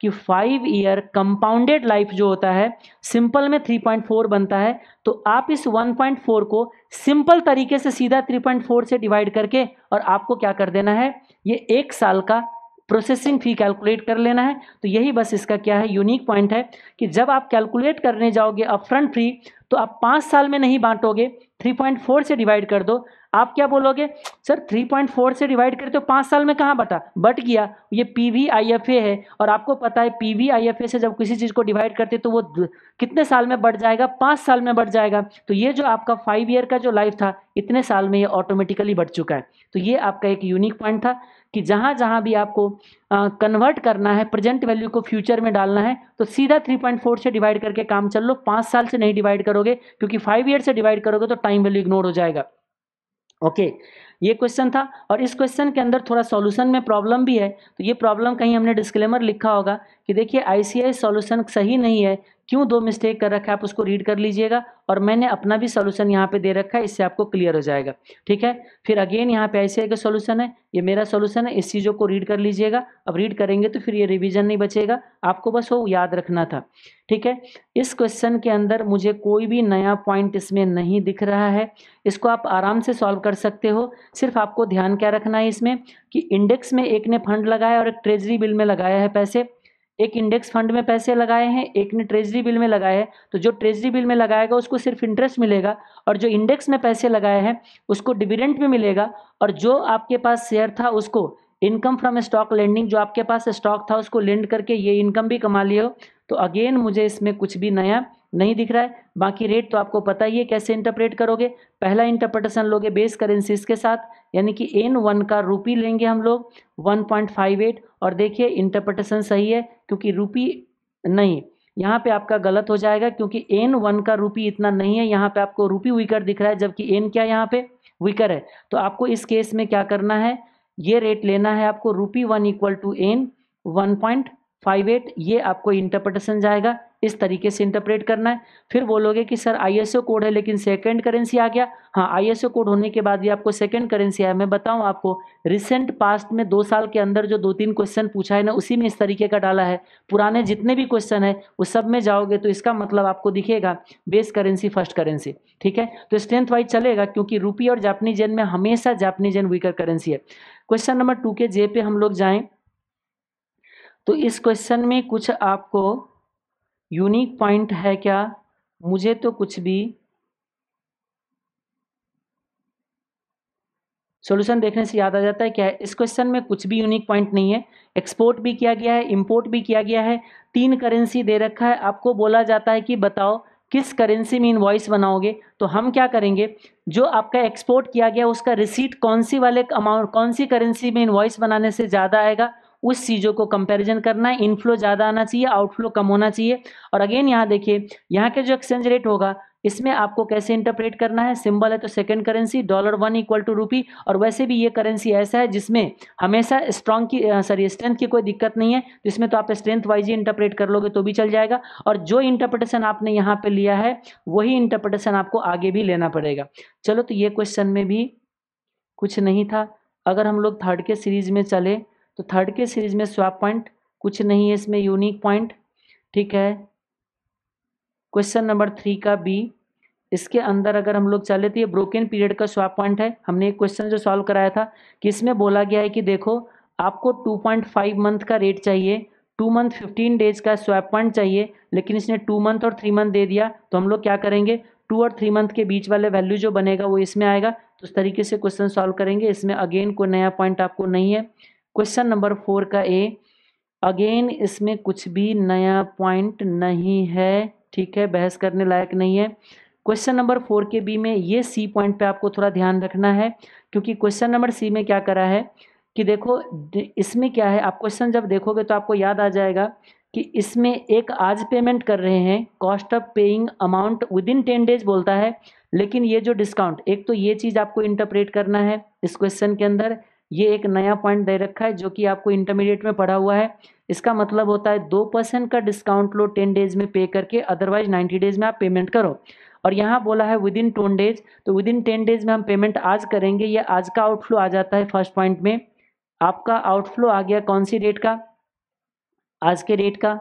कि फाइव ईयर कंपाउंडेड लाइफ जो होता है सिंपल में थ्री पॉइंट फोर बनता है तो आप इस वन पॉइंट फोर को सिंपल तरीके से सीधा थ्री पॉइंट फोर से डिवाइड करके और आपको क्या कर देना है? ये एक साल का प्रोसेसिंग फ़ी कैलकुलेट कर लेना है। तो यही बस इसका क्या है, यूनिक पॉइंट है कि जब आप कैलकुलेट करने जाओगे अपफ्रंट फ्री तो आप पाँच साल में नहीं बांटोगे। 3.4 से डिवाइड कर दो। आप क्या बोलोगे, सर 3.4 से डिवाइड करते हो पाँच साल में कहाँ बटा? बट गया। ये P V I F A है और आपको पता है, P V I F A से जब किसी चीज़ को डिवाइड करते तो वो कितने साल में बढ़ जाएगा? पाँच साल में बढ़ जाएगा। तो ये जो आपका फाइव ईयर का जो लाइफ था, इतने साल में ये ऑटोमेटिकली बढ़ चुका है। तो ये आपका एक यूनिक पॉइंट था। कि जहाँ जहाँ भी आपको कन्वर्ट करना है प्रेजेंट वैल्यू को फ्यूचर में डालना है तो सीधा 3.4 से डिवाइड करके काम चल लो। पाँच साल से नहीं डिवाइड करोगे, क्योंकि फाइव ईयर से डिवाइड करोगे तो टाइम वैल्यू इग्नोर हो जाएगा। ओके ये क्वेश्चन था और इस क्वेश्चन के अंदर थोड़ा सॉल्यूशन में प्रॉब्लम भी है। तो ये प्रॉब्लम कहीं हमने डिस्क्लेमर लिखा होगा कि देखिए आईसीआई सॉल्यूशन सही नहीं है क्यों दो मिस्टेक कर रखा है, आप उसको रीड कर लीजिएगा और मैंने अपना भी सोल्यूशन यहाँ पे दे रखा है, इससे आपको क्लियर हो जाएगा। ठीक है? फिर अगेन यहाँ पे ऐसे एक सोल्यूशन है, ये मेरा सोल्यूशन है, इस चीज़ों को रीड कर लीजिएगा। अब रीड करेंगे तो फिर ये रिविजन नहीं बचेगा। आपको बस वो याद रखना था। ठीक है? इस क्वेश्चन के अंदर मुझे कोई भी नया पॉइंट इसमें नहीं दिख रहा है। इसको आप आराम से सॉल्व कर सकते हो। सिर्फ़ आपको ध्यान क्या रखना है इसमें कि इंडेक्स में एक ने फंड लगाया और एक ट्रेजरी बिल में लगाया है पैसे। एक इंडेक्स फंड में पैसे लगाए हैं, एक ने ट्रेजरी बिल में लगाए हैं तो जो ट्रेजरी बिल में लगाएगा, उसको सिर्फ़ इंटरेस्ट मिलेगा और जो इंडेक्स में पैसे लगाए हैं, उसको डिविडेंट में मिलेगा और जो आपके पास शेयर था, उसको इनकम फ्रॉम स्टॉक लेंडिंग जो आपके पास स्टॉक था, उसको लेंड करके ये इनकम भी कमा लियो तो अगेन मुझे इसमें कुछ भी नया नहीं दिख रहा है। बाकी रेट तो आपको पता ही है कैसे इंटरप्रेट करोगे। पहला इंटरप्रिटेशन लोगे बेस करेंसीज के साथ, यानी कि एन वन का रूपी लेंगे हम लोग वन पॉइंट फाइव एट और देखिए इंटरप्रिटेशन सही है, क्योंकि रूपी नहीं, यहाँ पे आपका गलत हो जाएगा, क्योंकि एन वन का रूपी इतना नहीं है, यहाँ पे आपको रूपी वीकर दिख रहा है, जबकि एन क्या यहाँ पे? वीकर है। तो आपको इस केस में क्या करना है? ये रेट लेना है आपको rupee one equal to yen one point five eight ये आपको इंटरप्रिटेशन जाएगा। इस तरीके से इंटरप्रेट करना है। फिर बोलोगे कि, सर आईएसओ कोड है, लेकिन सेकंड करेंसी आ गया। हाँ आईएसओ कोड होने के बाद भी आपको सेकंड करेंसी आया। मैं बताऊँ आपको रिसेंट पास्ट में दो साल के अंदर जो दो तीन क्वेश्चन पूछा है ना, उसी में इस तरीके का डाला है। पुराने जितने भी क्वेश्चन है, उस सब में जाओगे तो इसका मतलब आपको दिखेगा बेस करेंसी फ़र्स्ट करेंसी ठीक है? तो स्ट्रेंथ वाइज चलेगा, क्योंकि रूपी और जापनीज जेन में हमेशा जापनीज जेन वीकर करेंसी है। क्वेश्चन नंबर टू के जे पे हम लोग जाएँ। तो इस क्वेश्चन में कुछ आपको यूनिक पॉइंट है क्या? मुझे तो कुछ भी सॉल्यूशन देखने से याद आ जाता है क्या? है इस क्वेश्चन में कुछ भी यूनिक पॉइंट नहीं है। एक्सपोर्ट भी किया गया है इंपोर्ट भी किया गया है। तीन करेंसी दे रखा है। आपको बोला जाता है कि बताओ, किस करेंसी में इनवॉइस बनाओगे? तो हम क्या करेंगे? जो आपका एक्सपोर्ट किया गया, उसका रिसीट कौन सी वाले अमाउंट कौन सी करेंसी में इनवॉइस बनाने से ज़्यादा आएगा? उस चीज़ों को कंपैरिजन करना है इनफ्लो ज़्यादा आना चाहिए आउटफ्लो कम होना चाहिए। और अगेन यहाँ देखिए, यहाँ के जो एक्सचेंज रेट होगा, इसमें आपको कैसे इंटरप्रेट करना है? सिंबल है तो second currency dollar one equal to rupee और वैसे भी ये करेंसी ऐसा है जिसमें हमेशा स्ट्रॉन्ग की सॉरी स्ट्रेंथ की कोई दिक्कत नहीं है तो इसमें तो आप स्ट्रेंथ वाइज ही इंटरप्रेट कर लोगे तो भी चल जाएगा। और जो इंटरप्रिटेशन आपने यहाँ पे लिया है, वही इंटरप्रिटेशन आपको आगे भी लेना पड़ेगा। चलो तो ये क्वेश्चन में भी कुछ नहीं था। अगर हम लोग थर्ड के सीरीज़ में चले तो थर्ड के सीरीज़ में स्वैप पॉइंट कुछ नहीं है इसमें यूनिक पॉइंट ठीक है? क्वेश्चन नंबर थ्री का बी इसके अंदर अगर हम लोग चले तो ये ब्रोकन पीरियड का स्वैप पॉइंट है। हमने एक क्वेश्चन जो सॉल्व कराया था कि इसमें बोला गया है कि देखो, आपको 2.5 मंथ का रेट चाहिए टू मंथ फिफ्टीन डेज़ का स्वैप पॉइंट चाहिए, लेकिन इसने टू मंथ और थ्री मंथ दे दिया तो हम लोग क्या करेंगे? टू और थ्री मंथ के बीच वाले वैल्यू जो बनेगा वो इसमें आएगा। तो उस तरीके से क्वेश्चन सॉल्व करेंगे। इसमें अगेन कोई नया पॉइंट आपको नहीं है। क्वेश्चन नंबर फोर का ए अगेन इसमें कुछ भी नया पॉइंट नहीं है, ठीक है? बहस करने लायक नहीं है। क्वेश्चन नंबर फोर के बी में ये सी पॉइंट पे आपको थोड़ा ध्यान रखना है, क्योंकि क्वेश्चन नंबर सी में क्या करा है कि देखो इसमें क्या है? आप क्वेश्चन जब देखोगे तो आपको याद आ जाएगा कि इसमें एक आज पेमेंट कर रहे हैं cost of paying amount within ten days बोलता है, लेकिन ये जो डिस्काउंट एक तो ये चीज़ आपको इंटरप्रेट करना है इस क्वेश्चन के अंदर ये एक नया पॉइंट दे रखा है जो कि आपको इंटरमीडिएट में पढ़ा हुआ है। इसका मतलब होता है दो परसेंट का डिस्काउंट लो टेन डेज़ में पे करके अदरवाइज़ नाइन्टी डेज़ में आप पेमेंट करो। और यहाँ बोला है विद इन टेन डेज़ तो विद इन टेन डेज़ में हम पेमेंट आज करेंगे, ये आज का आउटफ्लो आ जाता है फ़र्स्ट पॉइंट में। आपका आउटफ्लो आ गया कौन सी डेट का? आज के डेट का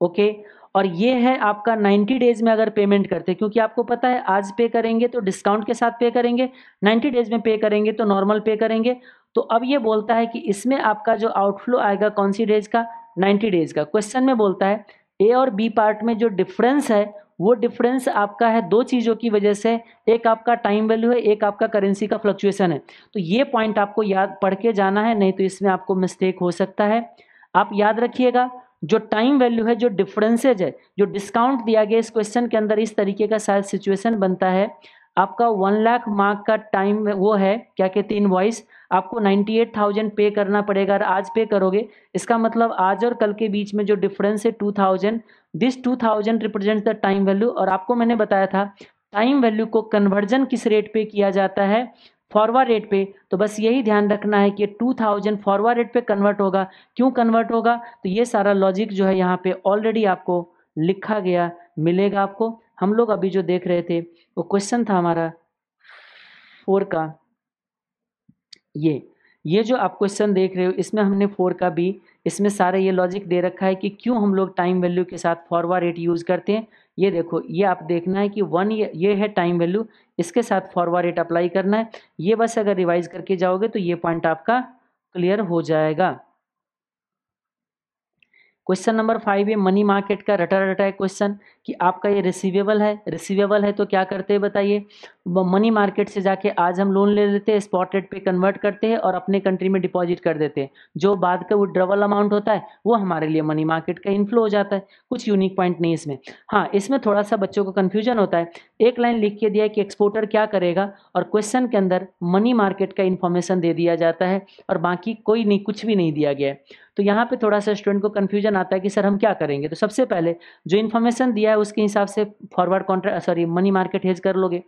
ओके और ये है आपका 90 डेज़ में अगर पेमेंट करते, क्योंकि आपको पता है आज पे करेंगे तो डिस्काउंट के साथ पे करेंगे 90 डेज़ में पे करेंगे तो नॉर्मल पे करेंगे। तो अब ये बोलता है कि इसमें आपका जो आउटफ्लो आएगा कौन सी डेज़ का? 90 डेज़ का। क्वेश्चन में बोलता है ए और बी पार्ट में जो डिफरेंस है, वो डिफरेंस आपका है दो चीज़ों की वजह से। एक आपका टाइम वैल्यू है, एक आपका करेंसी का फ्लक्चुएशन है। तो ये पॉइंट आपको याद, पढ़ के जाना है, नहीं तो इसमें आपको मिस्टेक हो सकता है। आप याद रखिएगा, जो टाइम वैल्यू है, जो डिफरेंसेज है, जो डिस्काउंट दिया गया इस क्वेश्चन के अंदर, इस तरीके का शायद सिचुएशन बनता है। आपका वन लाख मार्क का टाइम वो है, क्या कहते हैं इनवॉइस आपको नाइन्टी एट थाउज़ेंड पे करना पड़ेगा और आज पे करोगे। इसका मतलब आज और कल के बीच में जो डिफरेंस है two thousand this two thousand represent the time value और आपको मैंने बताया था टाइम वैल्यू को कन्वर्जन किस रेट पे किया जाता है? फॉरवर्ड रेट पे। तो बस यही ध्यान रखना है कि टू थाउज़ेंड फॉरवर्ड रेट पे कन्वर्ट होगा। क्यों कन्वर्ट होगा? तो ये सारा लॉजिक जो है यहाँ पे ऑलरेडी आपको लिखा गया, मिलेगा आपको। हम लोग अभी जो देख रहे थे, वो क्वेश्चन था हमारा फोर का। ये ये जो आप क्वेश्चन देख रहे हो इसमें हमने फोर का भी इसमें सारे ये लॉजिक दे रखा है कि क्यों हम लोग टाइम वैल्यू के साथ फॉरवर्ड रेट यूज़ करते हैं। ये देखो ये आप देखना है कि वन ये, ये है टाइम वैल्यू इसके साथ फॉरवर्ड रेट अप्लाई करना है। ये बस अगर रिवाइज करके जाओगे तो ये पॉइंट आपका क्लियर हो जाएगा। क्वेश्चन नंबर फाइव है मनी मार्केट का रटा रटा है क्वेश्चन कि आपका ये रिसीवेबल है। रिसीवेबल है तो क्या करते हैं बताइए? मनी मार्केट से जाके आज हम लोन ले लेते हैं स्पॉट रेट पे कन्वर्ट करते हैं और अपने कंट्री में डिपॉजिट कर देते हैं। जो बाद का विड्रॉवल अमाउंट होता है, वो हमारे लिए मनी मार्केट का इन्फ्लो हो जाता है। कुछ यूनिक पॉइंट नहीं इसमें। हाँ इसमें थोड़ा सा बच्चों को कन्फ्यूज़न होता है। एक लाइन लिख के दिया है कि एक्सपोर्टर क्या करेगा और क्वेश्चन के अंदर मनी मार्केट का इन्फॉर्मेशन दे दिया जाता है और बाकी कोई नहीं, कुछ भी नहीं दिया गया है। तो यहाँ पे थोड़ा सा स्टूडेंट को कन्फ्यूज़न आता है कि, सर, हम क्या करेंगे? तो सबसे पहले जो इन्फॉर्मेशन दिया है, उसके हिसाब से forward contract sorry money market hedge कर लोगे।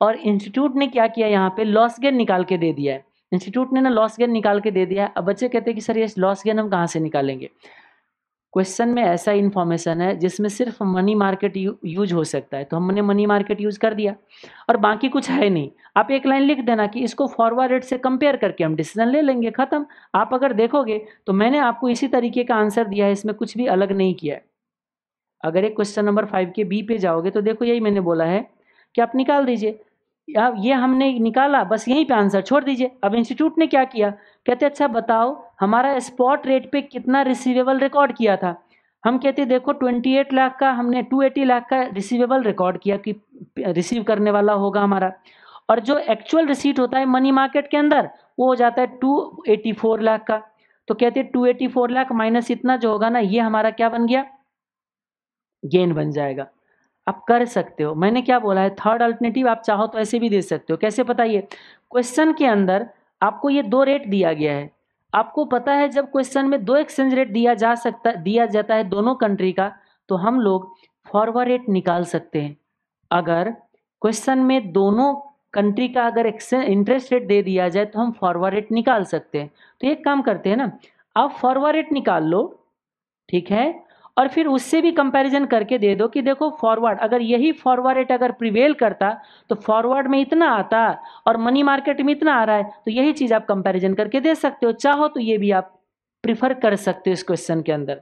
और इंस्टीट्यूट ने क्या किया यहाँ पे? लॉस गेन निकाल के दे दिया है। इंस्टीट्यूट ने ना लॉस गेन निकाल के दे दिया है। अब बच्चे कहते हैं कि, सर, ये लॉस गेन हम कहाँ से निकालेंगे? क्वेश्चन में ऐसा इन्फॉर्मेशन है जिसमें सिर्फ़ मनी मार्केट यूज़ हो सकता है। तो हमने मनी मार्केट यूज़ कर दिया। और बाकी कुछ है नहीं। आप एक लाइन लिख देना कि इसको फॉरवर्ड रेट से कंपेयर करके हम डिसीज़न ले लेंगे, खत्म। आप अगर देखोगे तो मैंने आपको इसी तरीके का आंसर दिया है, इसमें कुछ भी अलग नहीं किया है। अगर एक क्वेश्चन नंबर फाइव के बी पे जाओगे तो देखो यही मैंने बोला है कि आप निकाल दीजिए। अब ये हमने निकाला, बस यहीं पे आंसर छोड़ दीजिए। अब इंस्टीट्यूट ने क्या किया? कहते अच्छा बताओ, हमारा स्पॉट रेट पे कितना रिसीवेबल रिकॉर्ड किया था? हम कहते, देखो 28 लाख का हमने 280 लाख का रिसीवेबल रिकॉर्ड किया कि रिसीव करने वाला होगा हमारा। और जो एक्चुअल रिसीट होता है मनी मार्केट के अंदर, वो हो जाता है 284 लाख का। तो कहते हैं 284 लाख माइनस इतना जो होगा ना, ये हमारा क्या बन गया? गेन बन जाएगा। आप कर सकते हो। मैंने क्या बोला है? थर्ड अल्टरनेटिव आप चाहो तो ऐसे भी दे सकते हो। कैसे बताइए क्वेश्चन के अंदर आपको ये दो रेट दिया गया है। आपको पता है जब क्वेश्चन में दो एक्सचेंज रेट दिया जा सकता, दिया जाता है दोनों कंट्री का तो हम लोग फॉरवर्ड रेट निकाल सकते हैं। अगर क्वेश्चन में दोनों कंट्री का अगर इंटरेस्ट रेट दे दिया जाए तो हम फॉरवर्ड रेट निकाल सकते हैं। तो एक काम करते हैं ना, आप फॉरवर्ड रेट निकाल लो, ठीक है? और फिर उससे भी कंपैरिजन करके दे दो कि देखो फॉरवर्ड अगर यही फॉरवर्ड रेट अगर प्रिवेल करता तो फॉरवर्ड में इतना आता और मनी मार्केट में इतना आ रहा है तो यही चीज़ आप कंपैरिजन करके दे सकते हो। चाहो तो ये भी आप प्रिफर कर सकते हो इस क्वेश्चन के अंदर।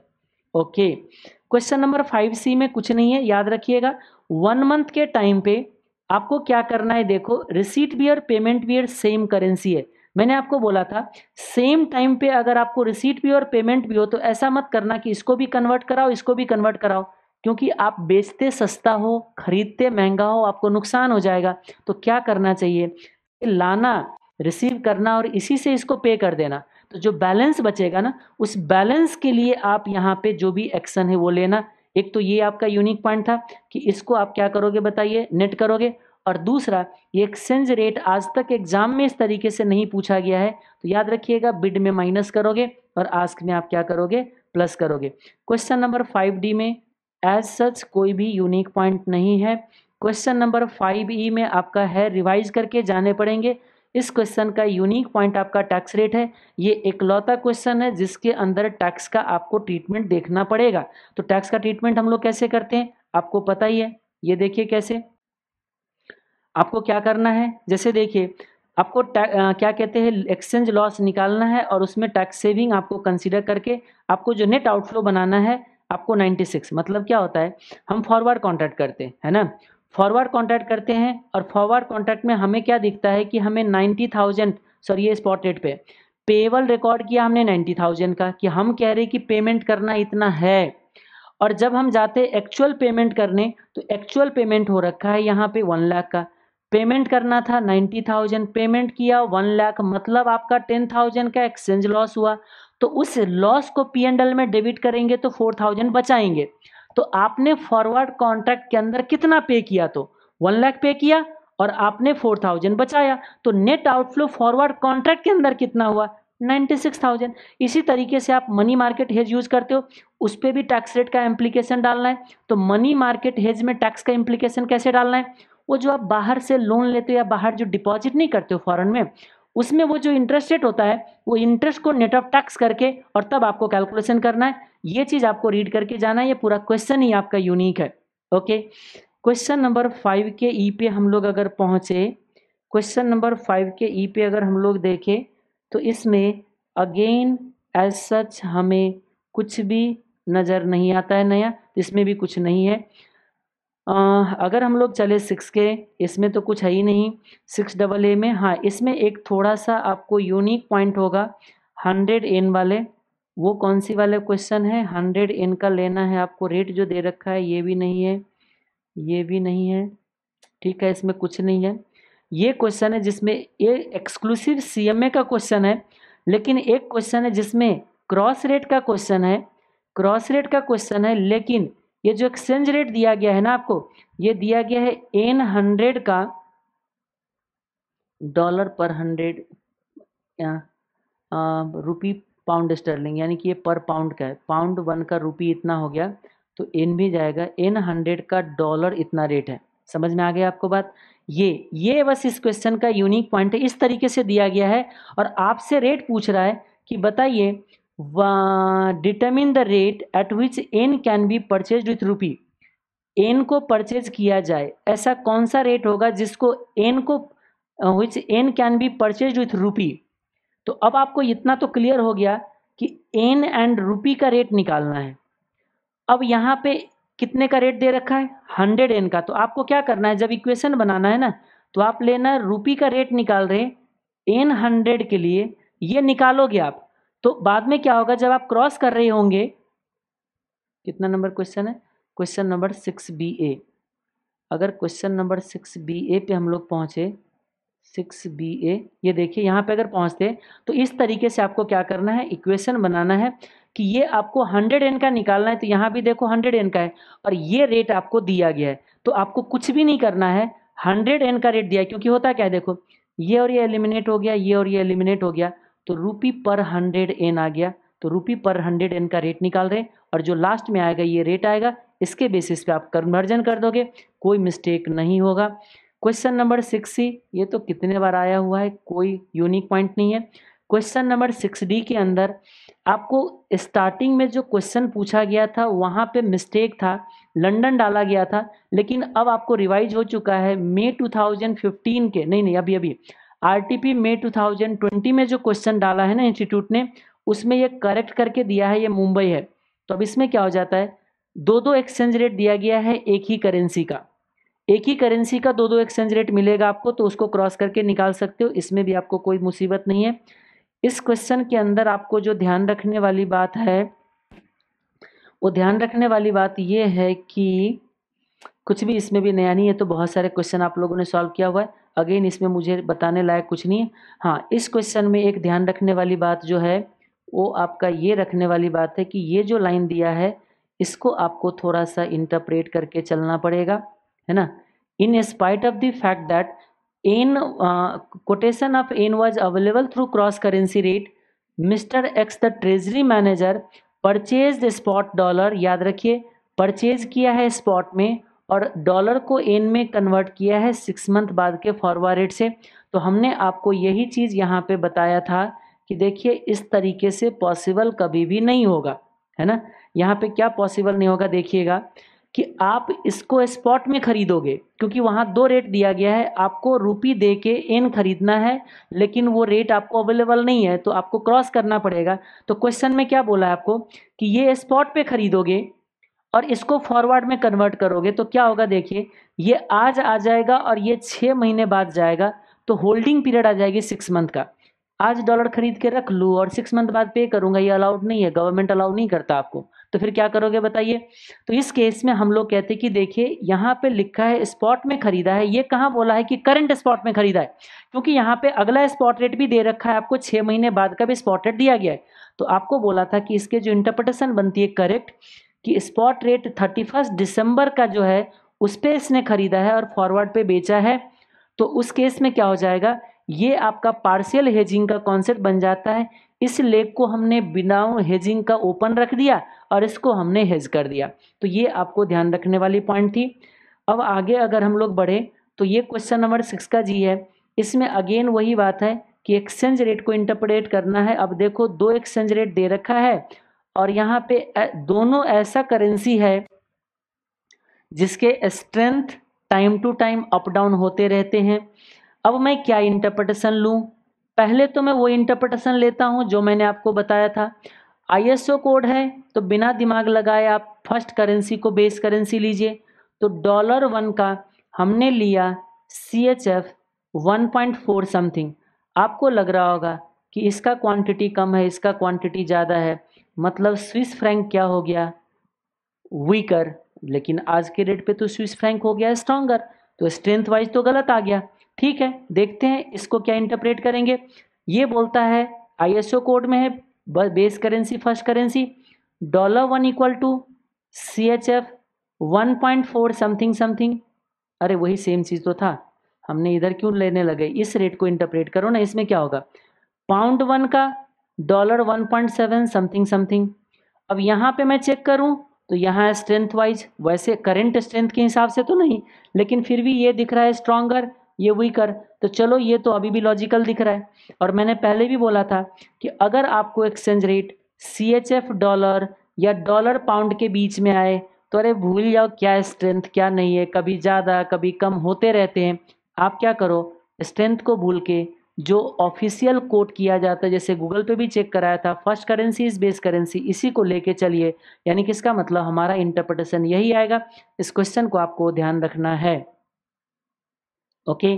Okay question number five C में कुछ नहीं है, याद रखिएगा। वन मंथ के टाइम पे आपको क्या करना है, देखो रिसीट भी और पेमेंट भी सेम करेंसी है। मैंने आपको बोला था सेम टाइम पे अगर आपको रिसीट भी और पेमेंट भी हो तो ऐसा मत करना कि इसको भी कन्वर्ट कराओ, इसको भी कन्वर्ट कराओ, क्योंकि आप बेचते सस्ता हो, खरीदते महँगा हो, आपको नुकसान हो जाएगा। तो क्या करना चाहिए? लाना रिसीव करना और इसी से इसको पे कर देना। तो जो बैलेंस बचेगा ना, उस बैलेंस के लिए आप यहाँ पे जो भी एक्शन है वो लेना। एक तो ये आपका यूनिक पॉइंट था कि इसको आप क्या करोगे बताइए? नेट करोगे और दूसरा, ये एक्सचेंज रेट आज तक एग्ज़ाम में इस तरीके से नहीं पूछा गया है तो याद रखिएगा बिड में माइनस करोगे और आस्क में आप क्या करोगे? प्लस करोगे। क्वेश्चन नंबर फाइव डी में एज सच कोई भी यूनिक पॉइंट नहीं है। क्वेश्चन नंबर फाइव ई में आपका है रिवाइज करके जाने पड़ेंगे। इस क्वेश्चन का यूनिक पॉइंट आपका टैक्स रेट है। ये एकलौता क्वेश्चन है, जिसके अंदर टैक्स का आपको ट्रीटमेंट देखना पड़ेगा। तो टैक्स का ट्रीटमेंट हम लोग कैसे करते हैं? आपको पता ही है। ये देखिए कैसे। आपको क्या करना है? जैसे देखिए, आपको क्या कहते हैं एक्सचेंज लॉस निकालना है और उसमें टैक्स सेविंग आपको कंसीडर करके आपको जो नेट आउटफ्लो बनाना है, आपको 96 मतलब क्या होता है, हम फॉरवर्ड कॉन्ट्रैक्ट करते हैं, है ना? फॉरवर्ड कॉन्ट्रैक्ट करते हैं और फॉरवर्ड कॉन्ट्रैक्ट में हमें क्या दिखता है कि हमें नाइन्टी थाउज़ेंड सॉरी ये स्पॉट रेट पे पेबल रिकॉर्ड किया हमने नाइन्टी थाउज़ेंड का कि हम कह रहे कि पेमेंट करना इतना है। और जब हम जाते एक्चुअल पेमेंट करने तो एक्चुअल पेमेंट हो रखा है यहाँ पे वन लाख का। पेमेंट करना था नाइन्टी थाउज़ेंड पेमेंट किया, वन लाख मतलब आपका टेन थाउज़ेंड का एक्सचेंज लॉस हुआ। तो उस लॉस को पी एंड एल में डेबिट करेंगे तो फोर थाउज़ेंड बचाएँगे। तो आपने फॉरवर्ड कॉन्ट्रैक्ट के अंदर कितना पे किया तो? वन लाख पे किया और आपने फोर थाउज़ेंड बचाया। तो नेट आउटफ्लो फॉरवर्ड कॉन्ट्रैक्ट के अंदर कितना हुआ? Ninety six thousand. इसी तरीके से आप मनी मार्केट हेज यूज़ करते हो। उस पर भी टैक्स रेट का इम्प्लीकेशन डालना है। तो मनी मार्केट हेज में टैक्स का इम्प्लीकेशन कैसे डालना है? वो जो आप बाहर से लोन लेते हो या बाहर जो डिपॉजिट नहीं करते हो फॉरन में, उसमें वो जो इंटरेस्ट रेट होता है, वो इंटरेस्ट को नेट ऑफ़ टैक्स करके और तब आपको कैलकुलेशन करना है। ये चीज़ आपको रीड करके जाना है, ये पूरा क्वेश्चन ही आपका यूनिक है ओके क्वेश्चन नंबर फाइव के ई पे हम लोग अगर पहुँचे क्वेश्चन नंबर फाइव के ई पे अगर हम लोग देखें तो इसमें अगेन एज सच हमें कुछ भी नज़र नहीं आता है नया, इसमें भी कुछ नहीं है। अगर हम लोग चले सिक्स के, इसमें तो कुछ है ही नहीं। सिक्स डबल ए में हाँ इसमें एक थोड़ा सा आपको यूनिक पॉइंट होगा। हंड्रेड एन वाले, वो कौन सी वाले क्वेश्चन है? हंड्रेड एन का लेना है आपको रेट जो दे रखा है, ये भी नहीं है, ये भी नहीं है, ठीक है, इसमें कुछ नहीं है। ये क्वेश्चन है जिसमें, ये एक्सक्लूसिव सीएमए का क्वेश्चन है, लेकिन एक क्वेश्चन है जिसमें क्रॉस रेट का क्वेश्चन है क्रॉस रेट का क्वेश्चन है, लेकिन ये जो एक्सचेंज रेट दिया गया है ना आपको, ये दिया गया है एन हंड्रेड का डॉलर पर हंड्रेड रुपी पाउंड स्टर्लिंग, यानी कि ये पर पाउंड का है। पाउंड वन का रुपी इतना हो गया तो एन भी जाएगा, एन हंड्रेड का डॉलर इतना रेट है। समझ में आ गया आपको बात? ये ये बस इस क्वेश्चन का यूनिक पॉइंट है, इस तरीके से दिया गया है। और आपसे रेट पूछ रहा है कि बताइए determine the rate at which yen can be purchase with rupee yen को परचेज किया जाए, ऐसा कौन सा रेट होगा जिसको एन को which yen can be purchase with rupee तो अब आपको इतना तो क्लियर हो गया कि एन एंड रूपी का रेट निकालना है। अब यहाँ पे कितने का रेट दे रखा है? हंड्रेड एन का। तो आपको क्या करना है? जब इक्वेशन बनाना है ना तो आप लेना रूपी का रेट निकाल रहे एन हंड्रेड के लिए। ये निकालोगे आप। तो बाद में क्या होगा, जब आप क्रॉस कर रहे होंगे, कितना नंबर क्वेश्चन है? Question number six B A अगर question number six B A पे हम लोग पहुँचे सिक्स बी ए ये देखिए यहाँ पे अगर पहुँचते तो इस तरीके से आपको क्या करना है इक्वेशन बनाना है कि ये आपको हंड्रेड एन का निकालना है तो यहाँ भी देखो हंड्रेड एन का है, और ये रेट आपको दिया गया है। तो आपको कुछ भी नहीं करना है हंड्रेड एन का रेट दिया है, क्योंकि होता क्या है देखो, ये और ये एलिमिनेट हो गया, ये और ये एलिमिनेट हो गया। तो रूपी पर हंड्रेड एन आ गया। तो रूपी पर हंड्रेड एन का रेट निकाल रहे हैं और जो लास्ट में आएगा, ये रेट आएगा। इसके बेसिस पे आप कन्वर्जन कर दोगे। कोई मिस्टेक नहीं होगा। क्वेश्चन नंबर सिक्स सी ये तो कितने बार आया हुआ है? कोई यूनिक पॉइंट नहीं है। क्वेश्चन नंबर सिक्स डी के अंदर आपको स्टार्टिंग में जो क्वेश्चन पूछा गया था, वहाँ पे मिस्टेक था। लंदन डाला गया था। लेकिन अब आपको रिवाइज हो चुका है मई 2015 के। नहीं नहीं, अभी अभी। आरटीपी मई 2020 में जो क्वेश्चन डाला है ना इंस्टीट्यूट ने, उसमें ये करेक्ट करके दिया है ये मुंबई है। तो अब इसमें क्या हो जाता है? दो दो एक्सचेंज रेट दिया गया है एक ही करेंसी का। एक ही करेंसी का दो दो एक्सचेंज रेट मिलेगा आपको तो उसको क्रॉस करके निकाल सकते हो, इसमें भी आपको कोई मुसीबत नहीं है। इस क्वेश्चन के अंदर आपको जो ध्यान रखने वाली बात है, वो ध्यान रखने वाली बात ये है कि कुछ भी इसमें भी नया नहीं है तो बहुत सारे क्वेश्चन आप लोगों ने सॉल्व किया हुआ है। अगेन इसमें मुझे बताने लायक कुछ नहीं है। हाँ इस क्वेश्चन में एक ध्यान रखने वाली बात जो है, वो आपका ये रखने वाली बात है कि ये जो लाइन दिया है, इसको आपको थोड़ा सा इंटरप्रेट करके चलना पड़ेगा, है ना? In spite of the fact that yen quotation of yen was available through cross currency rate mister X the treasury manager purchase spot dollar याद रखिए परचेज किया है स्पॉट में और डॉलर को एन में कन्वर्ट किया है सिक्स मंथ बाद के फॉरवर्ड रेट से। तो हमने आपको यही चीज़ यहाँ पे बताया था कि देखिए, इस तरीके से पॉसिबल कभी भी नहीं होगा, है ना? यहाँ पे क्या पॉसिबल नहीं होगा देखिएगा कि आप इसको स्पॉट में खरीदोगे, क्योंकि वहाँ दो रेट दिया गया है, आपको रुपी दे के एन खरीदना है, लेकिन वो रेट आपको अवेलेबल नहीं है तो आपको क्रॉस करना पड़ेगा। तो क्वेश्चन में क्या बोला है आपको कि ये स्पॉट पे खरीदोगे और इसको फॉरवर्ड में कन्वर्ट करोगे तो क्या होगा देखिए, ये आज आ जाएगा और ये छः महीने बाद जाएगा तो होल्डिंग पीरियड आ जाएगी सिक्स मंथ का। आज डॉलर खरीद के रख लूँ और सिक्स मंथ बाद पे करूँगा, ये अलाउड नहीं है गवर्नमेंट अलाउ नहीं करता आपको। तो फिर क्या करोगे बताइए? तो इस केस में हम लोग कहते हैं कि देखिए, यहाँ पे लिखा है स्पॉट में खरीदा है, ये कहाँ बोला है कि करंट स्पॉट में खरीदा है? क्योंकि यहाँ पे अगला स्पॉट रेट भी दे रखा है आपको छः महीने बाद का भी स्पॉट रेट दिया गया है। तो आपको बोला था कि इसके जो इंटरप्रिटेशन बनती है करेक्ट कि स्पॉट रेट थर्टी फ़र्स्ट दिसंबर का जो है, उस पर इसने खरीदा है और फॉरवर्ड पे बेचा है। तो उस केस में क्या हो जाएगा? ये आपका पार्शियल हेजिंग का कॉन्सेप्ट बन जाता है। इस लेग को हमने बिना हेजिंग का ओपन रख दिया और इसको हमने हेज कर दिया। तो ये आपको ध्यान रखने वाली पॉइंट थी। अब आगे अगर हम लोग बढ़े तो ये क्वेश्चन नंबर सिक्स का जी है। इसमें अगेन वही बात है कि एक्सचेंज रेट को इंटरप्रेट करना है। अब देखो, दो एक्सचेंज रेट दे रखा है और यहाँ पे दोनों ऐसा करेंसी है जिसके strength time to time up down होते रहते हैं। अब मैं क्या इंटरप्रिटेशन लूँ? पहले तो मैं वो इंटरप्रिटेशन लेता हूँ जो मैंने आपको बताया था। आईएसओ कोड है तो बिना दिमाग लगाए आप फ़र्स्ट करेंसी को बेस करेंसी लीजिए। तो डॉलर वन का हमने लिया C H F one point four something आपको लग रहा होगा कि इसका क्वांटिटी कम है, इसका क्वांटिटी ज़्यादा है। मतलब स्विस फ्रैंक क्या हो गया? वीकर लेकिन आज के रेट पे तो स्विस फ्रैंक हो गया स्ट्रांगर तो स्ट्रेंथ वाइज तो गलत आ गया। ठीक है, देखते हैं इसको क्या इंटरप्रेट करेंगे। ये बोलता है आईएसओ कोड में है base currency first currency dollar one equal to C H F one point four something something अरे वही सेम चीज़ तो था। हमने इधर क्यों लेने लगे? इस रेट को इंटरप्रेट करो ना, इसमें क्या होगा? पाउंड वन का dollar one point seven something something अब यहाँ पे मैं चेक करूँ तो यहाँ स्ट्रेंथ वाइज वैसे करंट स्ट्रेंथ के हिसाब से तो नहीं, लेकिन फिर भी ये दिख रहा है स्ट्रॉन्गर ये वीकर तो चलो ये तो अभी भी लॉजिकल दिख रहा है। और मैंने पहले भी बोला था कि अगर आपको exchange rate C H F dollar या डॉलर पाउंड के बीच में आए तो अरे भूल जाओ क्या स्ट्रेंथ क्या नहीं है, कभी ज़्यादा, कभी कम होते रहते हैं। आप क्या करो स्ट्रेंथ को भूल के जो ऑफिशियल कोट किया जाता है, जैसे गूगल पे भी चेक कराया था first currency is base currency इसी को लेके चलिए। यानी कि इसका मतलब? हमारा इंटरप्रिटेशन यही आएगा। इस क्वेश्चन को आपको ध्यान रखना है। ओके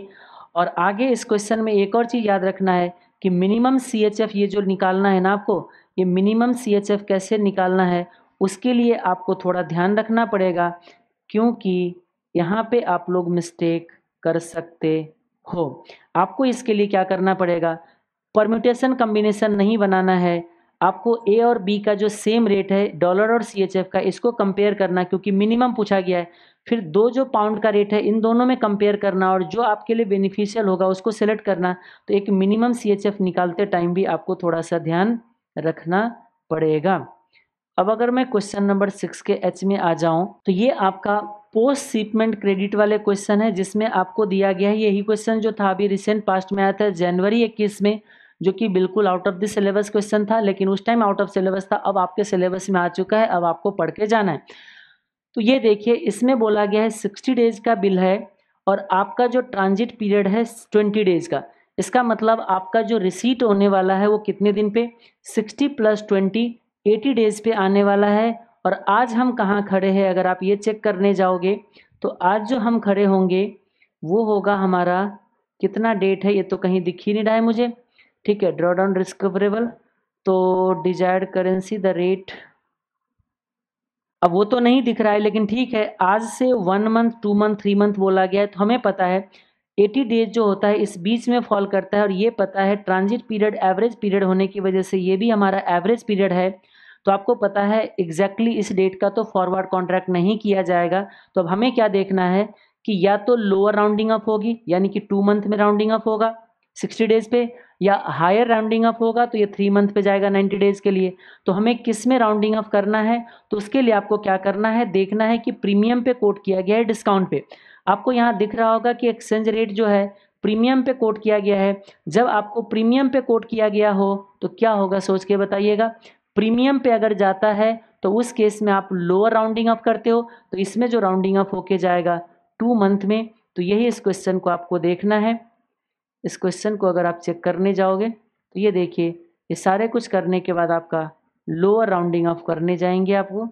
और आगे इस क्वेश्चन में एक और चीज़ याद रखना है कि मिनिमम सीएचएफ ये जो निकालना है ना आपको, ये मिनिमम सीएचएफ कैसे निकालना है, उसके लिए आपको थोड़ा ध्यान रखना पड़ेगा, क्योंकि यहाँ पे आप लोग मिस्टेक कर सकते हो, आपको इसके लिए क्या करना पड़ेगा? परम्यूटेशन कम्बिनेशन नहीं बनाना है। आपको ए और बी का जो सेम रेट है डॉलर और सीएचएफ का, इसको कंपेयर करना, क्योंकि मिनिमम पूछा गया है। फिर दो जो पाउंड का रेट है, इन दोनों में कंपेयर करना और जो आपके लिए बेनिफिशियल होगा, उसको सेलेक्ट करना तो एक मिनिमम सीएचएफ निकालते टाइम भी आपको थोड़ा सा ध्यान रखना पड़ेगा। अब अगर मैं क्वेश्चन नंबर सिक्स के एच में आ जाऊँ तो ये आपका पोस्ट शिपमेंट क्रेडिट वाले क्वेश्चन है, जिसमें आपको दिया गया है, यही क्वेश्चन जो था, अभी रिसेंट पास्ट में आया था, जनवरी इक्कीस में, जो कि बिल्कुल out of the syllabus question था, लेकिन उस टाइम आउट ऑफ़ सिलेबस था, अब आपके सिलेबस में आ चुका है, अब आपको पढ़ के जाना है। तो ये देखिए, इसमें बोला गया है सिक्सटी डेज़ का बिल है, और आपका जो ट्रांजिट पीरियड है ट्वेंटी डेज़ का। इसका मतलब आपका जो रिसीट होने वाला है, वो कितने दिन पे? Sixty plus twenty eighty days पे आने वाला है और आज हम कहाँ खड़े हैं? अगर आप ये चेक करने जाओगे तो आज जो हम खड़े होंगे, वो होगा हमारा, कितना डेट है? ये तो कहीं दिख ही नहीं रहा है मुझे। ठीक है ड्रॉ डाउन रिस्कवरेबल तो डिजायर्ड करेंसी द रेट अब वो तो नहीं दिख रहा है, लेकिन ठीक है, आज से one month two month three month बोला गया है तो हमें पता है एटी डेज़ जो होता है, इस बीच में फॉल करता है, और ये पता है ट्रांजिट पीरियड एवरेज पीरियड होने की वजह से ये भी हमारा एवरेज पीरियड है तो आपको पता है एग्जैक्टली exactly इस डेट का तो फॉरवर्ड कॉन्ट्रैक्ट नहीं किया जाएगा। तो अब हमें क्या देखना है कि या तो लोअर राउंडिंग अप होगी, यानी कि टू मंथ में राउंडिंग अप होगा सिक्सटी डेज़ पे, या हायर राउंडिंग अप होगा तो ये थ्री मंथ पे जाएगा नाइन्टी डेज़ के लिए। तो हमें किसमें राउंडिंग अप करना है? तो उसके लिए आपको क्या करना है? देखना है कि प्रीमियम पे कोट किया गया है डिस्काउंट पे। आपको यहाँ दिख रहा होगा कि एक्सचेंज रेट जो है प्रीमियम पे कोट किया गया है। जब आपको प्रीमियम पे कोट किया गया हो तो क्या होगा सोच के बताइएगा। प्रीमियम पे अगर जाता है तो उस केस में आप लोअर राउंडिंग अप करते हो तो इसमें जो राउंडिंग अप होके जाएगा टू मंथ में तो यही इस क्वेश्चन को आपको देखना है। इस क्वेश्चन को अगर आप चेक करने जाओगे तो ये देखिए, ये सारे कुछ करने के बाद आपका लोअर राउंडिंग ऑफ़ करने जाएँगे आपको।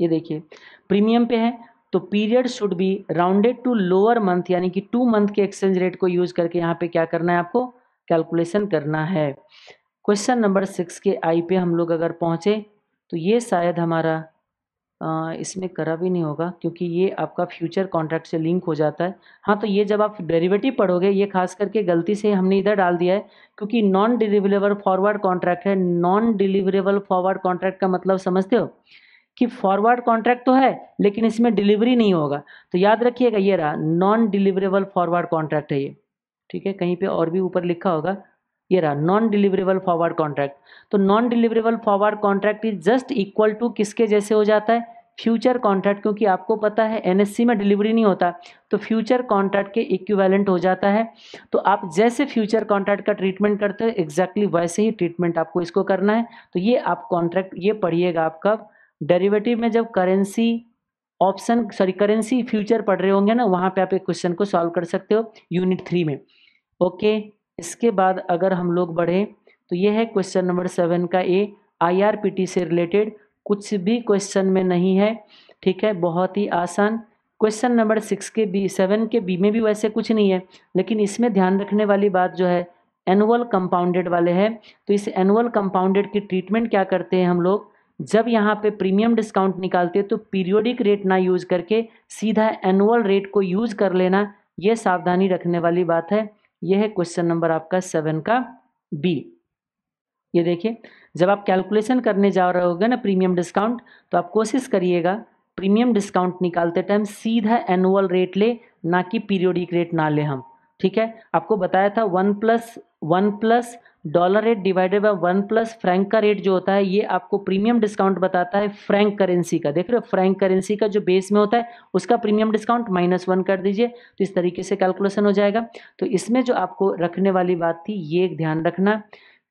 ये देखिए प्रीमियम पे है तो period should be rounded to lower month यानी कि टू मंथ के एक्सचेंज रेट को यूज़ करके यहाँ पे क्या करना है आपको? कैलकुलेशन करना है। क्वेश्चन नंबर सिक्स के आई पे हम लोग अगर पहुँचे तो ये शायद हमारा आ, इसमें करा भी नहीं होगा क्योंकि ये आपका फ्यूचर कॉन्ट्रैक्ट से लिंक हो जाता है। हाँ तो ये जब आप डेरिवेटिव पढ़ोगे ये खास करके गलती से हमने इधर डाल दिया है क्योंकि नॉन डिलीवरेबल फॉरवर्ड कॉन्ट्रैक्ट है। नॉन डिलीवरेबल फॉरवर्ड कॉन्ट्रैक्ट का मतलब समझते हो? कि फॉरवर्ड कॉन्ट्रैक्ट तो है लेकिन इसमें डिलीवरी नहीं होगा। तो याद रखिएगा ये रहा नॉन डिलीवरेबल फॉरवर्ड कॉन्ट्रैक्ट है ये। ठीक है, कहीं पे और भी ऊपर लिखा होगा, ये रहा नॉन डिलीवरेबल फॉरवर्ड कॉन्ट्रैक्ट तो non deliverable forward contract is just equal to किसके जैसे हो जाता है? फ्यूचर कॉन्ट्रैक्ट क्योंकि आपको पता है एनएससी में डिलीवरी नहीं होता तो फ्यूचर कॉन्ट्रैक्ट के इक्विवेलेंट हो जाता है। तो आप जैसे फ्यूचर कॉन्ट्रैक्ट का ट्रीटमेंट करते हो एग्जैक्टली वैसे ही ट्रीटमेंट आपको इसको करना है। तो ये आप कॉन्ट्रैक्ट ये पढ़िएगा आपका। डेरिवेटिव में जब currency option sorry currency future पढ़ रहे होंगे ना, वहाँ पे आप एक क्वेश्चन को सॉल्व कर सकते हो यूनिट थ्री में। ओके? इसके बाद अगर हम लोग बढ़ें तो ये है क्वेश्चन नंबर सेवन का ए आईआरपीटी से रिलेटेड कुछ भी क्वेश्चन में नहीं है, ठीक है? बहुत ही आसान। क्वेश्चन नंबर सिक्स के बी सेवन के बी में भी वैसे कुछ नहीं है, लेकिन इसमें ध्यान रखने वाली बात जो है एनुअल कंपाउंडेड वाले हैं। तो इस एनुअल कंपाउंडेड की ट्रीटमेंट क्या करते हैं हम लोग? जब यहाँ पे प्रीमियम डिस्काउंट निकालते हैं तो पीरियोडिक रेट ना यूज़ करके सीधा एनुअल रेट को यूज़ कर लेना, ये सावधानी रखने वाली बात है। यह है क्वेश्चन नंबर आपका सेवन का बी। ये देखिए, जब आप कैलकुलेशन करने जा रहे होगे ना प्रीमियम डिस्काउंट तो आप कोशिश करिएगा प्रीमियम डिस्काउंट निकालते टाइम सीधा एनुअल रेट ले, ना कि पीरियोडिक रेट ना ले हम। ठीक है? आपको बताया था one plus one plus dollar rate divided by one plus franc का रेट जो होता है, ये आपको प्रीमियम डिस्काउंट बताता है फ्रैंक करेंसी का। देख रहे हो फ्रैंक करेंसी का जो बेस में होता है, उसका प्रीमियम डिस्काउंट माइनस वन कर दीजिए तो इस तरीके से कैलकुलेशन हो जाएगा। तो इसमें जो आपको रखने वाली बात थी, ये ध्यान रखना।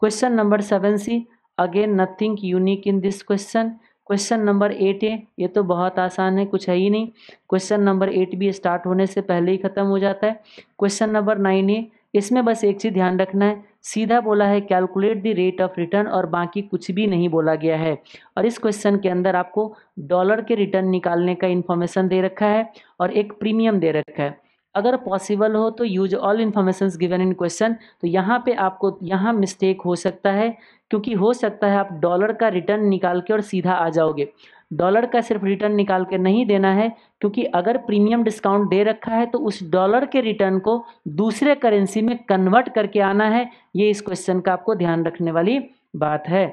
Question number seven C again nothing unique in this question question number eight है ये तो बहुत आसान है, कुछ है ही नहीं। क्वेश्चन नंबर एट भी स्टार्ट होने से पहले ही खत्म हो जाता है। क्वेश्चन नंबर नाइन है इसमें बस एक चीज़ ध्यान रखना है सीधा बोला है calculate the rate of return और बाकी कुछ भी नहीं बोला गया है। और इस क्वेश्चन के अंदर आपको डॉलर के रिटर्न निकालने का इन्फॉर्मेशन दे रखा है और एक प्रीमियम दे रखा है। अगर पॉसिबल हो तो use all information given in question तो यहाँ पे आपको, यहाँ मिस्टेक हो सकता है, क्योंकि हो सकता है आप डॉलर का रिटर्न निकाल के और सीधा आ जाओगे। डॉलर का सिर्फ़ रिटर्न निकाल के नहीं देना है, क्योंकि अगर प्रीमियम डिस्काउंट दे रखा है तो उस डॉलर के रिटर्न को दूसरे करेंसी में कन्वर्ट करके आना है। ये इस क्वेश्चन का आपको ध्यान रखने वाली बात है।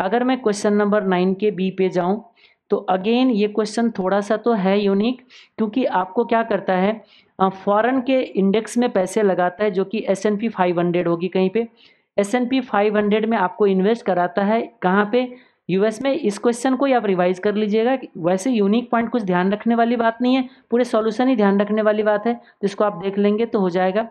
अगर मैं क्वेश्चन नंबर नाइन के बी पे जाऊँ तो अगेन ये क्वेश्चन थोड़ा सा तो है यूनिक, क्योंकि आपको क्या करता है फॉरेन के इंडेक्स में पैसे लगाता है, जो कि S and P five hundred होगी कहीं पे। S and P five hundred में आपको इन्वेस्ट कराता है, कहाँ पे? यूएस में इस क्वेश्चन को ही आप रिवाइज कर लीजिएगा वैसे यूनिक पॉइंट कुछ ध्यान रखने वाली बात नहीं है, पूरे सॉल्यूशन ही ध्यान रखने वाली बात है जिसको आप देख लेंगे तो हो जाएगा।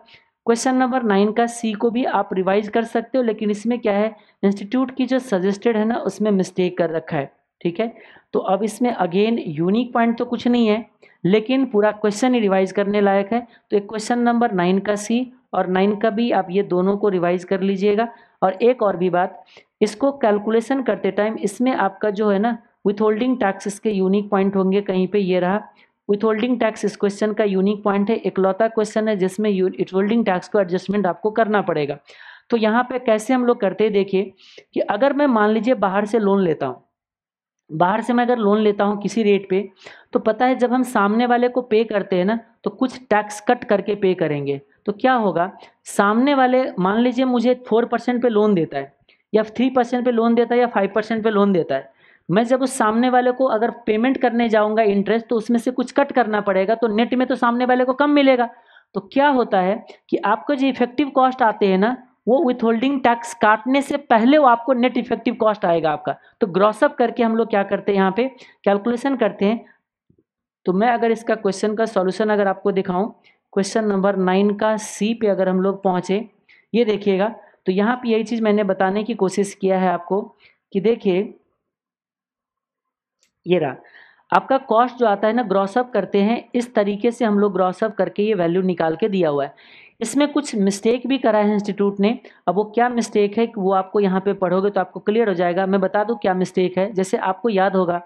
क्वेश्चन नंबर नाइन का सी को भी आप रिवाइज कर सकते हो, लेकिन इसमें क्या है, इंस्टीट्यूट की जो सजेस्टेड है ना, उसमें मिस्टेक कर रखा है, ठीक है? तो अब इसमें अगेन यूनिक पॉइंट तो कुछ नहीं है, लेकिन पूरा क्वेश्चन ही रिवाइज करने लायक है। तो एक क्वेश्चन नंबर नाइन का सी और नाइन का भी आप ये दोनों को रिवाइज कर लीजिएगा। और एक और भी बात, इसको कैलकुलेशन करते टाइम इसमें आपका जो है ना विथ होल्डिंग टैक्स इसके यूनिक पॉइंट होंगे कहीं पे, ये रहा। विथ होल्डिंग टैक्स इस क्वेश्चन का यूनिक पॉइंट है, इकलौता क्वेश्चन है, जिसमें विथ होल्डिंग टैक्स को एडजस्टमेंट आपको करना पड़ेगा। तो यहाँ पे कैसे हम लोग करते देखिए, कि अगर मैं मान लीजिए बाहर से लोन लेता हूँ, बाहर से मैं अगर लोन लेता हूँ किसी रेट पे तो पता है जब हम सामने वाले को पे करते हैं ना तो कुछ टैक्स कट करके पे करेंगे। तो क्या होगा सामने वाले, मान लीजिए मुझे फोर परसेंट पे लोन देता है, या थ्री परसेंट पे लोन देता है, या फाइव परसेंट पे लोन देता है, मैं जब उस सामने वाले को अगर पेमेंट करने जाऊँगा इंटरेस्ट तो उसमें से कुछ कट करना पड़ेगा तो नेट में तो सामने वाले को कम मिलेगा। तो क्या होता है कि आपको जो इफ़ेक्टिव कॉस्ट आते हैं ना, वो विथ होल्डिंग टैक्स काटने से पहले वो आपको नेट इफ़ेक्टिव कॉस्ट आएगा आपका। तो ग्रॉसअप करके हम लोग क्या करते हैं यहाँ पे? कैलकुलेशन करते हैं। तो मैं अगर इसका क्वेश्चन का सॉल्यूशन अगर आपको दिखाऊँ क्वेश्चन नंबर नाइन का सी पे अगर हम लोग पहुँचे, ये देखिएगा। तो यहाँ पे यही चीज़ मैंने बताने की कोशिश किया है आपको कि देखिए, ये रहा। आपका कॉस्ट जो आता है ना ग्रॉसअप करते हैं, इस तरीके से हम लोग ग्रॉसअप करके ये वैल्यू निकाल के दिया हुआ है। इसमें कुछ मिस्टेक भी करा है इंस्टीट्यूट ने। अब वो क्या मिस्टेक है कि वो आपको यहाँ पे पढ़ोगे तो आपको क्लियर हो जाएगा। मैं बता दूँ क्या मिस्टेक है, जैसे आपको याद होगा,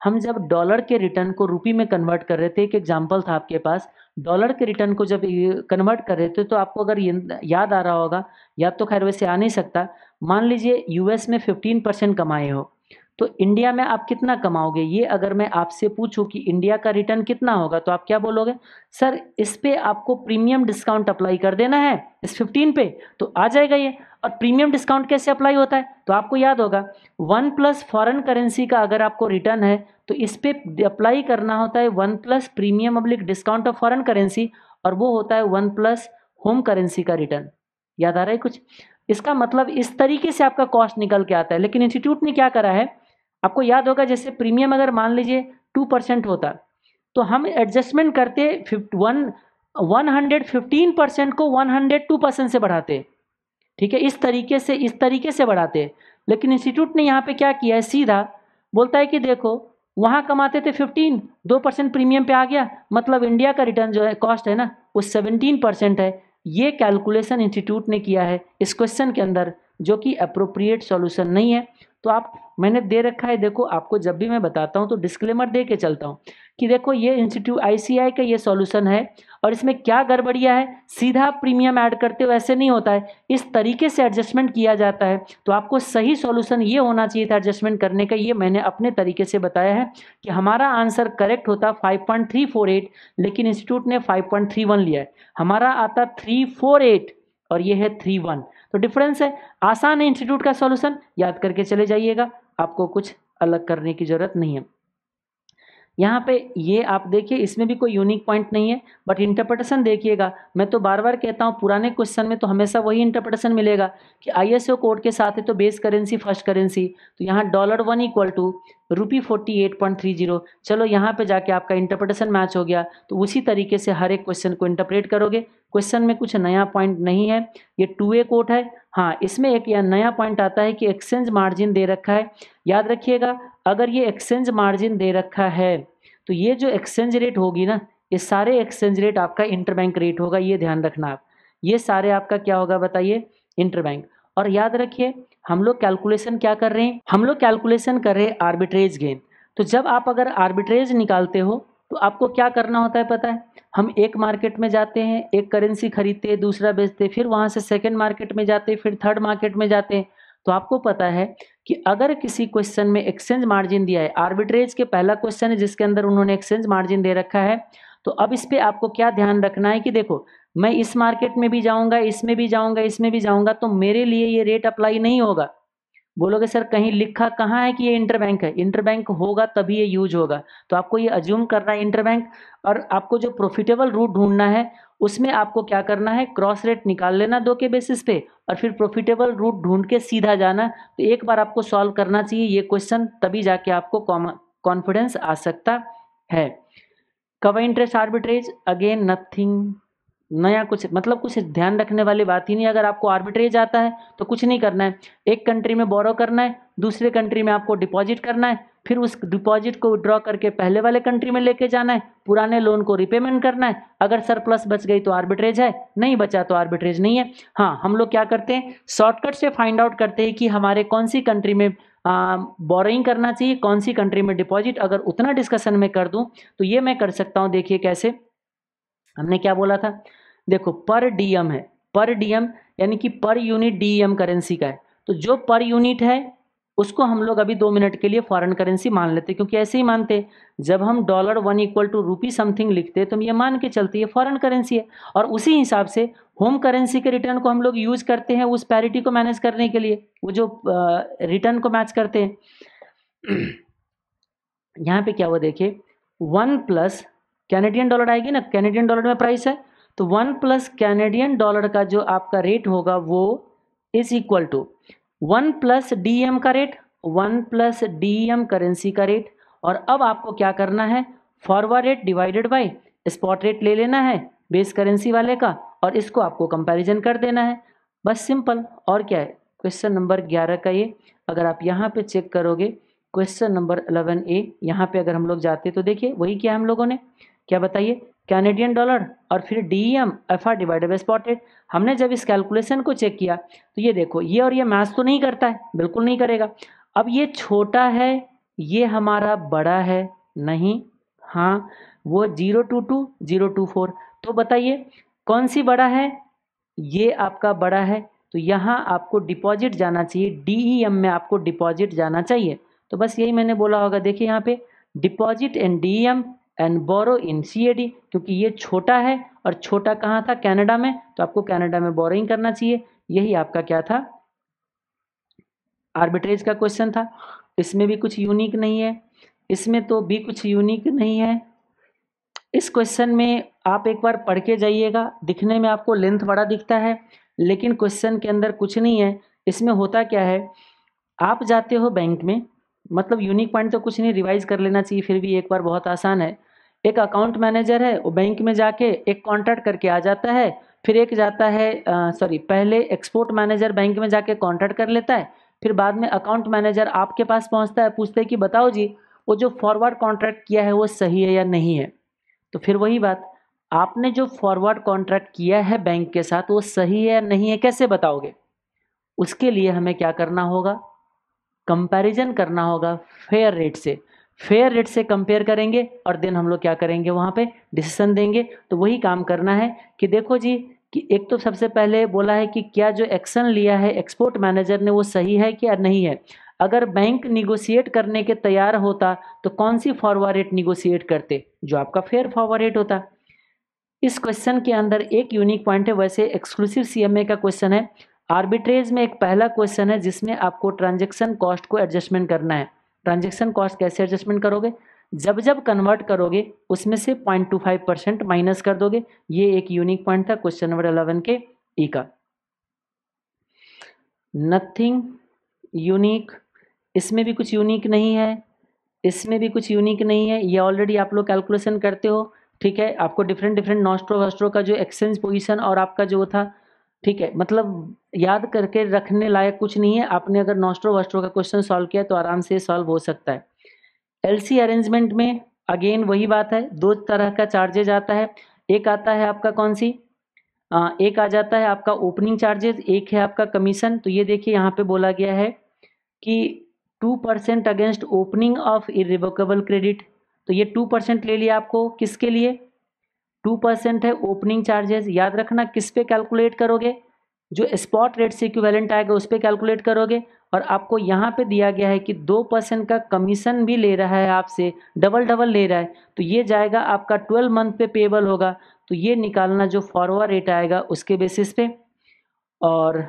हम जब डॉलर के रिटर्न को रुपी में कन्वर्ट कर रहे थे, एक एग्ज़ाम्पल था आपके पास डॉलर के रिटर्न को जब कन्वर्ट कर रहे थे तो आपको अगर याद आ रहा होगा, याद तो खैर वैसे आ नहीं सकता। मान लीजिए यूएस में फिफ्टीन परसेंट कमाए हो तो इंडिया में आप कितना कमाओगे? ये अगर मैं आपसे पूछूँ कि इंडिया का रिटर्न कितना होगा तो आप क्या बोलोगे? सर, इस पे आपको प्रीमियम डिस्काउंट अप्लाई कर देना है, इस फिफ्टीन पे तो आ जाएगा ये। और प्रीमियम डिस्काउंट कैसे अप्लाई होता है? तो आपको याद होगा वन प्लस फॉरन करेंसी का अगर आपको रिटर्न है तो इस पर अप्लाई करना होता है one plus premium oblique discount of foreign currency और वो होता है वन प्लस होम करेंसी का रिटर्न याद आ रहा है कुछ? इसका मतलब इस तरीके से आपका कॉस्ट निकल के आता है। लेकिन इंस्टीट्यूट ने क्या करा है? आपको याद होगा, जैसे प्रीमियम अगर मान लीजिए टू परसेंट होता तो हम एडजस्टमेंट करते फिफ्ट one one hundred fifteen percent को वन हंड्रेड टू परसेंट से बढ़ाते। ठीक है, इस तरीके से, इस तरीके से बढ़ाते। लेकिन इंस्टीट्यूट ने यहाँ पे क्या किया है? सीधा बोलता है कि देखो, वहाँ कमाते थे फिफ्टीन दो परसेंट प्रीमियम पे आ गया। मतलब इंडिया का रिटर्न जो है कॉस्ट है ना, वो सेवनटीन परसेंट है। ये कैलकुलेशन इंस्टीट्यूट ने किया है इस क्वेश्चन के अंदर, जो कि अप्रोप्रिएट सॉल्यूशन नहीं है। तो आप मैंने दे रखा है, देखो आपको जब भी मैं बताता हूँ तो डिस्क्लेमर दे के चलता हूँ कि देखो ये इंस्टीट्यूट आईसीआई का ये सॉल्यूशन है और इसमें क्या गड़बड़िया है, सीधा प्रीमियम ऐड करते हो ऐसे नहीं होता है, इस तरीके से एडजस्टमेंट किया जाता है। तो आपको सही सॉल्यूशन ये होना चाहिए था एडजस्टमेंट करने का, ये मैंने अपने तरीके से बताया है कि हमारा आंसर करेक्ट होता five point three four eight लेकिन इंस्टीट्यूट ने फाइव पॉइंट थ्री वन लिया है। हमारा आता थ्री फोर एट और ये है थ्री वन तो डिफरेंस है, आसान है इंस्टीट्यूट का सॉल्यूशन याद करके चले जाइएगा। आपको कुछ अलग करने की ज़रूरत नहीं है। यहाँ पे ये आप देखिए, इसमें भी कोई यूनिक पॉइंट नहीं है बट इंटरप्रिटेशन देखिएगा। मैं तो बार बार कहता हूँ, पुराने क्वेश्चन में तो हमेशा वही इंटरप्रिटेशन मिलेगा कि आईएसओ कोड के साथ है तो बेस करेंसी फ़र्स्ट करेंसी तो यहाँ dollar one equal to rupee forty eight point three zero चलो यहाँ पे जाके आपका इंटरप्रिटेशन मैच हो गया। तो उसी तरीके से हर एक क्वेश्चन को इंटरप्रेट करोगे। क्वेश्चन में कुछ नया पॉइंट नहीं है। ये टू ए कोड है। हाँ इसमें एक नया पॉइंट आता है कि एक्सचेंज मार्जिन दे रखा है। याद रखिएगा अगर ये एक्सचेंज मार्जिन दे रखा है तो ये जो एक्सचेंज रेट होगी ना, ये सारे एक्सचेंज रेट आपका इंटरबैंक रेट होगा, ये ध्यान रखना आप। ये सारे आपका क्या होगा बताइए? इंटरबैंक और याद रखिए, हम लोग कैलकुलेशन क्या कर रहे हैं? हम लोग कैलकुलेशन कर रहे हैं आर्बिट्रेज गेन तो जब आप अगर आर्बिट्रेज निकालते हो तो आपको क्या करना होता है पता है? हम एक मार्केट में जाते हैं, एक करेंसी खरीदते हैं, दूसरा बेचते फिर वहाँ से सेकेंड मार्केट में जाते फिर थर्ड मार्केट में जाते हैं। तो आपको पता है कि अगर किसी क्वेश्चन में एक्सचेंज मार्जिन दिया है आर्बिट्रेज के पहला क्वेश्चन है जिसके अंदर उन्होंने एक्सचेंज मार्जिन दे रखा है तो अब इस पर आपको क्या ध्यान रखना है कि देखो, मैं इस मार्केट में भी जाऊँगा, इसमें भी जाऊँगा, इसमें भी जाऊँगा तो मेरे लिए ये रेट अप्लाई नहीं होगा। बोलोगे, सर, कहीं लिखा कहाँ है कि ये इंटरबैंक है? इंटरबैंक होगा तभी ये यूज़ होगा। तो आपको ये अज्यूम करना है इंटरबैंक और आपको जो प्रॉफिटेबल रूट ढूंढना है उसमें आपको क्या करना है क्रॉस रेट निकाल लेना दो के बेसिस पे और फिर प्रॉफिटेबल रूट ढूंढ के सीधा जाना। तो एक बार आपको सॉल्व करना चाहिए ये क्वेश्चन तभी जाके आपको कॉन्फिडेंस आ सकता है। Cover interest arbitrage again nothing नया कुछ मतलब कुछ ध्यान रखने वाली बात ही नहीं, अगर आपको आर्बिट्रेज आता है तो कुछ नहीं करना है। एक कंट्री में बोरो करना है, दूसरे कंट्री में आपको डिपॉजिट करना है, फिर उस डिपॉजिट को विड्रॉ करके पहले वाले कंट्री में लेके जाना है, पुराने लोन को रिपेमेंट करना है। अगर सरप्लस बच गई तो आर्बिट्रेज है, नहीं बचा तो आर्बिट्रेज नहीं है। हाँ हम लोग क्या करते हैं? शॉर्टकट से फाइंड आउट करते हैं कि हमारे कौन सी कंट्री में बोरोइंग करना चाहिए, कौन सी कंट्री में डिपॉजिट अगर उतना डिस्कशन में कर दूँ तो ये मैं कर सकता हूँ, देखिए कैसे। हमने क्या बोला था? देखो पर डीएम है। पर डीएम यानी कि पर यूनिट डीएम करेंसी का है। तो जो पर यूनिट है, उसको हम लोग अभी दो मिनट के लिए फॉरेन करेंसी मान लेते क्योंकि ऐसे ही मानते जब हम dollar one equal to rupee something लिखते तो हम ये मान के चलते ये फॉरेन करेंसी है। और उसी हिसाब से होम करेंसी के रिटर्न को हम लोग यूज़ करते हैं उस पैरिटी को मैनेज करने के लिए। वो जो रिटर्न को मैच करते हैं। यहाँ पे क्या हुआ, देखिए वन प्लस कैनेडियन डॉलर आएगी ना? कैनेडियन डॉलर में प्राइस है। तो वन प्लस कैनेडियन डॉलर का जो आपका रेट होगा वो is equal to one plus D M का rate one plus D M currency का रेट और अब आपको क्या करना है? Forward rate divided by spot rate ले लेना है बेस करेंसी वाले का और इसको आपको कंपैरिजन कर देना है। बस सिंपल और क्या है? क्वेश्चन नंबर ग्यारह का ये। अगर आप यहाँ पे चेक करोगे क्वेश्चन नंबर अलेवन ए यहाँ पे अगर हम लोग जाते तो देखिए, वही किया हम लोगों ने। क्या बताइए? कैनेडियन डॉलर और फिर D M F R divided by spot rate हमने जब इस कैलकुलेशन को चेक किया तो ये देखो, ये और ये मैच तो नहीं करता है, बिल्कुल नहीं करेगा। अब ये छोटा है, ये हमारा बड़ा है, नहीं हाँ वो zero two two zero two four तो बताइए, कौन सी बड़ा है? ये आपका बड़ा है तो यहाँ आपको डिपॉजिट जाना चाहिए डी एम में आपको डिपॉजिट जाना चाहिए। तो बस यही मैंने बोला होगा, देखिए यहाँ पे deposit and D M and borrow in C A D क्योंकि ये छोटा है और छोटा कहाँ था? कनाडा में। तो आपको कनाडा में बोरोइंग करना चाहिए। यही आपका क्या था? आर्बिट्रेज का क्वेश्चन था। इसमें भी कुछ यूनिक नहीं है। इसमें तो भी कुछ यूनिक नहीं है। इस क्वेश्चन में आप एक बार पढ़ के जाइएगा। दिखने में आपको लेंथ बड़ा दिखता है, लेकिन क्वेश्चन के अंदर कुछ नहीं है। इसमें होता क्या है? आप जाते हो बैंक में। मतलब यूनिक पॉइंट तो कुछ नहीं रिवाइज कर लेना चाहिए, फिर भी एक बार बहुत आसान है। एक अकाउंट मैनेजर है, वो बैंक में जाके एक कॉन्ट्रैक्ट करके आ जाता है, फिर एक जाता है सॉरी पहले एक्सपोर्ट मैनेजर बैंक में जाके कॉन्ट्रैक्ट कर लेता है, फिर बाद में अकाउंट मैनेजर आपके पास पहुँचता है, पूछते हैं कि बताओ जी, वो जो फॉरवर्ड कॉन्ट्रैक्ट किया है वो सही है या नहीं है? तो फिर वही बात, आपने जो फॉरवर्ड कॉन्ट्रैक्ट किया है बैंक के साथ वो सही है या नहीं है, कैसे बताओगे? उसके लिए हमें क्या करना होगा? कंपैरिजन करना होगा फेयर रेट से। फेयर रेट से कंपेयर करेंगे और देन हम लोग क्या करेंगे वहाँ पे? डिसीज़न देंगे। तो वही काम करना है कि देखो जी, कि एक तो सबसे पहले बोला है कि क्या जो एक्शन लिया है एक्सपोर्ट मैनेजर ने वो सही है कि नहीं है? अगर बैंक निगोशिएट करने के तैयार होता तो कौन सी फॉरवर्ड रेट निगोशिएट करते? जो आपका फेयर फॉरवर्ड रेट होता। इस क्वेश्चन के अंदर एक यूनिक पॉइंट है, वैसे एक्सक्लूसिव सीएमए का क्वेश्चन है। आर्बिट्रेज में एक पहला क्वेश्चन है, जिसमें आपको ट्रांजेक्शन कॉस्ट को एडजस्टमेंट करना है। ट्रांजेक्शन कॉस्ट कैसे एडजस्टमेंट करोगे? जब जब कन्वर्ट करोगे, उसमें से point two five percent minus कर दोगे। ये एक यूनिक पॉइंट था क्वेश्चन नंबर अलेवन के ई का। नथिंग यूनिक इसमें भी कुछ यूनिक नहीं है। इसमें भी कुछ यूनिक नहीं है। ये ऑलरेडी आप लोग कैलकुलेशन करते हो। ठीक है? आपको डिफरेंट डिफरेंट नॉस्ट्रो वस्ट्रो का जो एक्सचेंज पोजीशन और आपका जो था, ठीक है? मतलब याद करके रखने लायक कुछ नहीं है। आपने अगर नॉस्ट्रो वस्ट्रो का क्वेश्चन सॉल्व किया तो आराम से सॉल्व हो सकता है। एलसी अरेंजमेंट में अगेन वही बात है। दो तरह का चार्जेज आता है। एक आता है आपका कौन सी? आ, एक आ जाता है आपका ओपनिंग चार्जेज एक है आपका कमीशन। तो ये देखिए यहाँ पे बोला गया है कि two percent against opening of irrevocable credit. तो ये टू परसेंट ले लिया आपको किसके लिए? टू परसेंट है ओपनिंग चार्जेस। याद रखना किस पे कैलकुलेट करोगे? जो स्पॉट रेट से इक्विवेलेंट आएगा, उस पर कैलकुलेट करोगे और आपको यहाँ पे दिया गया है कि दो परसेंट का कमीशन भी ले रहा है आपसे डबल डबल ले रहा है। तो ये जाएगा, आपका ट्वेल्व मंथ पे पेबल होगा। तो ये निकालना जो फॉरवर्ड रेट आएगा, उसके बेसिस पे। और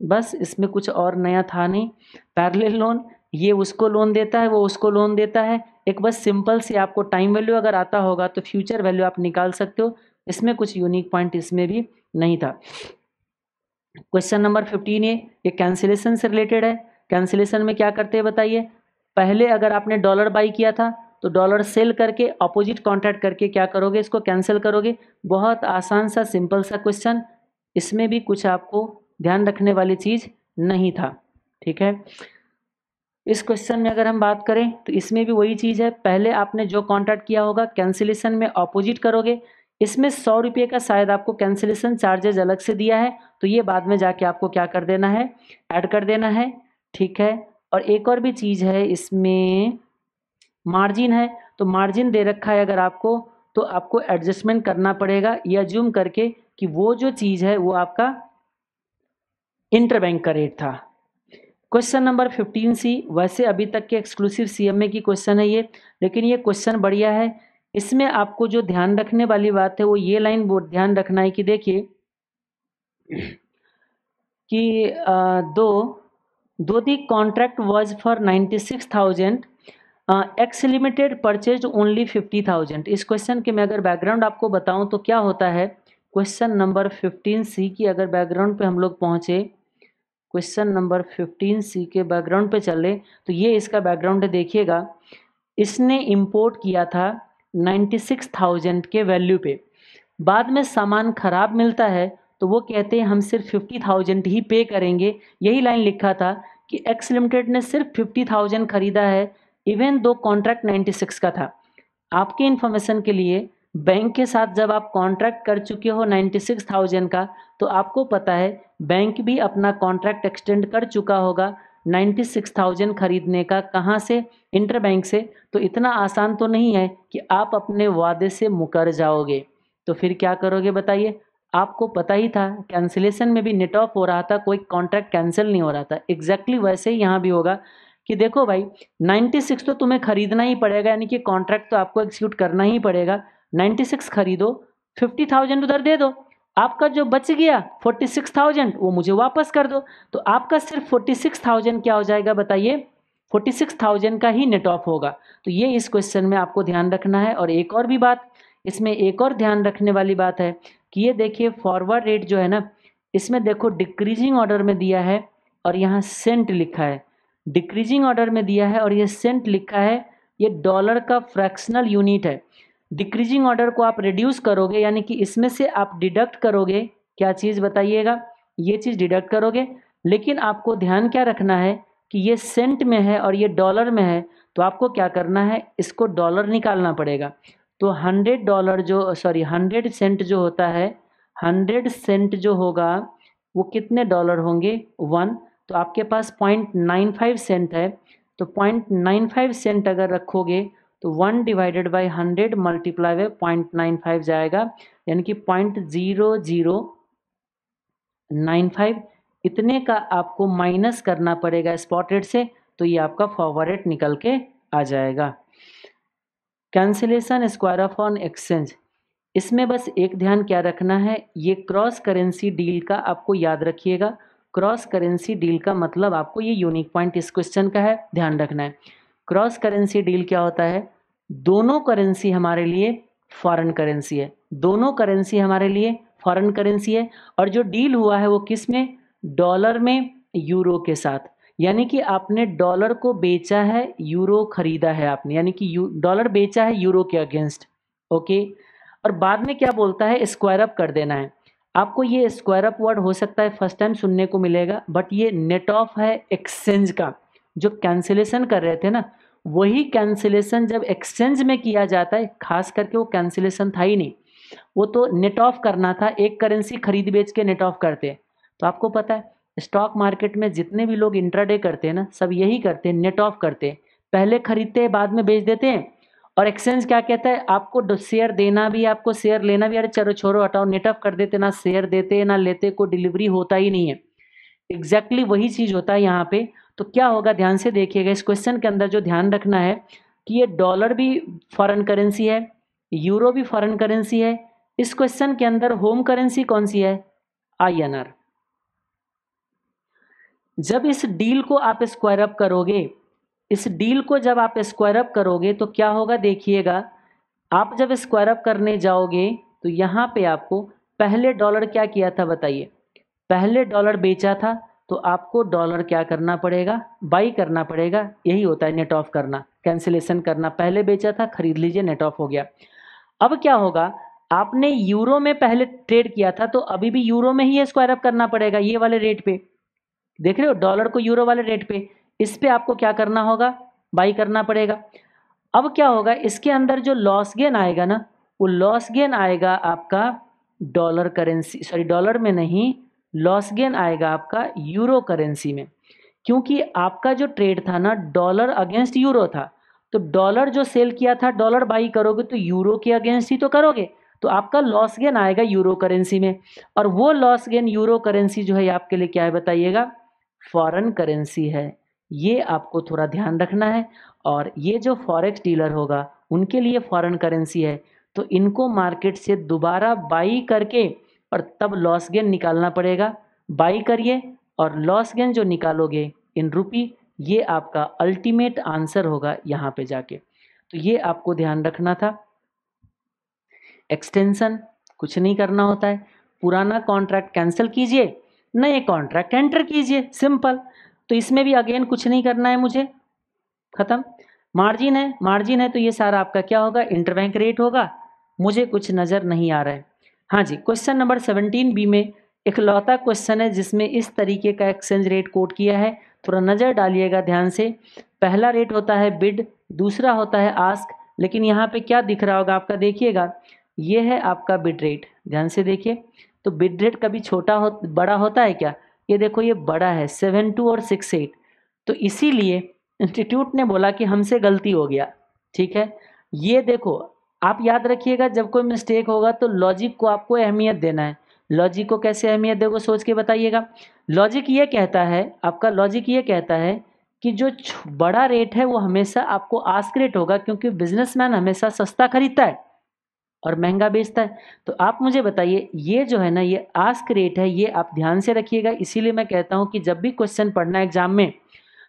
बस, इसमें कुछ और नया था नहीं। पैरल लोन ये उसको लोन देता है, वो उसको लोन देता है। एक बस सिंपल से आपको टाइम वैल्यू अगर आता होगा तो फ्यूचर वैल्यू आप निकाल सकते हो। इसमें कुछ यूनिक पॉइंट इसमें भी नहीं था। क्वेश्चन नंबर फिफ्टीन ये ये कैंसिलेशन से रिलेटेड है। कैंसिलेशन में क्या करते हैं बताइए? पहले अगर आपने डॉलर बाई किया था तो डॉलर सेल करके अपोजिट कॉन्ट्रैक्ट करके क्या करोगे? इसको कैंसिल करोगे। बहुत आसान सा सिंपल सा क्वेश्चन इसमें भी कुछ आपको ध्यान रखने वाली चीज़ नहीं था। ठीक है? इस क्वेश्चन में अगर हम बात करें तो इसमें भी वही चीज़ है। पहले आपने जो कॉन्ट्रैक्ट किया होगा कैंसिलेशन में अपोजिट करोगे। इसमें सौ रुपये का शायद आपको कैंसिलेशन चार्जेज अलग से दिया है तो ये बाद में जाके आपको क्या कर देना है? ऐड कर देना है, ठीक है? और एक और भी चीज़ है, इसमें मार्जिन है तो मार्जिन दे रखा है अगर आपको तो आपको एडजस्टमेंट करना पड़ेगा। या जूम करके कि वो जो चीज़ है, वो आपका इंटर बैंक का रेट था। क्वेश्चन नंबर फिफ्टीन सी वैसे अभी तक के एक्सक्लूसिव सीएमए की क्वेश्चन है ये, लेकिन ये क्वेश्चन बढ़िया है। इसमें आपको जो ध्यान रखने वाली बात है, वो ये लाइन ध्यान रखना है कि देखिए, कि दो दो the contract was for ninety six thousand X limited purchase only fifty thousand इस क्वेश्चन के मैं अगर बैकग्राउंड आपको बताऊँ तो क्या होता है? क्वेश्चन नंबर फिफ्टीन सी की अगर बैकग्राउंड पे हम लोग पहुँचे क्वेश्चन नंबर फिफ्टीन सी के बैकग्राउंड पे चले तो ये इसका बैकग्राउंड देखिएगा। इसने इम्पोर्ट किया था नाइन्टी सिक्स थाउज़ेंड के वैल्यू पे। बाद में सामान ख़राब मिलता है तो वो कहते हैं, हम सिर्फ़ फिफ्टी थाउज़ेंड ही पे करेंगे। यही लाइन लिखा था कि एक्स लिमिटेड ने सिर्फ़ फिफ्टी थाउज़ेंड खरीदा है even though contract ninety six का था। आपके इन्फॉर्मेशन के लिए बैंक के साथ जब आप कॉन्ट्रैक्ट कर चुके हो नाइन्टी सिक्स थाउज़ेंड का तो आपको पता है बैंक भी अपना कॉन्ट्रैक्ट एक्सटेंड कर चुका होगा नाइन्टी सिक्स थाउज़ेंड खरीदने का कहाँ से? इंटर बैंक से। तो इतना आसान तो नहीं है कि आप अपने वादे से मुकर जाओगे। तो फिर क्या करोगे बताइए? आपको पता ही था कैंसिलेशन में भी नेट ऑफ़ हो रहा था कोई कॉन्ट्रैक्ट कैंसिल नहीं हो रहा था। एग्जैक्टली exactly वैसे ही यहाँ भी होगा कि देखो भाई 96 तो तुम्हें खरीदना ही पड़ेगा यानी कि कॉन्ट्रैक्ट तो आपको एग्जीक्यूट करना ही पड़ेगा। 96 खरीदो 50,000 उधर दे दो। आपका जो बच गया फोर्टी सिक्स थाउज़ेंड वो मुझे वापस कर दो। तो आपका सिर्फ़ फोर्टी सिक्स थाउज़ेंड क्या हो जाएगा बताइए? फोर्टी सिक्स थाउज़ेंड का ही नेट ऑफ़ होगा। तो ये इस क्वेश्चन में आपको ध्यान रखना है। और एक और भी बात, इसमें एक और ध्यान रखने वाली बात है कि ये देखिए फॉरवर्ड रेट जो है ना, इसमें देखो डिक्रीजिंग ऑर्डर में दिया है और यहाँ सेंट लिखा है। डिक्रीजिंग ऑर्डर में दिया है और ये सेंट लिखा है, ये डॉलर का फ्रैक्शनल यूनिट है। डिक्रीजिंग ऑर्डर को आप रिड्यूस करोगे, यानी कि इसमें से आप डिडक्ट करोगे, क्या चीज़ बताइएगा? ये चीज़ डिडक्ट करोगे। लेकिन आपको ध्यान क्या रखना है कि ये सेंट में है और ये डॉलर में है तो आपको क्या करना है? इसको डॉलर निकालना पड़ेगा। तो हंड्रेड डॉलर जो सॉरी हंड्रेड सेंट जो होता है हंड्रेड सेंट जो होगा, वो कितने डॉलर होंगे? वन तो आपके पास पॉइंट नाइन फाइव सेंट है। तो पॉइंट नाइन फाइव सेंट अगर रखोगे तो one divided by hundred multiply by point nine five जाएगा, यानी कि point zero zero nine five. इतने का आपको माइनस करना पड़ेगा स्पॉट रेट से तो ये आपका फॉरवर्ड रेट निकल के आ जाएगा। Cancellation square off on exchange इसमें बस एक ध्यान क्या रखना है, ये क्रॉस करेंसी डील का आपको याद रखिएगा। क्रॉस करेंसी डील का मतलब आपको ये यूनिक पॉइंट इस क्वेश्चन का है, ध्यान रखना है। क्रॉस करेंसी डील क्या होता है? दोनों करेंसी हमारे लिए फॉरेन करेंसी है। दोनों करेंसी हमारे लिए फॉरेन करेंसी है। और जो डील हुआ है वो किसमें? डॉलर में, यूरो के साथ। यानी कि आपने डॉलर को बेचा है, यूरो खरीदा है आपने। यानी कि डॉलर बेचा है, यूरो के अगेंस्ट। ओके? और बाद में क्या बोलता है? स्क्वायर अप कर देना है। आपको ये स्क्वायर अप वर्ड हो सकता है, फ़र्स्ट टाइम सुनने को मिलेगा, बट ये नेट ऑफ़ है एक्सचेंज का। जो कैंसिलेशन कर रहे थे ना वही कैंसिलेशन जब एक्सचेंज में किया जाता है, खास करके वो कैंसिलेशन था ही नहीं। वो तो नेट ऑफ़ करना था, एक करेंसी खरीद बेच के नेट ऑफ़ करते तो आपको पता है स्टॉक मार्केट में जितने भी लोग इंट्राडे करते हैं ना, सब यही करते हैं नेट ऑफ़ करते हैं। पहले खरीदते हैं बाद में बेच देते हैं। और एक्सचेंज क्या कहता है? आपको शेयर देना भी, आपको शेयर लेना भी, अरे चलो छोड़ो, हटाओ नेट ऑफ़ कर देते, ना शेयर देते, ना लेते, कोई डिलीवरी होता ही नहीं है। एग्जैक्टली exactly वही चीज़ होता है यहाँ पे। तो क्या होगा? ध्यान से देखिएगा, इस क्वेश्चन के अंदर जो ध्यान रखना है कि ये डॉलर भी फॉरेन करेंसी है यूरो भी फॉरेन करेंसी है, इस क्वेश्चन के अंदर होम करेंसी कौन सी है? आईएनआर जब इस डील को आप स्क्वायर अप करोगे, इस डील को जब आप स्क्वायर अप करोगे तो क्या होगा देखिएगा, आप जब स्क्वायर अप करने जाओगे तो यहाँ पे आपको पहले डॉलर क्या किया था बताइए? पहले डॉलर बेचा था तो आपको डॉलर क्या करना पड़ेगा? बाई करना पड़ेगा। यही होता है नेट ऑफ़ करना। कैंसिलेशन करना। पहले बेचा था, खरीद लीजिए नेट ऑफ़ हो गया। अब क्या होगा? आपने यूरो में पहले ट्रेड किया था तो अभी भी यूरो में ही स्क्वायर अप करना पड़ेगा, ये वाले रेट पे। देख रहे हो? डॉलर को यूरो वाले रेट पे। इस पे आपको क्या करना होगा? बाई करना पड़ेगा। अब क्या होगा? इसके अंदर जो लॉस गेन आएगा ना, वो लॉस गेन आएगा आपका डॉलर करेंसी सॉरी डॉलर में नहीं लॉस गेन आएगा आपका यूरो करेंसी में। क्योंकि आपका जो ट्रेड था ना, डॉलर अगेंस्ट यूरो था तो डॉलर जो सेल किया था, डॉलर बाई करोगे तो यूरो के अगेंस्ट ही तो करोगे तो आपका लॉस गेन आएगा यूरो करेंसी में। और वो लॉस गेन यूरो करेंसी जो है आपके लिए क्या है बताइएगा? फॉरेन करेंसी है। ये आपको थोड़ा ध्यान रखना है। और ये जो फॉरेक्स डीलर होगा, उनके लिए फॉरेन करेंसी है। तो इनको मार्केट से दोबारा बाई करके और तब लॉस गेन निकालना पड़ेगा। बाई करिए और लॉस गेन जो निकालोगे इन रुपी ये आपका अल्टीमेट आंसर होगा यहाँ पे जाके। तो ये आपको ध्यान रखना था। एक्सटेंशन कुछ नहीं करना होता है। पुराना कॉन्ट्रैक्ट कैंसिल कीजिए, नए कॉन्ट्रैक्ट एंटर कीजिए सिंपल तो इसमें भी अगेन कुछ नहीं करना है मुझे। ख़त्म। मार्जिन है मार्जिन है तो ये सारा आपका क्या होगा? इंटरबैंक रेट होगा। मुझे कुछ नज़र नहीं आ रहा है। हाँ जी क्वेश्चन नंबर सेवनटीन बी में एक लौता क्वेश्चन है जिसमें इस तरीके का एक्सचेंज रेट कोट किया है। थोड़ा नज़र डालिएगा ध्यान से। पहला रेट होता है बिड दूसरा होता है आस्क लेकिन यहाँ पे क्या दिख रहा होगा आपका देखिएगा। ये है आपका बिड रेट ध्यान से देखिए। तो बिड रेट कभी छोटा हो, बड़ा होता है क्या? ये देखो, ये बड़ा है सेवन टू और सिक्स एट तो इसीलिए इंस्टीट्यूट ने बोला कि हमसे गलती हो गया, ठीक है? ये देखो आप याद रखिएगा, जब कोई मिस्टेक होगा तो लॉजिक को आपको अहमियत देना है। लॉजिक को कैसे अहमियत देगा सोच के बताइएगा। लॉजिक ये कहता है, आपका लॉजिक ये कहता है कि जो बड़ा रेट है वो हमेशा आपको आस्क रेट होगा क्योंकि बिजनेसमैन हमेशा सस्ता खरीदता है और महँगा बेचता है। तो आप मुझे बताइए, ये जो है ना, ये आस्क रेट है, ये आप ध्यान से रखिएगा। इसीलिए मैं कहता हूँ कि जब भी क्वेश्चन पढ़ना एग्ज़ाम में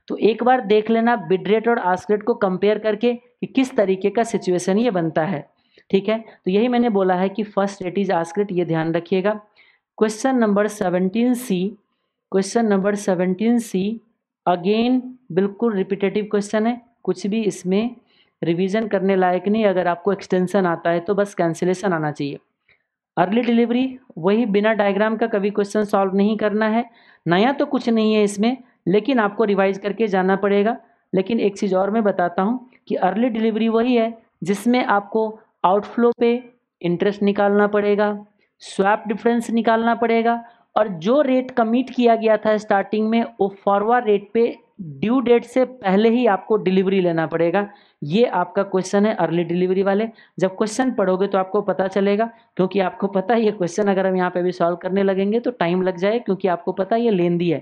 तो एक बार देख लेना बिड रेट और आस्क रेट को कंपेयर करके कि किस तरीके का सिचुएशन ये बनता है, ठीक है? तो यही मैंने बोला है कि first rate is ask rate ये ध्यान रखिएगा। Question number seventeen C question number seventeen C again बिल्कुल रिपीटेटिव क्वेश्चन है। कुछ भी इसमें रिवीजन करने लायक नहीं, अगर आपको एक्सटेंशन आता है तो बस कैंसिलेशन आना चाहिए। अर्ली डिलीवरी वही बिना डायग्राम का कभी क्वेश्चन सॉल्व नहीं करना है। नया तो कुछ नहीं है इसमें, लेकिन आपको रिवाइज करके जाना पड़ेगा। लेकिन एक चीज़ और मैं बताता हूँ कि अर्ली डिलीवरी वही है जिसमें आपको आउटफ्लो पे इंटरेस्ट निकालना पड़ेगा स्वैप डिफरेंस निकालना पड़ेगा और जो रेट कमिट किया गया था स्टार्टिंग में, वो फॉरवर्ड रेट पे ड्यू डेट से पहले ही आपको डिलीवरी लेना पड़ेगा। ये आपका क्वेश्चन है अर्ली डिलीवरी वाले। जब क्वेश्चन पढ़ोगे तो आपको पता चलेगा, क्योंकि आपको पता है ये क्वेश्चन अगर हम यहाँ पे भी सॉल्व करने लगेंगे तो टाइम लग जाए, क्योंकि आपको पता है ये लेंदी है।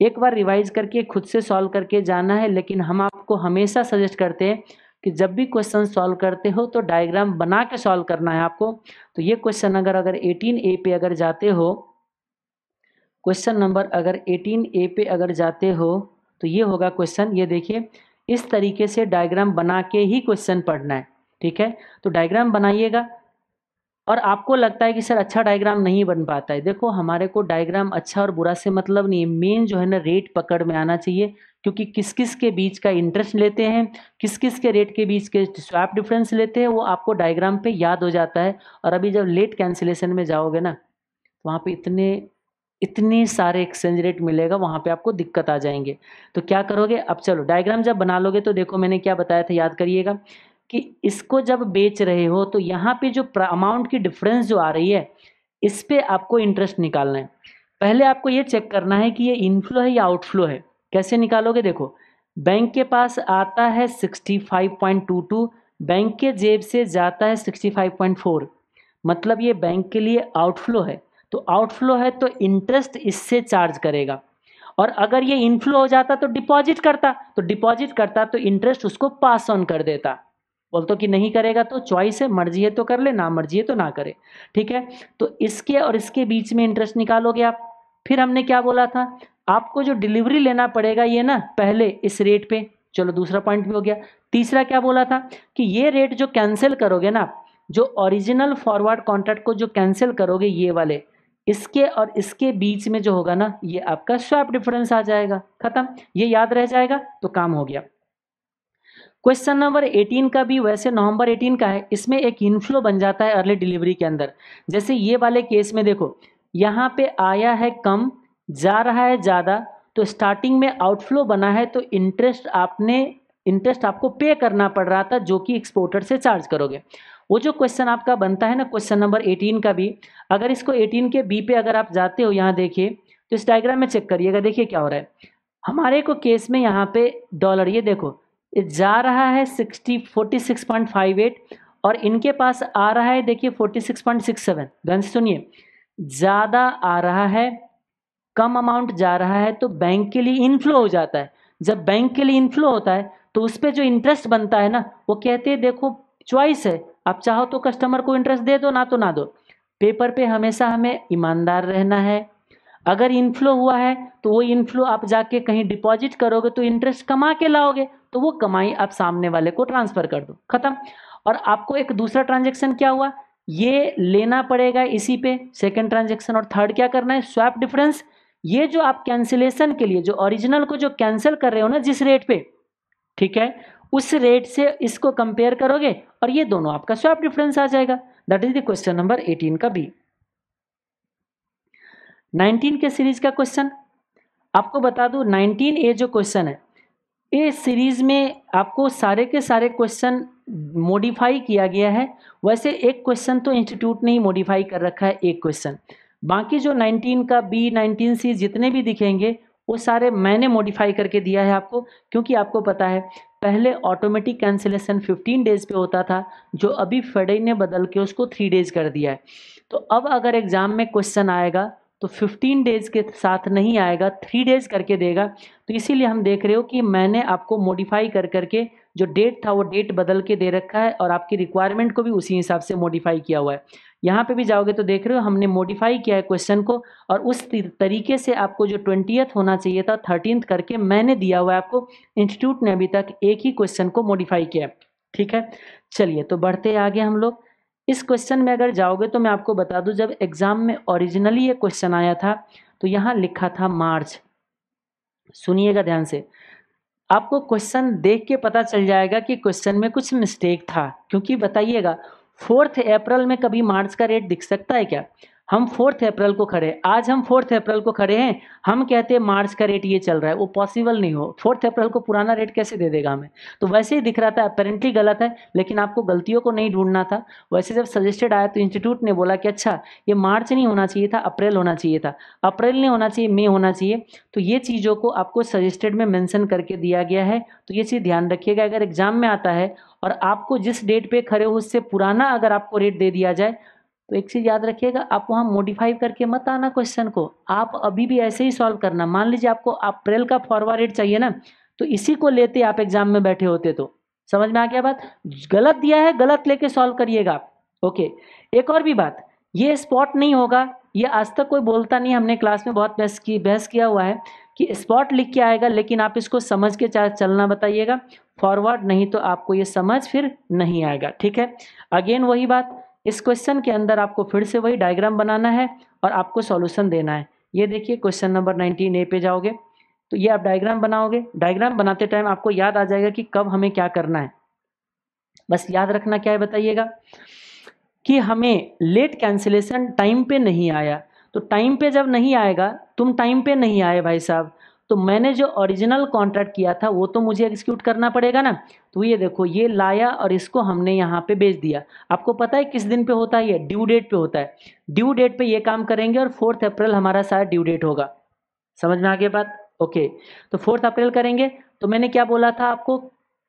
एक बार रिवाइज करके, खुद से सॉल्व करके जाना है, लेकिन हम आपको हमेशा सजेस्ट करते हैं कि जब भी क्वेश्चन सॉल्व करते हो तो डायग्राम बना के सॉल्व करना है आपको। तो ये क्वेश्चन अगर अगर एटीन ए पे अगर जाते हो क्वेश्चन नंबर अगर एटीन ए पे अगर जाते हो तो ये होगा क्वेश्चन ये देखिए, इस तरीके से डायग्राम बना के ही क्वेश्चन पढ़ना है, ठीक है? तो डायग्राम बनाइएगा। और आपको लगता है कि सर अच्छा डायग्राम नहीं बन पाता है। देखो, हमारे को डायग्राम अच्छा और बुरा से मतलब नहीं है। मेन जो है ना रेट पकड़ में आना चाहिए, क्योंकि किस किस के बीच का इंटरेस्ट लेते हैं किस किस के रेट के बीच के स्वैप डिफरेंस लेते हैं, वो आपको डायग्राम पे याद हो जाता है। और अभी जब लेट कैंसिलेशन में जाओगे ना तो वहाँ पे इतने इतने सारे एक्सचेंज रेट मिलेगा, वहाँ पे आपको दिक्कत आ जाएँगे। तो क्या करोगे? अब चलो डायग्राम जब बना लोगे तो देखो मैंने क्या बताया था, याद करिएगा। कि इसको जब बेच रहे हो तो यहाँ पे जो अमाउंट की डिफरेंस जो आ रही है, इस पर आपको इंटरेस्ट निकालना है। पहले आपको ये चेक करना है कि ये इनफ्लो है या आउटफ्लो है। कैसे निकालोगे? देखो बैंक के पास आता है sixty five point two two bank के जेब से जाता है सिक्सटी फाइव पॉइंट फोर मतलब ये बैंक के लिए आउटफ्लो है। तो आउटफ्लो है तो इंटरेस्ट इससे चार्ज करेगा। और अगर ये इनफ्लो हो जाता तो डिपॉजिट करता। तो डिपॉजिट करता तो इंटरेस्ट उसको पास ऑन कर देता। बोल तो कि नहीं करेगा तो चॉइस है, मर्ज़ी है तो कर ले, ना मर्ज़ी है तो ना करे। ठीक है? तो इसके और इसके बीच में इंटरेस्ट निकालोगे आप। फिर हमने क्या बोला था? आपको जो डिलीवरी लेना पड़ेगा ये ना, पहले इस रेट पे। चलो दूसरा पॉइंट भी हो गया। तीसरा क्या बोला था? कि ये रेट जो कैंसिल करोगे ना जो ओरिजिनल फॉरवर्ड कॉन्ट्रैक्ट को जो कैंसिल करोगे ये वाले, इसके और इसके बीच में जो होगा ना, ये आपका स्वैप डिफरेंस आ जाएगा। खत्म। ये याद रह जाएगा तो काम हो गया। क्वेश्चन नंबर 18 का भी वैसे नवंबर 18 का है। इसमें एक इनफ्लो बन जाता है अर्ली डिलीवरी के अंदर। जैसे ये वाले केस में देखो, यहाँ पे आया है कम, जा रहा है ज़्यादा तो स्टार्टिंग में आउटफ्लो बना है तो इंटरेस्ट आपने इंटरेस्ट आपको पे करना पड़ रहा था, जो कि एक्सपोर्टर से चार्ज करोगे। वो जो क्वेश्चन आपका बनता है ना क्वेश्चन नंबर 18 का भी, अगर इसको 18 के बी पे अगर आप जाते हो यहाँ देखिए तो इस डायग्राम में चेक करिएगा, देखिए क्या हो रहा है। हमारे को केस में यहाँ पे डॉलर ये देखो जा रहा है sixty, forty six point five eight और इनके पास आ रहा है, देखिए, forty six point six seven. ध्यान सुनिए। ज़्यादा आ रहा है, कम अमाउंट जा रहा है तो बैंक के लिए इनफ्लो हो जाता है। जब बैंक के लिए इनफ्लो होता है तो उस पर जो इंटरेस्ट बनता है ना, वो कहते हैं, देखो चॉइस है। आप चाहो तो कस्टमर को इंटरेस्ट दे दो, ना तो ना दो। पेपर पे हमेशा हमें ईमानदार रहना है। अगर इनफ्लो हुआ है तो वो इनफ्लो आप जाके कहीं डिपॉजिट करोगे तो इंटरेस्ट कमा के लाओगे। तो वो कमाई आप सामने वाले को ट्रांसफ़र कर दो। खत्म। और आपको एक दूसरा ट्रांजेक्शन क्या हुआ? ये लेना पड़ेगा इसी पे। सेकेंड ट्रांजेक्शन और थर्ड क्या करना है? स्वैप डिफरेंस ये जो आप कैंसिलेशन के लिए, जो ओरिजिनल को जो कैंसिल कर रहे हो ना, जिस रेट पे, ठीक है? उस रेट से इसको कंपेयर करोगे और ये दोनों आपका स्वैप डिफरेंस आ जाएगा। That is the question number 18 का बी 19 के सीरीज़ का क्वेश्चन आपको बता दूँ 19 ए जो क्वेश्चन है इस सीरीज़ में आपको सारे के सारे क्वेश्चन मॉडिफाई किया गया है। वैसे एक क्वेश्चन तो इंस्टीट्यूट ने ही मॉडिफाई कर रखा है, एक क्वेश्चन। बाकी जो 19 का बी 19 सी जितने भी दिखेंगे, वो सारे मैंने मॉडिफाई करके दिया है आपको, क्योंकि आपको पता है, पहले ऑटोमेटिक कैंसिलेशन 15 डेज़ पे होता था, जो अभी फेडई ने बदल के उसको थ्री डेज़ कर दिया है। तो अब अगर एग्ज़ाम में क्वेश्चन आएगा तो 15 डेज़ के साथ नहीं आएगा थ्री डेज़ करके देगा। तो इसीलिए हम देख रहे हो कि मैंने आपको मॉडिफाई कर करके जो डेट था वो डेट बदल के दे रखा है और आपकी रिक्वायरमेंट को भी उसी हिसाब से मॉडिफाई किया हुआ है। यहाँ पे भी जाओगे तो देख रहे हो हमने मॉडिफाई किया है क्वेश्चन को और उस तरीके से आपको जो ट्वेंटियथ होना चाहिए था थर्टीनथ करके मैंने दिया हुआ है आपको। इंस्टीट्यूट ने अभी तक एक ही क्वेश्चन को मॉडिफाई किया है। ठीक है? चलिए तो बढ़ते आगे हम लोग। इस क्वेश्चन में अगर जाओगे तो मैं आपको बता दूँ, जब एग्ज़ाम में ओरिजिनली ये क्वेश्चन आया था तो यहाँ लिखा था मार्च। सुनिएगा ध्यान से। आपको क्वेश्चन देख के पता चल जाएगा कि क्वेश्चन में कुछ मिस्टेक था, क्योंकि बताइएगा फोर्थ अप्रैल में कभी मार्च का रेट दिख सकता है क्या? हम फोर्थ अप्रैल को खड़े आज हम फोर्थ अप्रैल को खड़े हैं। हम कहते हैं, मार्च का रेट ये चल रहा है। वो पॉसिबल नहीं हो। फोर्थ अप्रैल को पुराना रेट कैसे दे देगा हमें? तो वैसे ही दिख रहा था अपेरेंटली गलत है, लेकिन आपको गलतियों को नहीं ढूंढना था। वैसे जब सजेस्टेड आया तो इंस्टीट्यूट ने बोला कि अच्छा ये मार्च नहीं होना चाहिए था, अप्रैल होना चाहिए था। अप्रैल नहीं होना चाहिए, मई होना चाहिए। तो ये चीज़ों को आपको सजेस्टेड में मैंसन करके दिया गया है। तो ये चीज़ ध्यान रखिएगा। अगर एग्ज़ाम में आता है और आपको जिस डेट पे खड़े हो, उससे पुराना अगर आपको रेट दे दिया जाए तो एक चीज़ याद रखिएगा, आप वहाँ मॉडिफाई करके मत आना क्वेश्चन को। आप अभी भी ऐसे ही सॉल्व करना। मान लीजिए आपको अप्रैल का फॉरवर्ड रेट चाहिए ना तो इसी को लेते आप एग्ज़ाम में बैठे होते तो। समझ में आ गया बात? गलत दिया है, गलत लेके सॉल्व करिएगा आप। ओके एक और भी बात। ये स्पॉट नहीं होगा। ये आज तक कोई बोलता नहीं, हमने क्लास में बहुत बहस की, बहस किया हुआ है कि स्पॉट लिख के आएगा, लेकिन आप इसको समझ के चाहे चलना बताइएगा। फॉरवर्ड नहीं तो आपको ये समझ फिर नहीं आएगा। ठीक है? अगेन वही बात। इस क्वेश्चन के अंदर आपको फिर से वही डायग्राम बनाना है और आपको सॉल्यूशन देना है। ये देखिए क्वेश्चन नंबर नाइनटीन ए पे जाओगे तो ये आप डायग्राम बनाओगे। डायग्राम बनाते टाइम आपको याद आ जाएगा कि कब हमें क्या करना है। बस याद रखना क्या है बताइएगा कि हमें लेट कैंसिलेशन टाइम पे नहीं आया। तो टाइम पे जब नहीं आएगा, तुम टाइम पे नहीं आए भाई साहब। तो मैंने जो ओरिजिनल कॉन्ट्रैक्ट किया था, वो तो मुझे एग्जीक्यूट करना पड़ेगा ना। तो ये देखो, ये लाया और इसको हमने यहाँ पे बेच दिया। आपको पता है किस दिन पे होता है ये? ड्यू डेट पे होता है। ड्यू डेट पे ये काम करेंगे और फोर्थ अप्रैल हमारा शायद ड्यू डेट होगा। समझ में आ गया बात? ओके तो फोर्थ अप्रैल करेंगे। तो मैंने क्या बोला था आपको?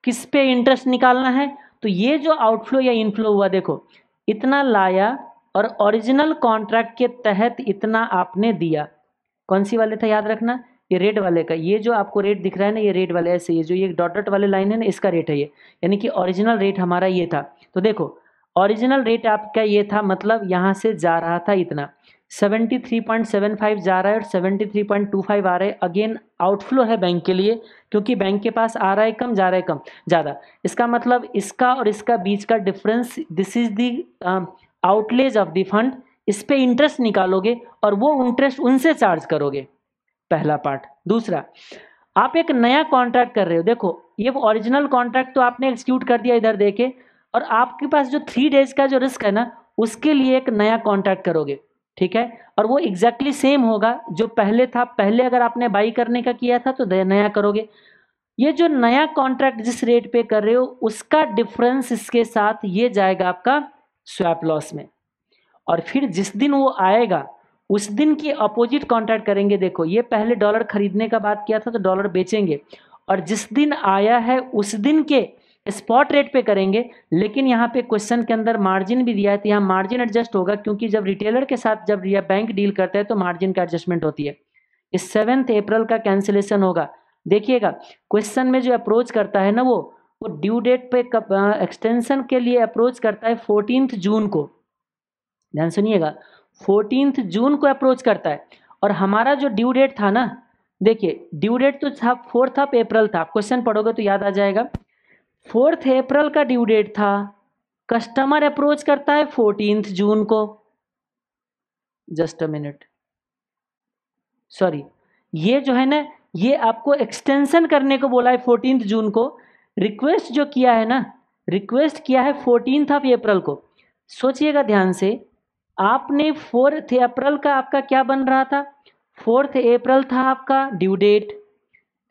किस पे इंटरेस्ट निकालना है? तो ये जो आउटफ्लो या इनफ्लो हुआ, देखो, इतना लाया और ओरिजिनल कॉन्ट्रैक्ट के तहत इतना आपने दिया। कौन सी वाले था याद रखना? ये रेड वाले का। ये जो आपको रेट दिख रहा है ना, ये रेड वाले ऐसे ये जो ये डॉट डॉट वाले लाइन है ना, इसका रेट है ये। यानी कि ओरिजिनल रेट हमारा ये था। तो देखो ओरिजिनल रेट आपका ये था मतलब यहाँ से जा रहा था इतना। 73.75 जा रहा है और 73.25 आ रहा है। अगेन आउटफ्लो है बैंक के लिए, क्योंकि बैंक के पास आ रहा है कम, जा रहा है कम, ज़्यादा। इसका मतलब इसका और इसका बीच का difference this is the outlay of the fund इस पे इंटरेस्ट निकालोगे और वो इंटरेस्ट उनसे चार्ज करोगे। पहला पार्ट। दूसरा, आप एक नया कॉन्ट्रैक्ट कर रहे हो। देखो, ये ओरिजिनल कॉन्ट्रैक्ट तो आपने एक्सिक्यूट कर दिया इधर देखे और आपके पास जो थ्री डेज़ का जो रिस्क है ना, उसके लिए एक नया कॉन्ट्रैक्ट करोगे, ठीक है? और वो एग्जैक्टली exactly सेम होगा, जो पहले था, पहले अगर आपने बाई करने का किया था तो नया करोगे। ये जो नया कॉन्ट्रैक्ट जिस रेट पे कर रहे हो, उसका डिफरेंस इसके साथ ये जाएगा आपका स्वैप लॉस में। और फिर जिस दिन वो आएगा उस दिन की अपोजिट कॉन्ट्रैक्ट करेंगे। देखो, ये पहले डॉलर खरीदने का बात किया था तो डॉलर बेचेंगे। और जिस दिन आया है, उस दिन के स्पॉट रेट पे करेंगे। लेकिन यहाँ पे क्वेश्चन के अंदर मार्जिन भी दिया है तो यहाँ मार्जिन एडजस्ट होगा, क्योंकि जब रिटेलर के साथ जब यह बैंक डील करता है तो मार्जिन का एडजस्टमेंट होती है। इस सेवेंथ अप्रैल का कैंसिलेशन होगा। देखिएगा क्वेश्चन में जो अप्रोच करता है ना वो वो ड्यू डेट पे एक्सटेंशन के लिए अप्रोच करता है फोर्टीन जून को। ध्यान सुनिएगा फोर्टीन जून को अप्रोच करता है। और हमारा जो ड्यू डेट था ना, देखिए ड्यू डेट तो था फोर्थ ऑफ़ अप्रैल था। क्वेश्चन पढ़ोगे तो याद आ जाएगा। फोर्थ अप्रैल का ड्यू डेट था। कस्टमर अप्रोच करता है फोर्टीन जून को। जस्ट अ मिनट सॉरी ये जो है ना, ये आपको एक्सटेंशन करने को बोला है फोर्टीन जून को। रिक्वेस्ट जो किया है ना रिक्वेस्ट किया है फोर्टीन ऑफ़ अप्रैल को। सोचिएगा ध्यान से आपने फोर्थ अप्रैल का आपका क्या बन रहा था? फोर्थ अप्रैल था आपका ड्यू डेट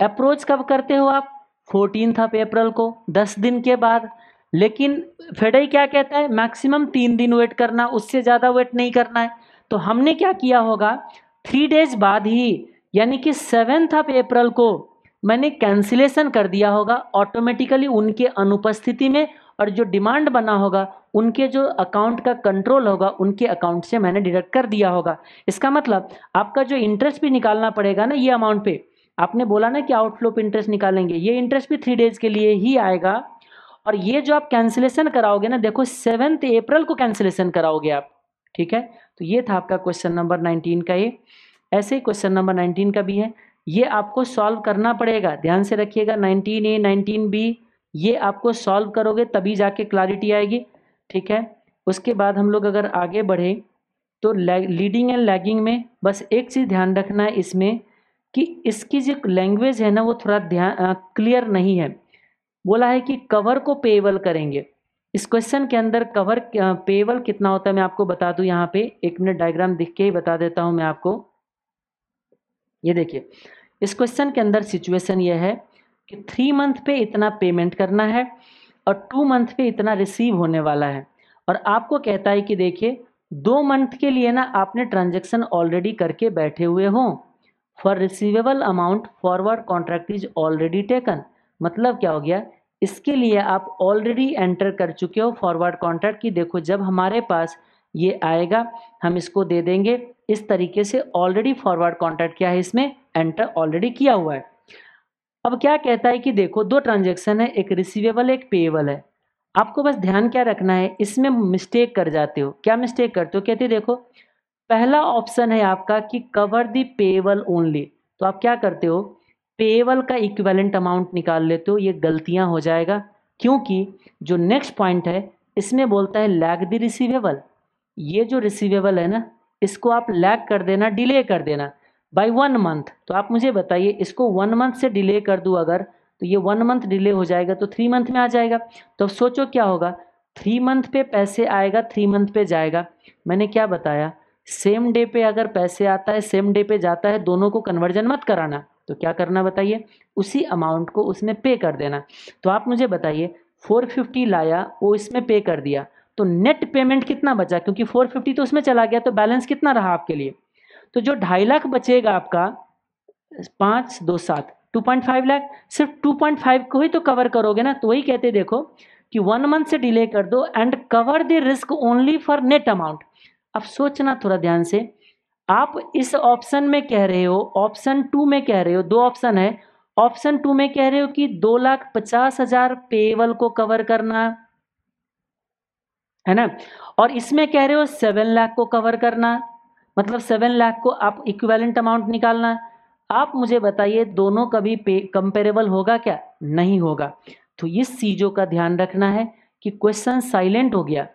अप्रोच कब करते हो आप? फोर्टीन ऑफ़ अप्रैल को, दस दिन के बाद. लेकिन फेडई क्या कहता है? मैक्सिमम तीन दिन वेट करना, उससे ज़्यादा वेट नहीं करना है. तो हमने क्या किया होगा? थ्री डेज़ बाद ही, यानी कि सेवेंथ ऑफ़ अप्रैल को मैंने कैंसिलेशन कर दिया होगा ऑटोमेटिकली उनके अनुपस्थिति में और जो डिमांड बना होगा, उनके जो अकाउंट का कंट्रोल होगा, उनके अकाउंट से मैंने डिडक्ट कर दिया होगा। इसका मतलब आपका जो इंटरेस्ट भी निकालना पड़ेगा ना ये अमाउंट पे। आपने बोला ना कि आउटफ्लो पे इंटरेस्ट निकालेंगे। ये इंटरेस्ट भी थ्री डेज़ के लिए ही आएगा। और ये जो आप कैंसिलेशन कराओगे ना, देखो सेवेंथ अप्रैल को कैंसिलेशन कराओगे आप, ठीक है? तो ये था आपका क्वेश्चन नंबर नाइनटीन का ये। ऐसे ही क्वेश्चन नंबर नाइनटीन का भी है। ये आपको सॉल्व करना पड़ेगा। ध्यान से रखिएगा। नाइनटीन ए नाइनटीन बी ये आपको सॉल्व करोगे, तभी जाके क्लैरिटी आएगी, ठीक है? उसके बाद हम लोग अगर आगे बढ़े तो लीडिंग एंड लैगिंग में बस एक चीज़ ध्यान रखना है इसमें, कि इसकी जो लैंग्वेज है ना, वो थोड़ा ध्यान क्लियर नहीं है। बोला है कि कवर को पेबल करेंगे। इस क्वेश्चन के अंदर कवर पेबल कितना होता है मैं आपको बता दूँ यहाँ पे, एक मिनट डायग्राम दिख के ही बता देता हूँ मैं आपको। ये देखिए, इस क्वेश्चन के अंदर सिचुएशन ये है कि थ्री मंथ पे इतना पेमेंट करना है और टू मंथ पे इतना रिसीव होने वाला है। और आपको कहता है कि देखिए, दो मंथ के लिए ना आपने ट्रांजेक्शन ऑलरेडी करके बैठे हुए हों। For receivable amount forward contract is already taken मतलब क्या हो गया? इसके लिए आप ऑलरेडी एंटर कर चुके हो फॉरवर्ड कॉन्ट्रैक्ट की देखो, जब हमारे पास ये आएगा, हम इसको दे देंगे। इस तरीके से ऑलरेडी फॉरवर्ड कॉन्ट्रैक्ट क्या है इसमें? एंटर ऑलरेडी किया हुआ है। अब क्या कहता है कि देखो, दो ट्रांजेक्शन है, एक रिसीवेबल एक पेएबल है। आपको बस ध्यान क्या रखना है, इसमें मिस्टेक कर जाते हो। क्या मिस्टेक करते हो? कहते देखो, पहला ऑप्शन है आपका कि कवर दी पेबल ओनली तो आप क्या करते हो? पेबल का इक्विवेलेंट अमाउंट निकाल लेते हो, ये गलतियाँ हो जाएगा। क्योंकि जो नेक्स्ट पॉइंट है, इसमें बोलता है लैग द रिसीवेबल ये जो रिसीवेबल है ना, इसको आप लैग कर देना डिले कर देना। बाय वन मंथ तो आप मुझे बताइए, इसको वन मंथ से डिले कर दूँ अगर तो ये वन मंथ डिले हो जाएगा तो थ्री मंथ में आ जाएगा। तो अब सोचो क्या होगा थ्री मंथ पे पैसे आएगा थ्री मंथ पे जाएगा। मैंने क्या बताया सेम डे पे अगर पैसे आता है सेम डे पे जाता है, दोनों को कन्वर्जन मत कराना। तो क्या करना बताइए, उसी अमाउंट को उसमें पे कर देना। तो आप मुझे बताइए फोर फिफ्टी लाया, वो इसमें पे कर दिया। तो नेट पेमेंट कितना बचा, क्योंकि फोर फिफ्टी तो उसमें चला गया तो बैलेंस कितना रहा आपके लिए? तो जो ढाई लाख बचेगा आपका, पाँच, दो, सात टू पॉइंट फाइव लाख, सिर्फ़ टू पॉइंट फाइव को ही तो कवर करोगे ना तो वही कहते देखो कि वन मंथ से डिले कर दो and cover the risk only for net amount अब सोचना थोड़ा ध्यान से। आप इस ऑप्शन में कह रहे हो ऑप्शन टू में कह रहे हो, दो ऑप्शन है। ऑप्शन टू में कह रहे हो कि दो लाख पचास हज़ार पेबल को कवर करना, है ना? और इसमें कह रहे हो सेवन लाख को कवर करना। मतलब सेवन लाख को आप इक्विवेलेंट अमाउंट निकालना है। आप मुझे बताइए, दोनों कभी कंपेरेबल होगा क्या? नहीं होगा। तो इस चीज़ों का ध्यान रखना है कि क्वेश्चन साइलेंट हो गया।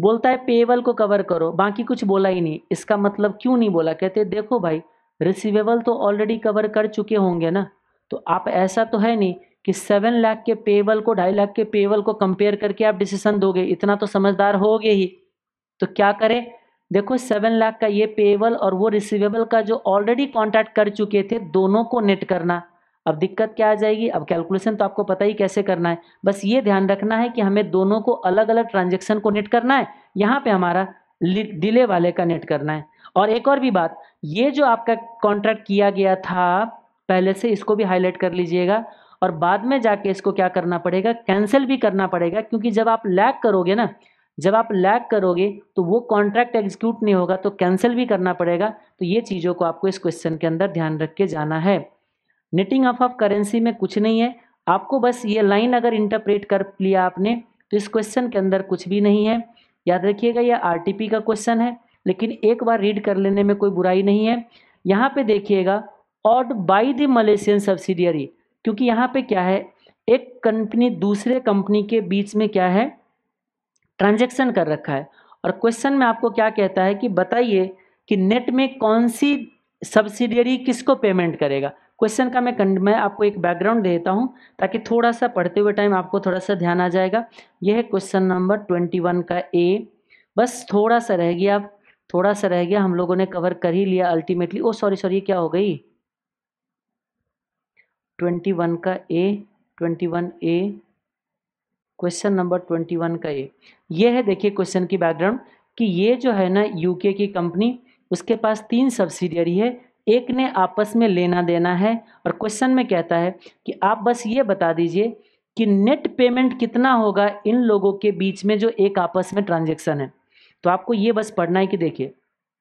बोलता है पेबल को कवर करो। बाकी कुछ बोला ही नहीं। इसका मतलब क्यों नहीं बोला? कहते, देखो भाई रिसीवेबल तो ऑलरेडी कवर कर चुके होंगे ना। तो आप ऐसा तो है नहीं कि सेवन लाख के पेबल को, ढाई लाख के पेबल को कंपेयर करके आप डिसीज़न दोगे। इतना तो समझदार होगे ही। तो क्या करें? देखो सेवन लाख का ये पेबल और वो रिसीवेबल का जो ऑलरेडी कॉन्टैक्ट कर चुके थे, दोनों को नेट करना। अब दिक्कत क्या आ जाएगी? अब कैलकुलेशन तो आपको पता ही कैसे करना है। बस ये ध्यान रखना है कि हमें दोनों को अलग अलग ट्रांजेक्शन को नेट करना है। यहाँ पे हमारा डिले वाले का नेट करना है। और एक और भी बात, ये जो आपका कॉन्ट्रैक्ट किया गया था, पहले से इसको भी हाईलाइट कर लीजिएगा। और बाद में जाके इसको क्या करना पड़ेगा? कैंसिल भी करना पड़ेगा, क्योंकि जब आप लैग करोगे ना जब आप लैग करोगे तो वो कॉन्ट्रैक्ट एग्जीक्यूट नहीं होगा तो कैंसिल भी करना पड़ेगा। तो ये चीज़ों को आपको इस क्वेश्चन के अंदर ध्यान रख के जाना है। नेटिंग ऑफ़ ऑफ़ करेंसी में कुछ नहीं है। आपको बस ये लाइन अगर इंटरप्रेट कर लिया आपने तो इस क्वेश्चन के अंदर कुछ भी नहीं है। याद रखिएगा यह आर का क्वेश्चन है, लेकिन एक बार रीड कर लेने में कोई बुराई नहीं है। यहाँ पे देखिएगा owed by the Malaysian subsidiary क्योंकि यहाँ पे क्या है? एक कंपनी दूसरे कंपनी के बीच में क्या है? ट्रांजेक्शन कर रखा है। और क्वेश्चन में आपको क्या कहता है कि बताइए कि नेट में कौन सी सब्सिडियरी किसको पेमेंट करेगा? क्वेश्चन का मैं मैं आपको एक बैकग्राउंड देता हूँ ताकि थोड़ा सा पढ़ते हुए टाइम आपको थोड़ा सा ध्यान आ जाएगा। यह है क्वेश्चन नंबर ट्वेंटी वन का ए बस थोड़ा सा रह गया अब। थोड़ा सा रह गया। हम लोगों ने कवर कर ही लिया अल्टीमेटली ओ सॉरी सॉरी क्या हो गई? ट्वेंटी वन का A twenty one A question number twenty one का ए ये है, देखिए, क्वेश्चन की बैकग्राउंड कि ये जो है ना यूके की कंपनी उसके पास तीन सब्सिडियरी है। एक ने आपस में लेना देना है और क्वेश्चन में कहता है कि आप बस ये बता दीजिए कि नेट पेमेंट कितना होगा इन लोगों के बीच में जो एक आपस में ट्रांजेक्शन है। तो आपको ये बस पढ़ना है कि देखिए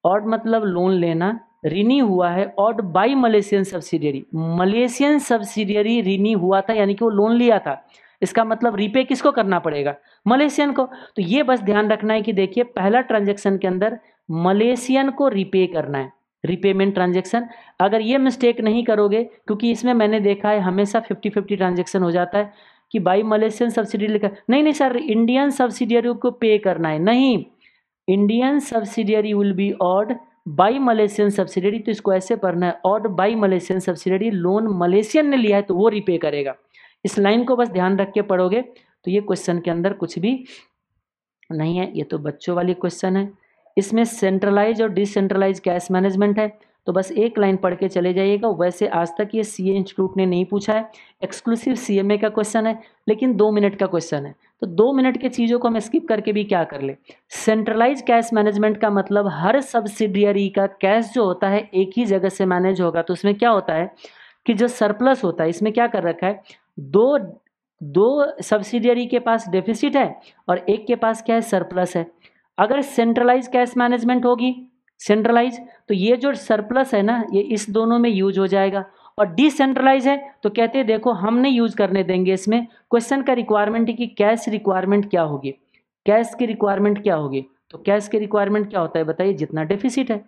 और मतलब लोन लेना रिनी हुआ है और by Malaysian subsidiary Malaysian subsidiary Rini हुआ था, यानी कि वो लोन लिया था। इसका मतलब रीपे किसको करना पड़ेगा? मलेशियन को। तो ये बस ध्यान रखना है कि देखिए, पहला ट्रांजेक्शन के अंदर मलेशियन को रिपे करना है। रिपेमेंट ट्रांजेक्शन अगर ये मिस्टेक नहीं करोगे, क्योंकि इसमें मैंने देखा है, हमेशा फिफ्टी फिफ्टी ट्रांजेक्शन हो जाता है कि बाई मलेशियन सब्सिडी लिखा नहीं नहीं सर इंडियन सब्सिडियरी को पे करना है। नहीं। Indian subsidiary will be owed by Malaysian subsidiary तो इसको ऐसे पढ़ना है और by Malaysian subsidiary loan Malaysian ने लिया है तो वो रिपे करेगा। इस लाइन को बस ध्यान रख के पढ़ोगे तो ये क्वेश्चन के अंदर कुछ भी नहीं है। ये तो बच्चों वाली क्वेश्चन है। इसमें सेंट्रलाइज और डिसेंट्रलाइज कैश मैनेजमेंट है। तो बस एक लाइन पढ़ के चले जाइएगा। वैसे आज तक ये सीए इंस्टीट्यूट ने नहीं पूछा है। एक्सक्लूसिव सीएमए का क्वेश्चन है, लेकिन दो मिनट का क्वेश्चन है। तो दो मिनट के चीज़ों को हम स्किप करके भी क्या कर ले? सेंट्रलाइज कैश मैनेजमेंट का मतलब हर सब्सिडियरी का कैश जो होता है, एक ही जगह से मैनेज होगा। तो उसमें क्या होता है कि जो सरप्लस होता है, इसमें क्या कर रखा है? दो दो सब्सिडियरी के पास डेफिसिट है और एक के पास क्या है? सरप्लस है। अगर सेंट्रलाइज कैश मैनेजमेंट होगी सेंट्रलाइज तो ये जो सरप्लस है ना, ये इस दोनों में यूज़ हो जाएगा। और डिसेंट्रलाइज है तो कहते हैं, देखो हम नहीं यूज़ करने देंगे इसमें। क्वेश्चन का रिक्वायरमेंट है कि कैश रिक्वायरमेंट क्या होगी? कैश की रिक्वायरमेंट क्या होगी? तो कैश की रिक्वायरमेंट क्या होता है बताइए? जितना डेफिसिट है।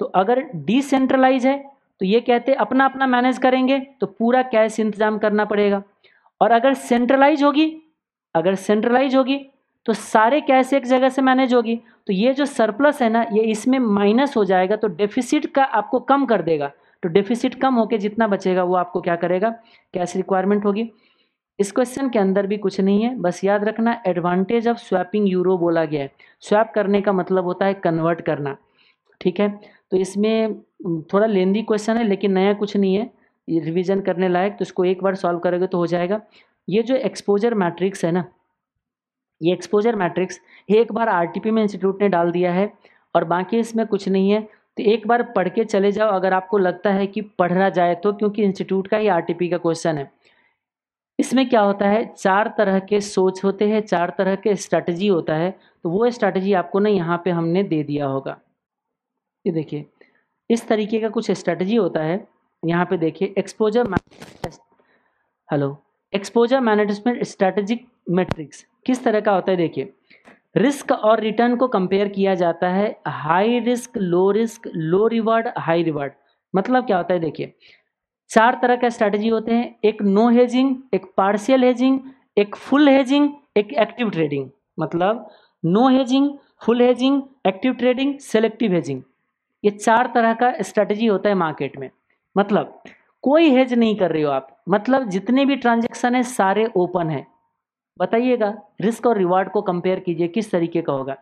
तो अगर डिसेंट्रलाइज है तो ये कहते अपना अपना मैनेज करेंगे तो पूरा कैश इंतज़ाम करना पड़ेगा। और अगर सेंट्रलाइज होगी, अगर सेंट्रलाइज होगी तो सारे कैश एक जगह से मैनेज होगी। तो ये जो सरप्लस है ना, ये इसमें माइनस हो जाएगा तो डेफिसिट का आपको कम कर देगा। तो डेफिसिट कम होके जितना बचेगा, वो आपको क्या करेगा? कैश रिक्वायरमेंट होगी। इस क्वेश्चन के अंदर भी कुछ नहीं है। बस याद रखना एडवांटेज ऑफ़ स्वैपिंग यूरो बोला गया है। स्वैप करने का मतलब होता है कन्वर्ट करना। ठीक है? तो इसमें थोड़ा लेंदी क्वेश्चन है, लेकिन नया कुछ नहीं है। रिवीजन करने लायक तो इसको एक बार सॉल्व करोगे तो हो जाएगा। ये जो एक्सपोजर मैट्रिक्स है ना, ये एक्सपोजर मैट्रिक्स एक बार आरटीपी में इंस्टीट्यूट ने डाल दिया है, और बाकी इसमें कुछ नहीं है। तो एक बार पढ़ के चले जाओ, अगर आपको लगता है कि पढ़ना जाए तो क्योंकि इंस्टीट्यूट का ही आरटीपी का क्वेश्चन है। इसमें क्या होता है, चार तरह के सोच होते हैं, चार तरह के स्ट्रैटेजी होता है तो वो स्ट्रैटेजी आपको ना यहाँ पे हमने दे दिया होगा। ये देखिए इस तरीके का कुछ स्ट्रेटजी होता है। यहाँ पे देखिए exposure hello exposure management strategic matrix किस तरह का होता है देखिए। रिस्क और रिटर्न को कंपेयर किया जाता है। High risk low risk low reward high reward मतलब क्या होता है देखिए, चार तरह का स्ट्रैटेजी होते हैं। एक नो हेजिंग एक पार्शियल हेजिंग एक फुल हेजिंग एक एक्टिव ट्रेडिंग मतलब no hedging full hedging active trading selective hedging ये चार तरह का स्ट्रैटेजी होता है मार्केट में। मतलब कोई हेज नहीं कर रहे हो आप। मतलब जितने भी ट्रांजेक्शन है, सारे ओपन है। बताइएगा रिस्क और रिवार्ड को कंपेयर कीजिए, किस तरीके का होगा।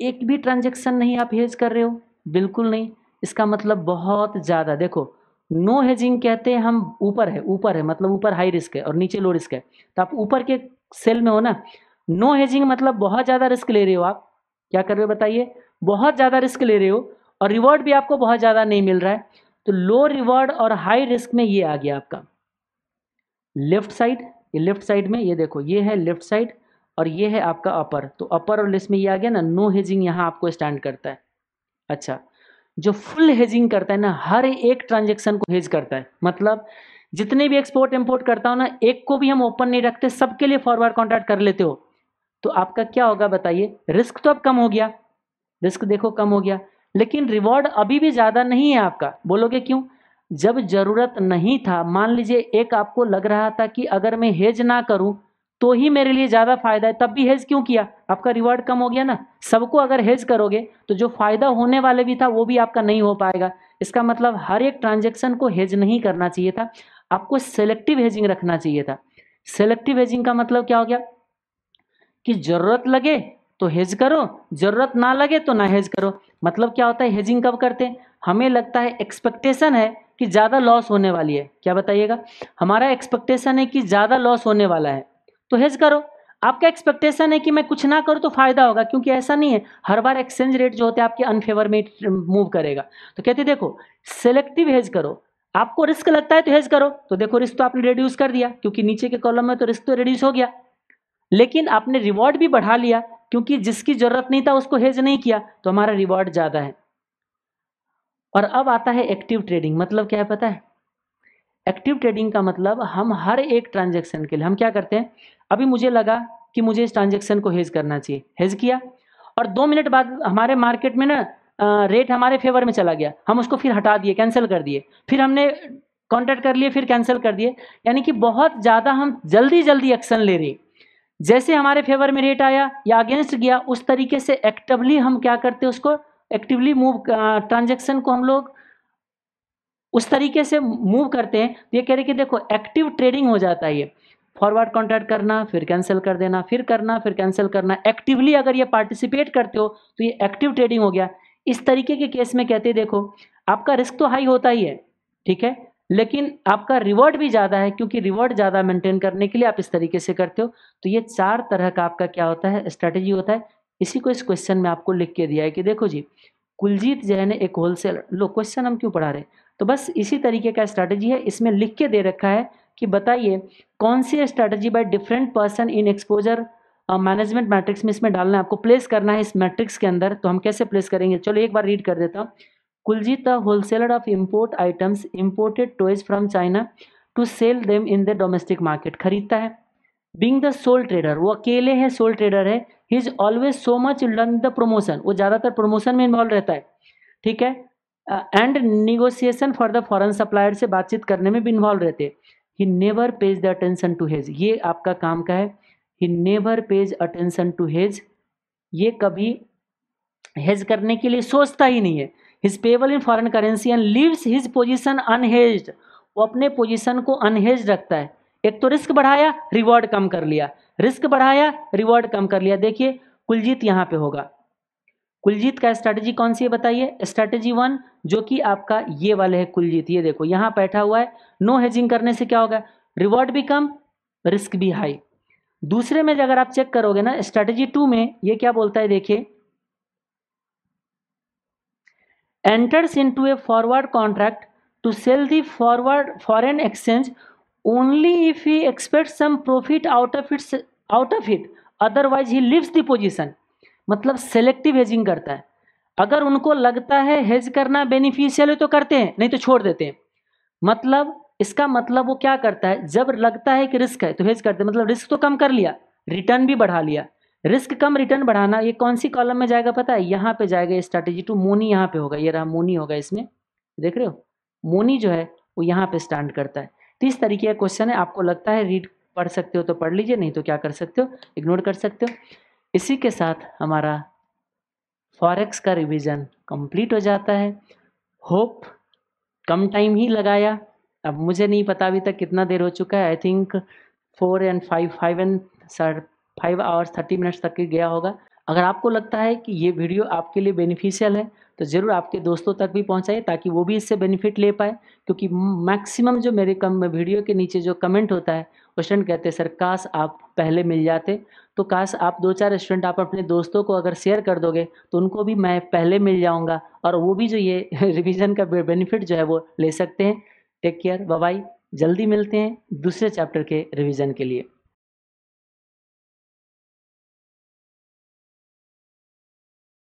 एक भी ट्रांजेक्शन नहीं आप हेज कर रहे हो, बिल्कुल नहीं। इसका मतलब बहुत ज़्यादा। देखो नो हेजिंग कहते हैं हम ऊपर है ऊपर है मतलब ऊपर हाई रिस्क है और नीचे लो रिस्क है। तो आप ऊपर के सेल में हो ना नो हेजिंग मतलब बहुत ज़्यादा रिस्क ले रहे हो आप। क्या कर रहे हो बताइए? बहुत ज़्यादा रिस्क ले रहे हो और रिवॉर्ड भी आपको बहुत ज़्यादा नहीं मिल रहा है। तो लो रिवॉर्ड और हाई रिस्क में ये आ गया आपका। लेफ़्ट साइड ये लेफ़्ट साइड में, ये देखो, ये है लेफ़्ट साइड और ये है आपका अपर तो अपर और लेस में ये आ गया ना नो हेजिंग यहाँ आपको स्टैंड करता है। अच्छा जो फुल हेजिंग करता है ना, हर एक ट्रांजेक्शन को हेज करता है। मतलब जितने भी एक्सपोर्ट इम्पोर्ट करता हो ना, एक को भी हम ओपन नहीं रखते, सबके लिए फॉरवर्ड कॉन्ट्रैक्ट कर लेते हो। तो आपका क्या होगा बताइए? रिस्क तो अब कम हो गया। रिस्क देखो कम हो गया। लेकिन रिवॉर्ड अभी भी ज़्यादा नहीं है आपका। बोलोगे क्यों? जब ज़रूरत नहीं था, मान लीजिए एक आपको लग रहा था कि अगर मैं हेज ना करूँ तो ही मेरे लिए ज़्यादा फ़ायदा है, तब भी हेज क्यों किया? आपका रिवॉर्ड कम हो गया ना। सबको अगर हेज करोगे तो जो फ़ायदा होने वाले भी था, वो भी आपका नहीं हो पाएगा। इसका मतलब हर एक ट्रांजेक्शन को हेज नहीं करना चाहिए था। आपको सेलेक्टिव हेजिंग रखना चाहिए था। सेलेक्टिव हेजिंग का मतलब क्या हो गया? कि ज़रूरत लगे तो हेज करो, ज़रूरत ना लगे तो ना हेज करो। मतलब क्या होता है हेजिंग कब करते हैं? हमें लगता है एक्सपेक्टेशन है कि ज़्यादा लॉस होने वाली है। क्या बताइएगा? हमारा एक्सपेक्टेशन है कि ज़्यादा लॉस होने वाला है। तो हेज करो। आपका एक्सपेक्टेशन है कि मैं कुछ ना करूँ तो फ़ायदा होगा, क्योंकि ऐसा नहीं है। हर बार एक्सचेंज रेट जो होते हैं, आपके अनफेवर में मूव करेगा। तो कहते देखो सेलेक्टिव हेज करो। आपको रिस्क लगता है तो हेज करो। तो देखो रिस्क तो आपने रिड्यूस कर दिया, क्योंकि नीचे के कॉलम में तो रिस्क तो रिड्यूस हो गया। लेकिन आपने रिवॉर्ड भी बढ़ा लिया। क्योंकि जिसकी ज़रूरत नहीं था उसको हेज नहीं किया तो हमारा रिवॉर्ड ज़्यादा है। और अब आता है एक्टिव ट्रेडिंग मतलब क्या है पता है? एक्टिव ट्रेडिंग का मतलब हम हर एक ट्रांजेक्शन के लिए, हम क्या करते हैं? अभी मुझे लगा कि मुझे इस ट्रांजेक्शन को हेज करना चाहिए। हेज किया, और दो मिनट बाद हमारे मार्केट में ना रेट हमारे फेवर में चला गया। हम उसको फिर हटा दिए कैंसिल कर दिए। फिर हमने कॉन्टैक्ट कर लिए, फिर कैंसिल कर दिए। यानी कि बहुत ज़्यादा हम जल्दी जल्दी एक्शन ले रहे जैसे हमारे फेवर में रेट आया या अगेंस्ट गया, उस तरीके से एक्टिवली हम क्या करते हैं उसको? एक्टिवली मूव ट्रांजेक्शन को हम लोग उस तरीके से मूव करते हैं। तो ये कह रहे कि देखो एक्टिव ट्रेडिंग हो जाता है ये। फॉरवर्ड कॉन्ट्रैक्ट करना, फिर कैंसिल कर देना, फिर करना, फिर कैंसिल करना। एक्टिवली अगर ये पार्टिसिपेट करते हो तो ये एक्टिव ट्रेडिंग हो गया। इस तरीके के केस में कहते हैं, देखो, आपका रिस्क तो हाई होता ही है, ठीक है? लेकिन आपका रिवॉर्ड भी ज़्यादा है, क्योंकि रिवॉर्ड ज़्यादा मेंटेन करने के लिए आप इस तरीके से करते हो। तो ये चार तरह का आपका क्या होता है? स्ट्रैटेजी होता है। इसी को इस क्वेश्चन में आपको लिख के दिया है कि देखो जी, कुलजीत जैन एक होलसेल लो क्वेश्चन हम क्यों पढ़ा रहे तो बस इसी तरीके का स्ट्रैटेजी है। इसमें लिख के दे रखा है कि बताइए, कौन सी strategy by different person in exposure management matrix में इसमें डालना है? आपको प्लेस करना है इस मैट्रिक्स के अंदर तो हम कैसे प्लेस करेंगे? चलो एक बार रीड कर देता हूँ। Kuljeet the wholesaler of import items imported toys from China to sell them in the domestic market खरीदता है। बींग द सोल ट्रेडर वो अकेले है सोल ट्रेडर है। He is always so much learn the promotion वो ज़्यादातर promotion में involve रहता है। ठीक है? And negotiation for the foreign supplier से बातचीत करने में भी इन्वॉल्व रहते हैं। He never pays the attention to hedge ये आपका काम का है। He never pays attention to hedge ये कभी हेज करने के लिए सोचता ही नहीं है। His payable in foreign currency and leaves his position unhedged वो अपने पोजिशन को अनहेज रखता है। एक तो रिस्क बढ़ाया रिवॉर्ड कम कर लिया। रिस्क बढ़ाया रिवॉर्ड कम कर लिया। देखिए, कुलजीत यहाँ पे होगा। कुलजीत का स्ट्रैटेजी कौन सी है बताइए? स्ट्रैटेजी वन जो कि आपका ये वाले है कुलजीत। ये देखो, यहाँ बैठा हुआ है। नो हेजिंग करने से क्या होगा? रिवॉर्ड भी कम रिस्क भी हाई दूसरे में अगर आप चेक करोगे ना स्ट्रैटेजी टू में ये क्या बोलता है, देखिए। Enters into a forward contract to sell the forward foreign exchange only if he expect some profit out of its out of it otherwise he leaves the position मतलब selective hedging करता है। अगर उनको लगता है हेज करना beneficial है तो करते हैं, नहीं तो छोड़ देते हैं। मतलब इसका मतलब वो क्या करता है? जब लगता है कि रिस्क है तो हेज करते हैं। मतलब रिस्क तो कम कर लिया रिटर्न भी बढ़ा लिया। रिस्क कम रिटर्न बढ़ाना, ये कौन सी कॉलम में जाएगा पता है? यहाँ पे जाएगा स्ट्रैटेजी टू मोनी यहाँ पे होगा। ये रहा मोनी होगा इसमें। देख रहे हो? मोनी जो है, वो यहाँ पे स्टैंड करता है। तो इस तरीके का क्वेश्चन है। आपको लगता है रीड पढ़ सकते हो तो पढ़ लीजिए, नहीं तो क्या कर सकते हो? इग्नोर कर सकते हो। इसी के साथ हमारा फॉरेक्स का रिवीजन कंप्लीट हो जाता है। होप कम टाइम ही लगाया। अब मुझे नहीं पता अभी तक कितना देर हो चुका है। I think four and five five and sir five hours thirty minutes तक ही गया होगा। अगर आपको लगता है कि ये वीडियो आपके लिए बेनिफिशियल है तो ज़रूर आपके दोस्तों तक भी पहुंचाइए ताकि वो भी इससे बेनिफिट ले पाए, क्योंकि मैक्सिमम जो मेरे कम वीडियो के नीचे जो कमेंट होता है, वो स्टूडेंट कहते हैं, सर, काश आप पहले मिल जाते तो काश आप दो चार स्टूडेंट आप अपने दोस्तों को अगर शेयर कर दोगे तो उनको भी मैं पहले मिल जाऊँगा। और वो भी जो ये रिविज़न का बेनिफिट जो है, वो ले सकते हैं। टेक केयर बाय जल्दी मिलते हैं दूसरे चैप्टर के रिविज़न के लिए।